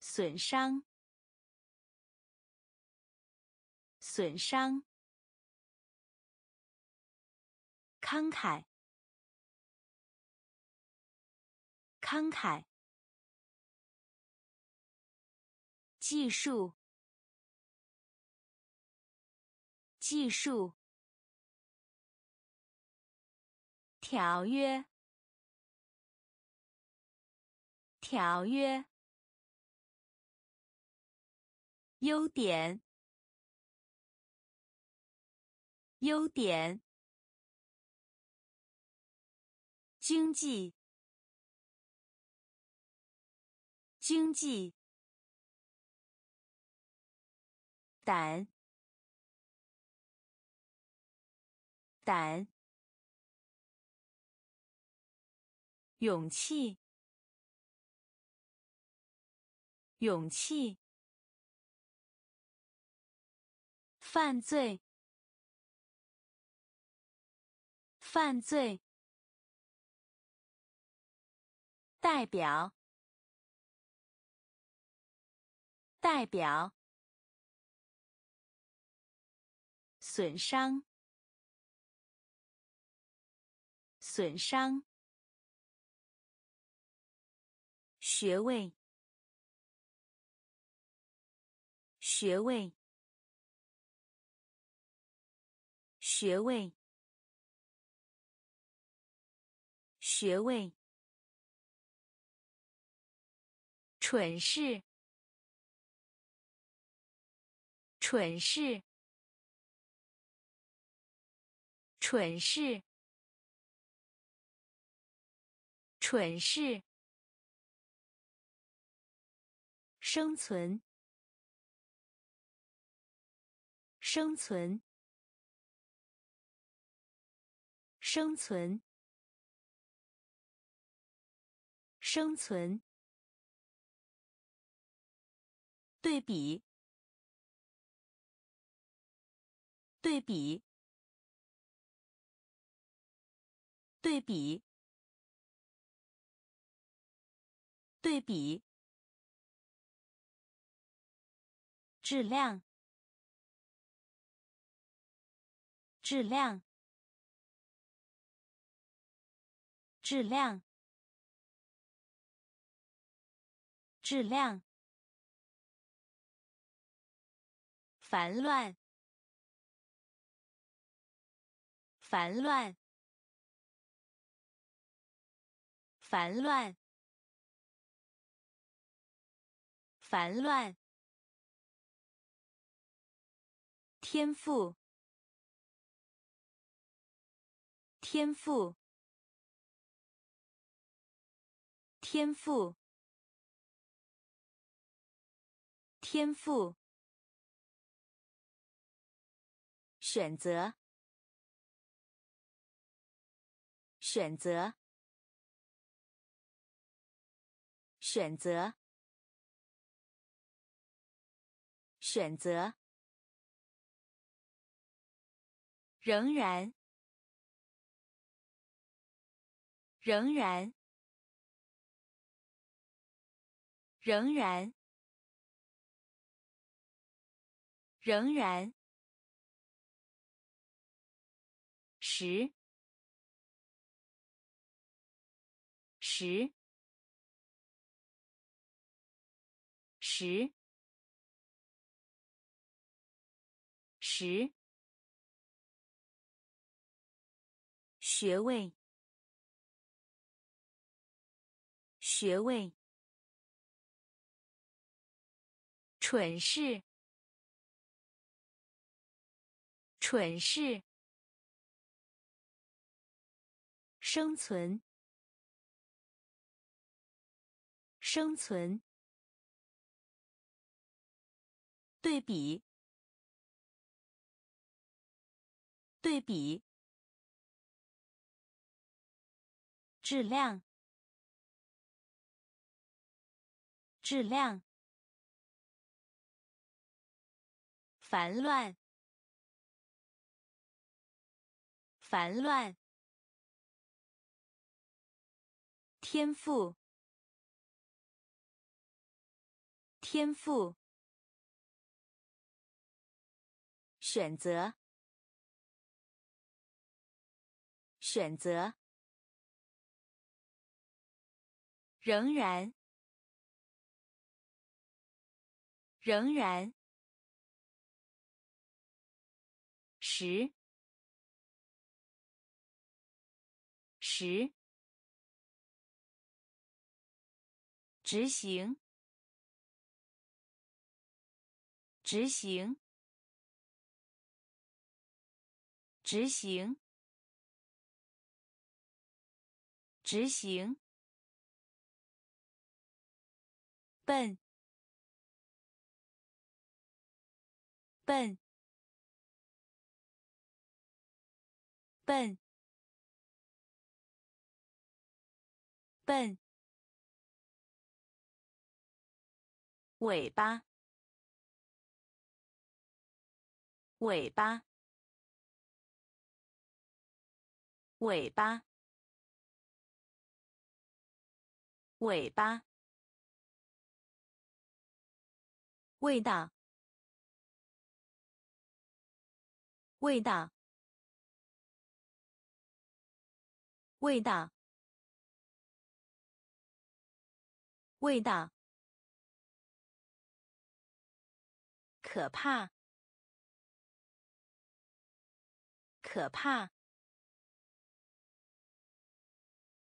损伤，损伤。慷慨，慷慨。技术，技术。条约，条约。优点，优点，经济，经济，胆，胆，勇气，勇气。犯罪，犯罪，代表，代表，损伤，损伤，学位，学位。学位，学位，蠢事，蠢事，蠢事，蠢事，生存，生存。生存，生存。对比，对比，对比，对比。质量，质量。质量，质量，烦乱，烦乱，烦乱，烦乱，天赋，天赋。天赋，天赋，选择，选择，选择，选择，仍然，仍然，仍然，仍然。十，十，十，十，学位，学位，蠢事，蠢事。生存，生存。对比，对比。质量，质量。烦乱，烦乱。天赋，天赋。选择，选择。仍然，仍然。十，十。执行，执行，执行，执行。笨，笨，笨，笨。尾巴，尾巴，尾巴，尾巴。味道，味道，味道，味道。可怕！可怕！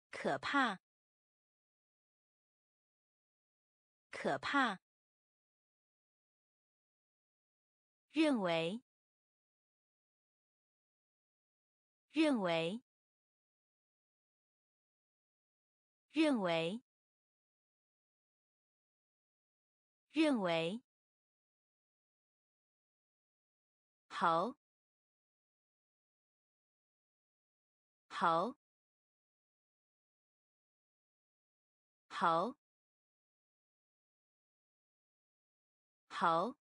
可怕！可怕！认为！认为！认为！认为！好，好，好，好。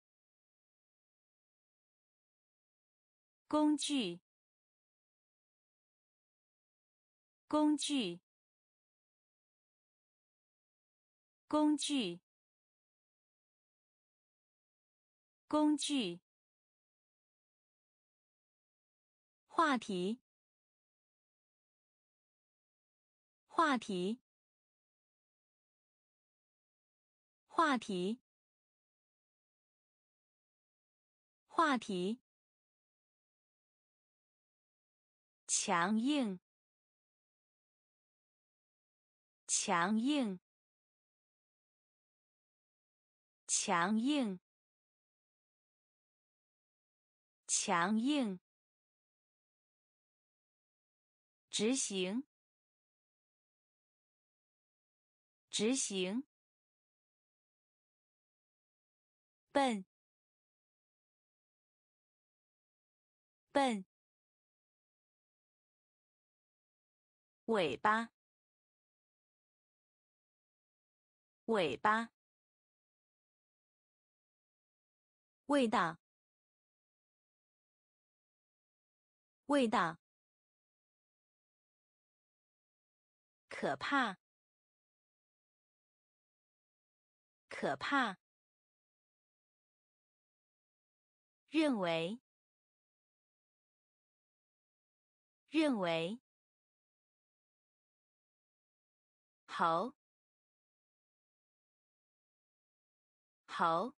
工具，工具，工具，工具。话题，话题，话题，话题。强硬，强硬，强硬，强硬。执行，执行。笨，笨。尾巴，尾巴，味道，味道，可怕，可怕，认为，认为。好，好，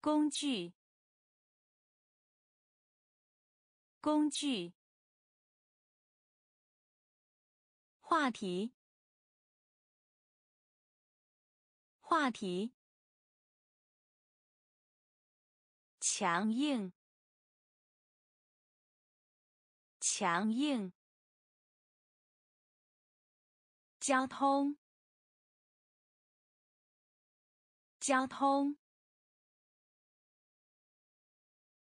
工具，工具，话题，话题，强硬，强硬。交通，交通，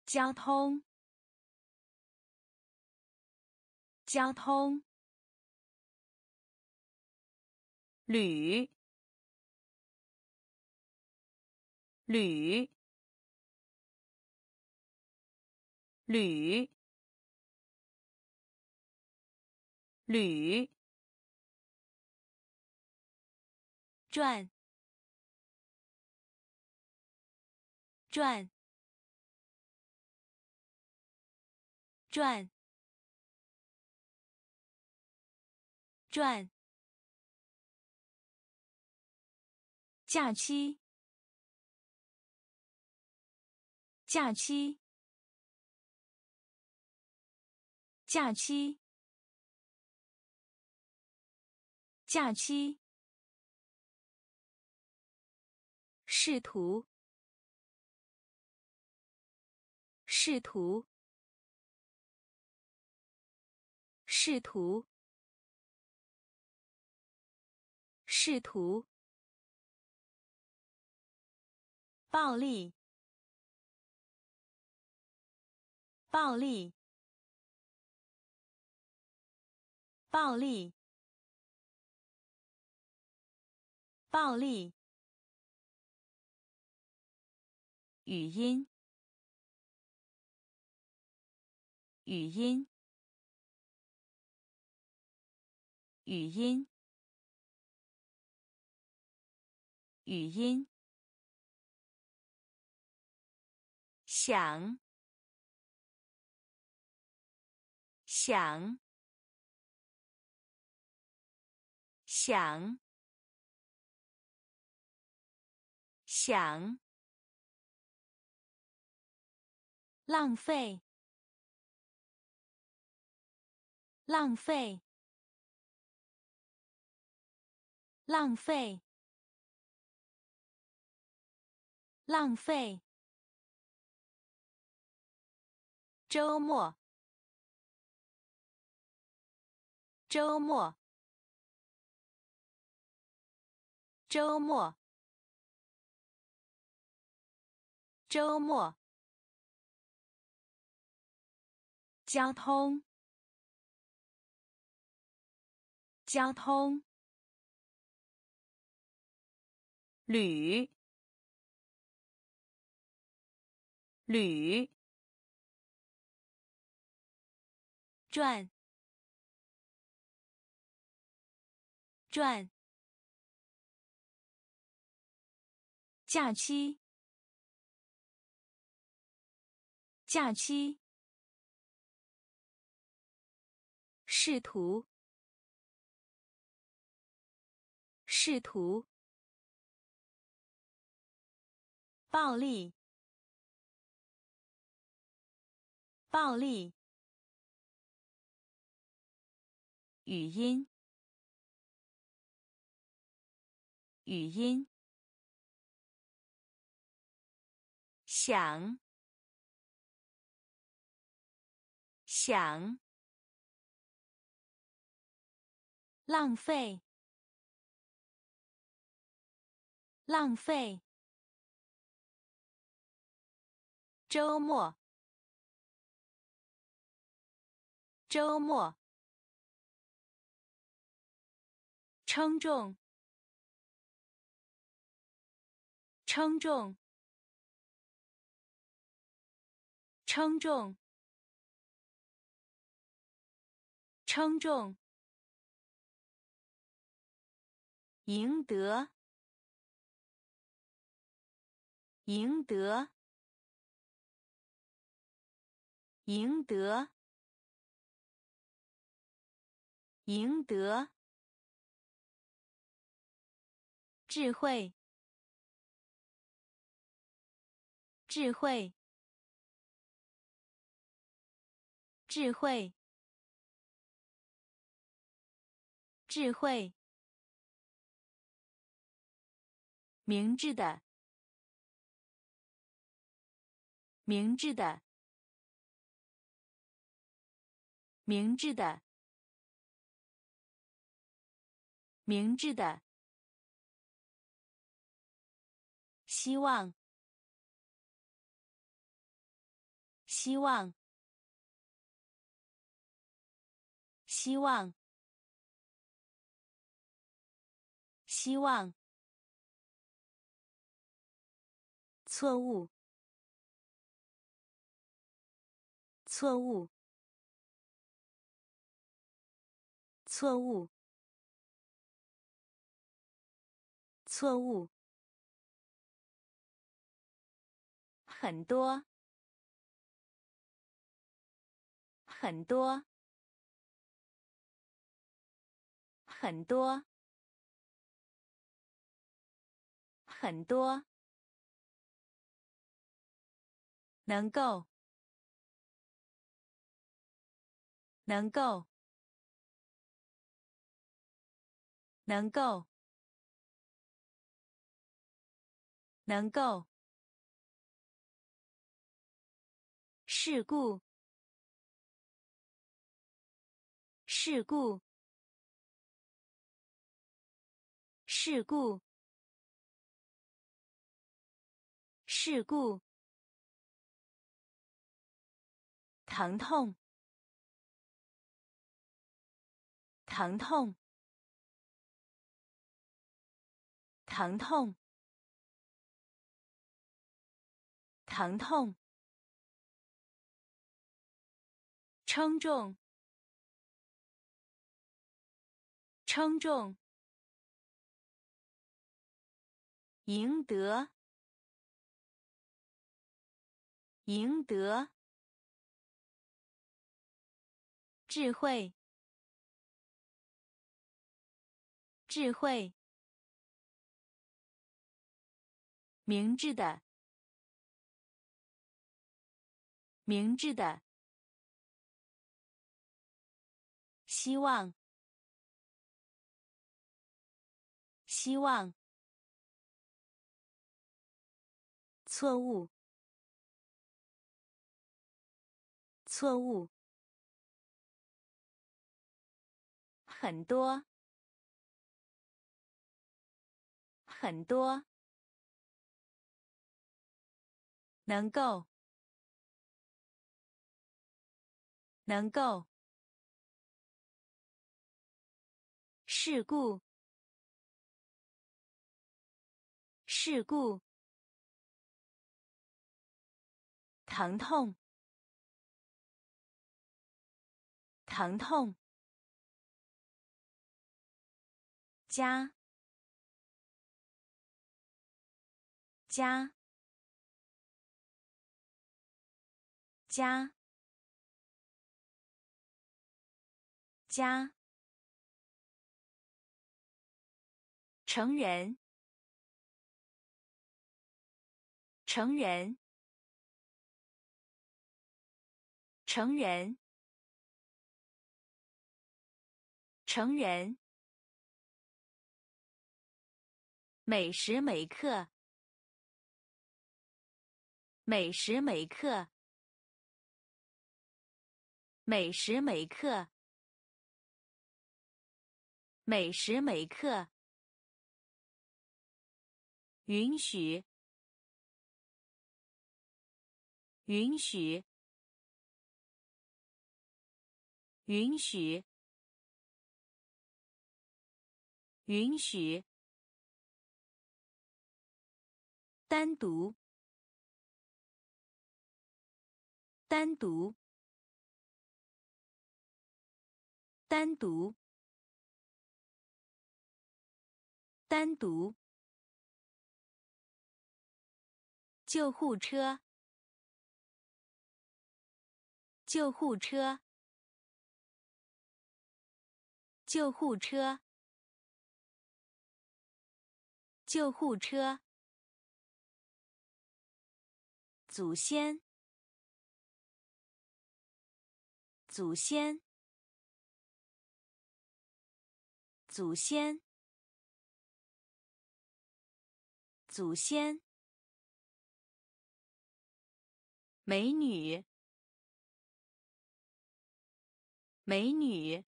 交通，交通，铝，铝，铝，铝。转，转，转，转。假期，假期，假期，假期。试图，试图，试图，试图，暴力，暴力，暴力，暴力。语音，语音，语音，语音，想，想，想，想。浪费，浪费，浪费，浪费。周末，周末，周末，周末。交通，交通，旅，旅，转，转，假期，假期。试图，试图，暴力，暴力，语音，语音，想，想。浪费，浪费。周末，周末。称重，称重，称重，称重，赢得，赢得，赢得，赢得。智慧，智慧，智慧，智慧。明智的，明智的，明智的，明智的。希望，希望，希望，希望。错误，错误，错误，错误。很多，很多，很多，很多，能够，能够，能够，能够。事故，事故，事故，事故，疼痛，疼痛，疼痛，疼痛。称重，称重，赢得，赢得，智慧，智慧，明智的，明智的。希望，希望。错误，错误。很多，很多。能够，能够。事故，事故，疼痛，疼痛，加，加，加，加。成人，成人，成人，成人。每时每刻，每时每刻，每时每刻，每时每刻。允许，允许，允许，允许。单独。单独。单独。单独。救护车。救护车。救护车。救护车。祖先。祖先。祖先。祖先。美女。美女，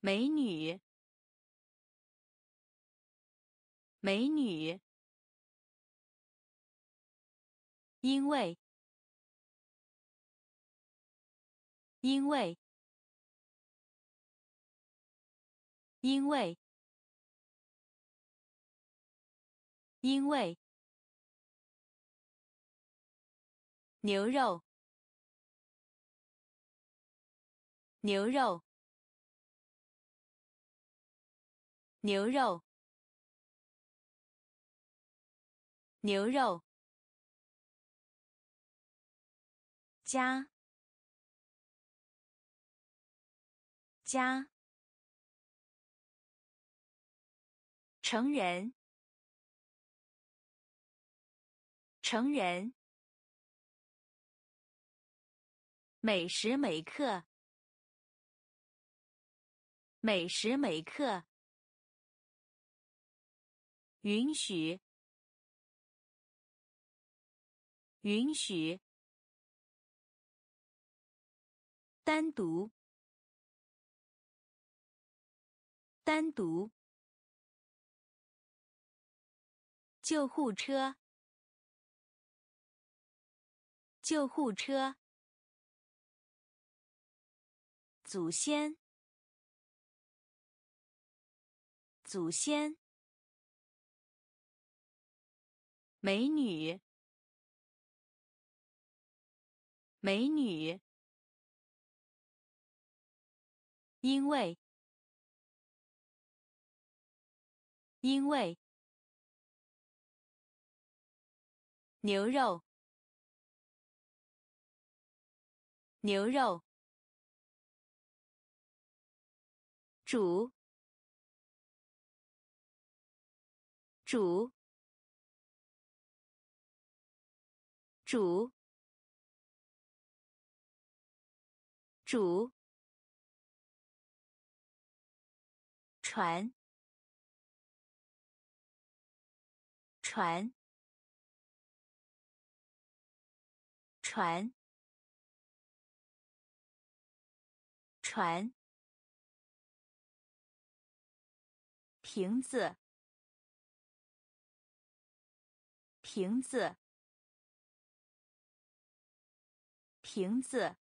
美女，美女，因为，因为，因为，因为，牛肉。牛肉，牛肉，牛肉，加，加，成人，成人，每时每刻。每时每刻，允许，允许，单独，单独，救护车，救护车，祖先。祖先，美女，美女，因为，因为，牛肉，牛肉，主，主，主，主，船，船，船，船，瓶子。瓶子，瓶子，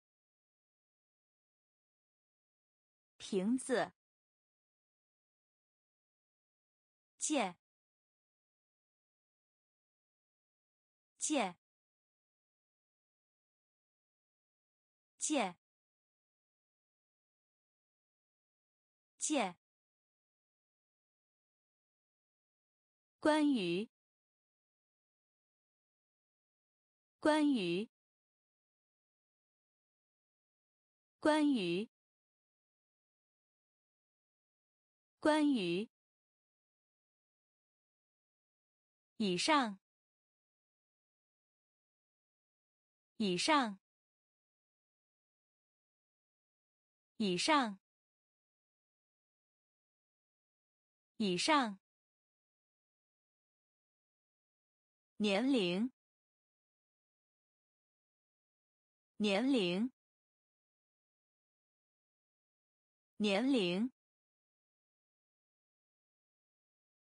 瓶子，借，借，借，借，关于。关于，关于，关于，以上，以上，以上，以上，年龄。年龄，年龄，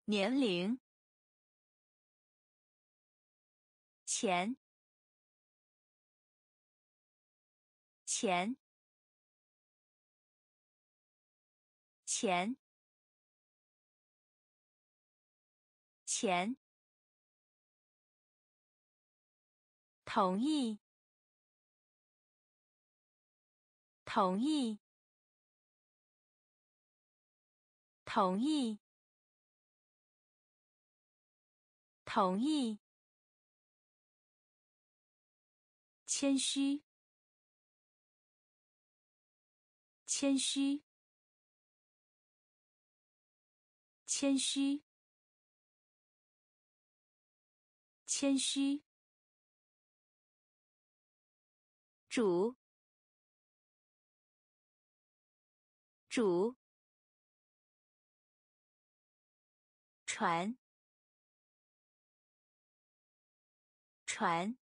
年龄，钱，钱，钱，钱，同意，同意，同意，同意。谦虚，谦虚，谦虚，谦虚。主，主，船，船。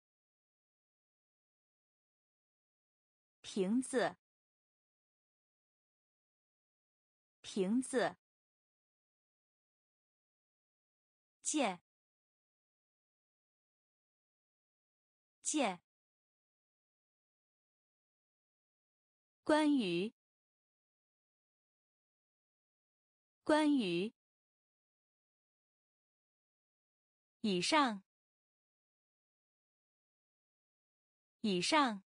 瓶子，瓶子，借，借。关于，关于，以上，以上。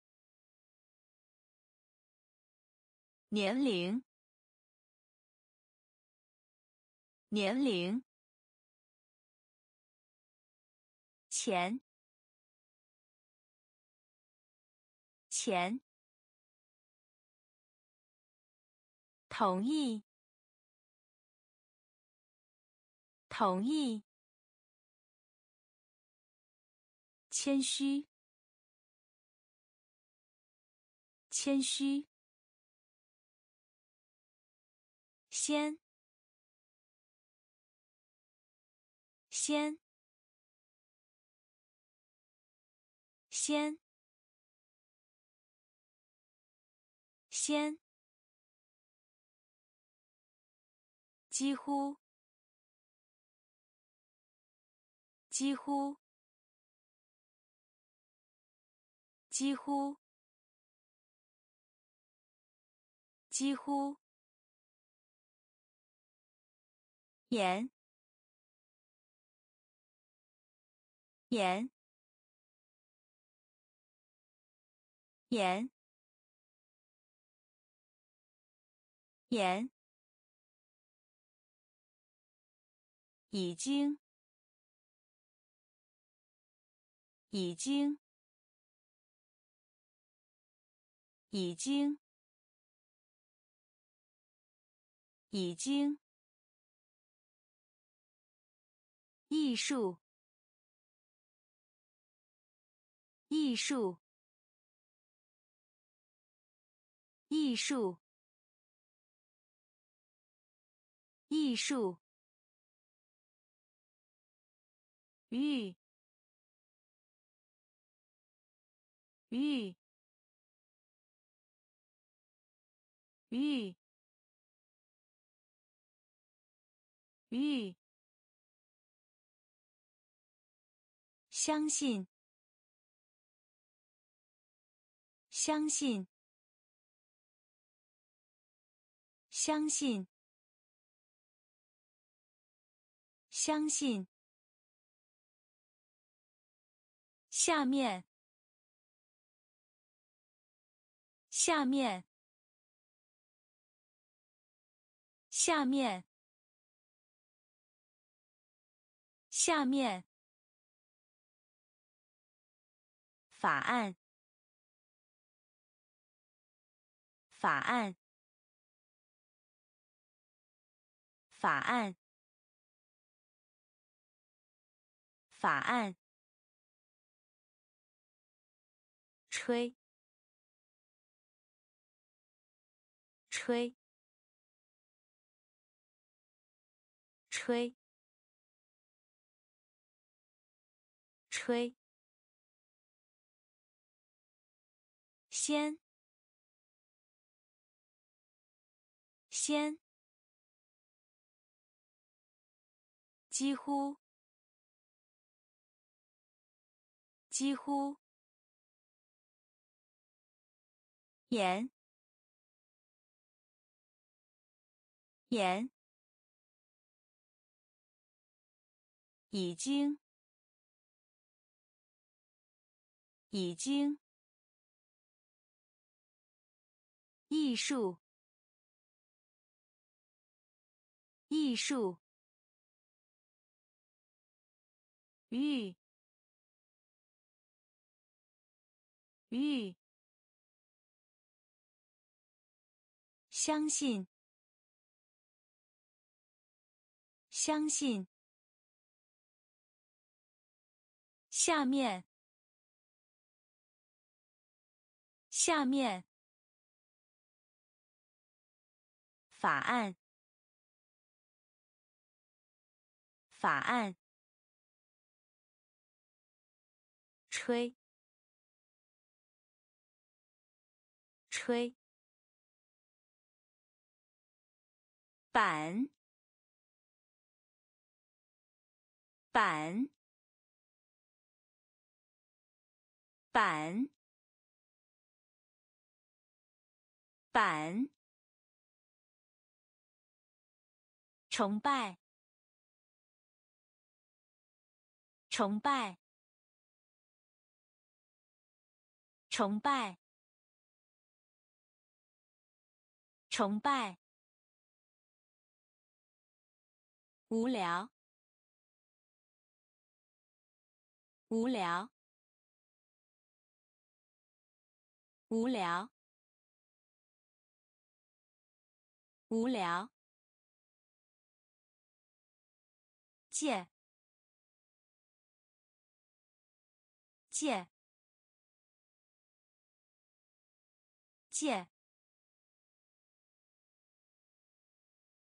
年龄，年龄，钱，钱，同意，同意，谦虚，谦虚。先，先，先，先，几乎，几乎，几乎，几乎。盐，盐，盐，盐，已经，已经，已经，已经。艺术，艺术，艺术，艺术，玉，玉，玉，玉。相信，相信，相信，相信。下面，下面，下面，下面。法案，法案，法案，法案。吹，吹，吹，吹。先，先，几乎，几乎，盐，盐，已经，已经，艺术，艺术，玉，玉。相信，相信。下面，下面。法案，法案。吹，吹。板，板，板，板。崇拜，崇拜，崇拜，崇拜。无聊，无聊，无聊，无聊。借，借，借，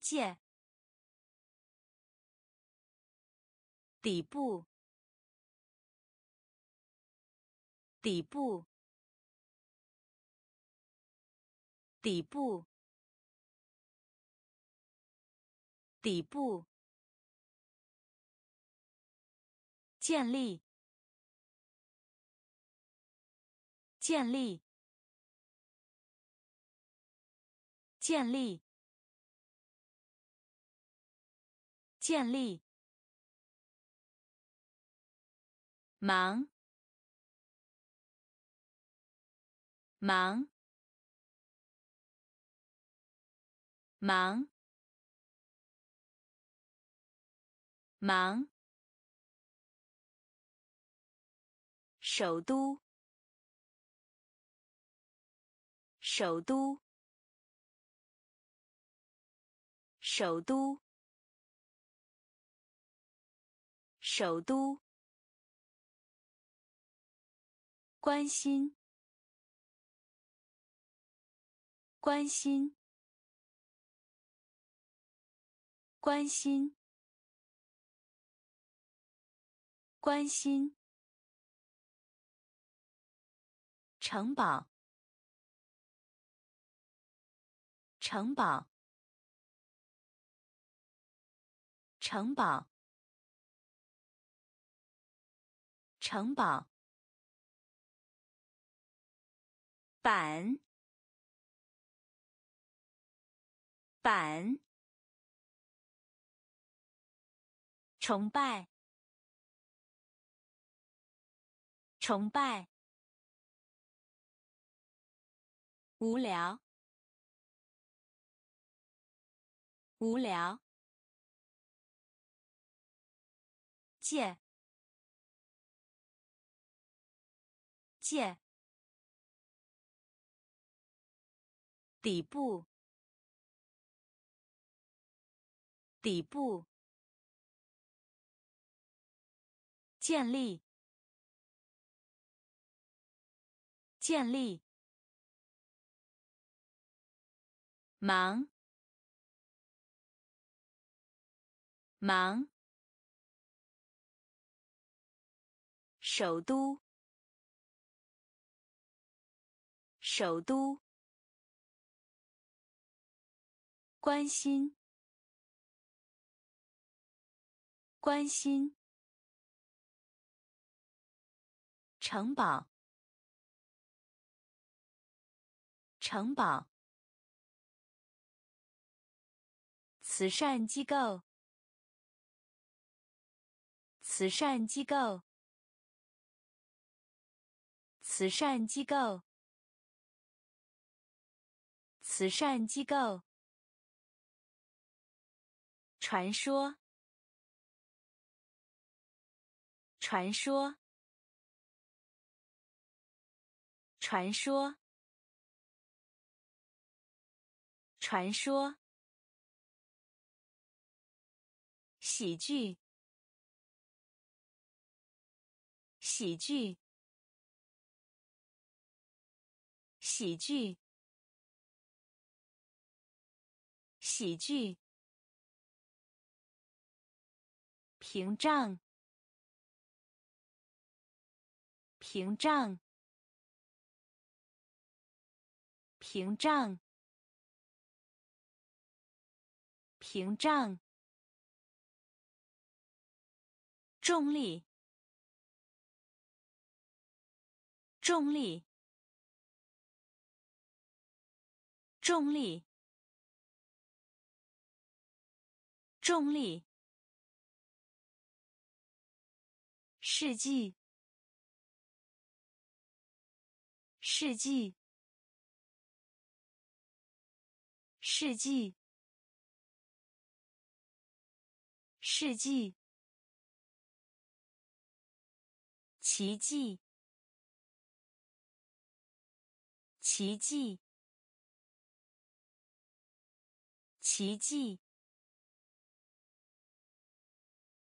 借。底部，底部，底部，底部。建立，建立，建立，建立。忙，忙，忙，忙。首都，首都，首都，首都。关心，关心，关心，关心。城堡，城堡，城堡，城堡。板，板，崇拜，崇拜，无聊，无聊，借，借。底部，底部，建立，建立，忙，忙，首都，首都。关心，关心。城堡，城堡。慈善机构，慈善机构，慈善机构，慈善机构。传说，传说，传说，传说。喜剧，喜剧，喜剧，喜剧。屏障，屏障，屏障，屏障。重力，重力，重力，重力。世纪，世纪，世纪，世纪。奇迹，奇迹，奇迹，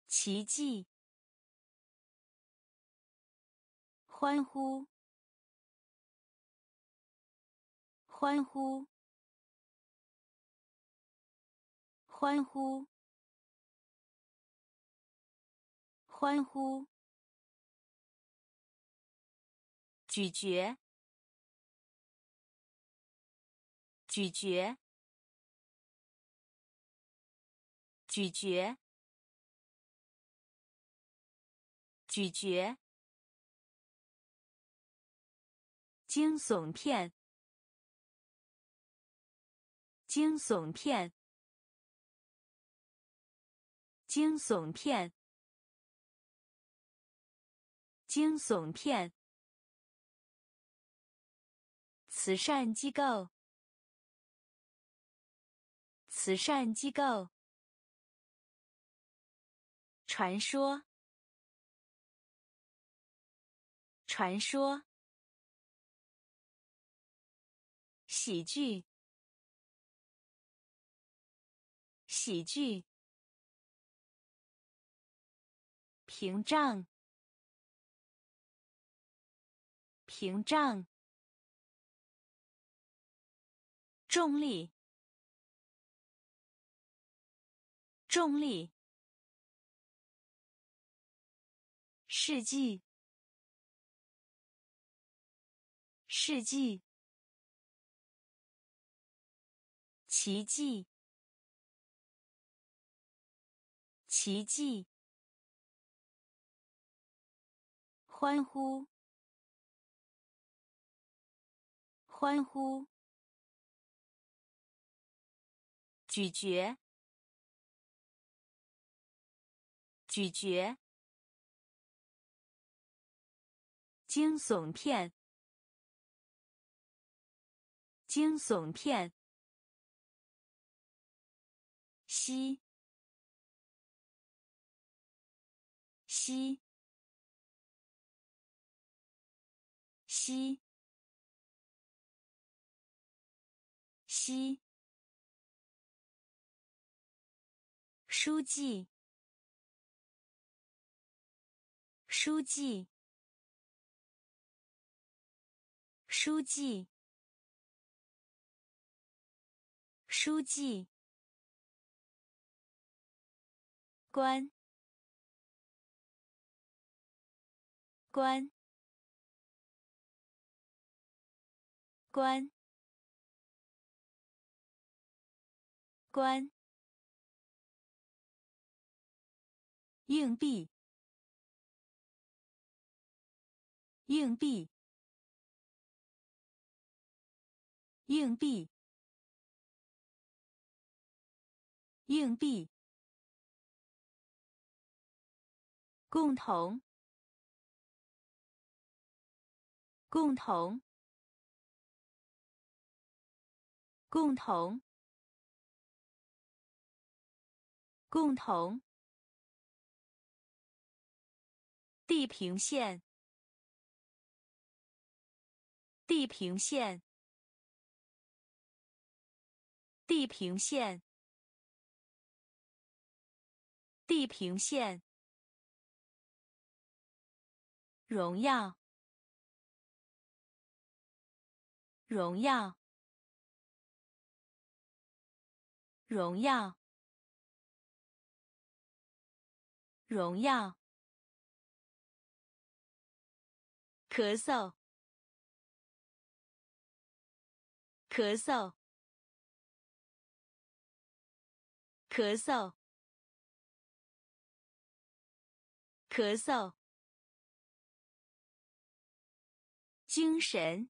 奇迹。奇迹欢呼，欢呼，欢呼，欢呼。咀嚼，咀嚼，咀嚼，咀嚼。惊悚片，惊悚片，惊悚片，惊悚片。慈善机构，慈善机构。传说，传说。喜剧，喜剧。屏障，屏障。重力，重力。世纪，世纪。奇迹，奇迹。欢呼，欢呼。咀嚼，咀嚼。惊悚片，惊悚片。吸，吸，吸，吸。书记，书记，书记，书记。关，关，关，关。硬币，硬币，硬币，硬币，共同，共同，共同，共同。地平线，地平线，地平线，地平线。荣耀，荣耀，荣耀，荣耀。咳嗽，咳嗽，咳嗽，咳嗽。精神，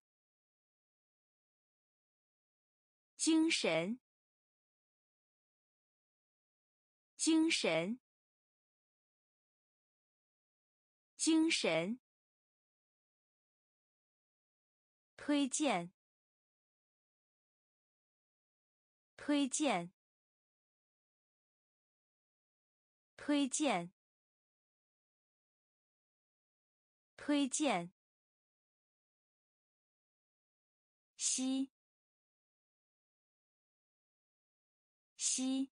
精神，精神，精神。推荐，推荐，推荐，推荐。西，西。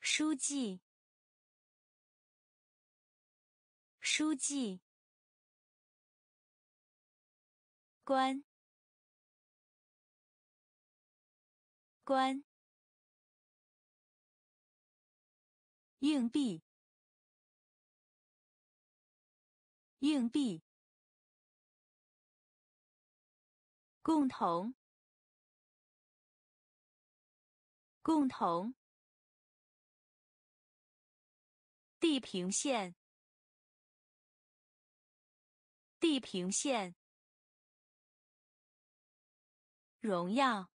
书记，书记。关，关。硬币，硬币。共同，共同。地平线，地平线。荣耀，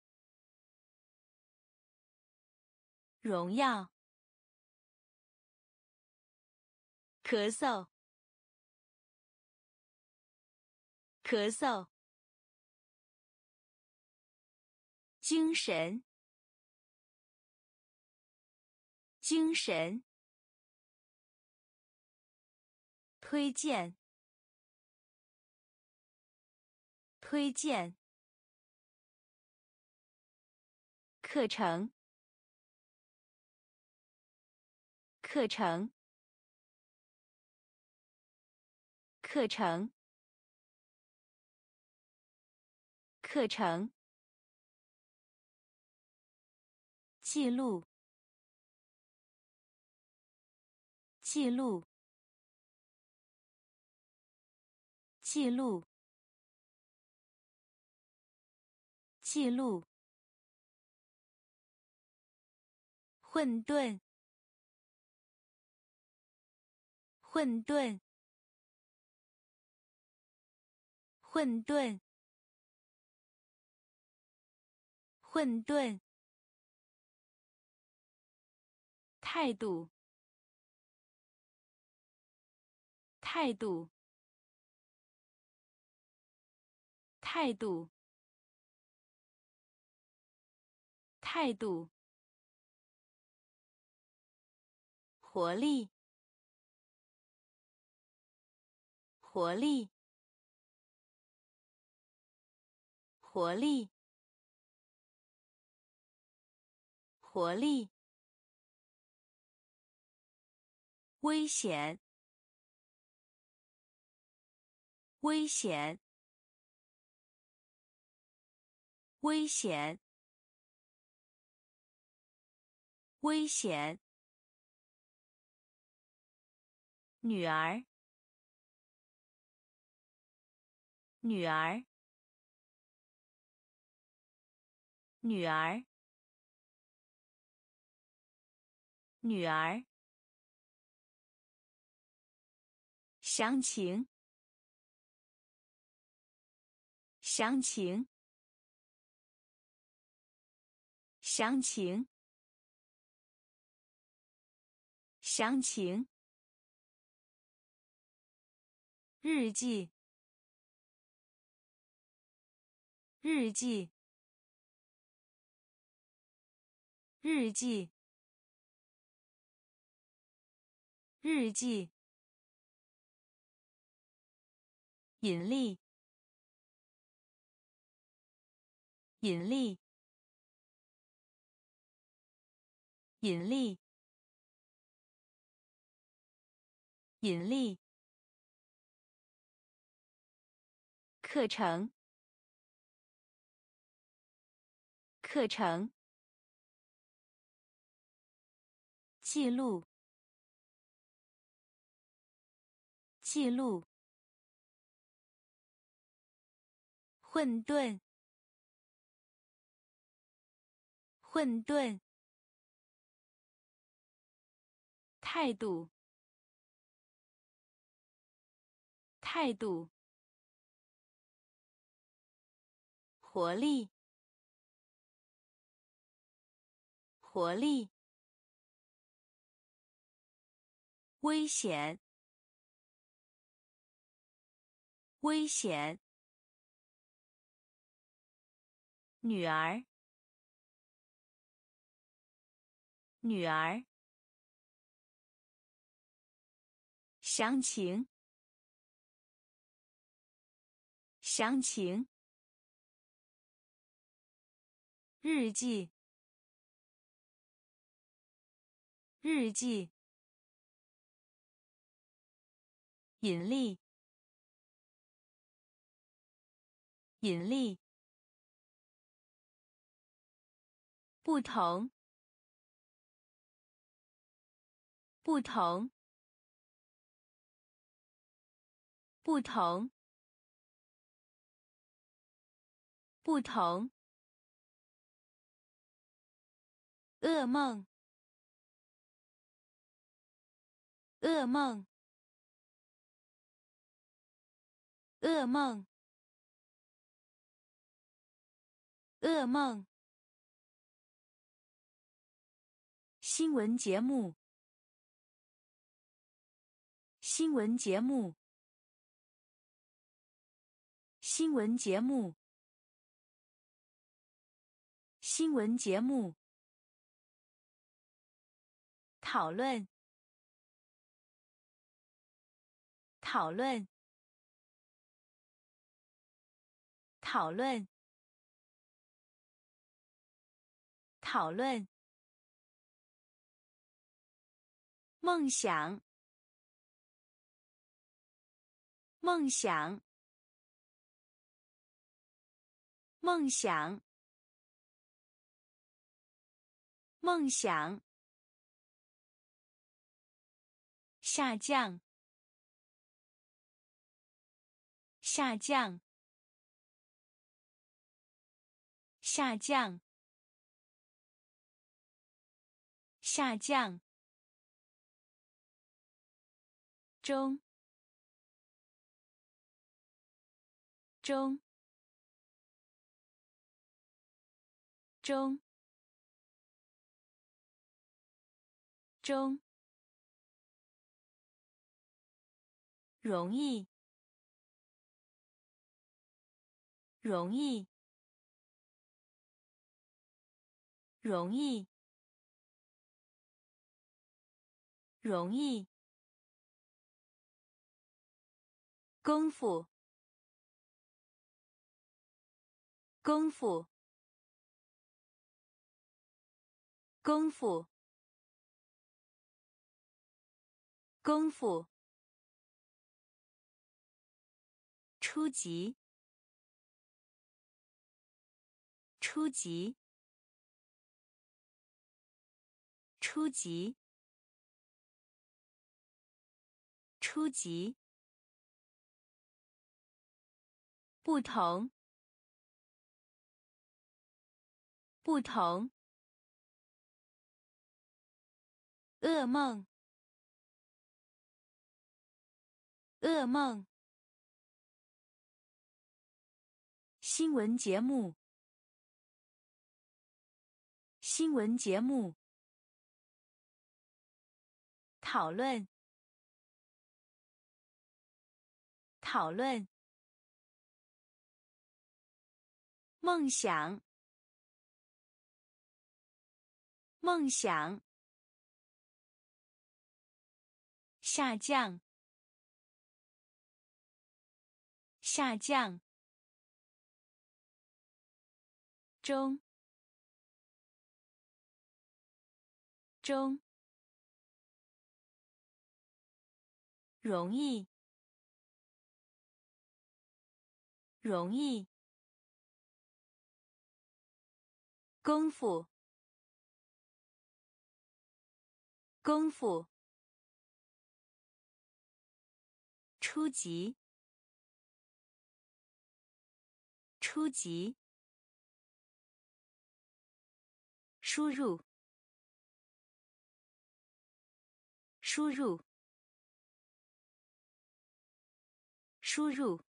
荣耀。咳嗽，咳嗽。精神，精神。推荐，推荐。课程，课程，课程，课程。记录，记录，记录，记录。混沌，混沌，混沌，混沌。态度，态度，态度，态度。活力，活力，活力，活力。危险，危险，危险，危险。女儿，女儿，女儿，女儿。详情，详情，详情，详情。日记，日记，日记，日记。引力，引力，引力，引力。课程，课程。记录，记录。混沌，混沌。态度，态度。活力，活力。危险，危险。女儿，女儿，详情，详情，日记，日记，引力，引力。不同，不同，不同，不同。噩梦，噩梦，噩梦，噩梦。新闻节目，新闻节目，新闻节目，新闻节目。讨论，讨论，讨论，讨论。梦想，梦想，梦想，梦想。下降，下降，下降，下降。中，中，中，中，容易，容易，容易，容易。功夫，功夫，功夫，功夫。初级，初级，初级，初级。不同，不同。噩梦，噩梦。新闻节目，新闻节目。讨论，讨论。梦想，梦想。下降，下降。中，中。容易，容易。功夫，功夫。初级，初级。输入，输入。输入，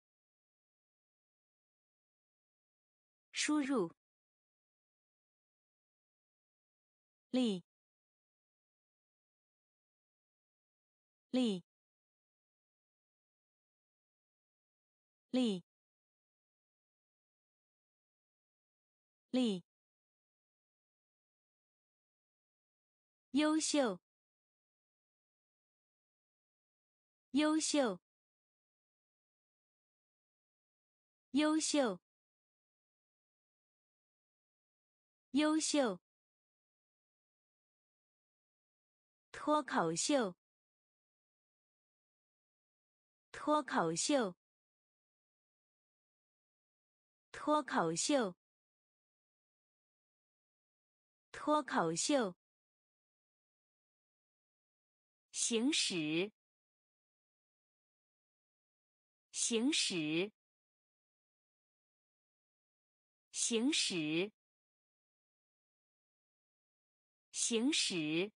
输入，力，力，力，力，优秀，优秀。优秀，优秀。脱口秀，脱口秀，脱口秀，脱口秀。行驶，行驶。行驶，行驶。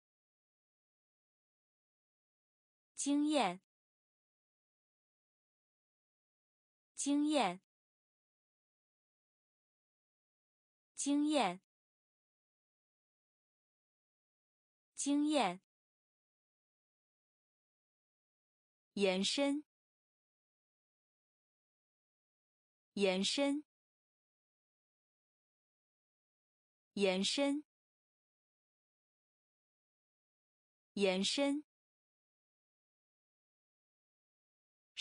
经验，经验，经验，经验。延伸，延伸。延伸，延伸。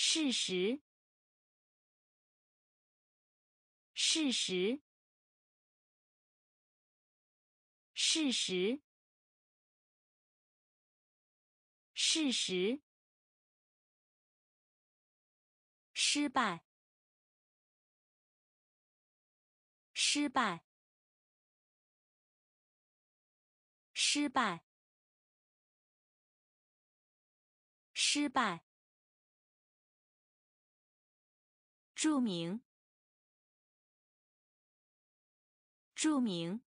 事实，事实，事实，事实。失败，失败。失败，失败。著名，著名，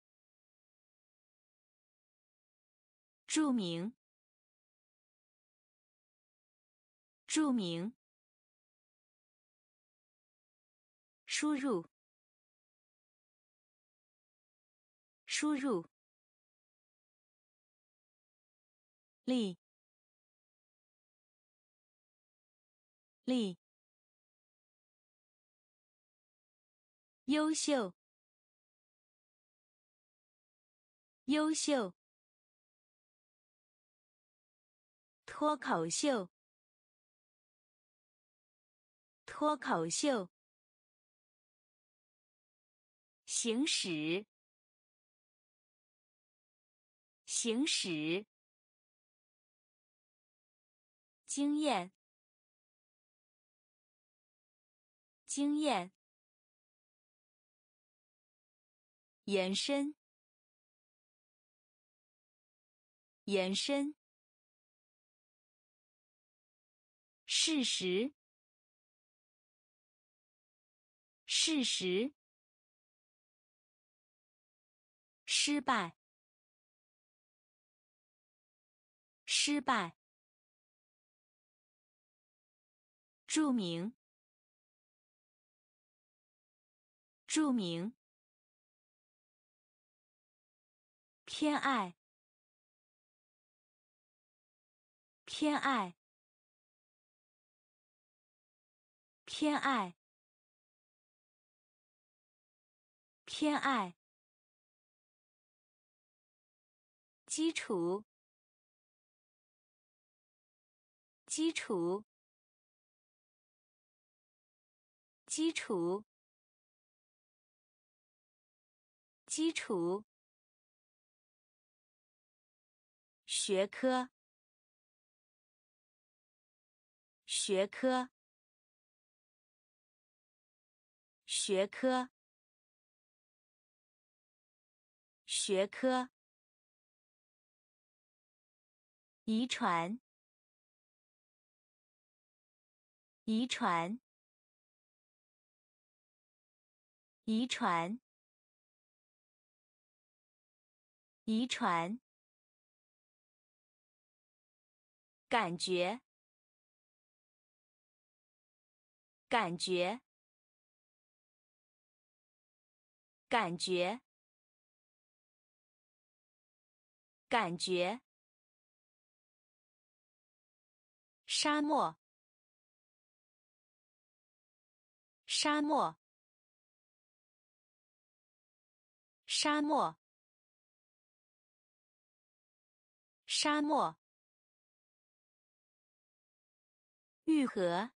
著名，著名。输入，输入。力，力，优秀，优秀，脱口秀，脱口秀，行驶，行驶。经验，经验，延伸，延伸，事实，事实，失败，失败。著名，著名。偏爱，偏爱，偏爱，偏爱。基础，基础，基础，基础。学科，学科，学科，学科。遗传，遗传，遗传，遗传。感觉，感觉，感觉，感觉。沙漠，沙漠，沙漠，沙漠。愈合，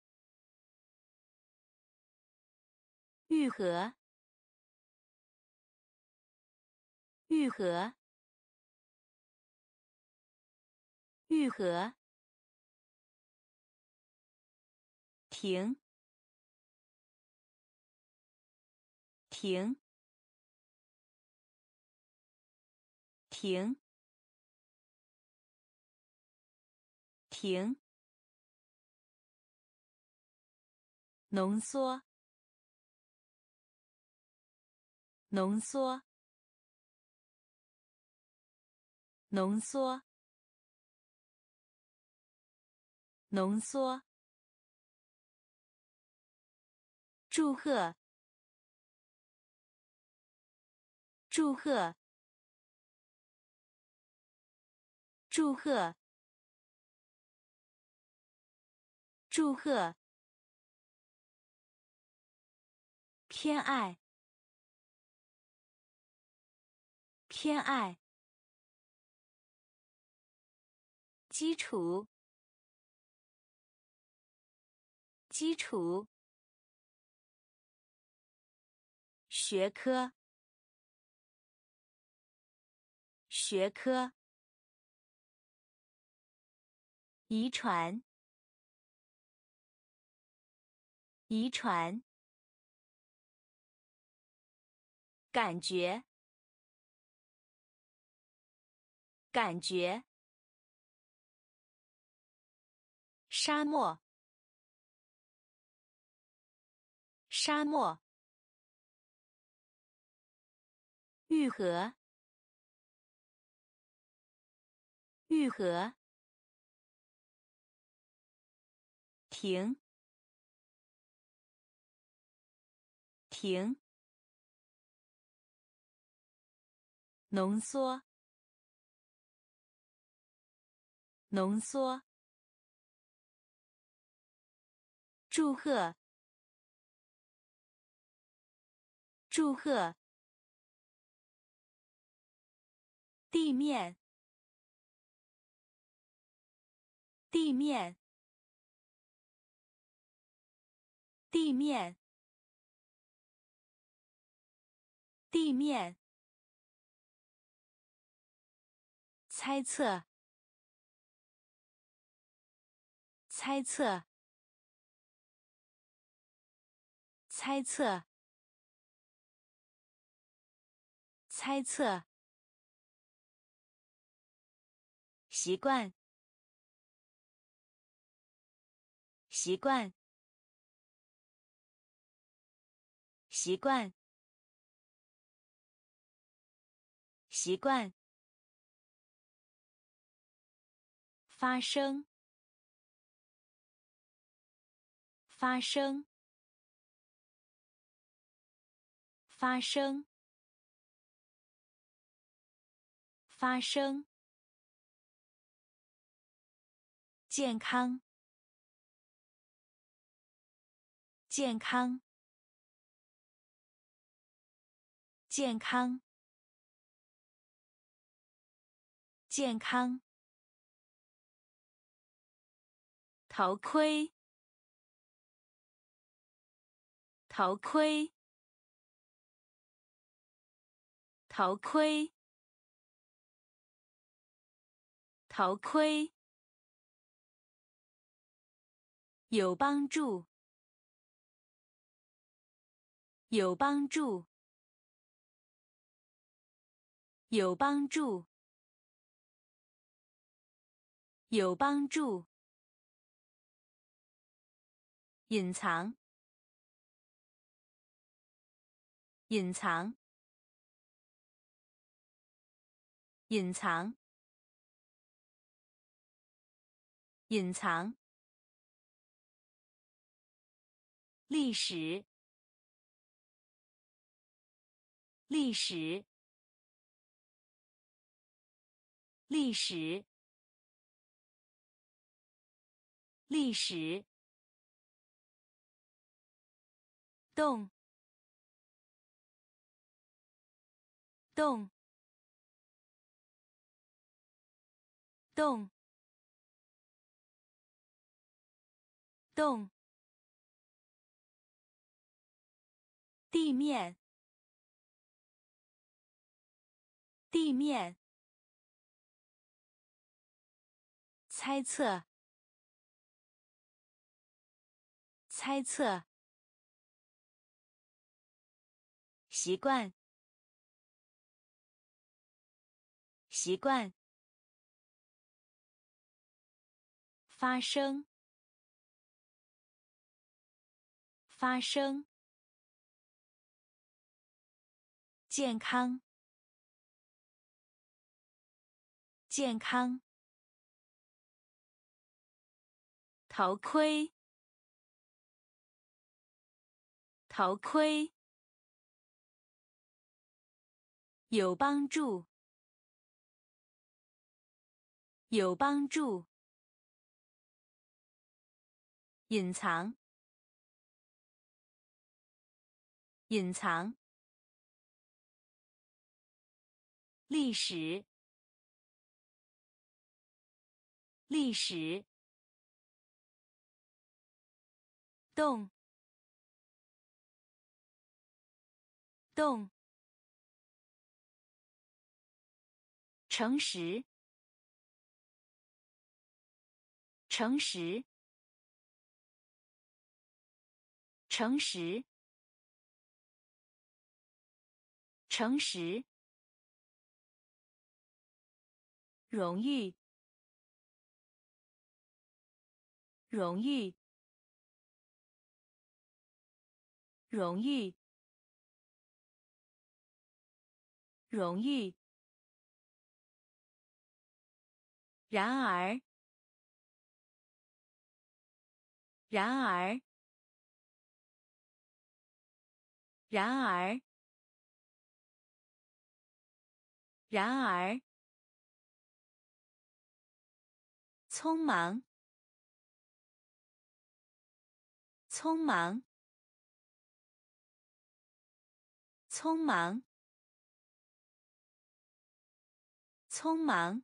愈合，愈合，愈合。停，停，停，停。浓缩，浓缩，浓缩，浓缩。祝贺，祝贺，祝贺，祝贺。偏爱，偏爱。基础，基础。学科，学科。遗传，遗传。感觉，感觉。沙漠，沙漠。愈合，愈合。停，停。浓缩，浓缩。祝贺，祝贺。地面，地面，地面，地面。猜测，猜测，猜测，猜测。习惯，习惯，习惯，习惯。发生，发生，发生，发生，健康，健康，健康，健康。头盔，头盔，头盔，头盔，有帮助，有帮助，有帮助，有帮助。隐藏，隐藏，隐藏，隐藏。历史，历史，历史，历史。动，动，动，动。地面，地面。猜测，猜测。习惯，习惯，发生，发生，健康，健康，头盔，头盔。有帮助，有帮助。隐藏，隐藏。历史，历史。动，动。诚实，诚实，诚实，诚实。荣誉，荣誉，荣誉，荣誉。然而，然而，然而，然而，匆忙，匆忙，匆忙，匆忙。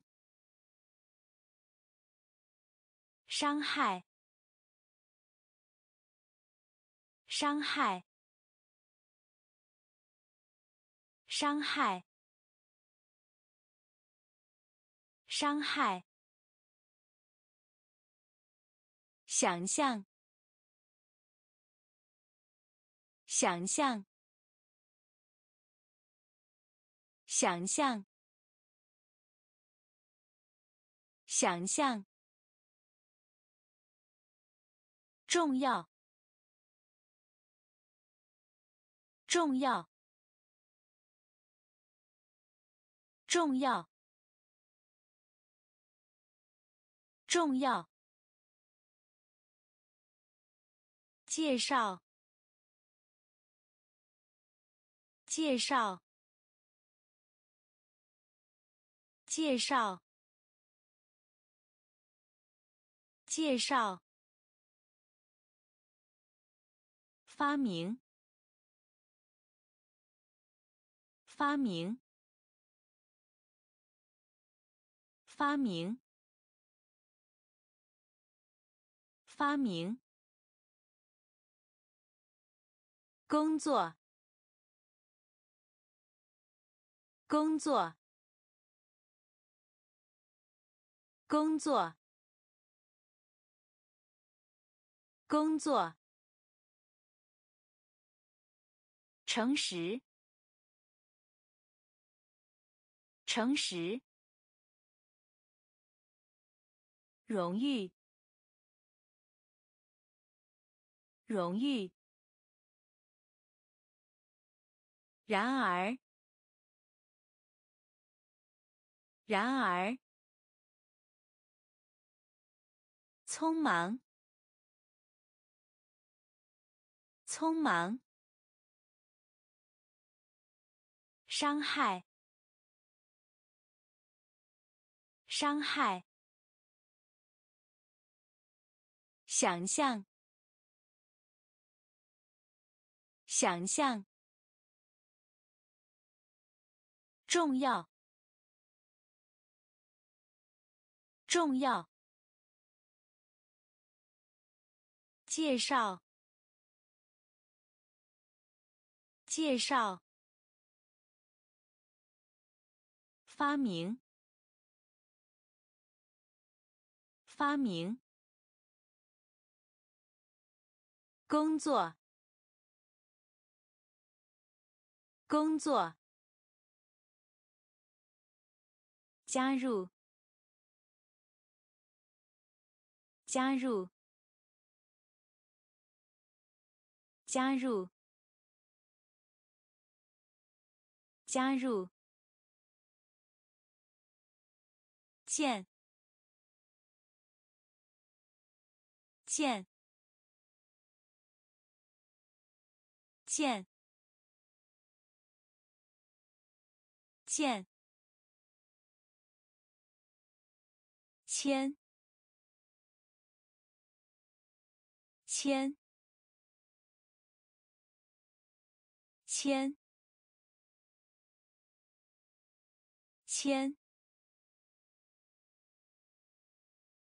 伤害，伤害，伤害，伤害。想象，想象，想象，想象。重要，重要，重要，重要。介绍，介绍，介绍，介绍，发明，发明，发明，发明。工作，工作，工作，工作。诚实，诚实。荣誉，荣誉。然而，然而，匆忙，匆忙，伤害，伤害，想象，想象。重要，重要。介绍，介绍。发明，发明。工作，工作。加入，加入，加入，加入。见，见，见，见。签，签，签，签。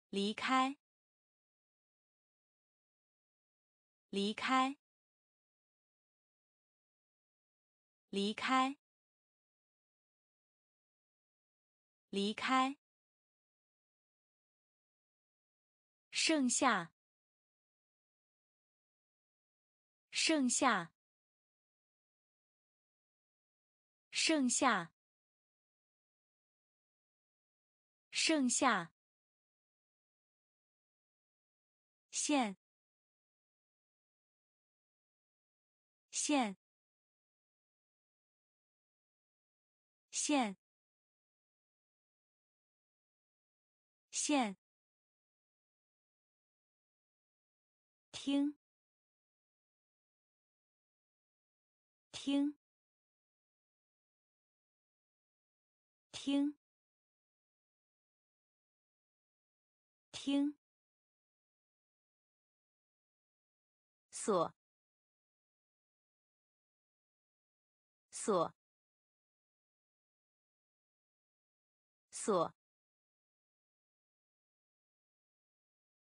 离开，离开，离开，离开。剩下，剩下，剩下，剩下。线，线，线，线。听，听，听，听，锁，锁，锁，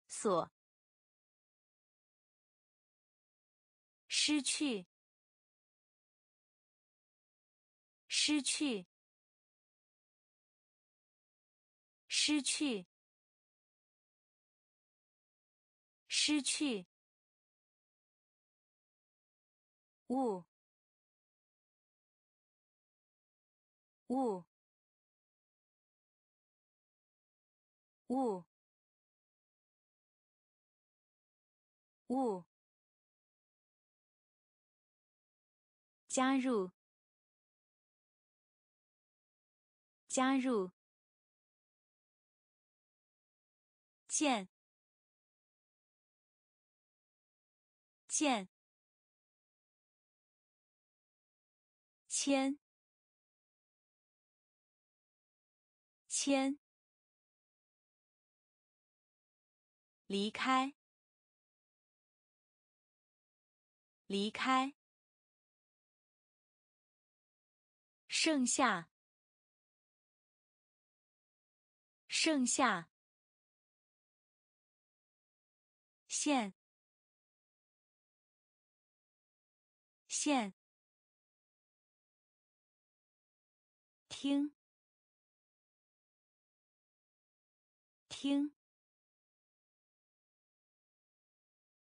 锁。失去，失去，失去，失去。物，物，物，物。加入，加入。见，见。签，迁，离开，离开，剩下，剩下，线，线。听，听，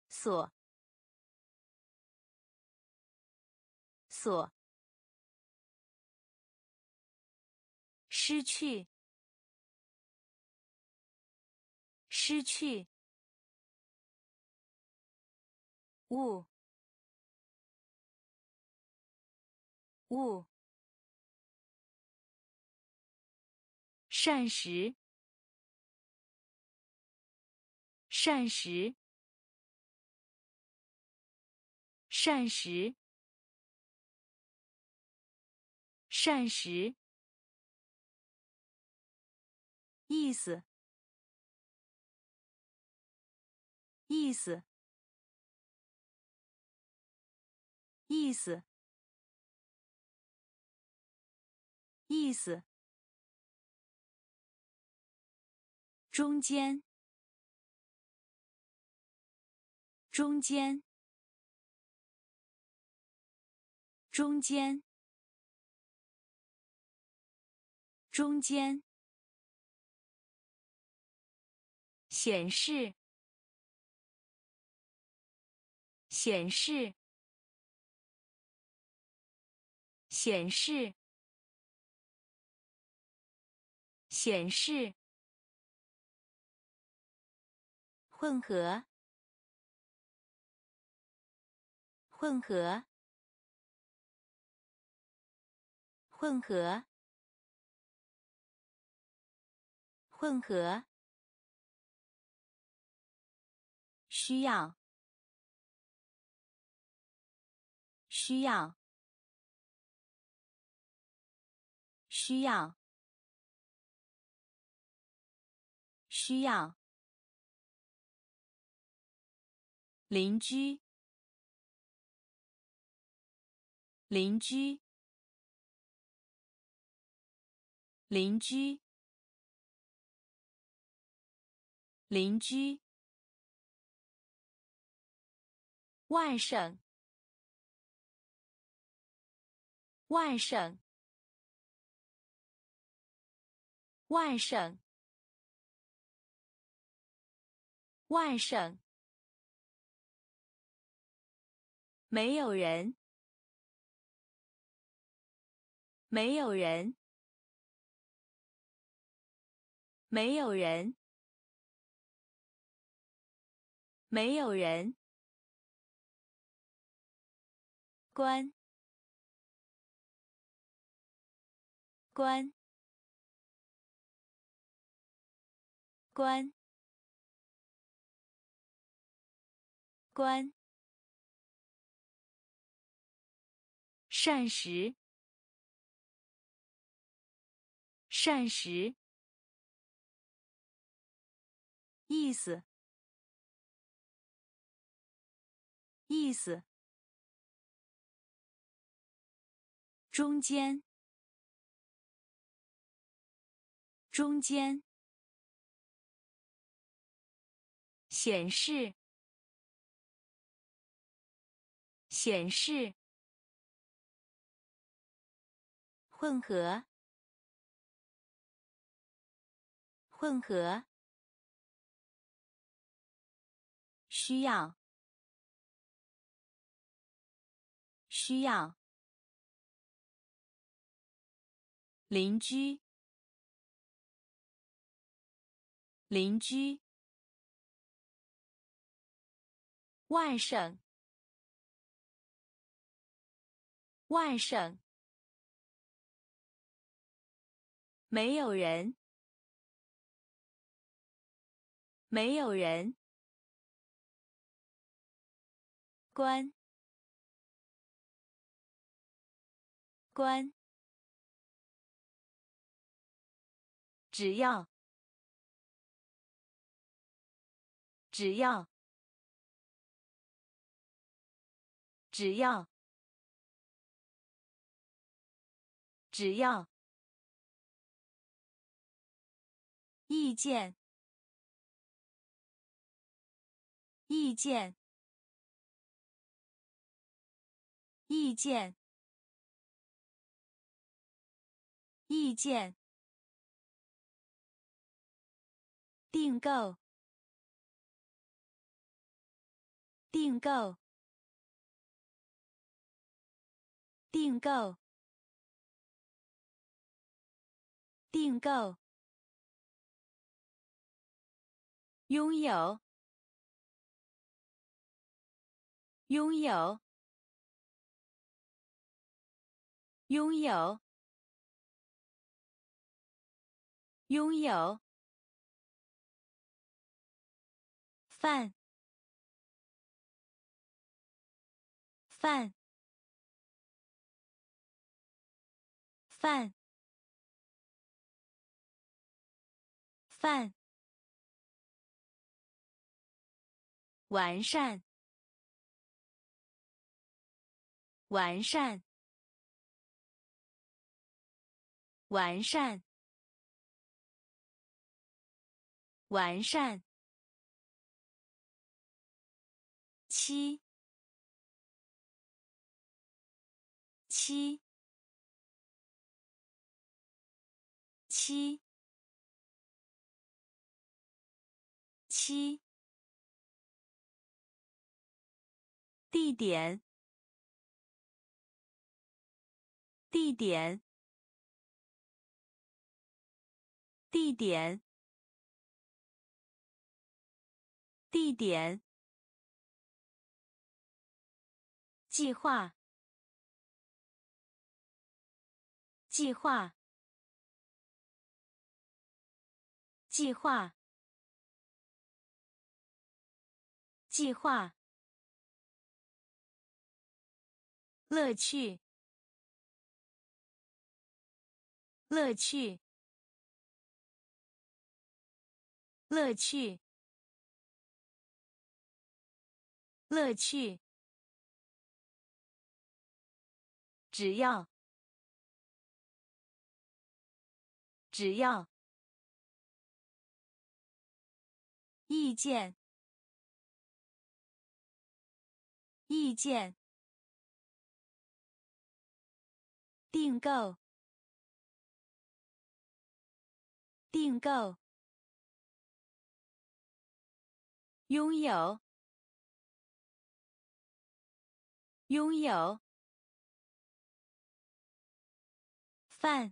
锁，锁，失去，失去，物，物。膳食，膳食，膳食，膳食，意思，意思，意思，意思。中间，中间，中间，中间，显示，显示，显示，显示。混合，混合，混合，混合，需要，需要，需要，需要。邻居，邻居，邻居，邻居。外甥，外甥，外甥，外甥。没有人，没有人，没有人，没有人。关，关，关，关。膳食，膳食，意思，意思，中间，中间，显示，显示。混合，混合，需要，需要，邻居，邻居，外甥，外甥。没有人，没有人。关，关。只要，只要，只要，只要。意见，意见，意见，意见。订购，订购，订购，订购。拥有，拥有，拥有，拥有。饭，饭，饭，饭。完善，完善，完善，完善。七，七，七，七。地点，地点，地点，地点。计划，计划，计划，计划。乐趣，乐趣，乐趣，乐趣。只要，只要。意见，意见。订购，订购。拥有，拥有。饭，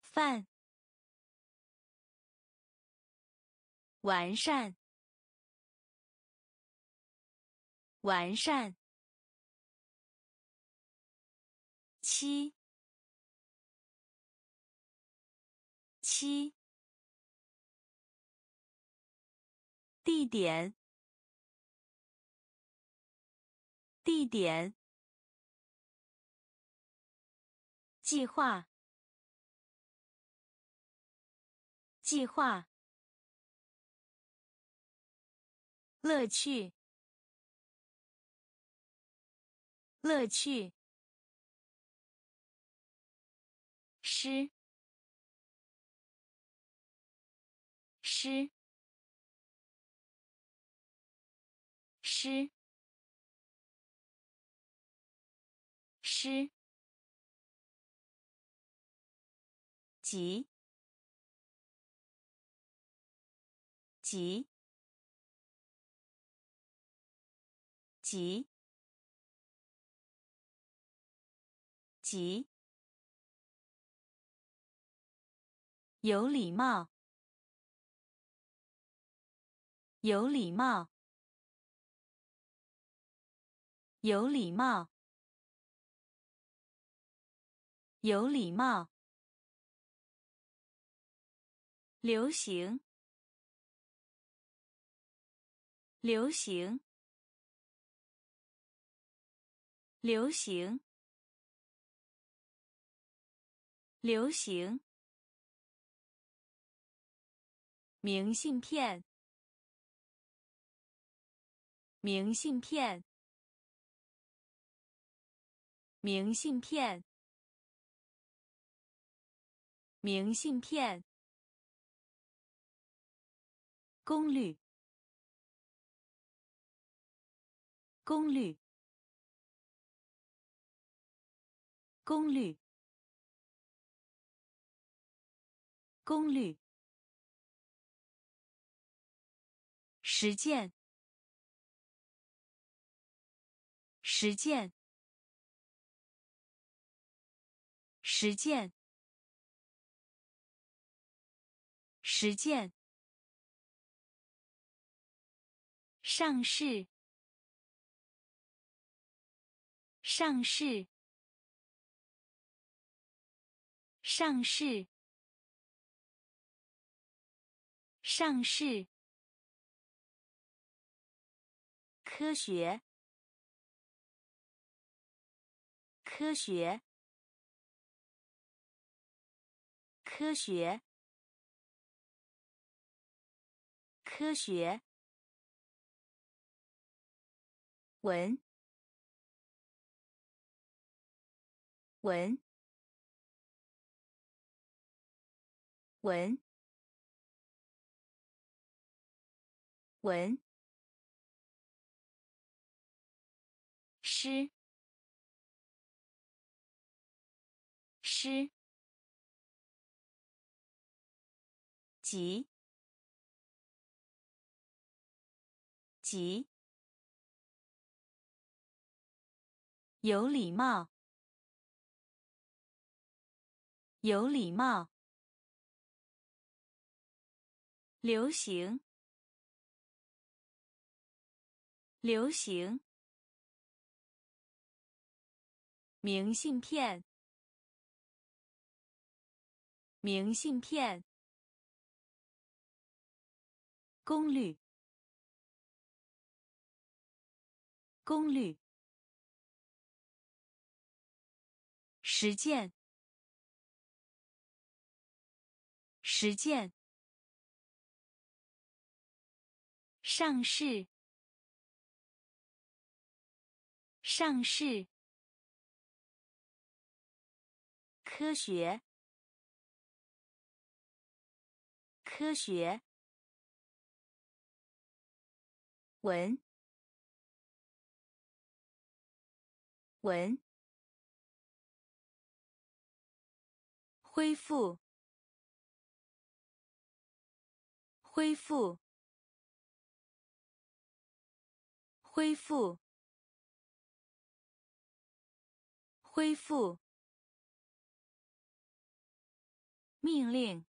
饭。完善，完善。七，七，地点，地点，计划，计划，乐趣，乐趣。诗，诗，诗，诗，急，急，急，急。有礼貌，有礼貌，有礼貌，有礼貌。流行，流行，流行。流行。明信片，明信片，明信片，明信片。功率，功率，功率，功率。实践，实践，实践，实践。上市，上市，上市，上市。科学，科学，科学，科学。文，文，文，文。诗，诗，急，急，有礼貌，有礼貌，流行，流行。明信片，明信片。功率，功率。实践，实践。上市，上市。科学，科学，文，文，恢复，恢复，恢复，恢复。命令，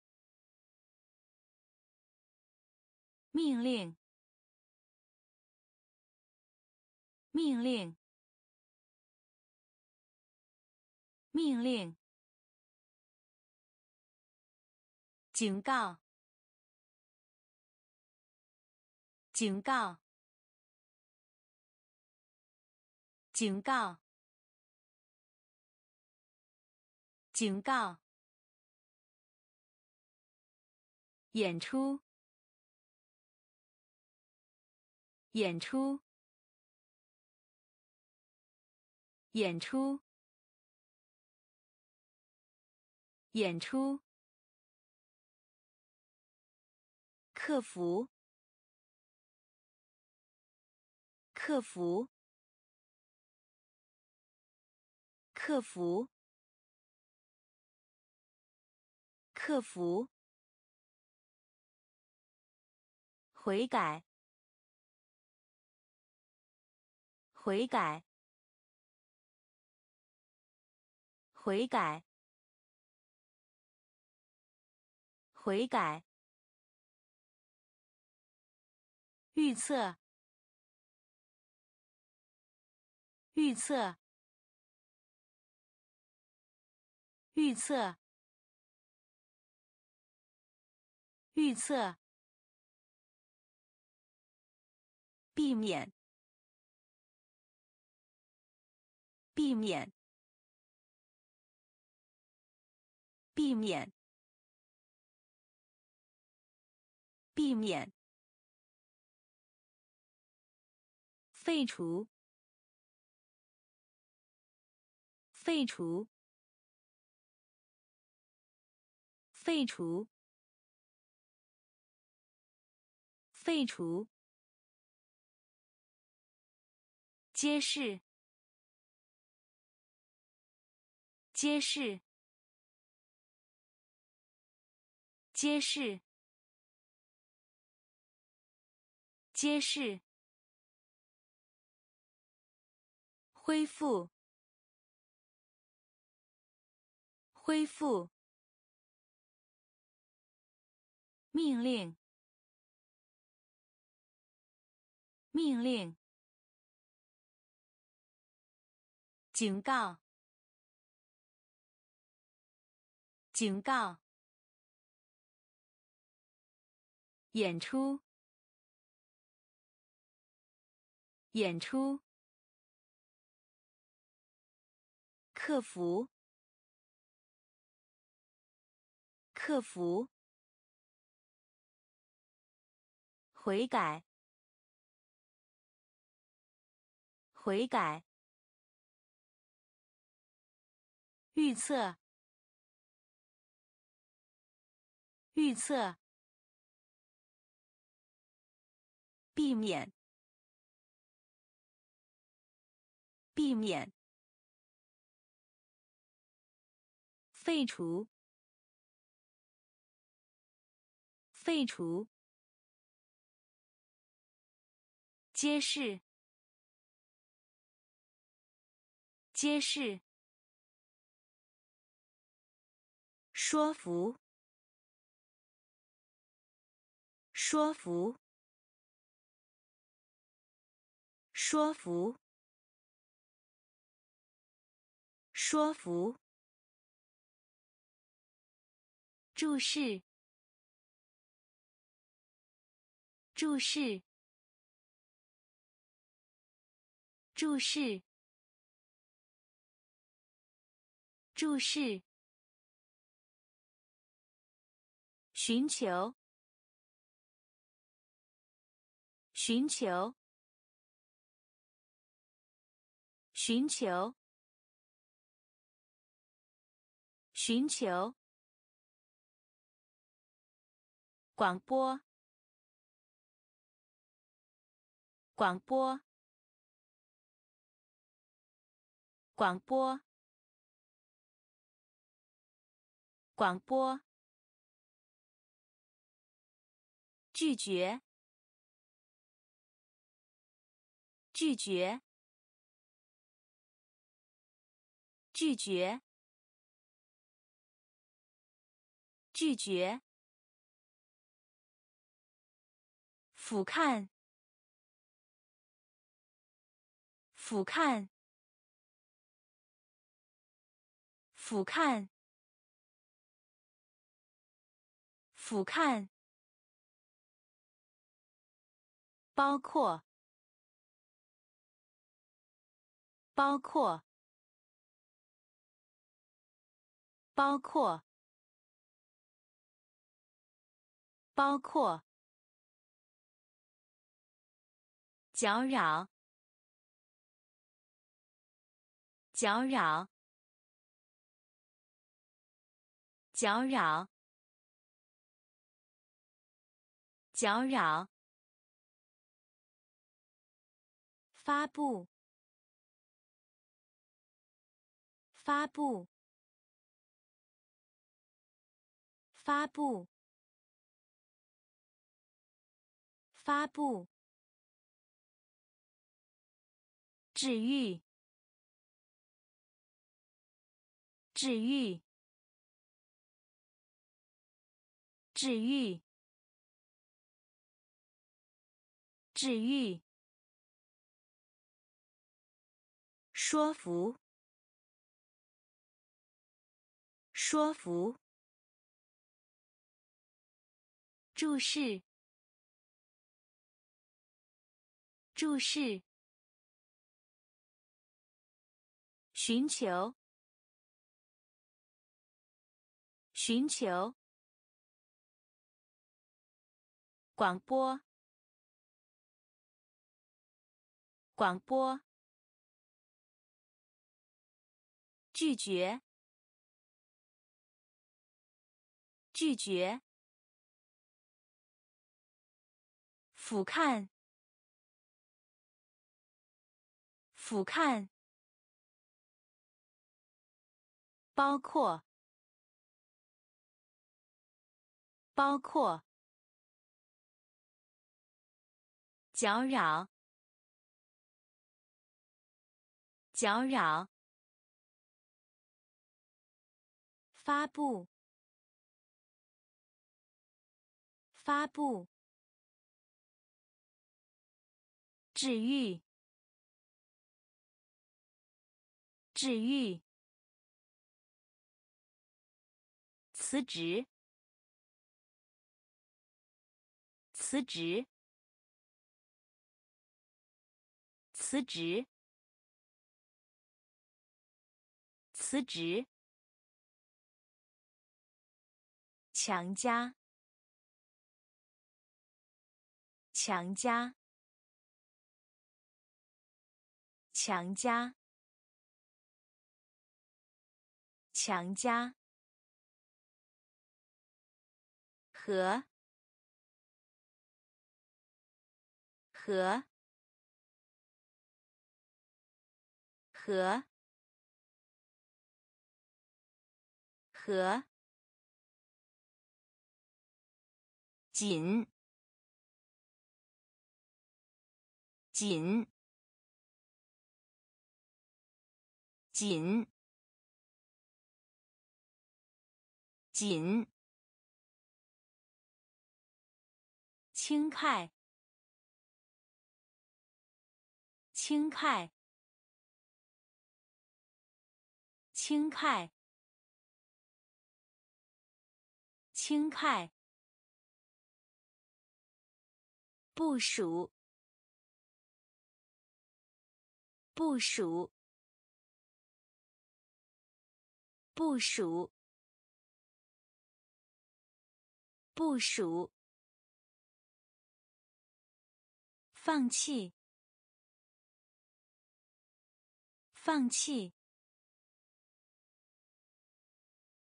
命令，命令，命令，警告，警告，警告，警告。演出，演出，演出，演出。客服，客服，客服，客服。悔改，悔改，悔改，悔改。预测，预测，预测，预测。避免，避免，避免，避免，废除，废除，废除，废除。揭示，揭示，揭示，揭示。恢复，恢复。命令，命令。警告！警告！演出！演出！克服！克服！悔改！悔改！预测，预测，避免，避免，废除，废除，揭示，揭示。说服，说服，说服，说服。注释，注释，注释，注释。寻求，寻求，寻求，寻求。广播，广播，广播，广播。拒绝，拒绝，拒绝，拒绝。俯瞰，俯瞰，俯瞰，俯瞰。包括，包括，包括，包括，搅扰，搅扰，搅扰，搅扰。发布，发布，发布，发布。治愈，治愈，治愈，治愈。说服，说服。注释，注释。寻求，寻求，广播，广播，拒绝，拒绝，俯瞰，俯瞰。包括，包括，搅扰，搅扰，发布，发布，治愈，治愈。辞职，辞职，辞职，辞职。强加，强加，强加，强加。和和和和紧。紧。紧。紧。轻快，轻快，轻快，轻快。部署，部署，部署，部署。放弃，放弃，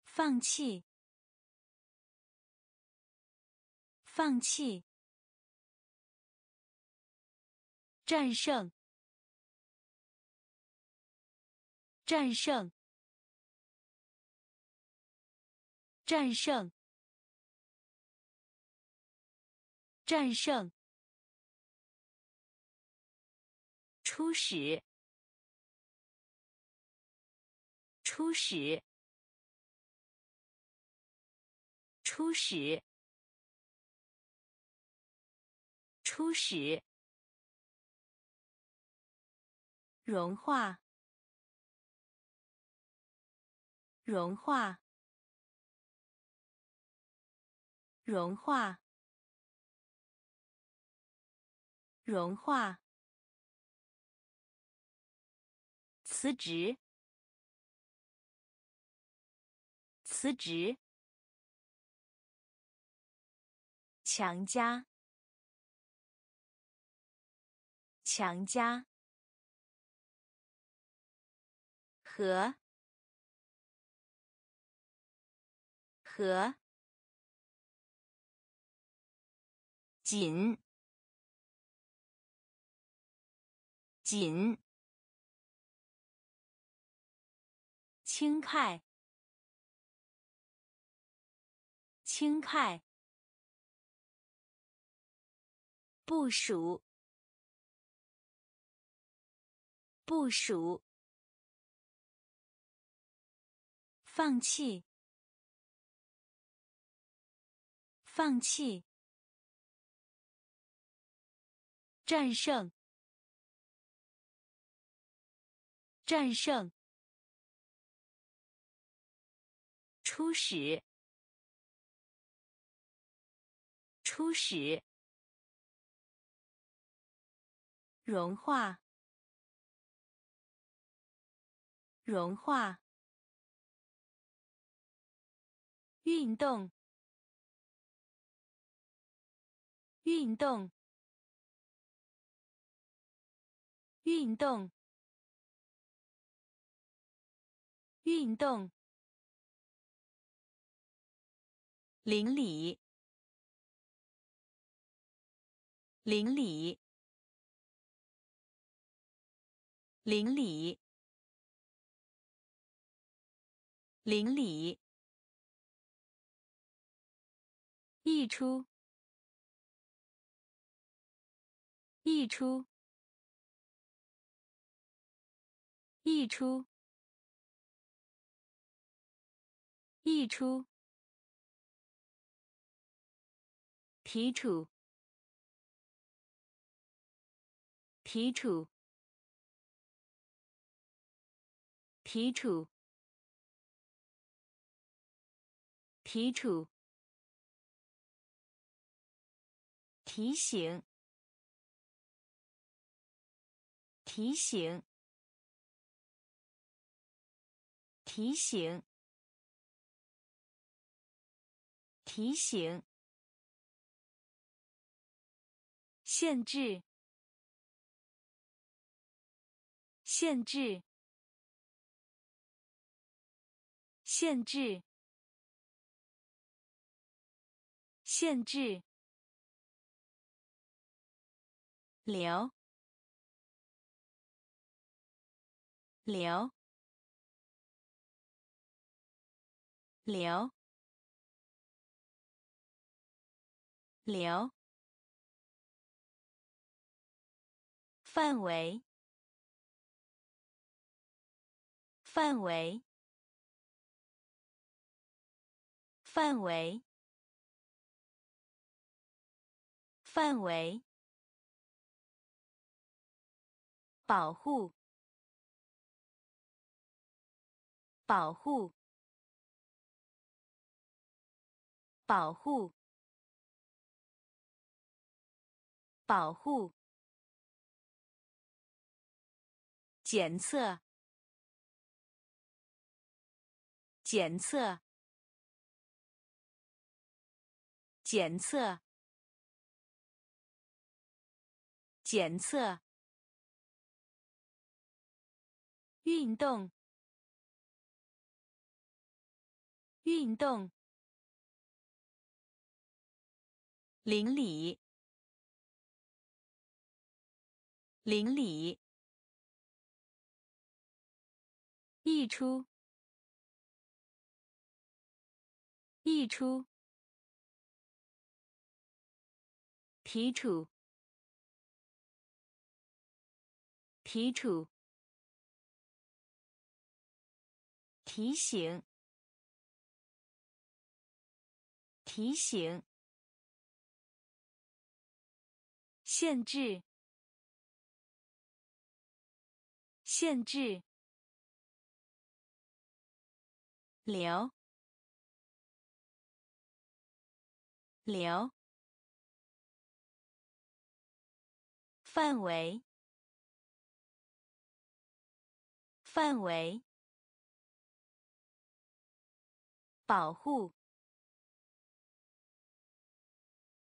放弃，放弃。战胜，战胜，战胜，战胜。初始，初始，初始，初始，融化，融化，融化，融化。辞职，辞职。强加，强加。和，和。紧，紧。轻快，轻快。部署，部署。放弃，放弃。战胜，战胜。初始，初始，融化，融化，运动，运动，运动，运动。邻里，邻里，邻里，邻里。溢出，溢出，溢出，溢出。提出，提出，提出，提出。提醒，提醒，提醒，提醒。限制，限制，限制，限制。流，流，流，流。范围，范围，范围，范围。保护，保护，保护，保护。检测，检测，检测，检测。运动，运动。邻里，邻里。溢出，溢出。提出，提出。提醒，提醒。限制，限制。流，流。范围，范围。保护，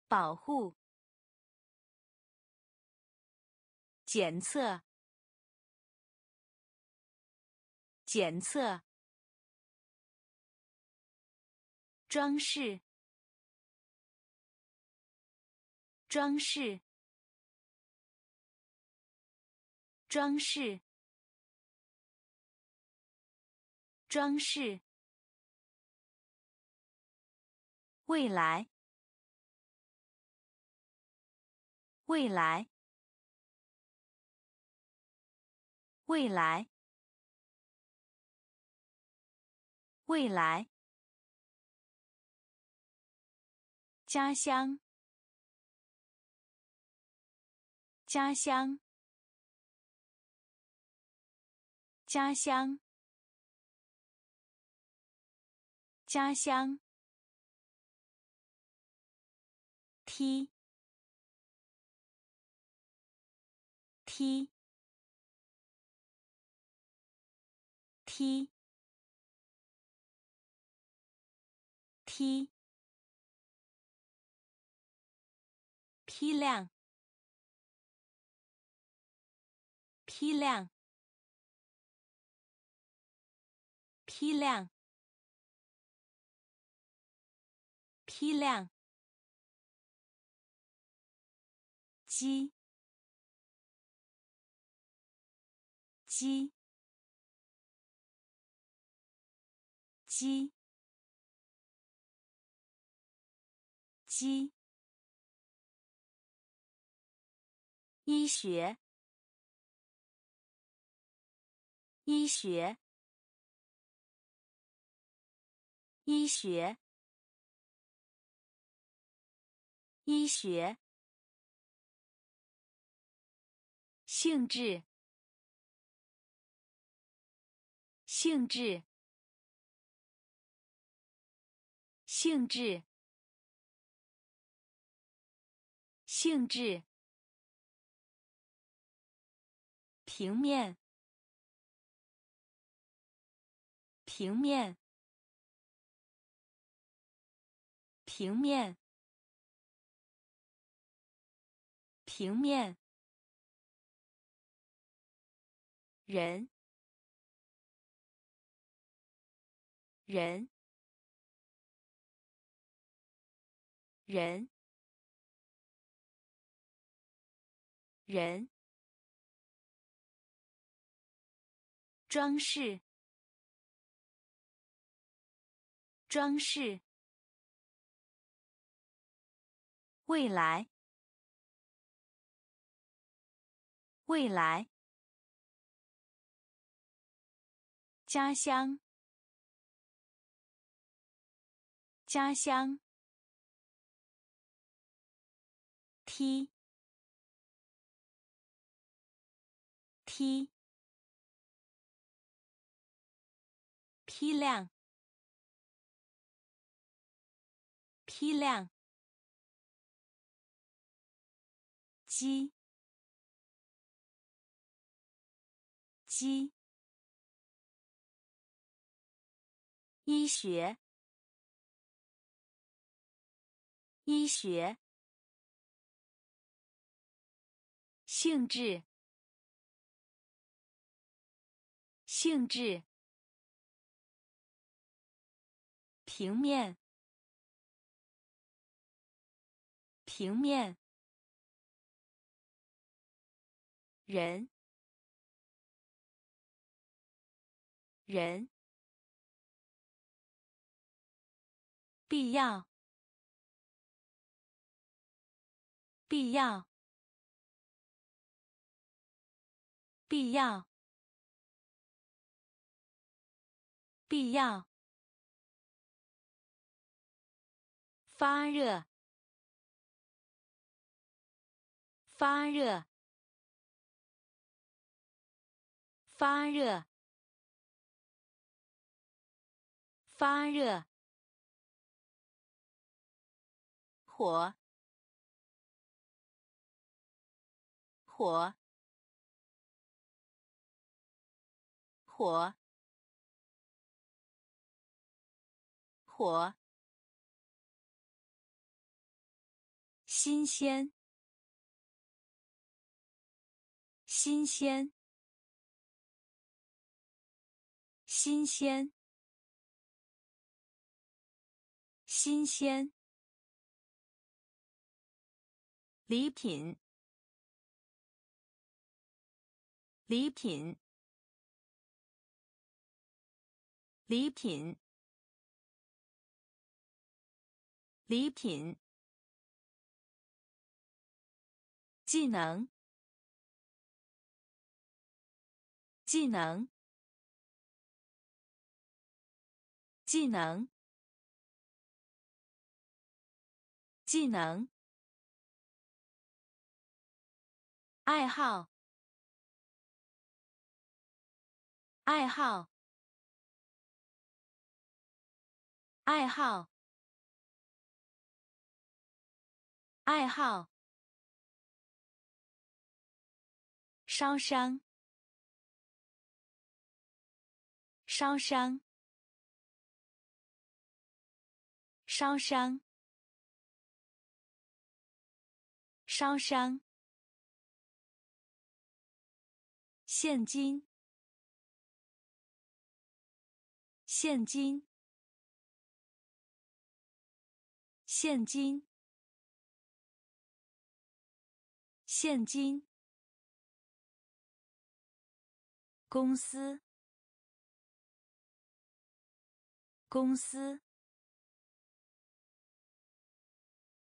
保护。检测，检测。装饰，装饰，装饰，装饰。未来，未来，未来，未来。家乡，家乡，家乡，家乡。踢，踢，踢。批批量。批量。批量。批量。鸡鸡鸡鸡医学医学医学医学性质。性质。性质。性质。平面。平面。平面。平面。人人人人。装饰装饰未来未来家乡。家乡。梯。梯。批量。批量。鸡鸡医学。医学。性质。性质。平面。平面。人。人。必要。必要。必要。必要。发热。发热。发热。发热。火火火火新鲜，新鲜，新鲜，新鲜。礼品，礼品，礼品，礼品。技能，技能，技能，技能。爱好，爱好，爱好，爱好。烧伤，烧伤，烧伤，烧伤。现金，现金，现金，现金。公司，公司，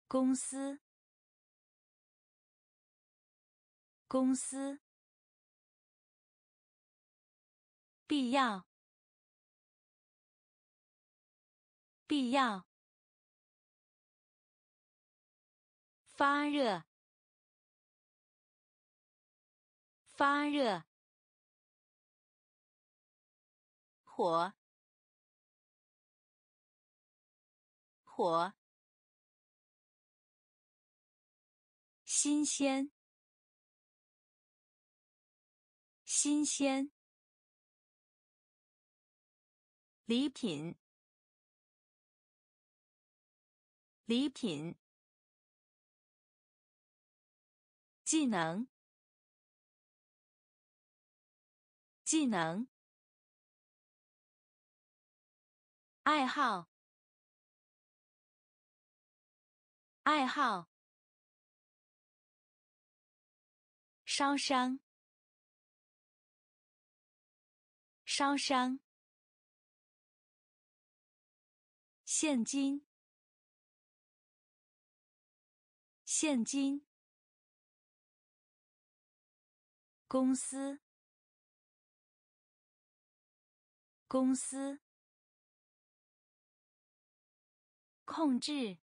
公司，公司。必要，必要。发热，发热。火，火。新鲜，新鲜。礼品，礼品。技能，技能。爱好，爱好。烧伤，烧伤。现金，现金。公司，公司。控制，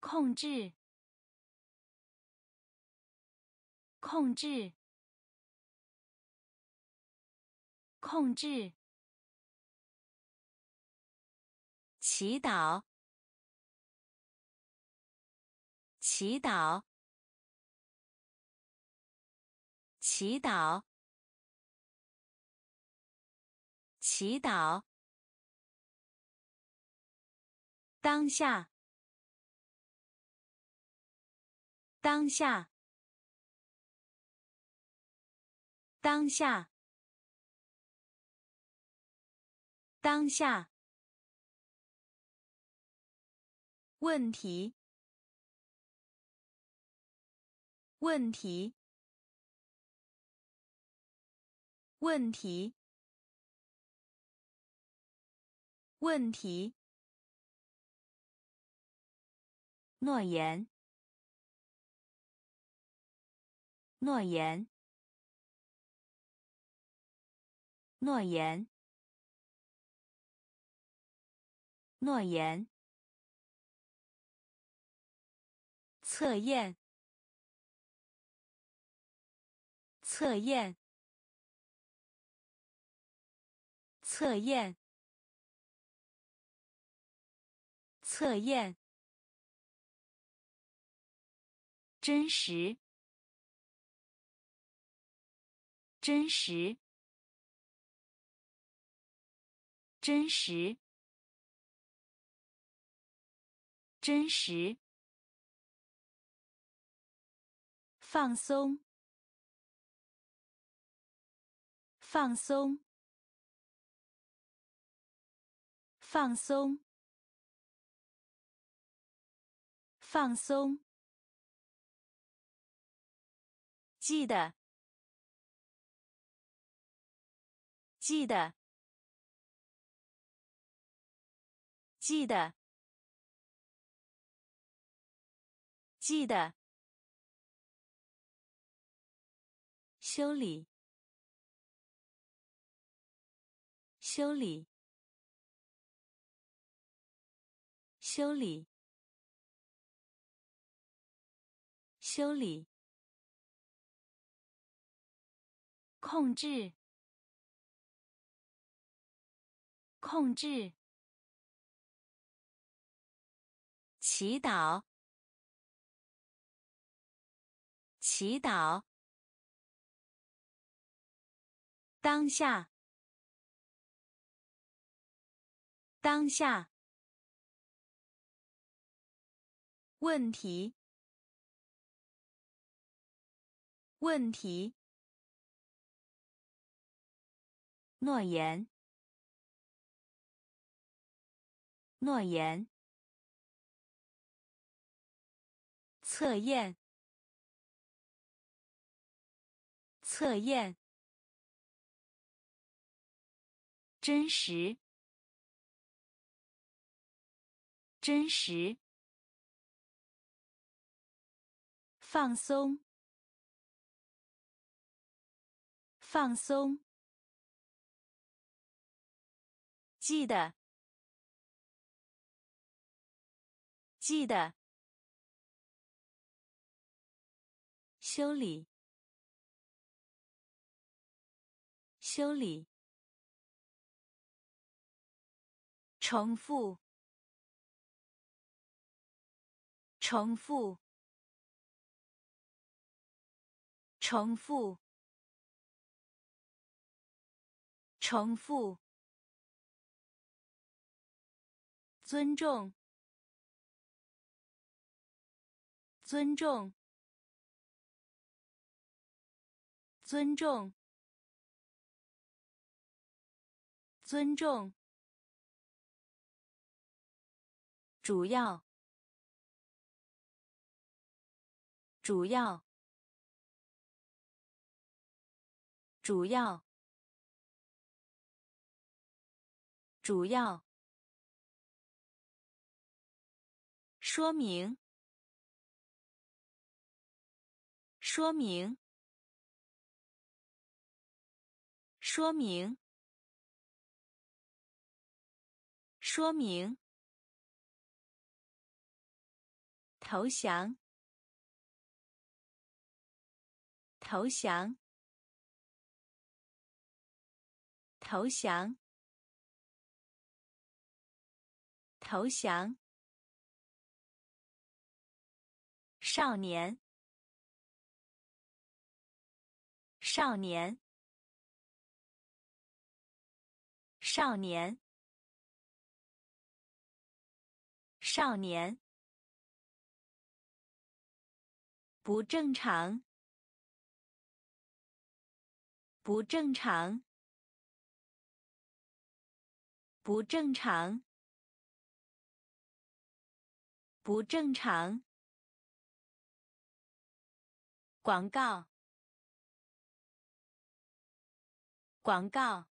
控制，控制，控制。祈祷，祈祷，祈祷，祈祷。当下，当下，当下，当下。问题，问题，问题，问题。诺言，诺言，诺言，诺言。测验，测验，测验，测验。真实，真实，真实，真实。放松，放松，放松，放松。记得，记得，记得，记得。修理，修理，修理，修理。控制，控制。祈祷，祈祷。当下，当下。问题。问题。诺言。诺言。测验。测验。真实。真实。放松。放松。记得。记得。修理。修理。重复。重复。重复。重复。尊重。尊重。尊重。尊重。主要。主要。主要，主要，说明，说明，说明，说明，投降，投降。投降！投降！少年！少年！少年！少年！不正常！不正常！不正常，不正常。广告，广告，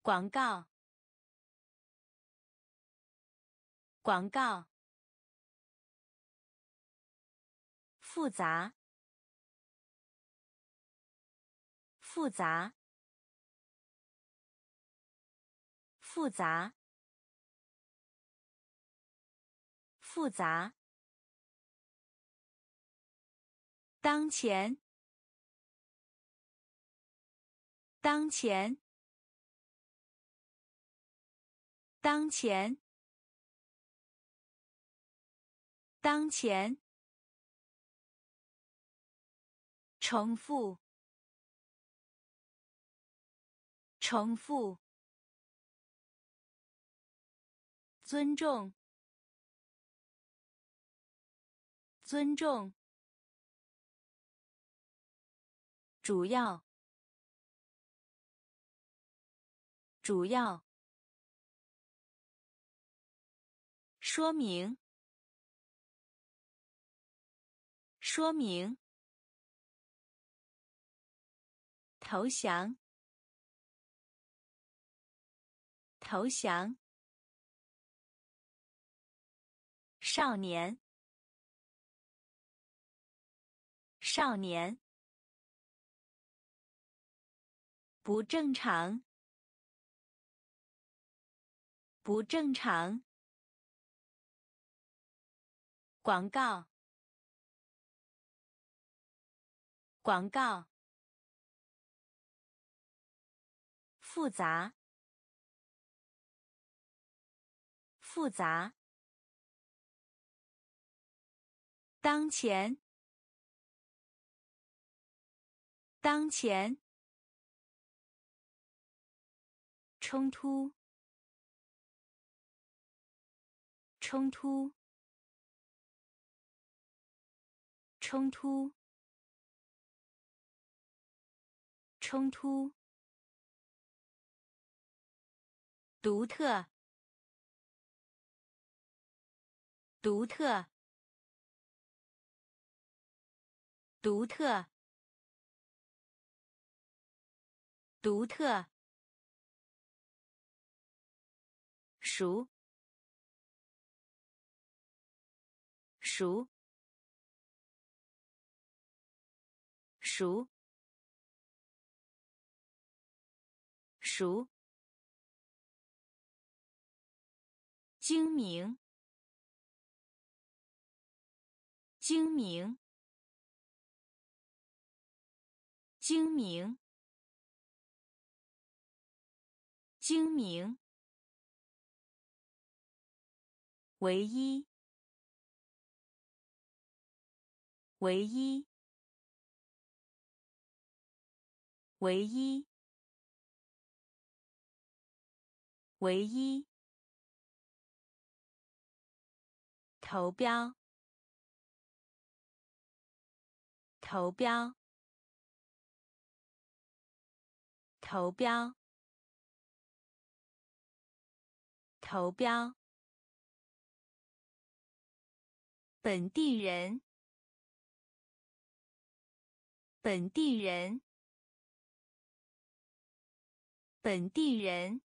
广告，广告。复杂，复杂。复杂，复杂。当前，当前，当前，当前。重复，重复。尊重，尊重。主要，主要。说明，说明。投降，投降。少年，少年，不正常，不正常。广告，广告，复杂，复杂。当前，当前，冲突，冲突，冲突，冲突，独特，独特，独特，独特。熟，熟，熟，熟，精明，精明，精明，精明。唯一，唯一，唯一，唯一，投标，投标，投标，投标。本地人，本地人，本地人，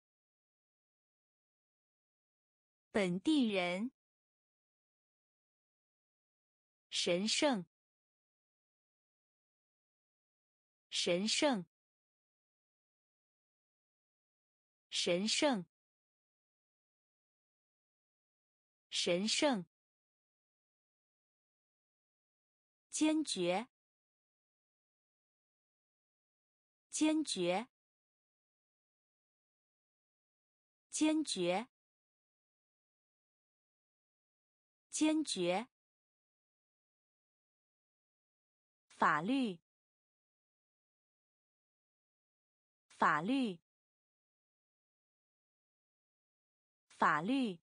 本地人，神圣，神圣，神圣，神圣。坚决，坚决，坚决，坚决。法律，法律，法律，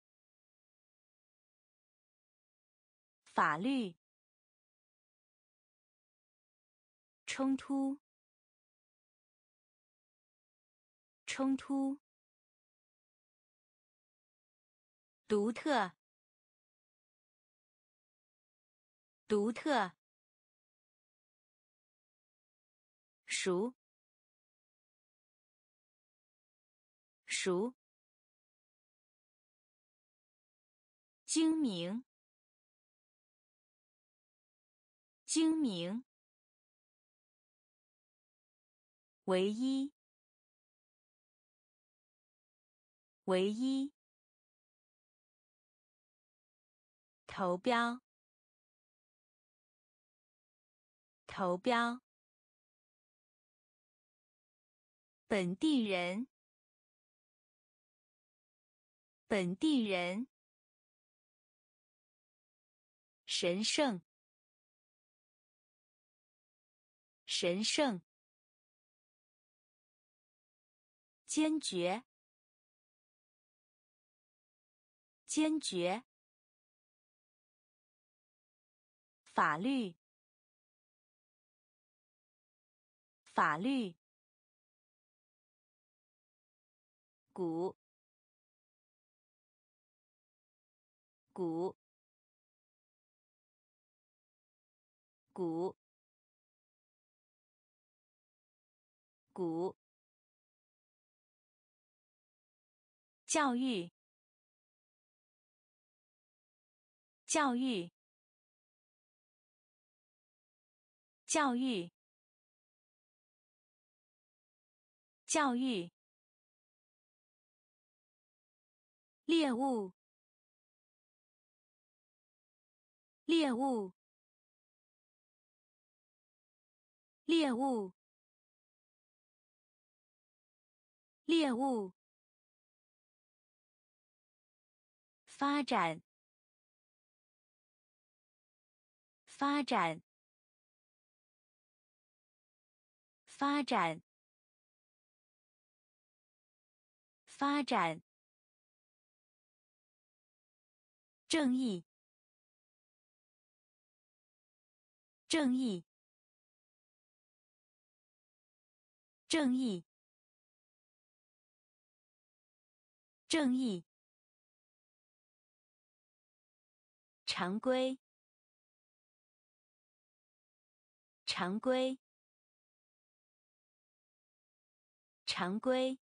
法律。冲突，冲突，独特，独特，熟，熟，精明，精明。唯一，唯一，投标，投标，本地人，本地人，神圣，神圣。坚决，坚决。法律，法律。鼓，鼓，鼓，鼓。教育，教育，教育，教育。猎物，猎物，猎物，猎物。发展，发展，发展，发展，正义，正义，正义，正义。常规，常规，常规，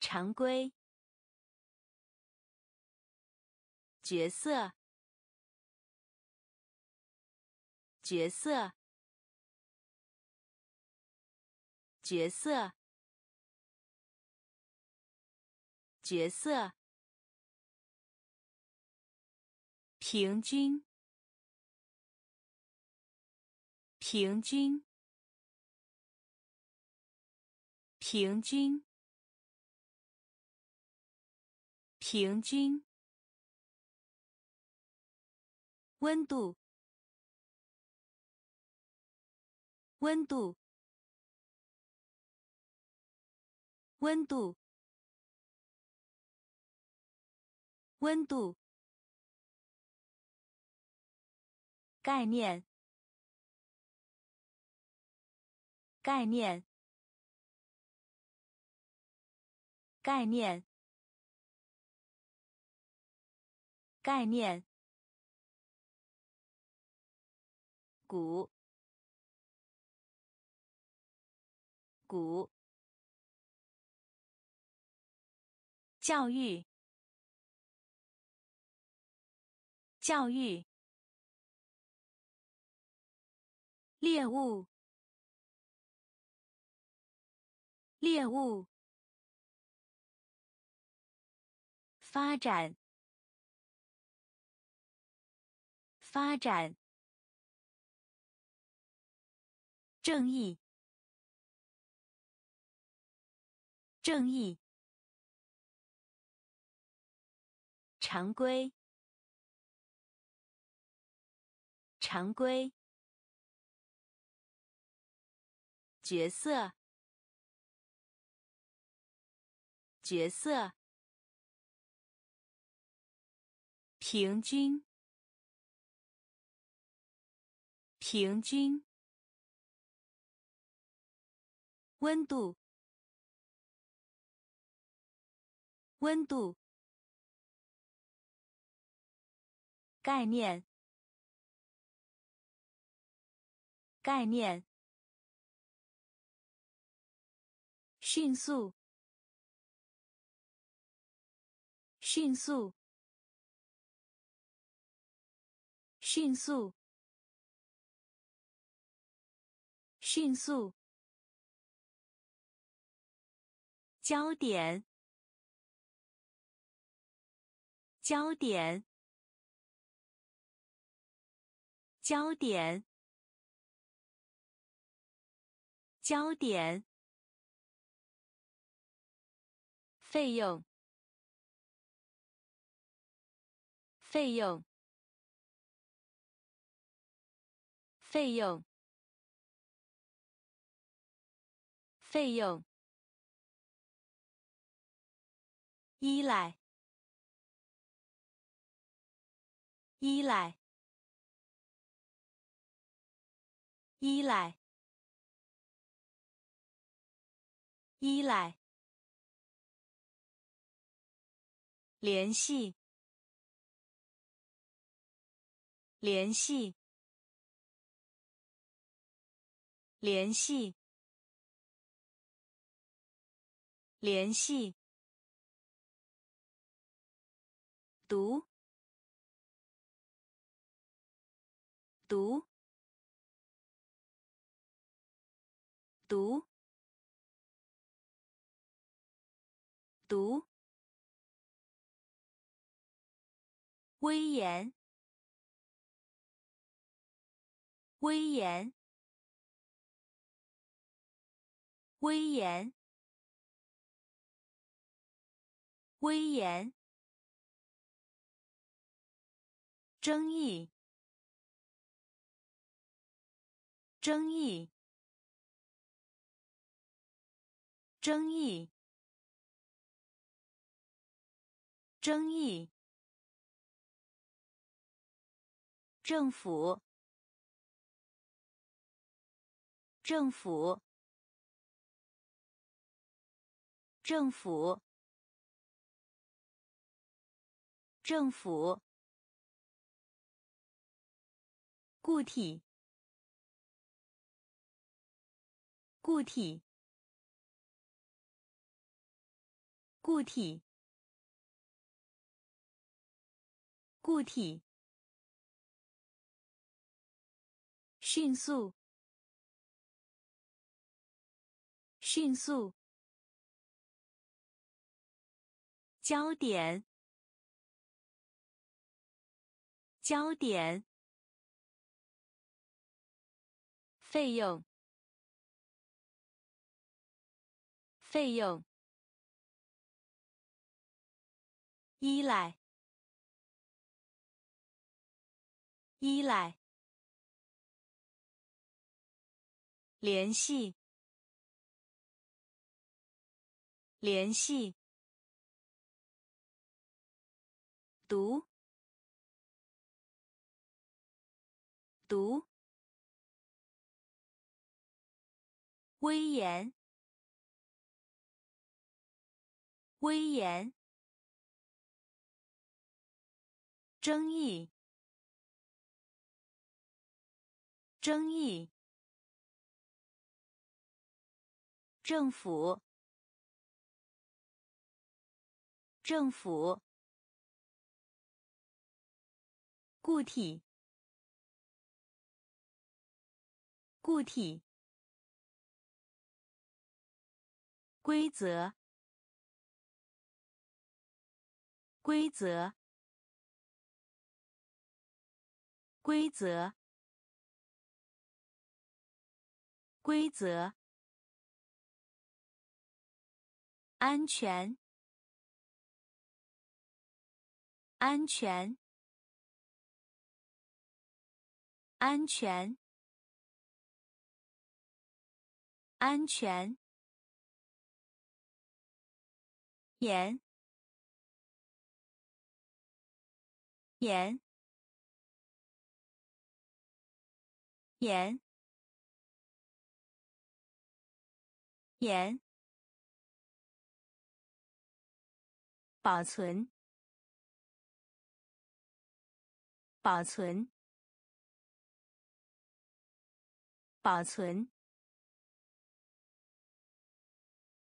常规。角色，角色，角色，角色。平均，平均，平均，平均。温度，温度，温度，温度。概念，概念，概念，概念。鼓，鼓。教育，教育。猎物，猎物，发展，发展，正义，正义，常规，常规。角色，角色，平均，平均，温度，温度，概念，概念。迅速，迅速，迅速，迅速。焦点，焦点，焦点，焦点。费用，费用，费用，费用。依赖，依赖，依赖，依赖。联系，联系，联系，联系。读，读，读，读。威严，威严，威严，威严。争议，争议，争议，争议，政府，政府，政府，政府。固体，固体，固体，固体，迅速，迅速，焦点，焦点。费用，费用，依赖，依赖，联系，联系，读，读。威严，威严，争议，争议，政府，政府，固体，固体。规则，规则，规则，规则，安全，安全，安全，安全。盐，盐，盐，盐，保存，保存，保存，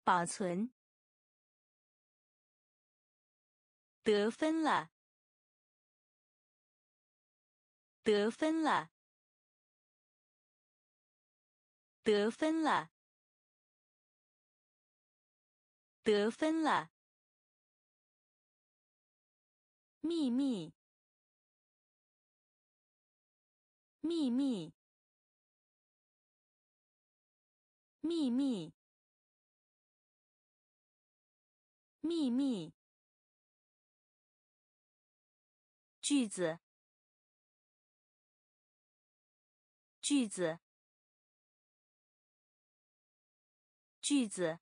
保存。得分了，得分了，得分了，得分了。秘密，秘密，秘密，秘密。句子，句子，句子，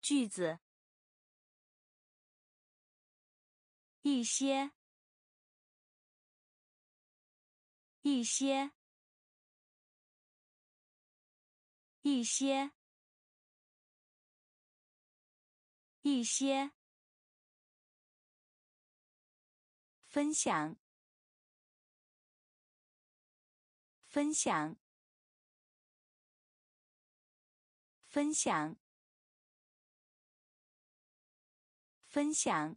句子。一些，一些，一些，一些。分享，分享，分享，分享。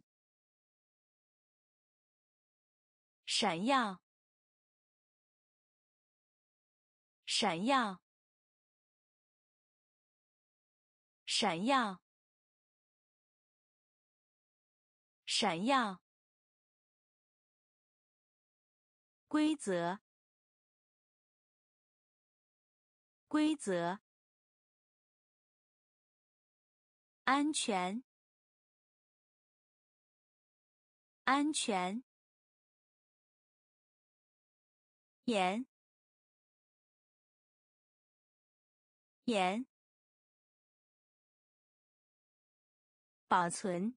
闪耀，闪耀，闪耀，闪耀。规则，规则，安全，安全，盐，盐，保存，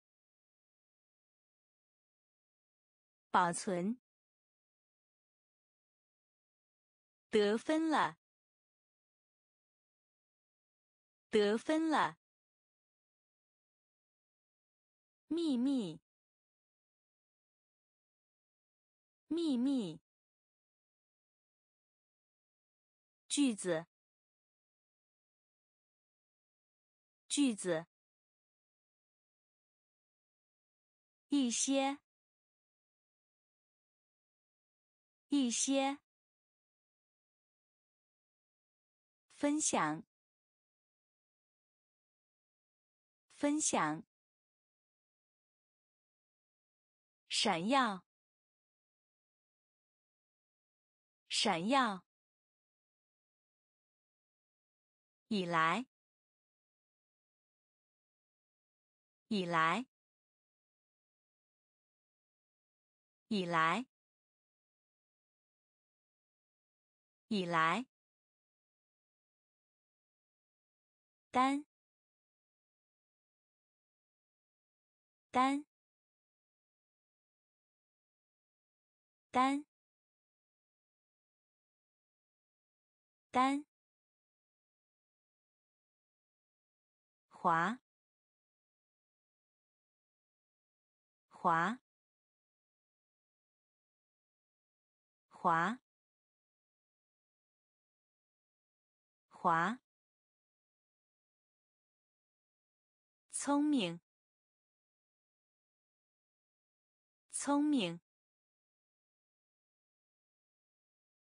保存，得分了，得分了，秘密，秘密。句子，句子，一些，一些，分享，分享，闪耀，闪耀。以来，以来，以来，以来，单，单，单，单。滑，滑，滑，滑。聪明，聪明，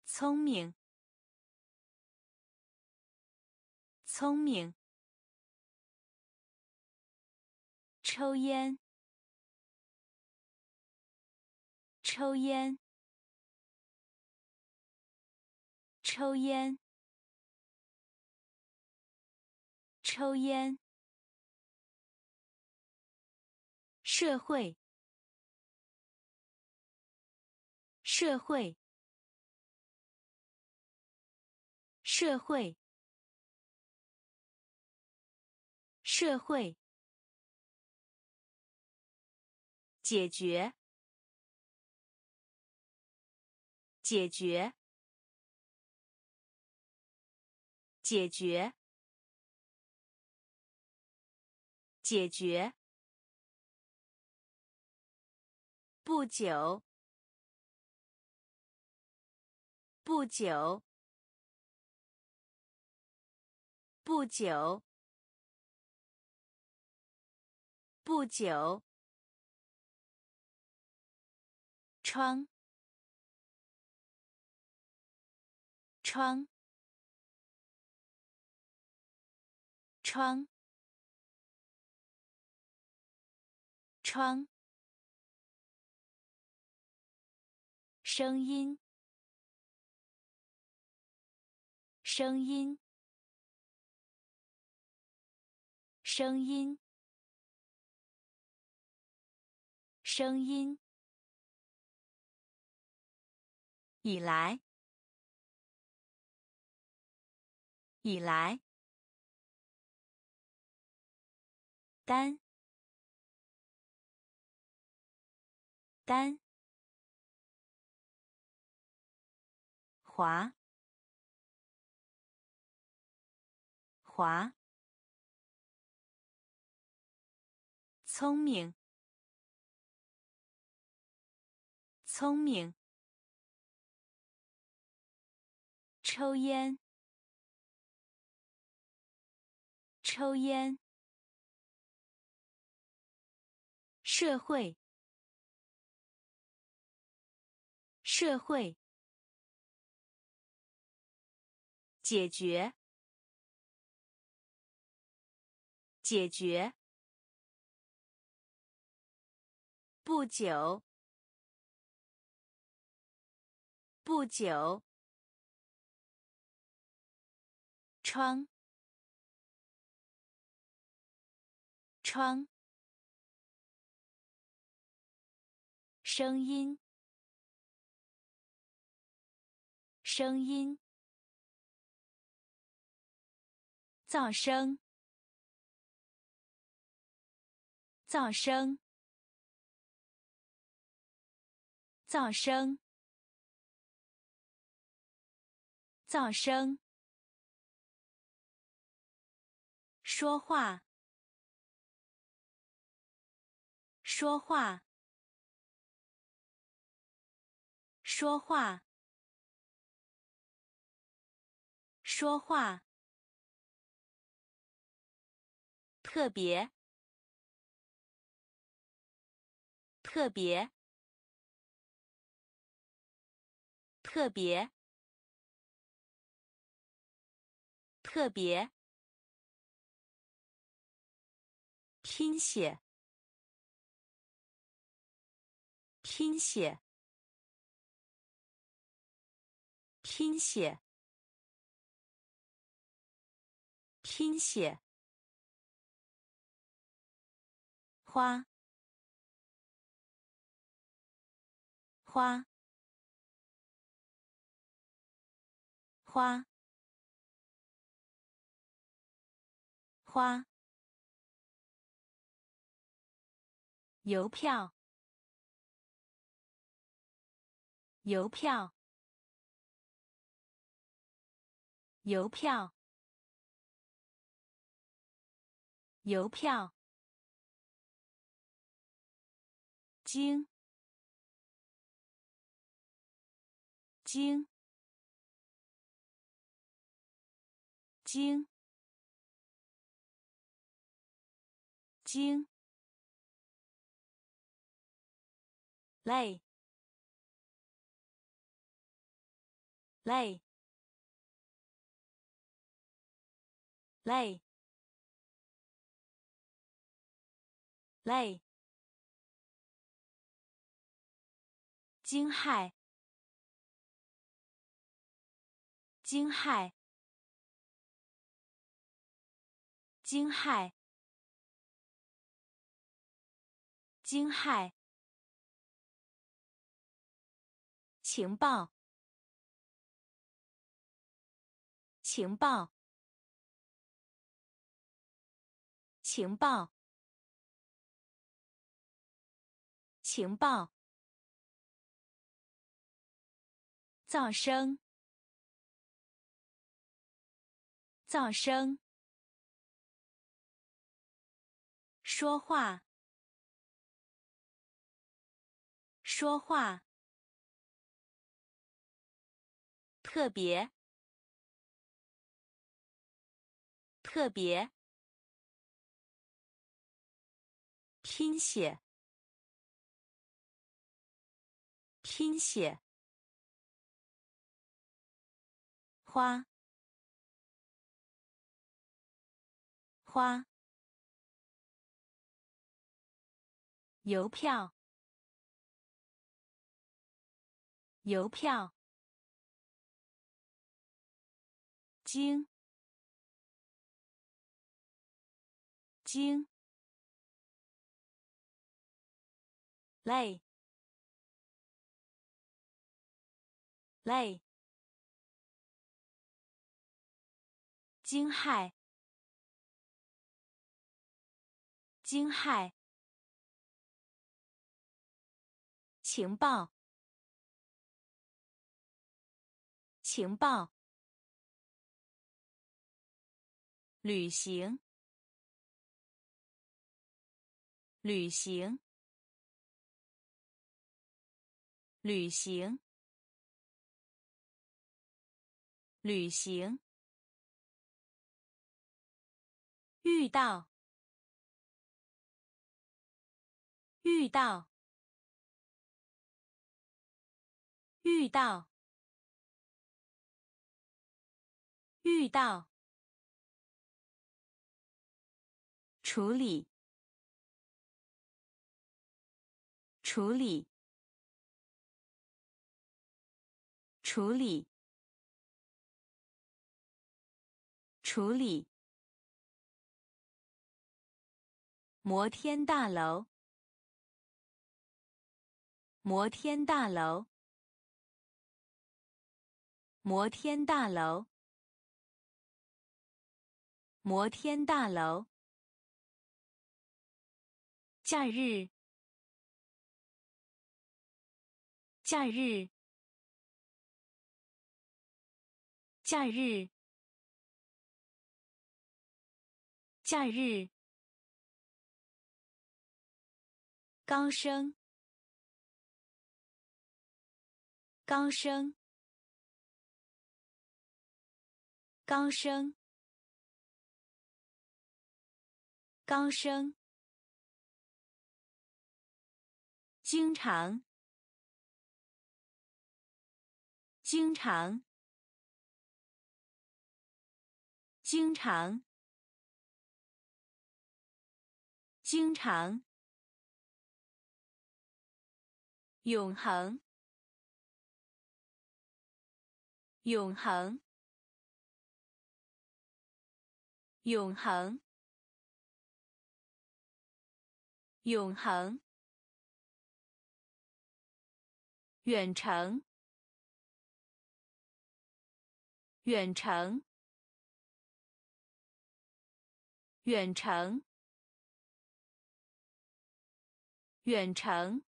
聪明，聪明。抽烟，抽烟，抽烟，抽烟。社会，社会，社会，社会。解决，解决，解决，解决。不久，不久，不久，不久。窗，窗，窗，窗。声音，声音，声音，声音。以来，以来，单，单，滑，滑，聪明，聪明。抽烟，抽烟。社会，社会。解决，解决。不久，不久。窗，窗，声音，声音，噪声，噪声，噪声，噪声。说话，说话，说话，说话。特别，特别，特别，特别。拼写，拼写，拼写，拼写。花，花，花，花。邮票，邮票，邮票，邮票。经，经，经，经。累，累，累，累。惊骇，惊骇，惊骇，惊骇。情报，情报，情报，情报。噪声，噪声。说话，说话。特别，特别。拼写，拼写。花，花。邮票，邮票。经，经。累，累。惊骇，惊骇。情报，情报。旅行，旅行，旅行，旅行。遇到，遇到，遇到，遇到。处理，处理，处理，处理。摩天大楼，摩天大楼，摩天大楼。摩天大楼。假日，假日，假日，假日。高生，高生，高升，高升。经常，经常，经常，经常。永恒，永恒，永恒，永恒。远程，远程，远程，远程。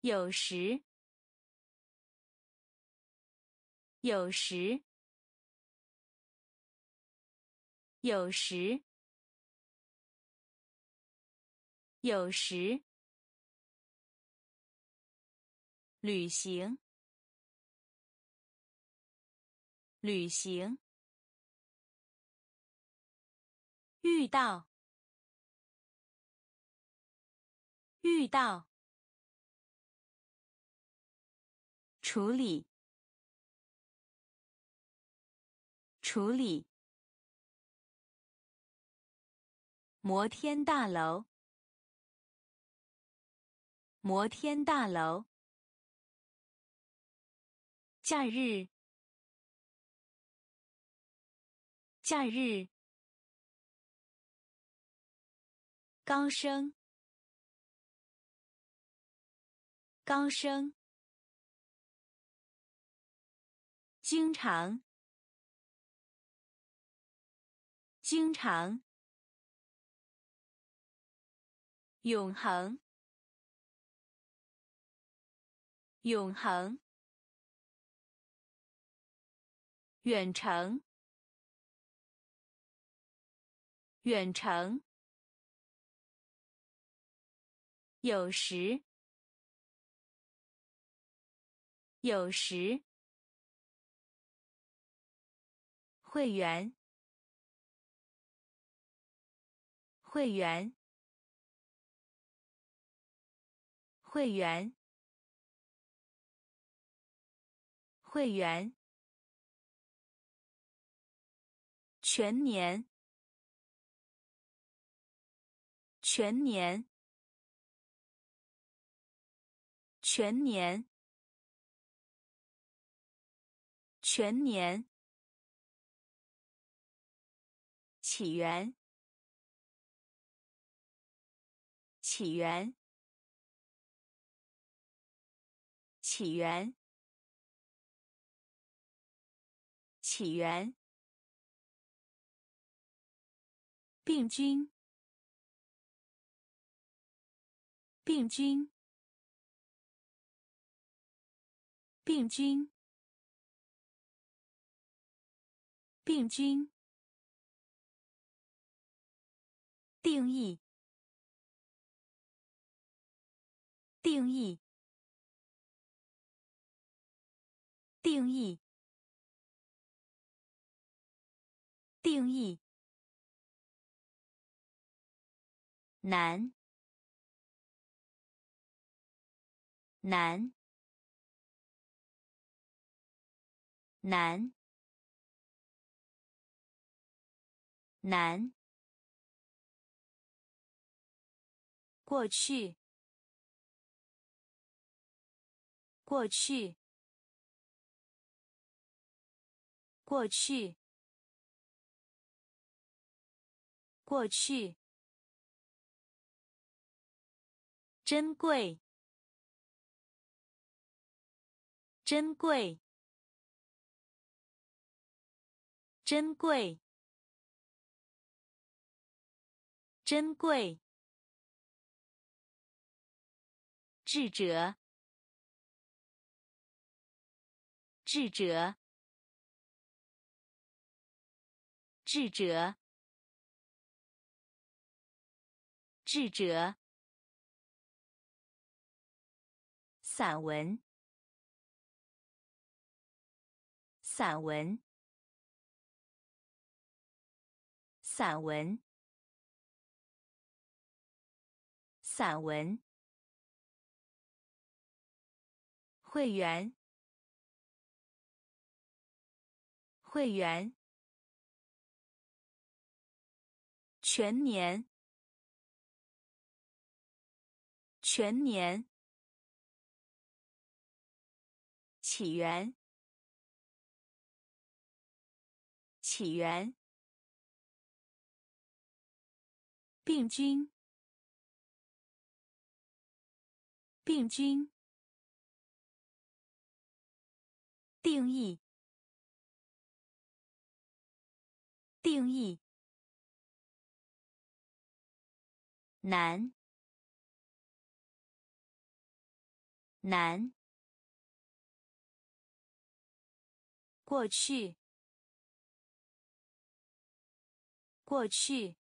有时，有时，有时，有时。旅行，旅行，遇到，遇到，处理，处理，摩天大楼，摩天大楼。假日，假日，高升，高升，经常，经常，永恒，永恒。远程，远程。有时，有时。会员，会员，会员，会员。全年，全年，全年，全年。起源，起源，起源，起源。病菌，病菌，病菌，病菌。定义，定义，定义，定义。难，难，难，难。过去，过去，过去，过去。珍贵，珍贵，珍贵，珍贵，智者，智者，智者，智者。散文，散文，散文，散文。会员，会员，全年，全年。起源，起源，病菌，病菌，定义，定义，难，难。过去，过去，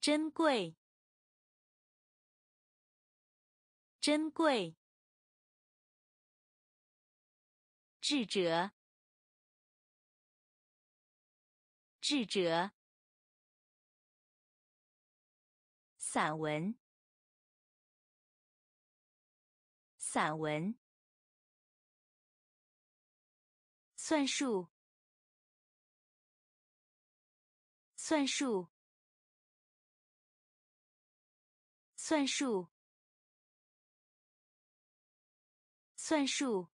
珍贵，珍贵，智者，智者，散文，散文。算术，算术，算术，算术。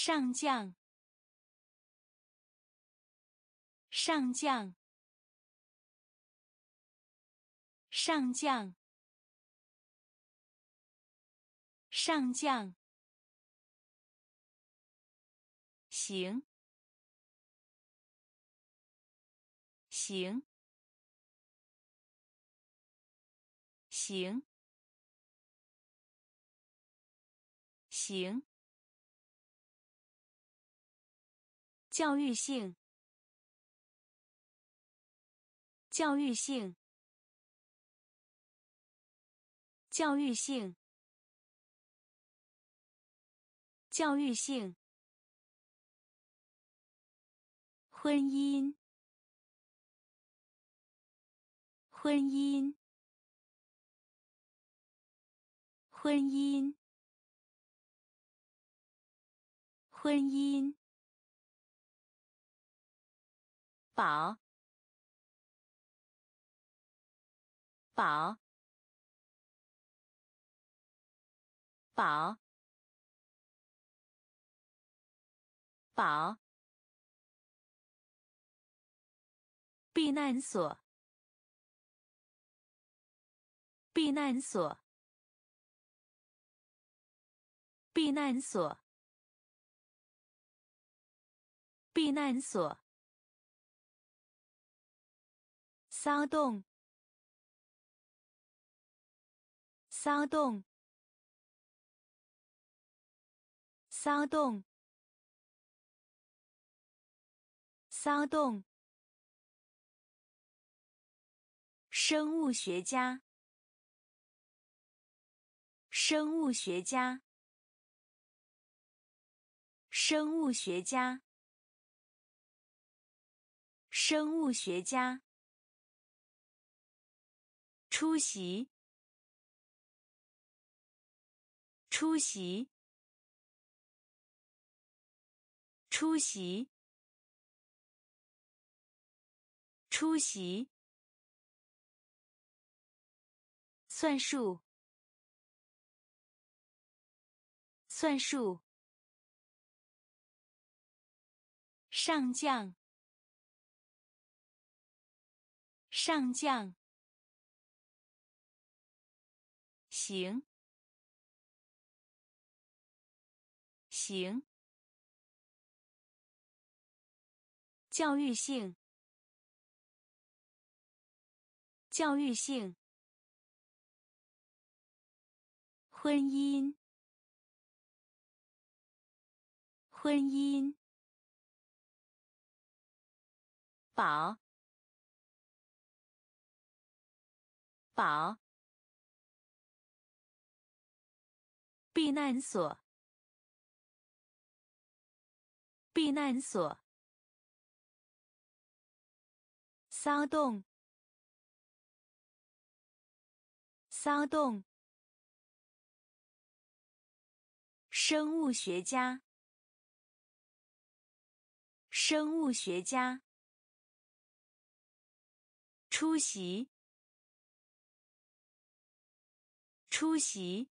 上将，上将，上将，上将。行，行，行，行。教育性，教育性，教育性，教育性。婚姻，婚姻，婚姻，婚姻，宝，宝，宝，宝。避难所，避难所，避难所，避难所。骚动，骚动，骚动，骚动。生物学家，生物学家，生物学家，生物学家。出席，出席，出席，出席。算术，算术。上将，上将。行，行，教育性，教育性，婚姻，婚姻，宝，宝。避难所，避难所，骚动，骚动，生物学家，生物学家，出席，出席。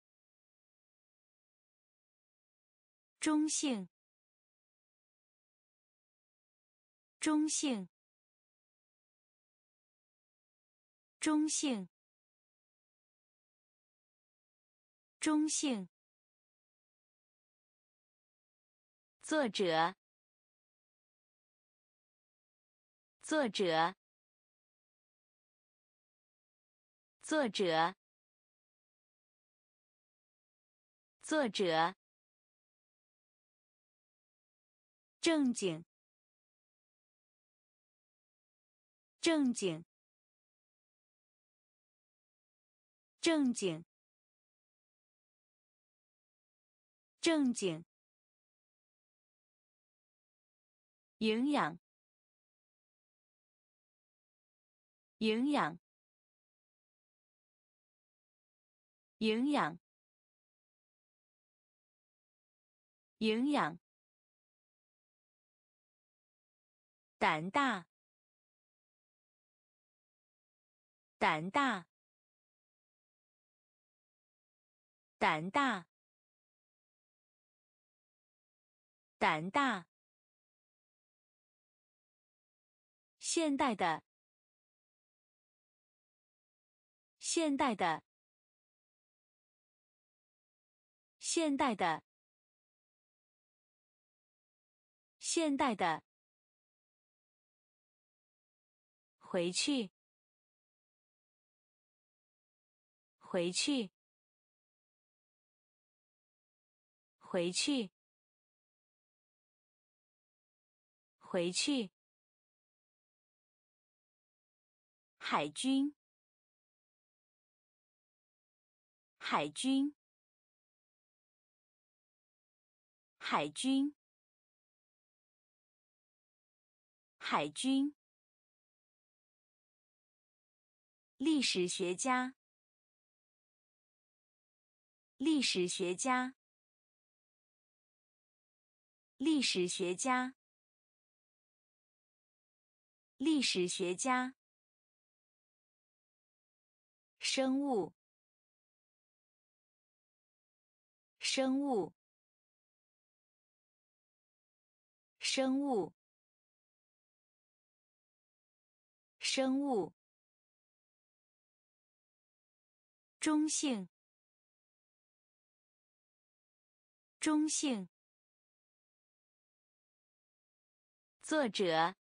中性，中性，中性，中性。作者，作者，作者，作者。正经，正经，正经，正经。营养，营养，营养，营养。胆大，胆大，胆大，胆大。现代的，现代的，现代的，现代的。回去，回去，回去，回去。海军，海军，海军，海军。历史学家，历史学家，历史学家，历史学家。生物，生物，生物，生物。中性，中性。作者，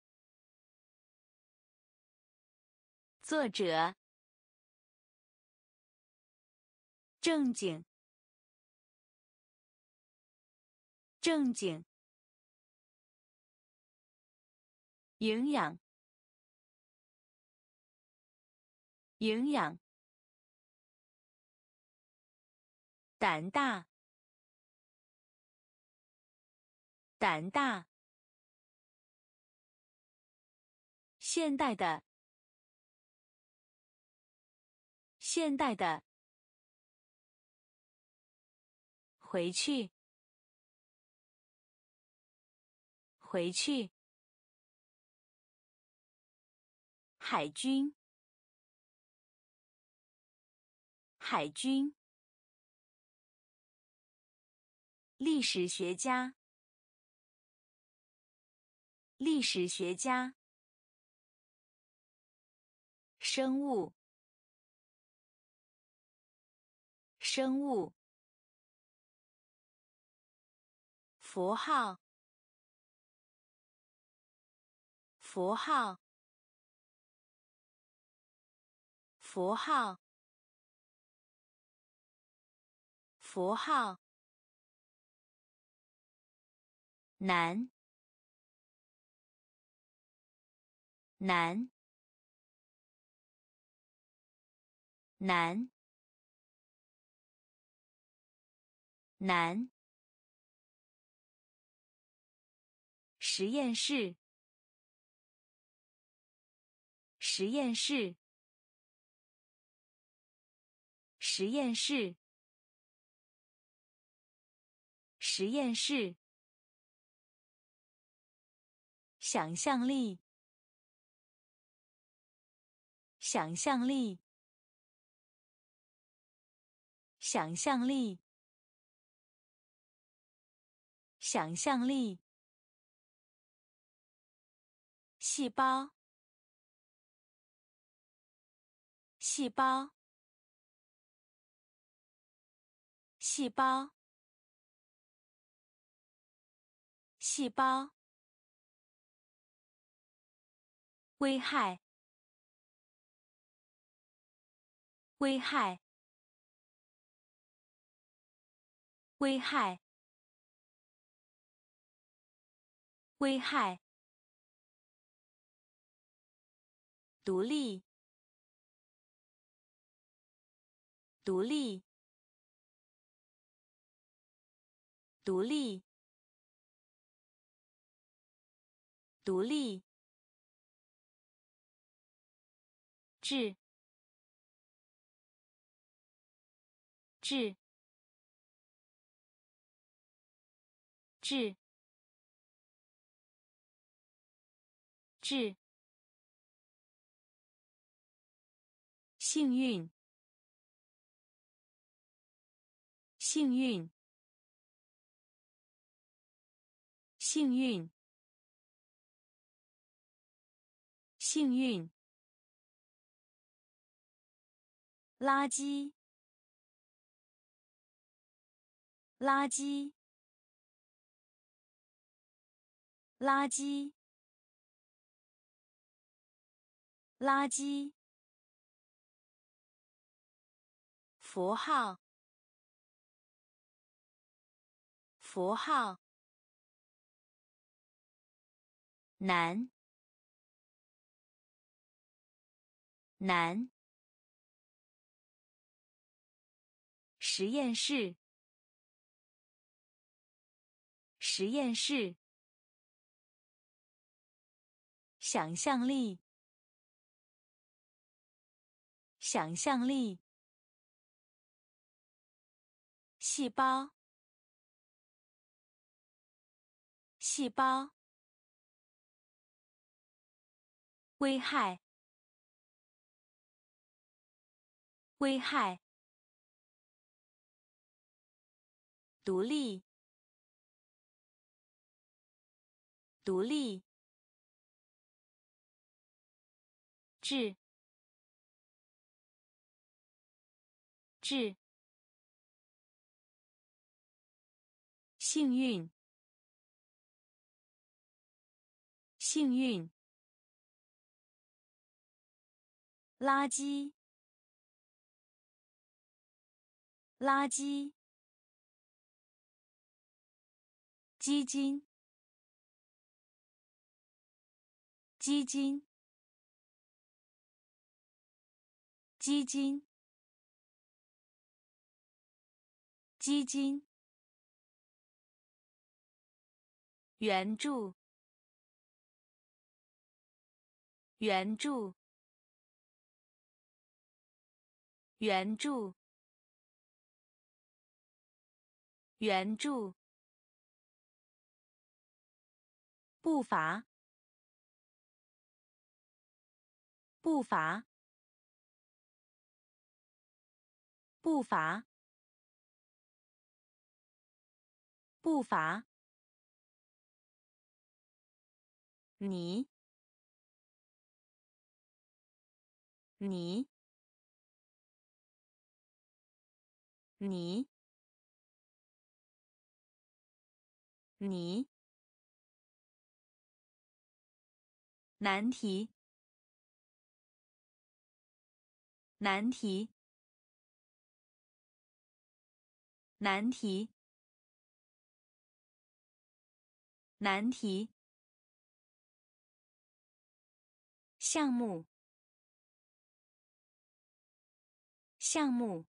作者。正经，正经。营养，营养。胆大，胆大。现代的，现代的。回去，回去。海军，海军。历史学家，历史学家。生物，生物。符号，符号，符号，符号。男，男，男，男。实验室，实验室，实验室，实验室。想象力，想象力，想象力，想象力。细胞，细胞，细胞，细胞。危害，危害，危害，危害。独立，独立，独立，独立。智，智，智，智。幸运，幸运，幸运，幸运。垃圾，垃圾，垃圾，垃圾。符号，符号。难，难。实验室，实验室。想象力，想象力。细胞，细胞。危害，危害。独立，独立。智，智。幸运，幸运。垃圾，垃圾。基金，基金，基金，基金。援助，援助，援助，援助。步伐，步伐，步伐，步伐。你，你，你。你，难题，难题，难题，难题。项目，项目，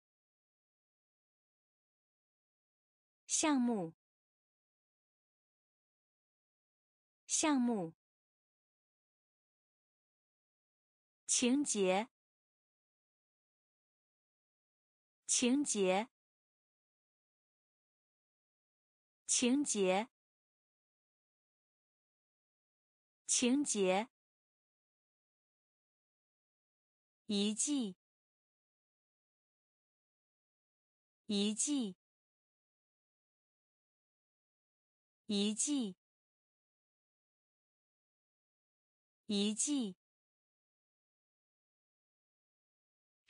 项目，项目。情节，情节，情节，情节。遗迹，遗迹，遗迹，遗迹。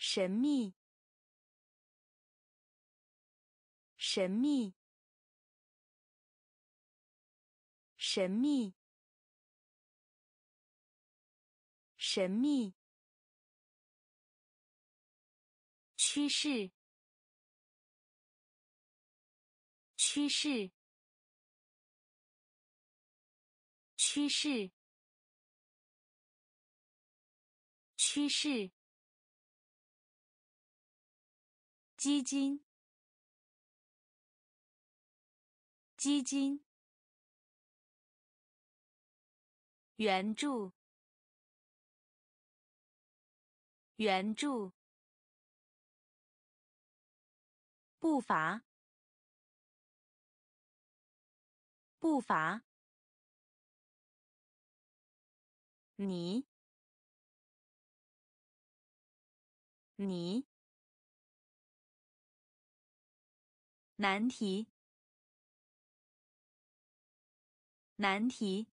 神秘，神秘，神秘，神秘。趋势，趋势，趋势，趋势。基金，基金。援助，援助。步伐，步伐。你，你。难题，难题。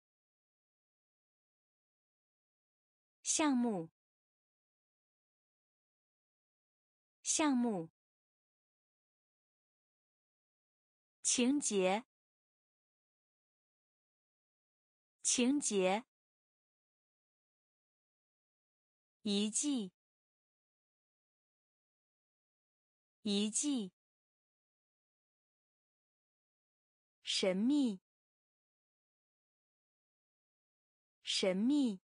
项目，项目。情节，情节，遗迹，遗迹，神秘，神秘，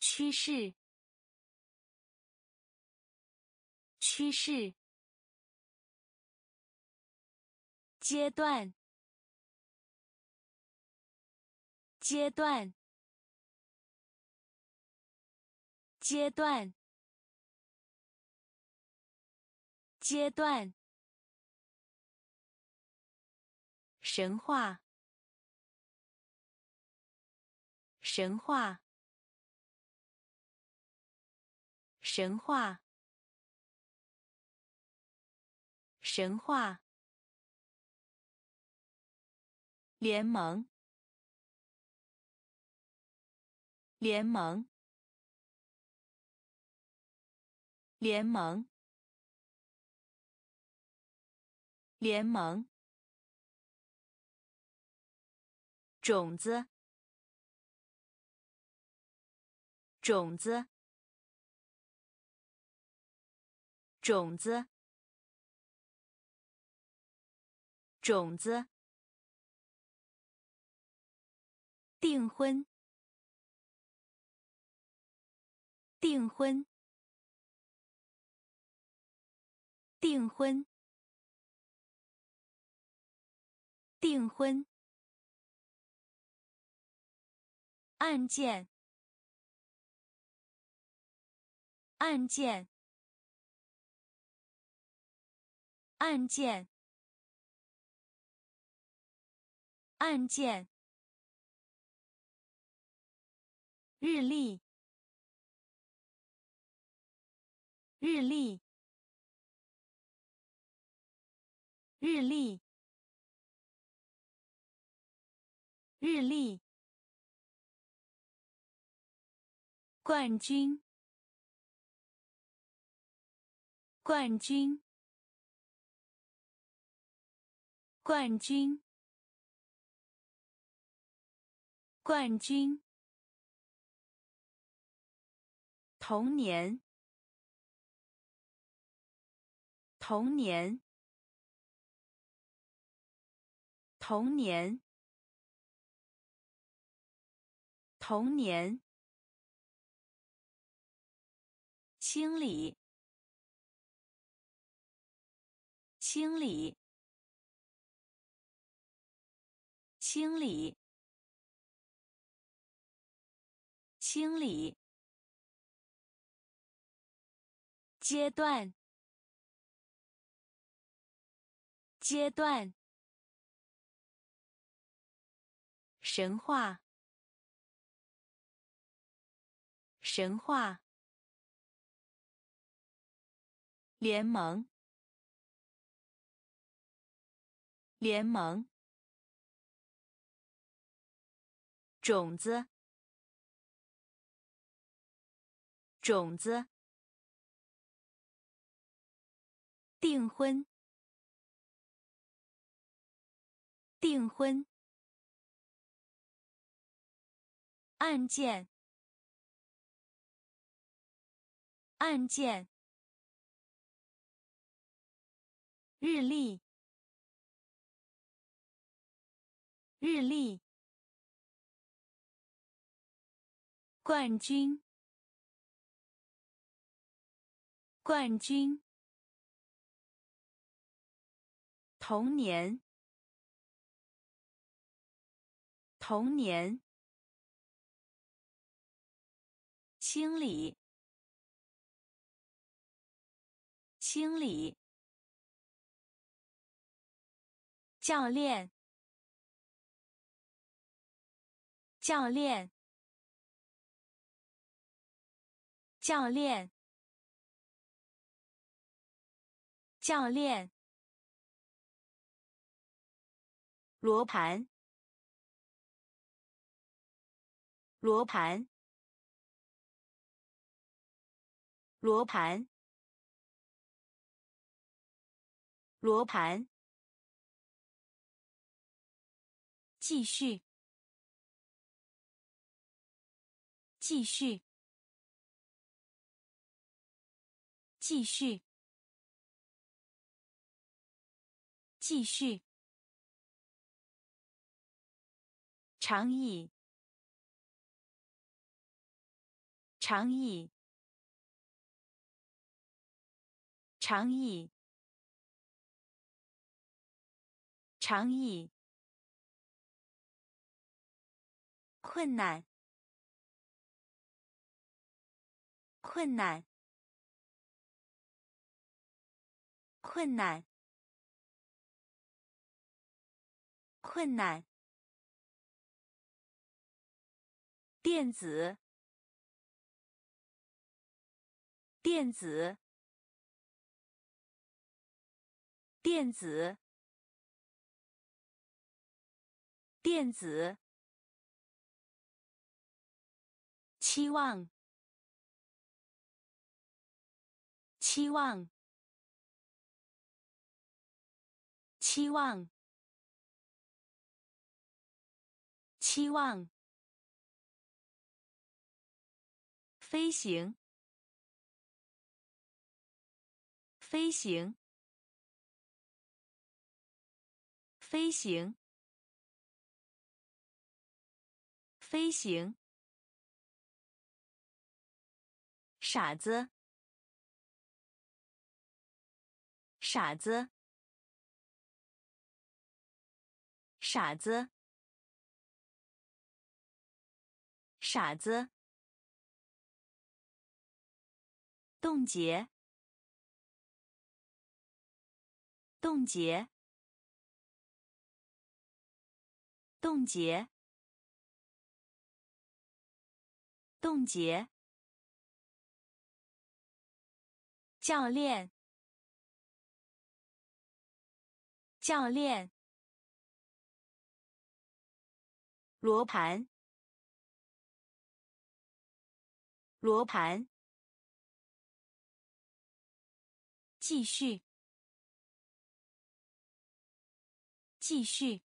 趋势，趋势。阶段，阶段，阶段，阶段。神话，神话，神话，神话。联盟，联盟，联盟，联盟。种子，种子，种子，种子。订婚，订婚，订婚，订婚。案件，案件，案件，案件。日历，日历，日历，日历。冠军，冠军，冠军，冠军。童年，童年，童年，童年。清理，清理，清理，清理。阶段，阶段。神话，神话。联盟，联盟。种子，种子。订婚，订婚。案件，案件。日历，日历。冠军，冠军。童年，童年。清理，清理。教练，教练，教练，教练。罗盘，罗盘，罗盘，罗盘。继续，继续，继续，继续。长意，长意，长意，长意。困难，困难，困难，困难。电子，电子，电子，电子。期望，期望，期望，期望。飞行，飞行，飞行，飞行。傻子，傻子，傻子，傻子。冻结，冻结，冻结，冻结。教练，教练。罗盘，罗盘。继续，继续。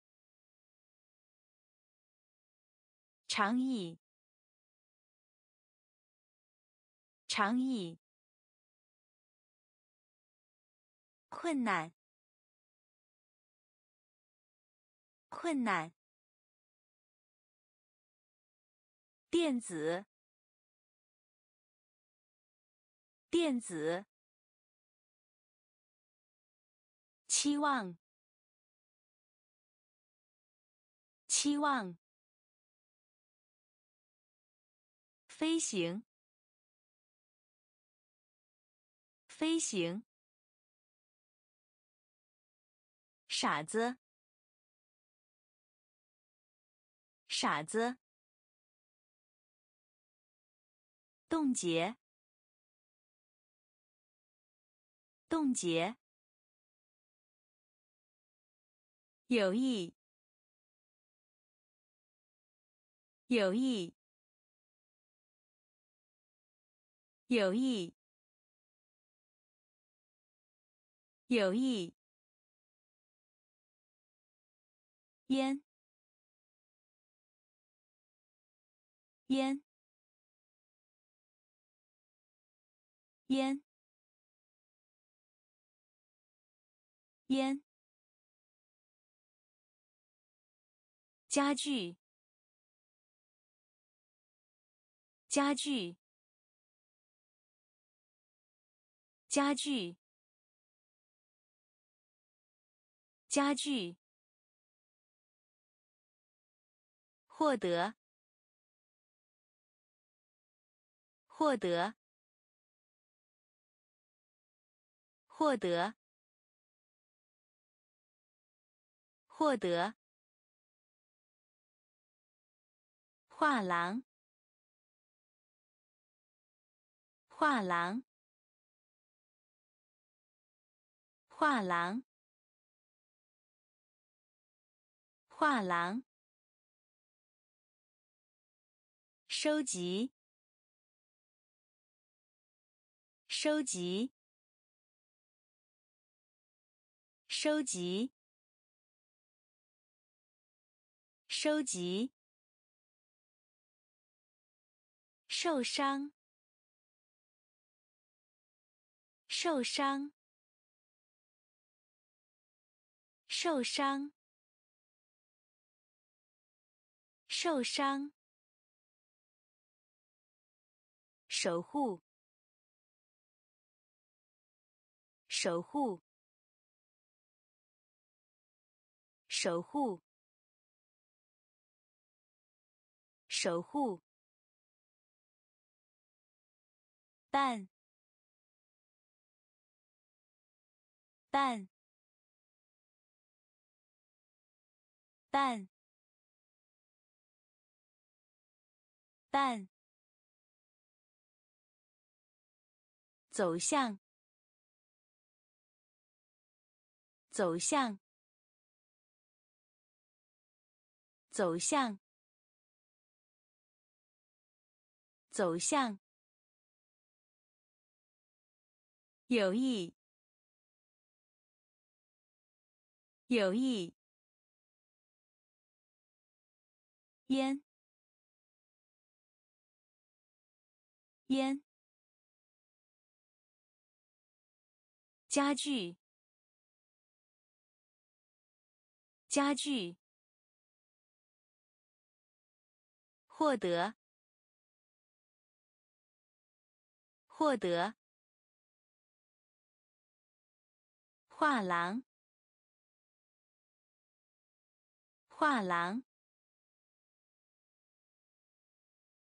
长椅，长椅。困难，困难。电子，电子。期望，期望。飞行，飞行。傻子，傻子。冻结，冻结。有意，有意，有意，有意。烟，烟，烟，烟。家具，家具，家具，家具。获得，获得，获得，获得。画廊，画廊，画廊，画廊。收集，收集，收集，收集。受伤，受伤，受伤，受伤。守护，守护，守护，守护。但，但，但，但。走向，走向，走向，走向。有意，有意。烟，烟。家具，家具。获得，获得。画廊，画廊。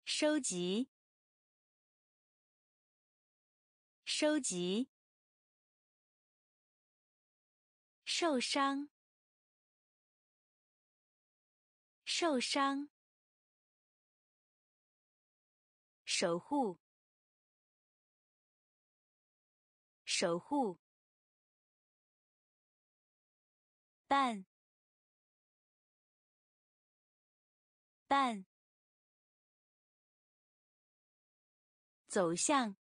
收集，收集。受伤，受伤。守护，守护。伴，伴。走向，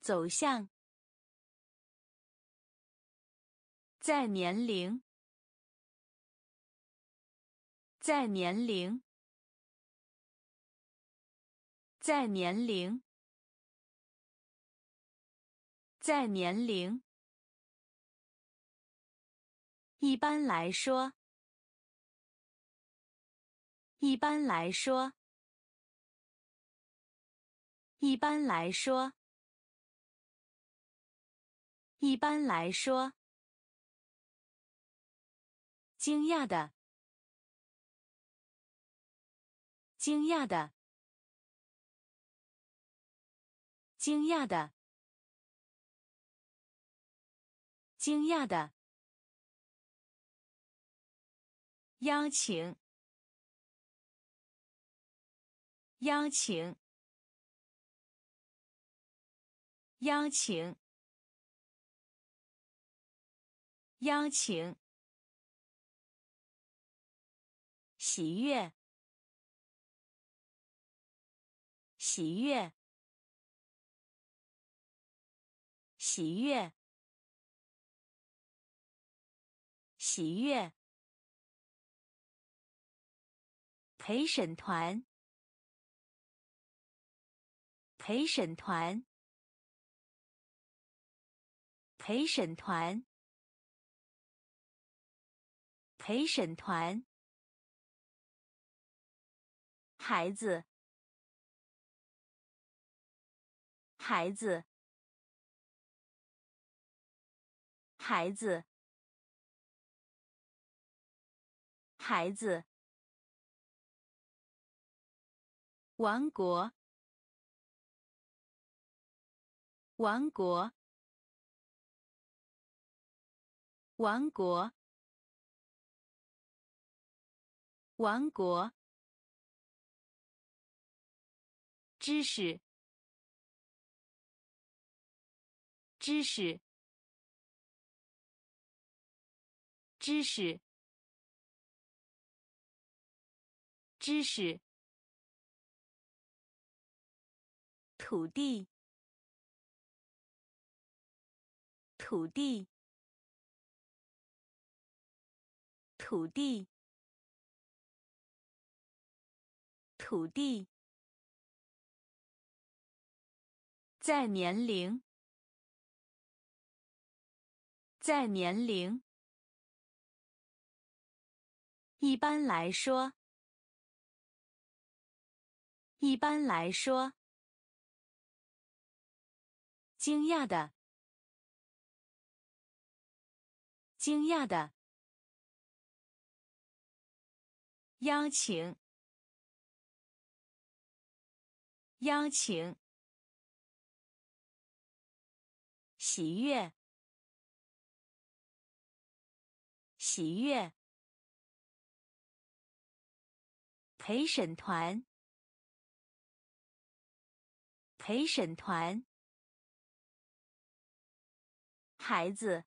走向。在年龄，在年龄，在年龄，在年龄。一般来说，一般来说，一般来说，一般来说，惊讶的，惊讶的，惊讶的，惊讶的。邀请，邀请，邀请，邀请。喜悦，喜悦，喜悦，喜悦。陪审团，陪审团，陪审团，陪审团。孩子，孩子，孩子，孩子。王国，王国，王国，王国。知识，知识，知识，知识。土地，土地，土地，土地。在年龄，在年龄。一般来说，一般来说。惊讶的，惊讶的，邀请，邀请，喜悦，喜悦，陪审团，陪审团。孩子，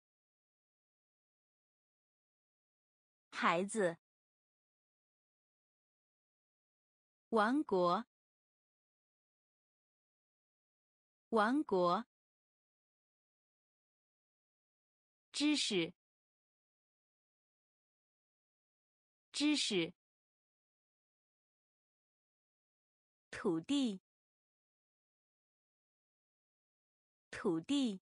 孩子，王国，王国，知识，知识，土地，土地。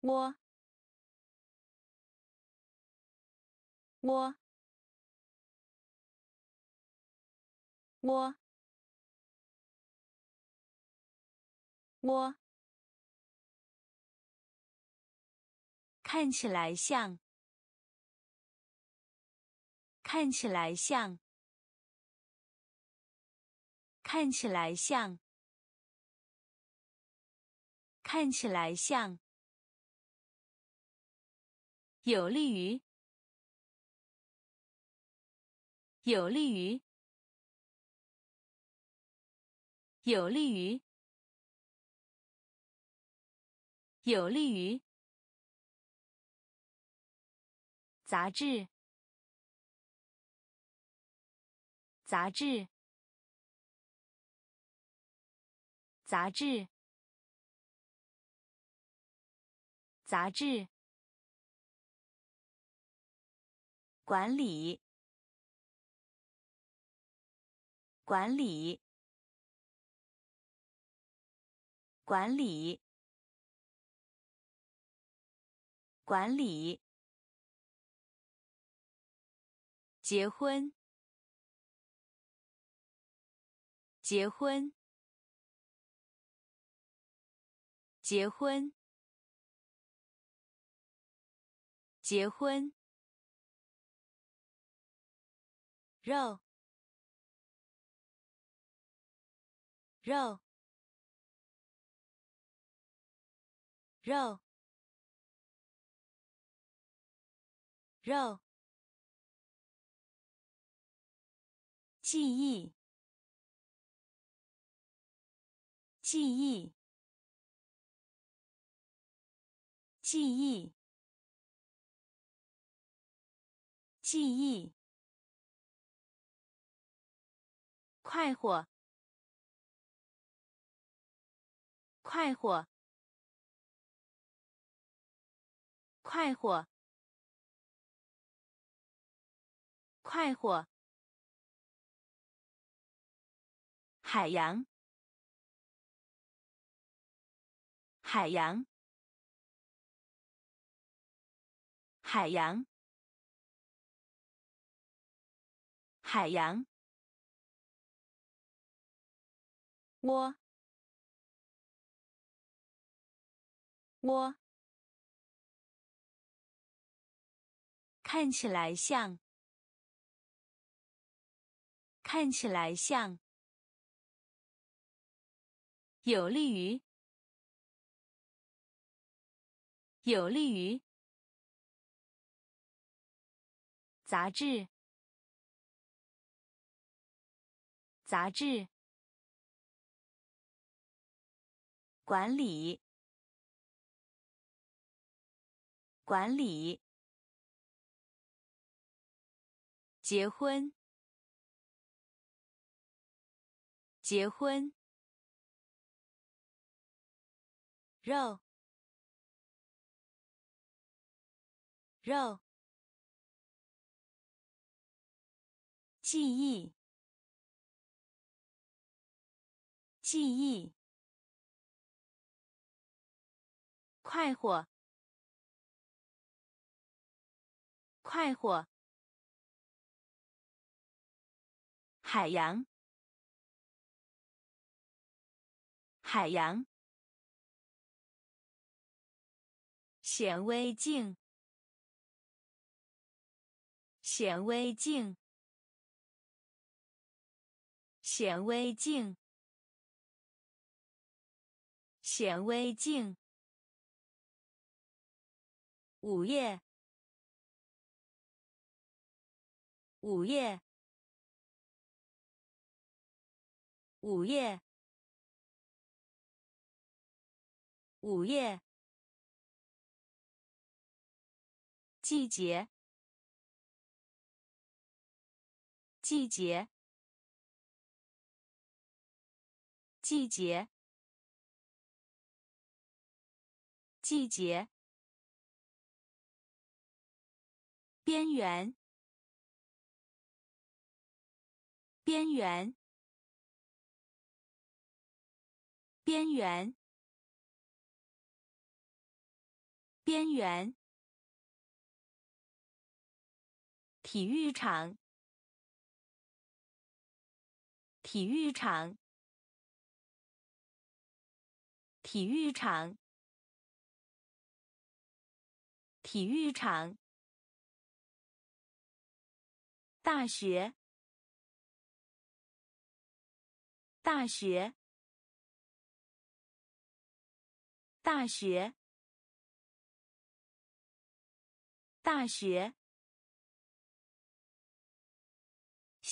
窝，窝，窝，窝，看起来像，看起来像，看起来像，看起来像。有利于，有利于，有利于，有利于。杂志，杂志，杂志，杂志，管理，管理，管理，管理。结婚，结婚，结婚，结婚。肉，肉，肉，肉。记忆，记忆，记忆，记忆。快活，快活，快活，快活。海洋，海洋，海洋，海洋。窝，窝，看起来像，看起来像。有利于，有利于。杂志，杂志。管理，管理。结婚，结婚。肉，肉，记忆，记忆，快活，快活，海洋，海洋。显微镜，显微镜，显微镜，显微镜。午夜，午夜，午夜，午夜。季节，季节，季节，季节。边缘，边缘，边缘，边缘。体育场，体育场，体育场，体育场。大学，大学，大学，大学。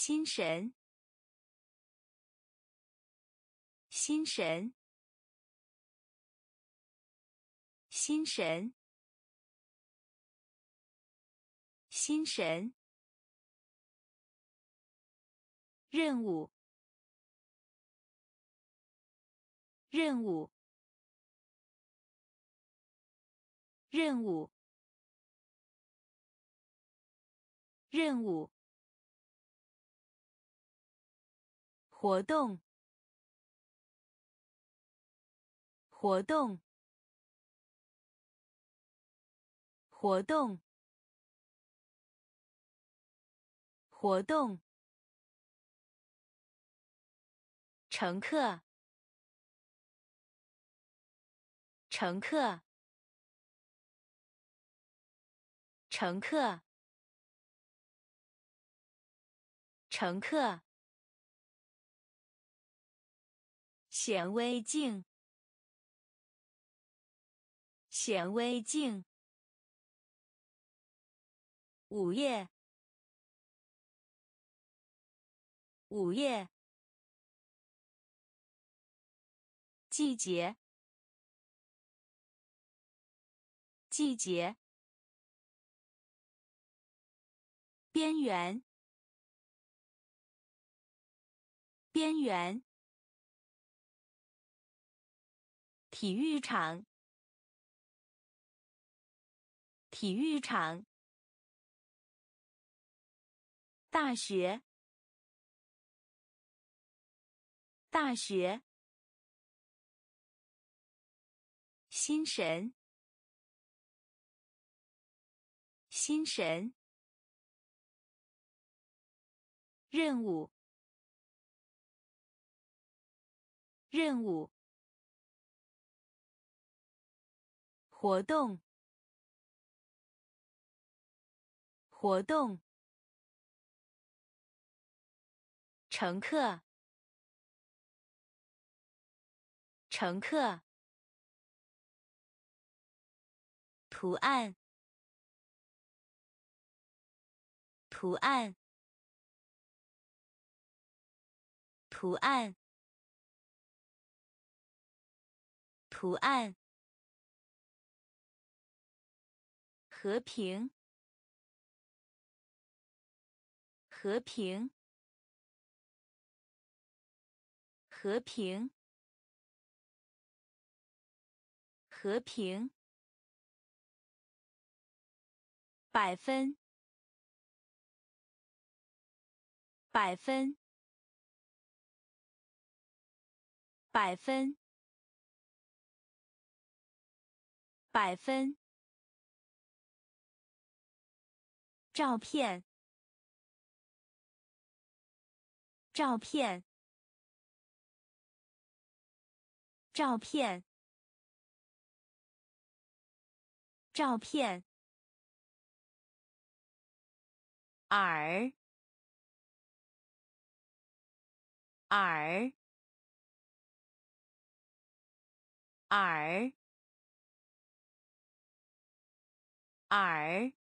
心神，心神，心神，心神。任务，任务，任务，任务，活动，活动，活动，活动。乘客，乘客，乘客，乘客。显微镜，显微镜。午夜，午夜。季节，季节，边缘，边缘，体育场，体育场，大学，大学。心神，心神，任务，任务，活动，活动，乘客，乘客。图案，图案，图案，图案。和平，和平，和平，和平。百分，百分，百分，百分。照片，照片，照片，照片。耳，耳，耳，耳，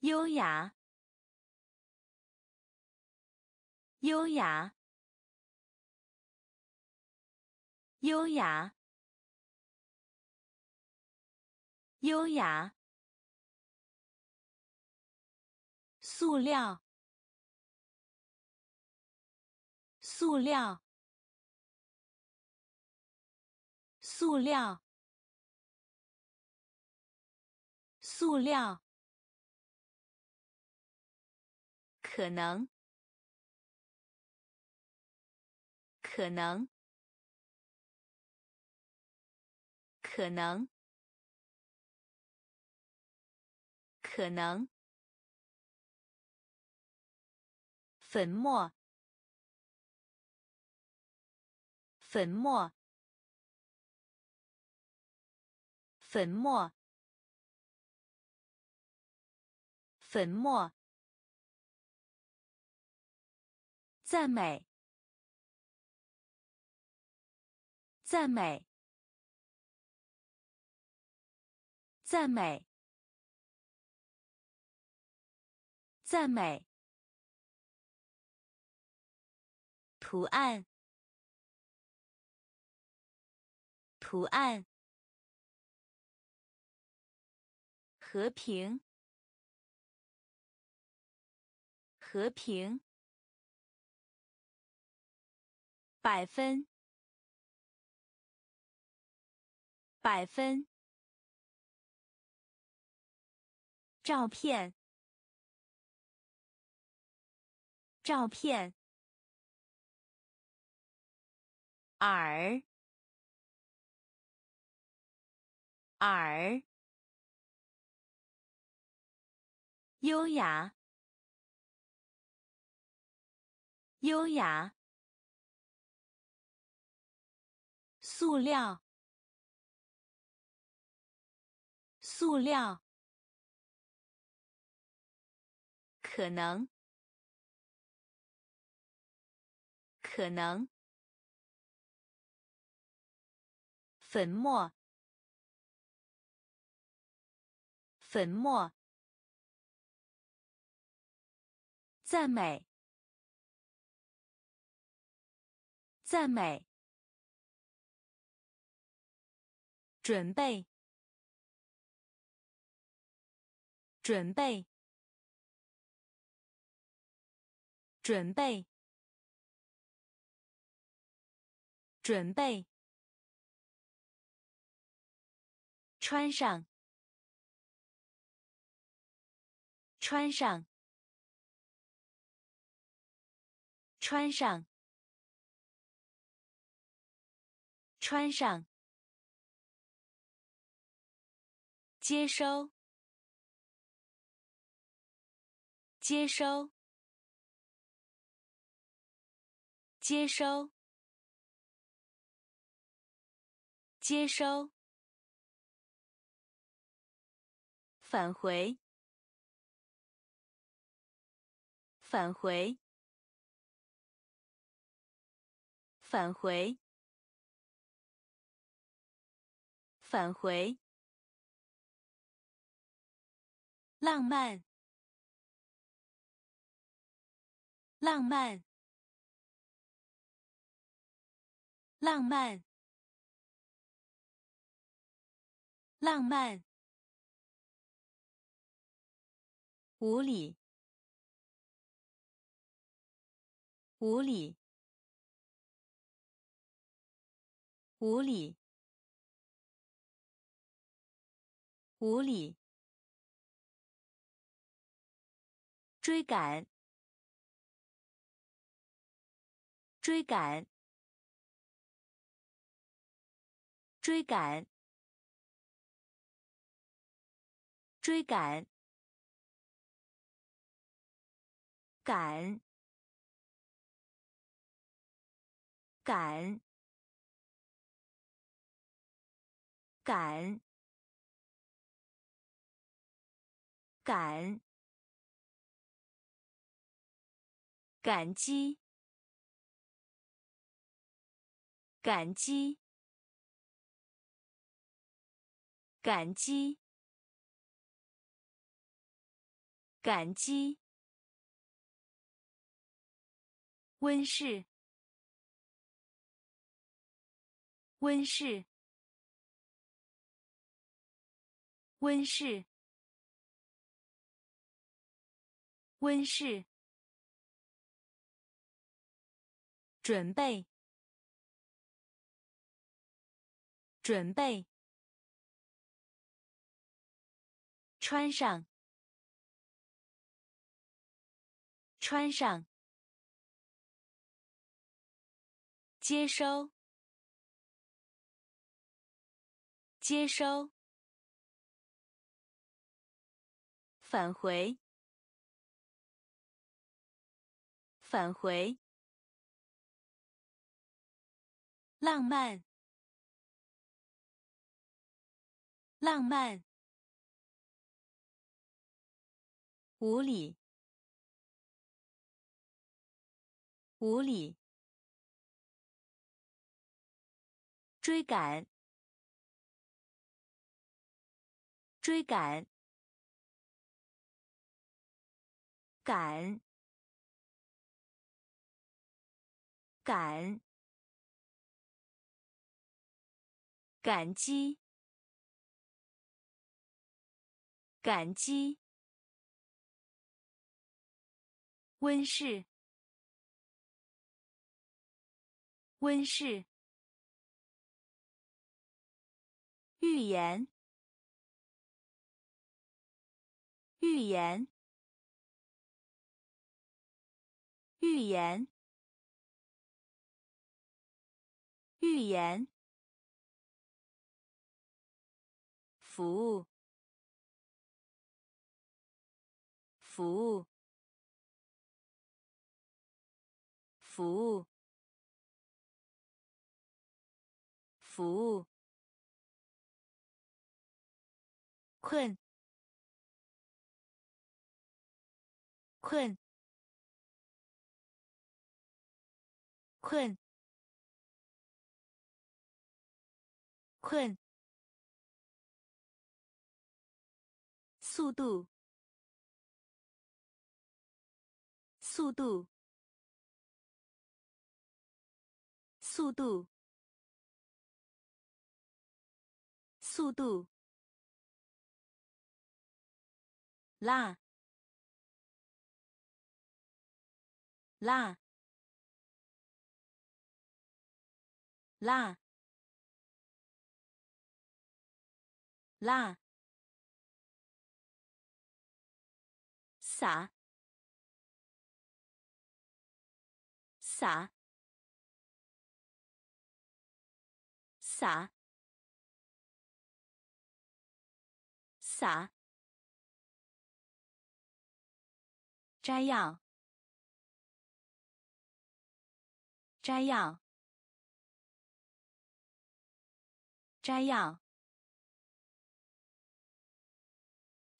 优雅，优雅，优雅，优雅。塑料，塑料，塑料，塑料。可能，可能，可能，可能。粉末，粉末，粉末，粉末。赞美，赞美，赞美，赞美。图案，图案，和平，和平，百分，百分。照片，照片。耳，耳。优雅，优雅。塑料，塑料。可能，可能。粉末，粉末。赞美，赞美。准备，准备，准备，准备。穿上，穿上。穿上，穿上。接收，接收，接收，接收。返回，返回。返回，返回。浪漫，浪漫，浪漫，浪漫。无理，无理。无理，无理。追赶，追赶，追赶，追赶，赶，赶。赶，赶，感激，感激，感激，感激。温室，温室。温室，温室。准备，准备。穿上，穿上。接收，接收。返回，返回。浪漫，浪漫。无理，无理。追赶，追赶。赶，赶，感激，感激。温室，温室。预言，预言，预言，预言。服务，服务，服务，服务。困，困，困，困。速度，速度，速度，速度，拉，拉，拉，拉。洒，洒，洒，洒。摘要，摘要，摘要，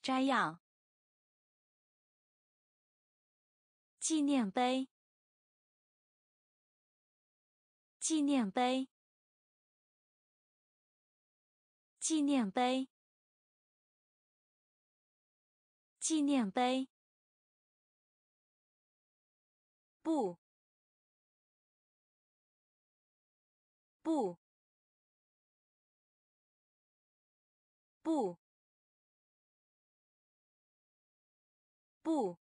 摘要。纪念碑，纪念碑，纪念碑，纪念碑。不，不，不，不。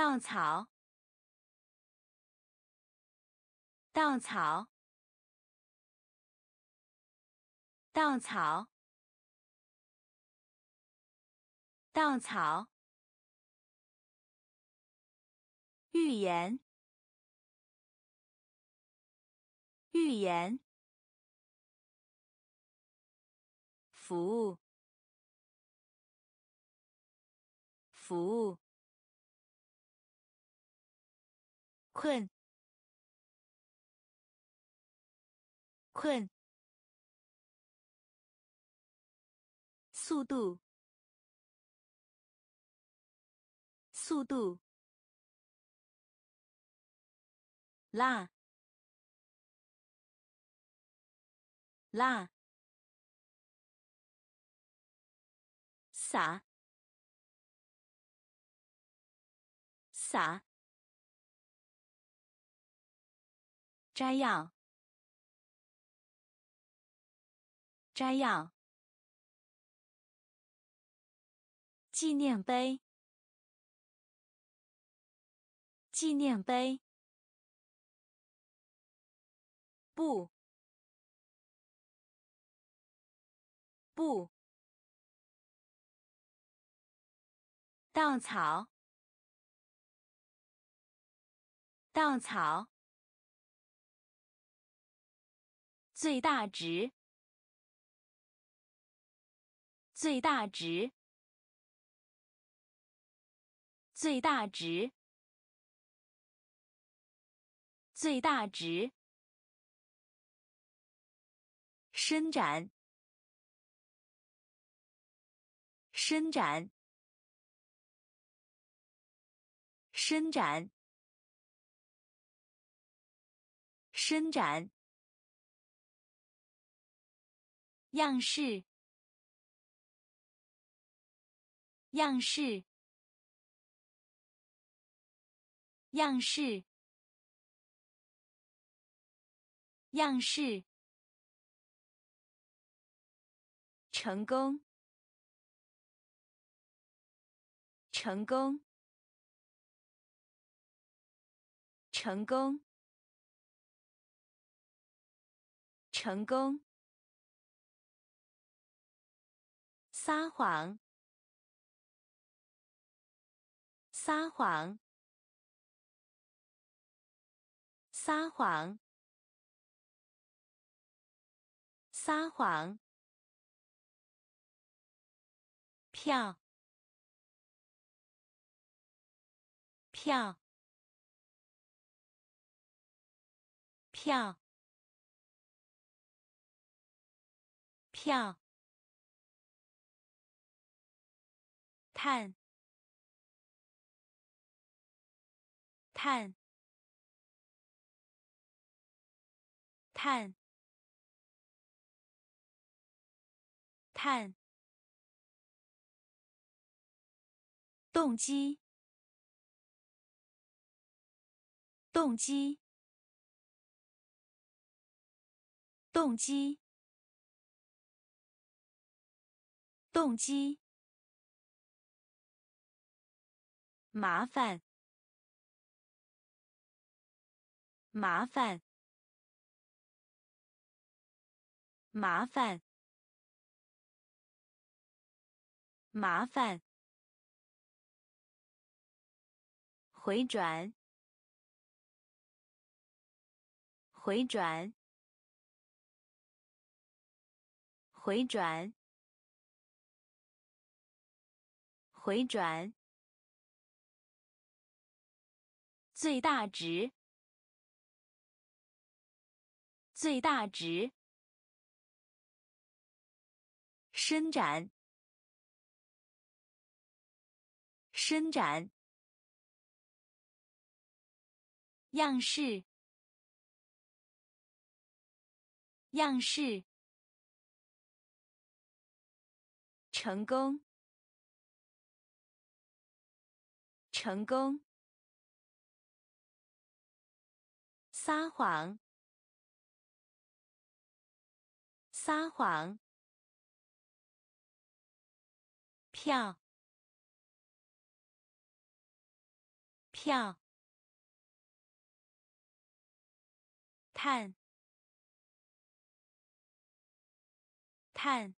稻草，稻草，稻草，稻草。预言，预言。服务，服务。困，困。速度，速度。拉，拉。洒，洒。摘要，摘要。纪念碑，纪念碑。不，不。稻草，稻草。最大值，最大值，最大值，最大值。伸展，伸展，伸展，伸展。样式，样式，样式，样式，成功，成功，成功，成功。撒谎。撒谎。撒谎。撒谎。票。票。票。票。碳。碳。碳。碳。动机。动机。动机。动机。麻烦。麻烦。麻烦。麻烦。回转。回转。回转。回转。最大值。最大值。伸展。伸展。样式。样式。成功。成功。撒谎。撒谎。票。票。碳。碳。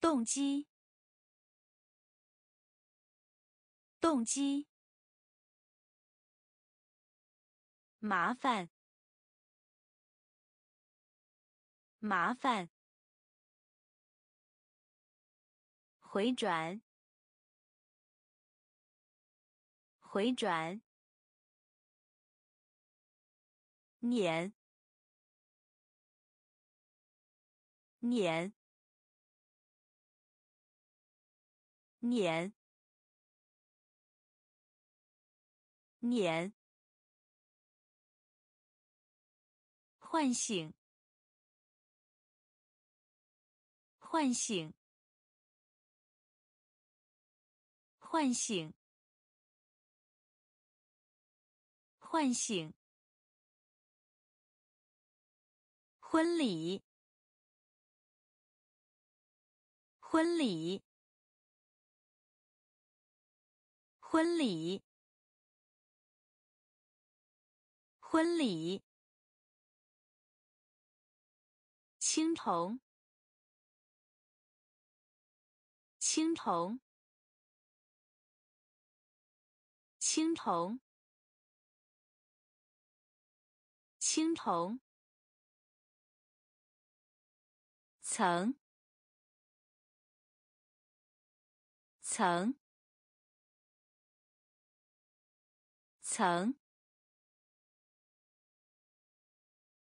动机。动机。麻烦，麻烦。回转，回转。碾，碾，碾，碾。唤醒，唤醒，唤醒，唤醒。婚礼，婚礼，婚礼，婚礼。青铜，青铜，青铜，青铜，层，层，层，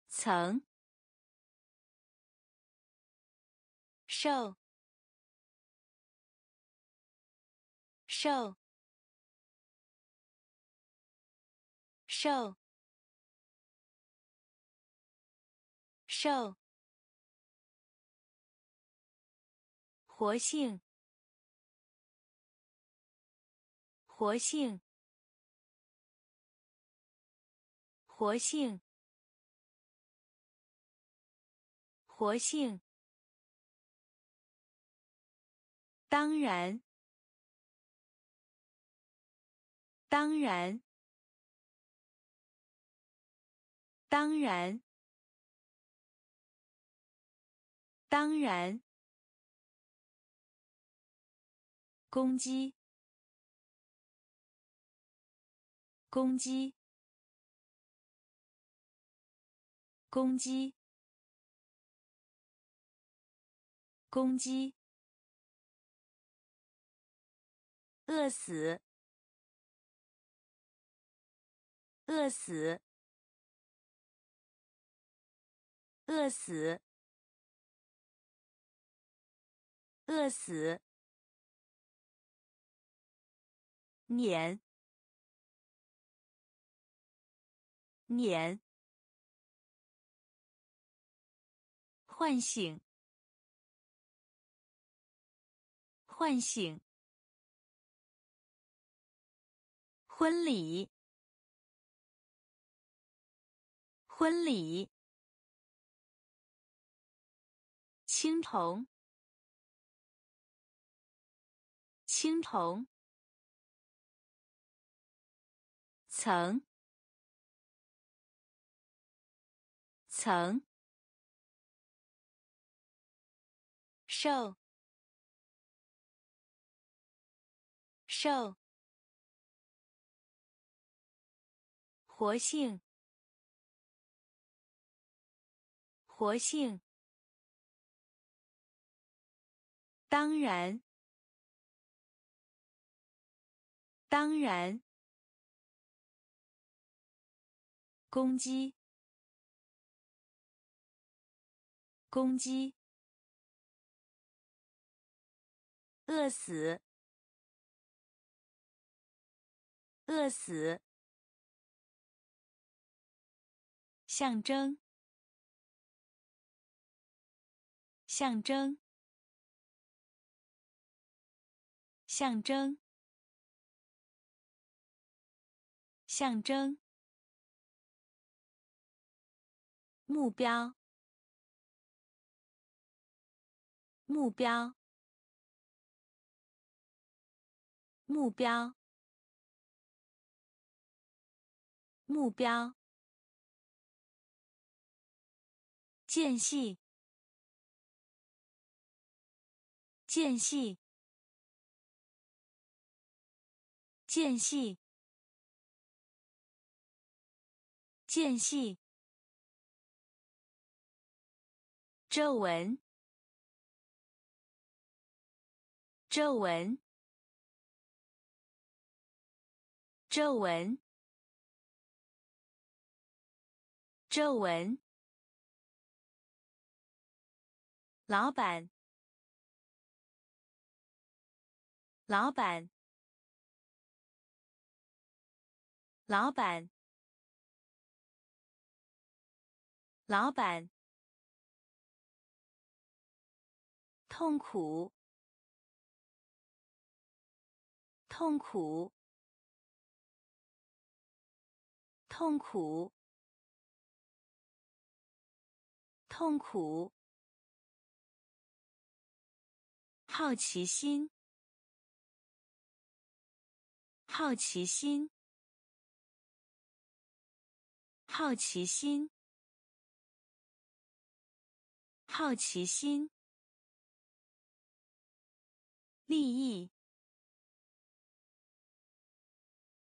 层。瘦，瘦，瘦，瘦。活性，活性，活性，活性。当然，当然，当然，当然，公鸡，公鸡，公鸡，公鸡，饿死，饿死。饿死，饿死，撵，撵，唤醒，唤醒，婚礼，婚礼。青铜，青铜，层，层，瘦，瘦，活性，活性。当然，当然，公鸡，公鸡，饿死，饿死，象征，象征。象征，象征，目标，目标，目标，目标，间隙，间隙。间隙，间隙，皱纹，皱纹，皱纹，皱纹，老板，老板。老板，老板，痛苦，痛苦，痛苦，痛苦，好奇心，好奇心。好奇心，好奇心，利益，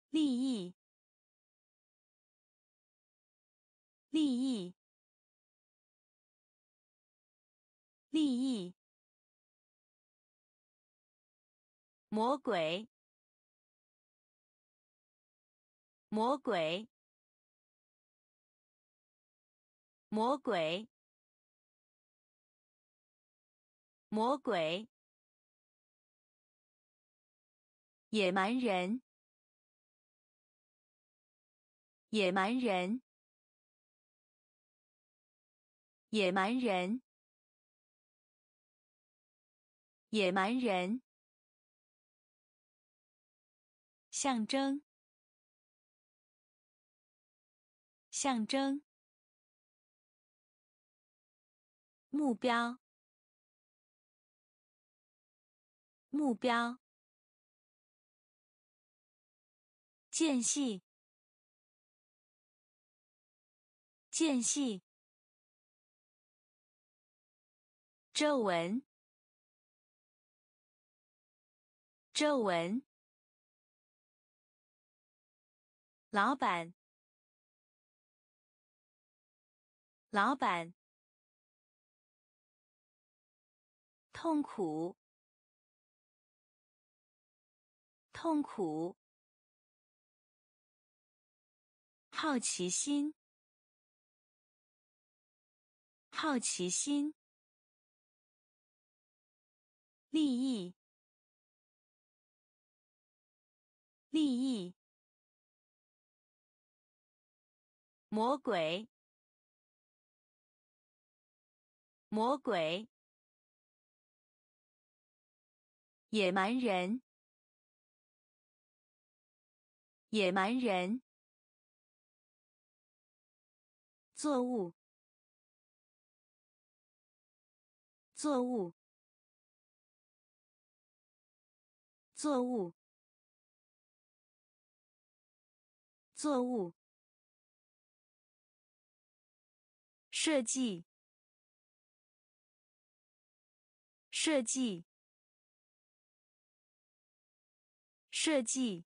利益，利益，利益，魔鬼，魔鬼。魔鬼，魔鬼，野蛮人，野蛮人，野蛮人，野蛮人，象征，象征。目标，目标，间隙，间隙，皱纹，皱纹，老板，老板，痛苦，痛苦，好奇心。好奇心，利益，利益，魔鬼，魔鬼，野蛮人，野蛮人，作物。作物，作物，作物。设计，设计，设计，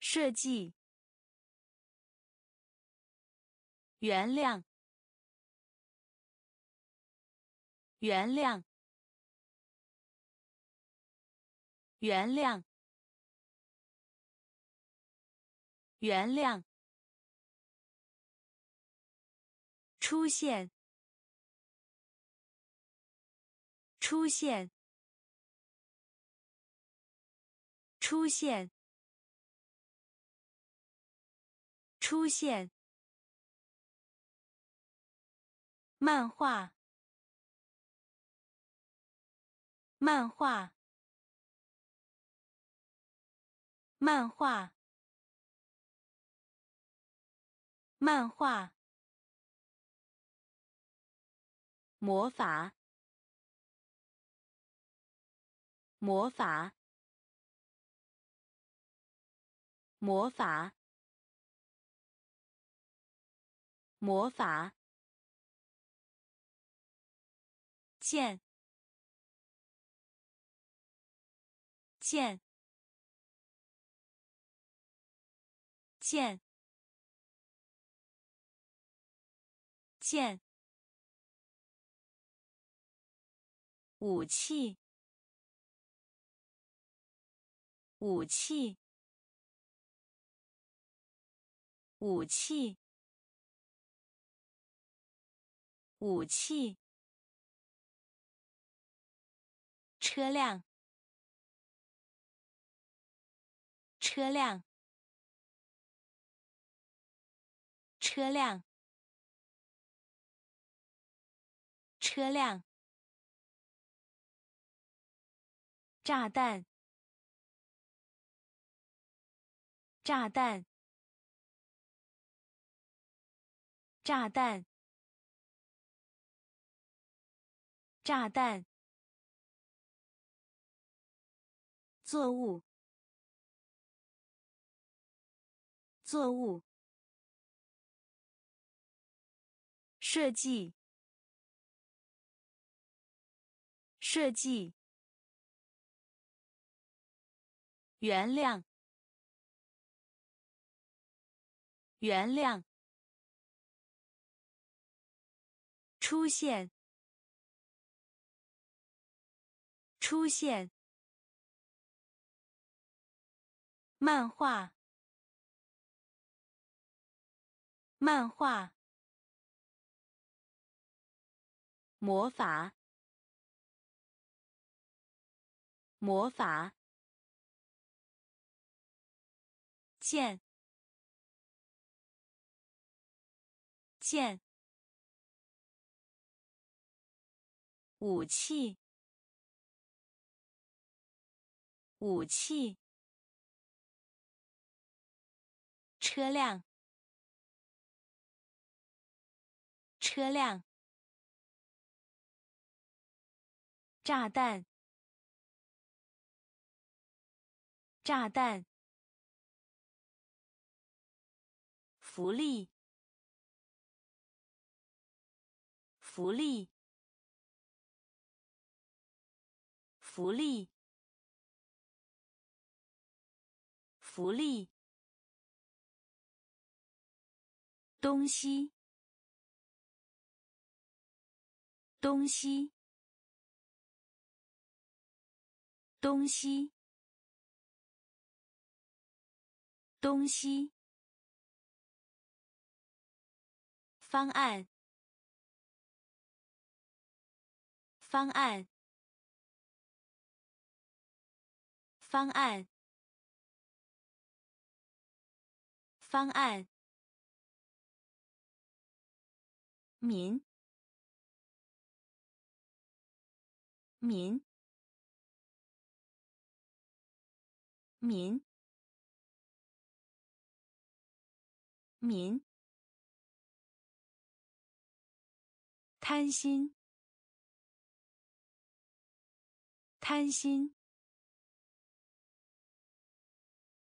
设计。原谅。原谅，原谅，原谅。出现，出现，出现，出现。漫画。漫画，漫画，漫画，魔法，魔法，魔法，魔法，剑。剑，剑，剑，武器，武器，武器，武器，车辆。车辆，车辆，车辆，炸弹，炸弹，炸弹，炸弹，作物。作物，设计，设计，原谅，原谅，出现，出现，漫画。漫画，魔法，魔法，剑，剑，武器，武器，车辆。车辆，炸弹，炸弹，福利，福利，福利，福利。东西，东西，东西，东西。方案，方案，方案，方案。民，民，民，民。贪心，贪心，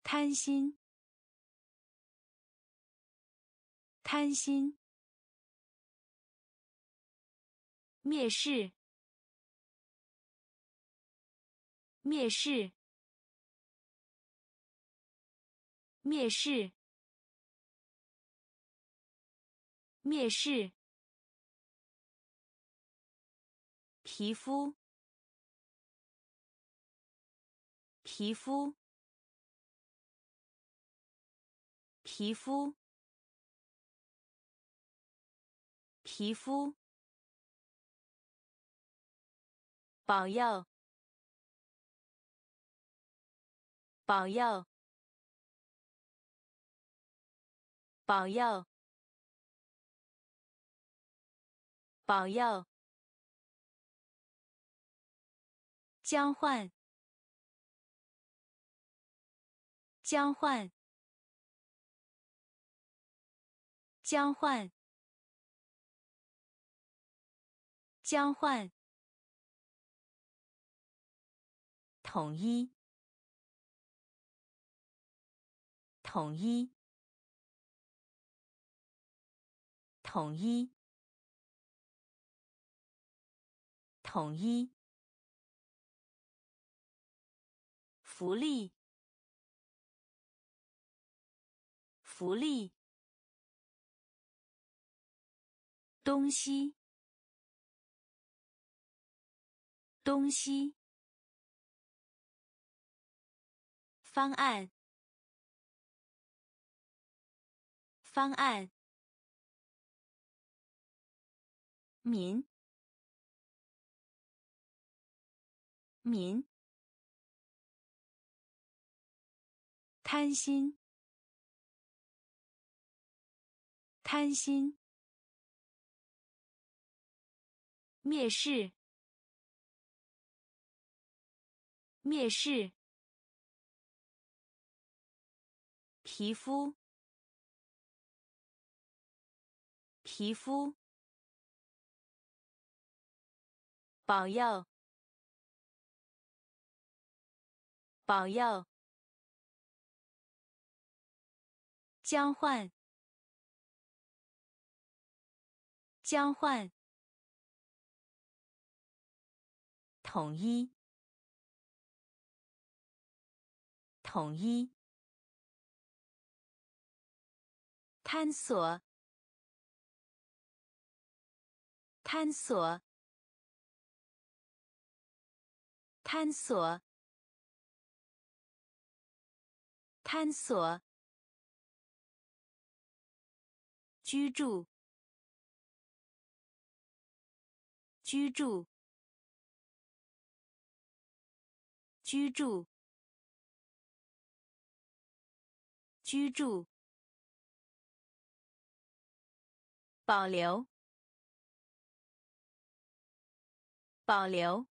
贪心，贪心。蔑视，蔑视，蔑视，蔑视。皮肤，皮肤，皮肤，皮肤。保佑，保佑，保佑，保佑。交换，交换，交换，交换。统一，统一，统一，统一。福利，福利。东西，东西。方案，方案。民，民。贪心，贪心。蔑视，蔑视。皮肤，皮肤。保佑，保佑。交换，交换。统一，统一。探索，探索，探索，探索。居住，居住，居住，居住。保留，保留，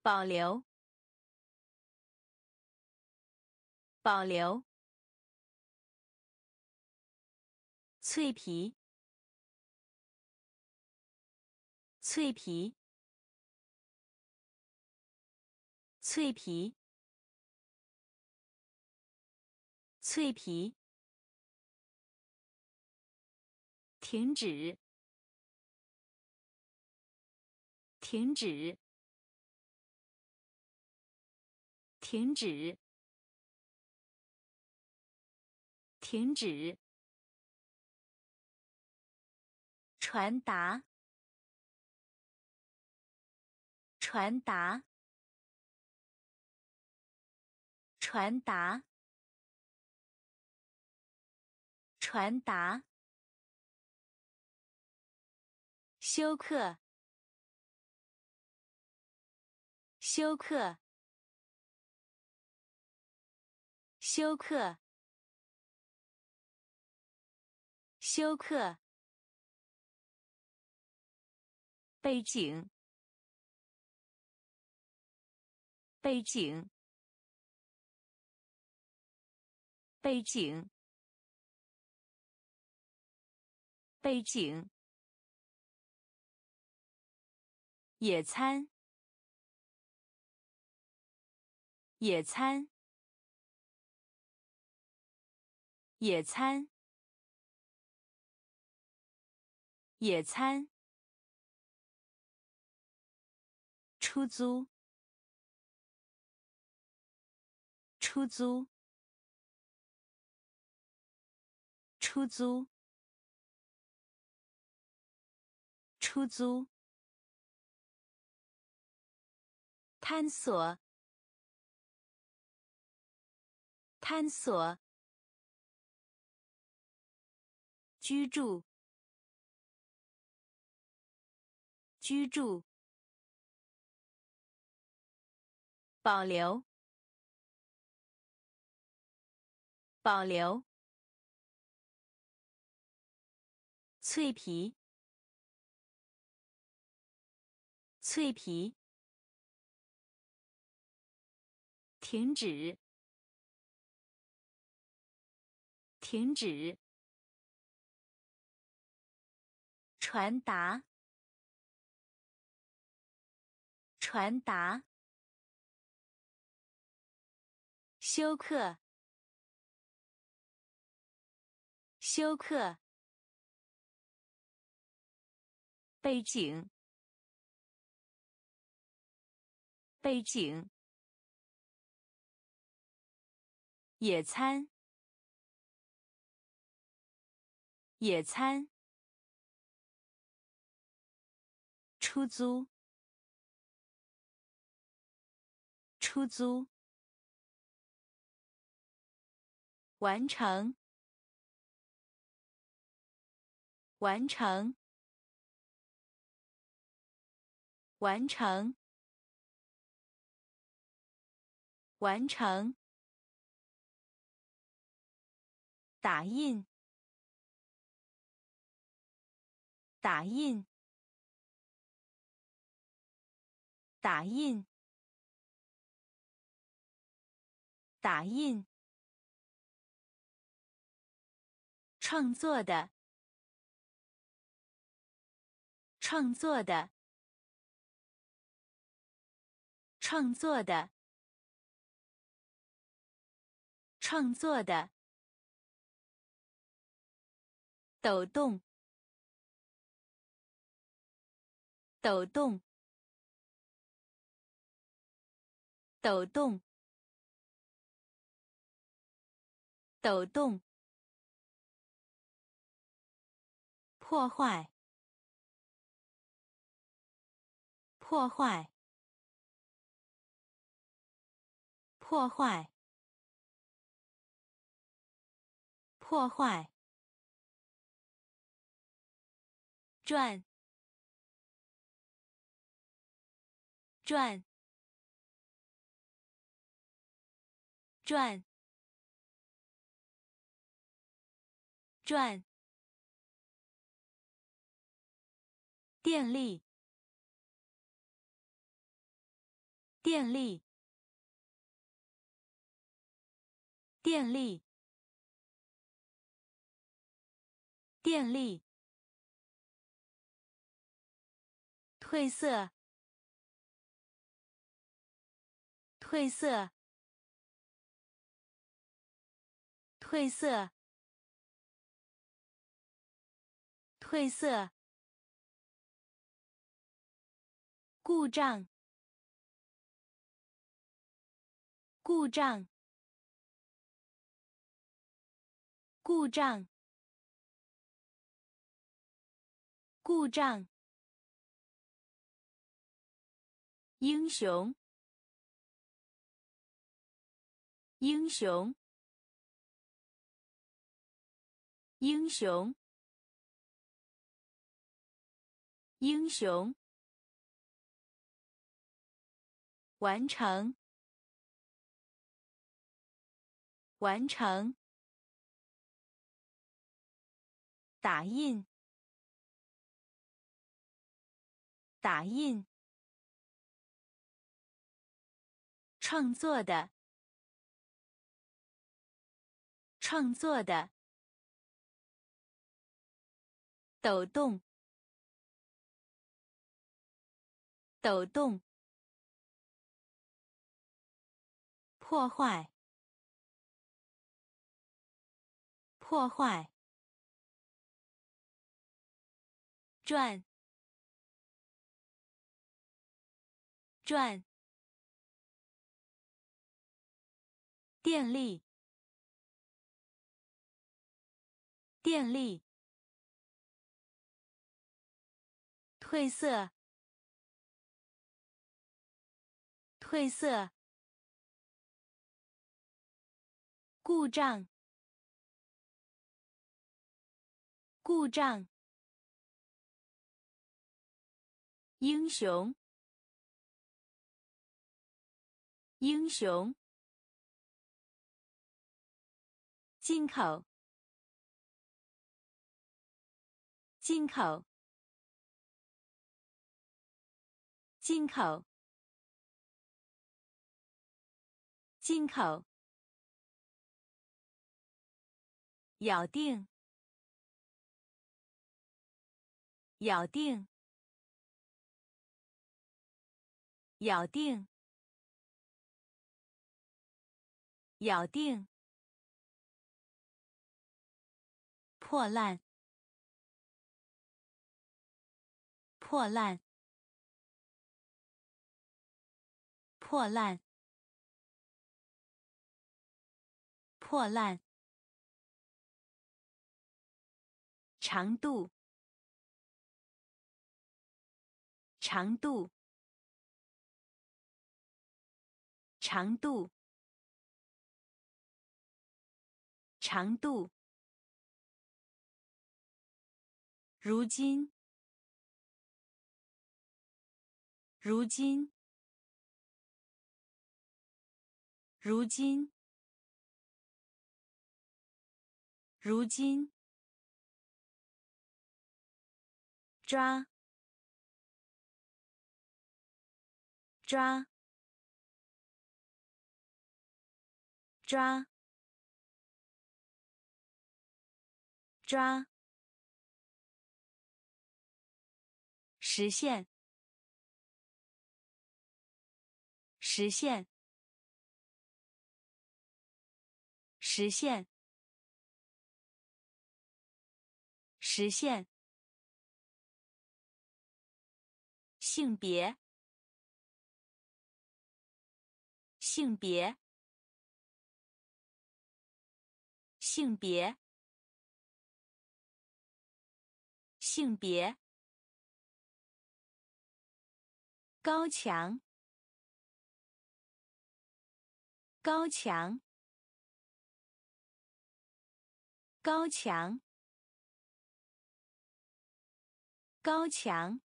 保留，保留。脆皮，脆皮，脆皮，脆皮，停止，停止，停止，停止。传达，传达，传达，传达。休克，休克，休克，休克。背景，背景，背景，背景。野餐，野餐，野餐，野餐。出租，出租，出租，出租。探索，探索。居住，居住。保留，保留。脆皮，脆皮。停止，停止。传达，传达。休克，休克。背景，背景。野餐，野餐。出租，出租。完成，完成，完成，完成。打印，打印，打印，打印。创作的，创作的，创作的，创作的。抖动，抖动，抖动，抖动。破坏，破坏，破坏，破坏。转，转，转，转。电力，电力，电力，电力。褪色，褪色，褪色，褪色，故障，故障，故障，故障。英雄，英雄，英雄，英雄，完成，完成，打印，打印。创作的，创作的，抖动，抖动，破坏，破坏，转，转。电力，电力，褪色，褪色，故障，故障，英雄，英雄。进口，进口，进口，进口。咬定，咬定，咬定，咬定。破烂，破烂，破烂，破烂。长度，长度，长度，长度。如今，如今，如今，如今，抓，抓，抓，抓。实现，实现，实现，实现。性别，性别，性别，性别。高强，高强，高强，高强。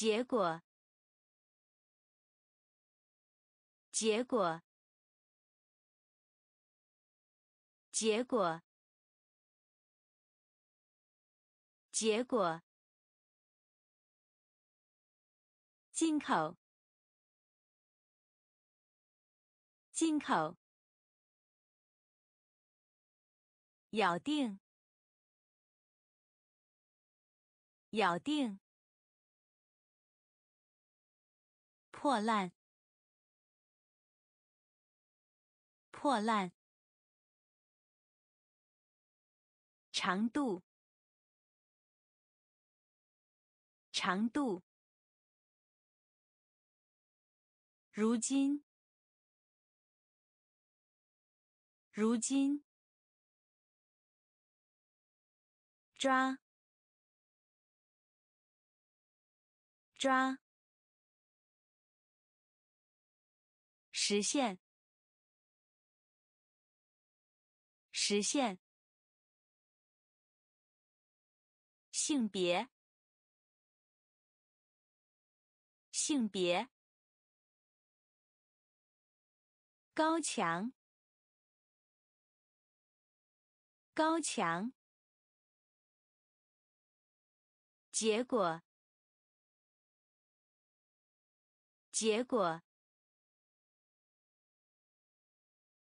结果，结果，结果，结果。进口，进口，咬定，咬定，破烂，破烂。长度，长度。如今，如今。抓，抓。实现，实现。性别，性别。高强，高强。结果，结果。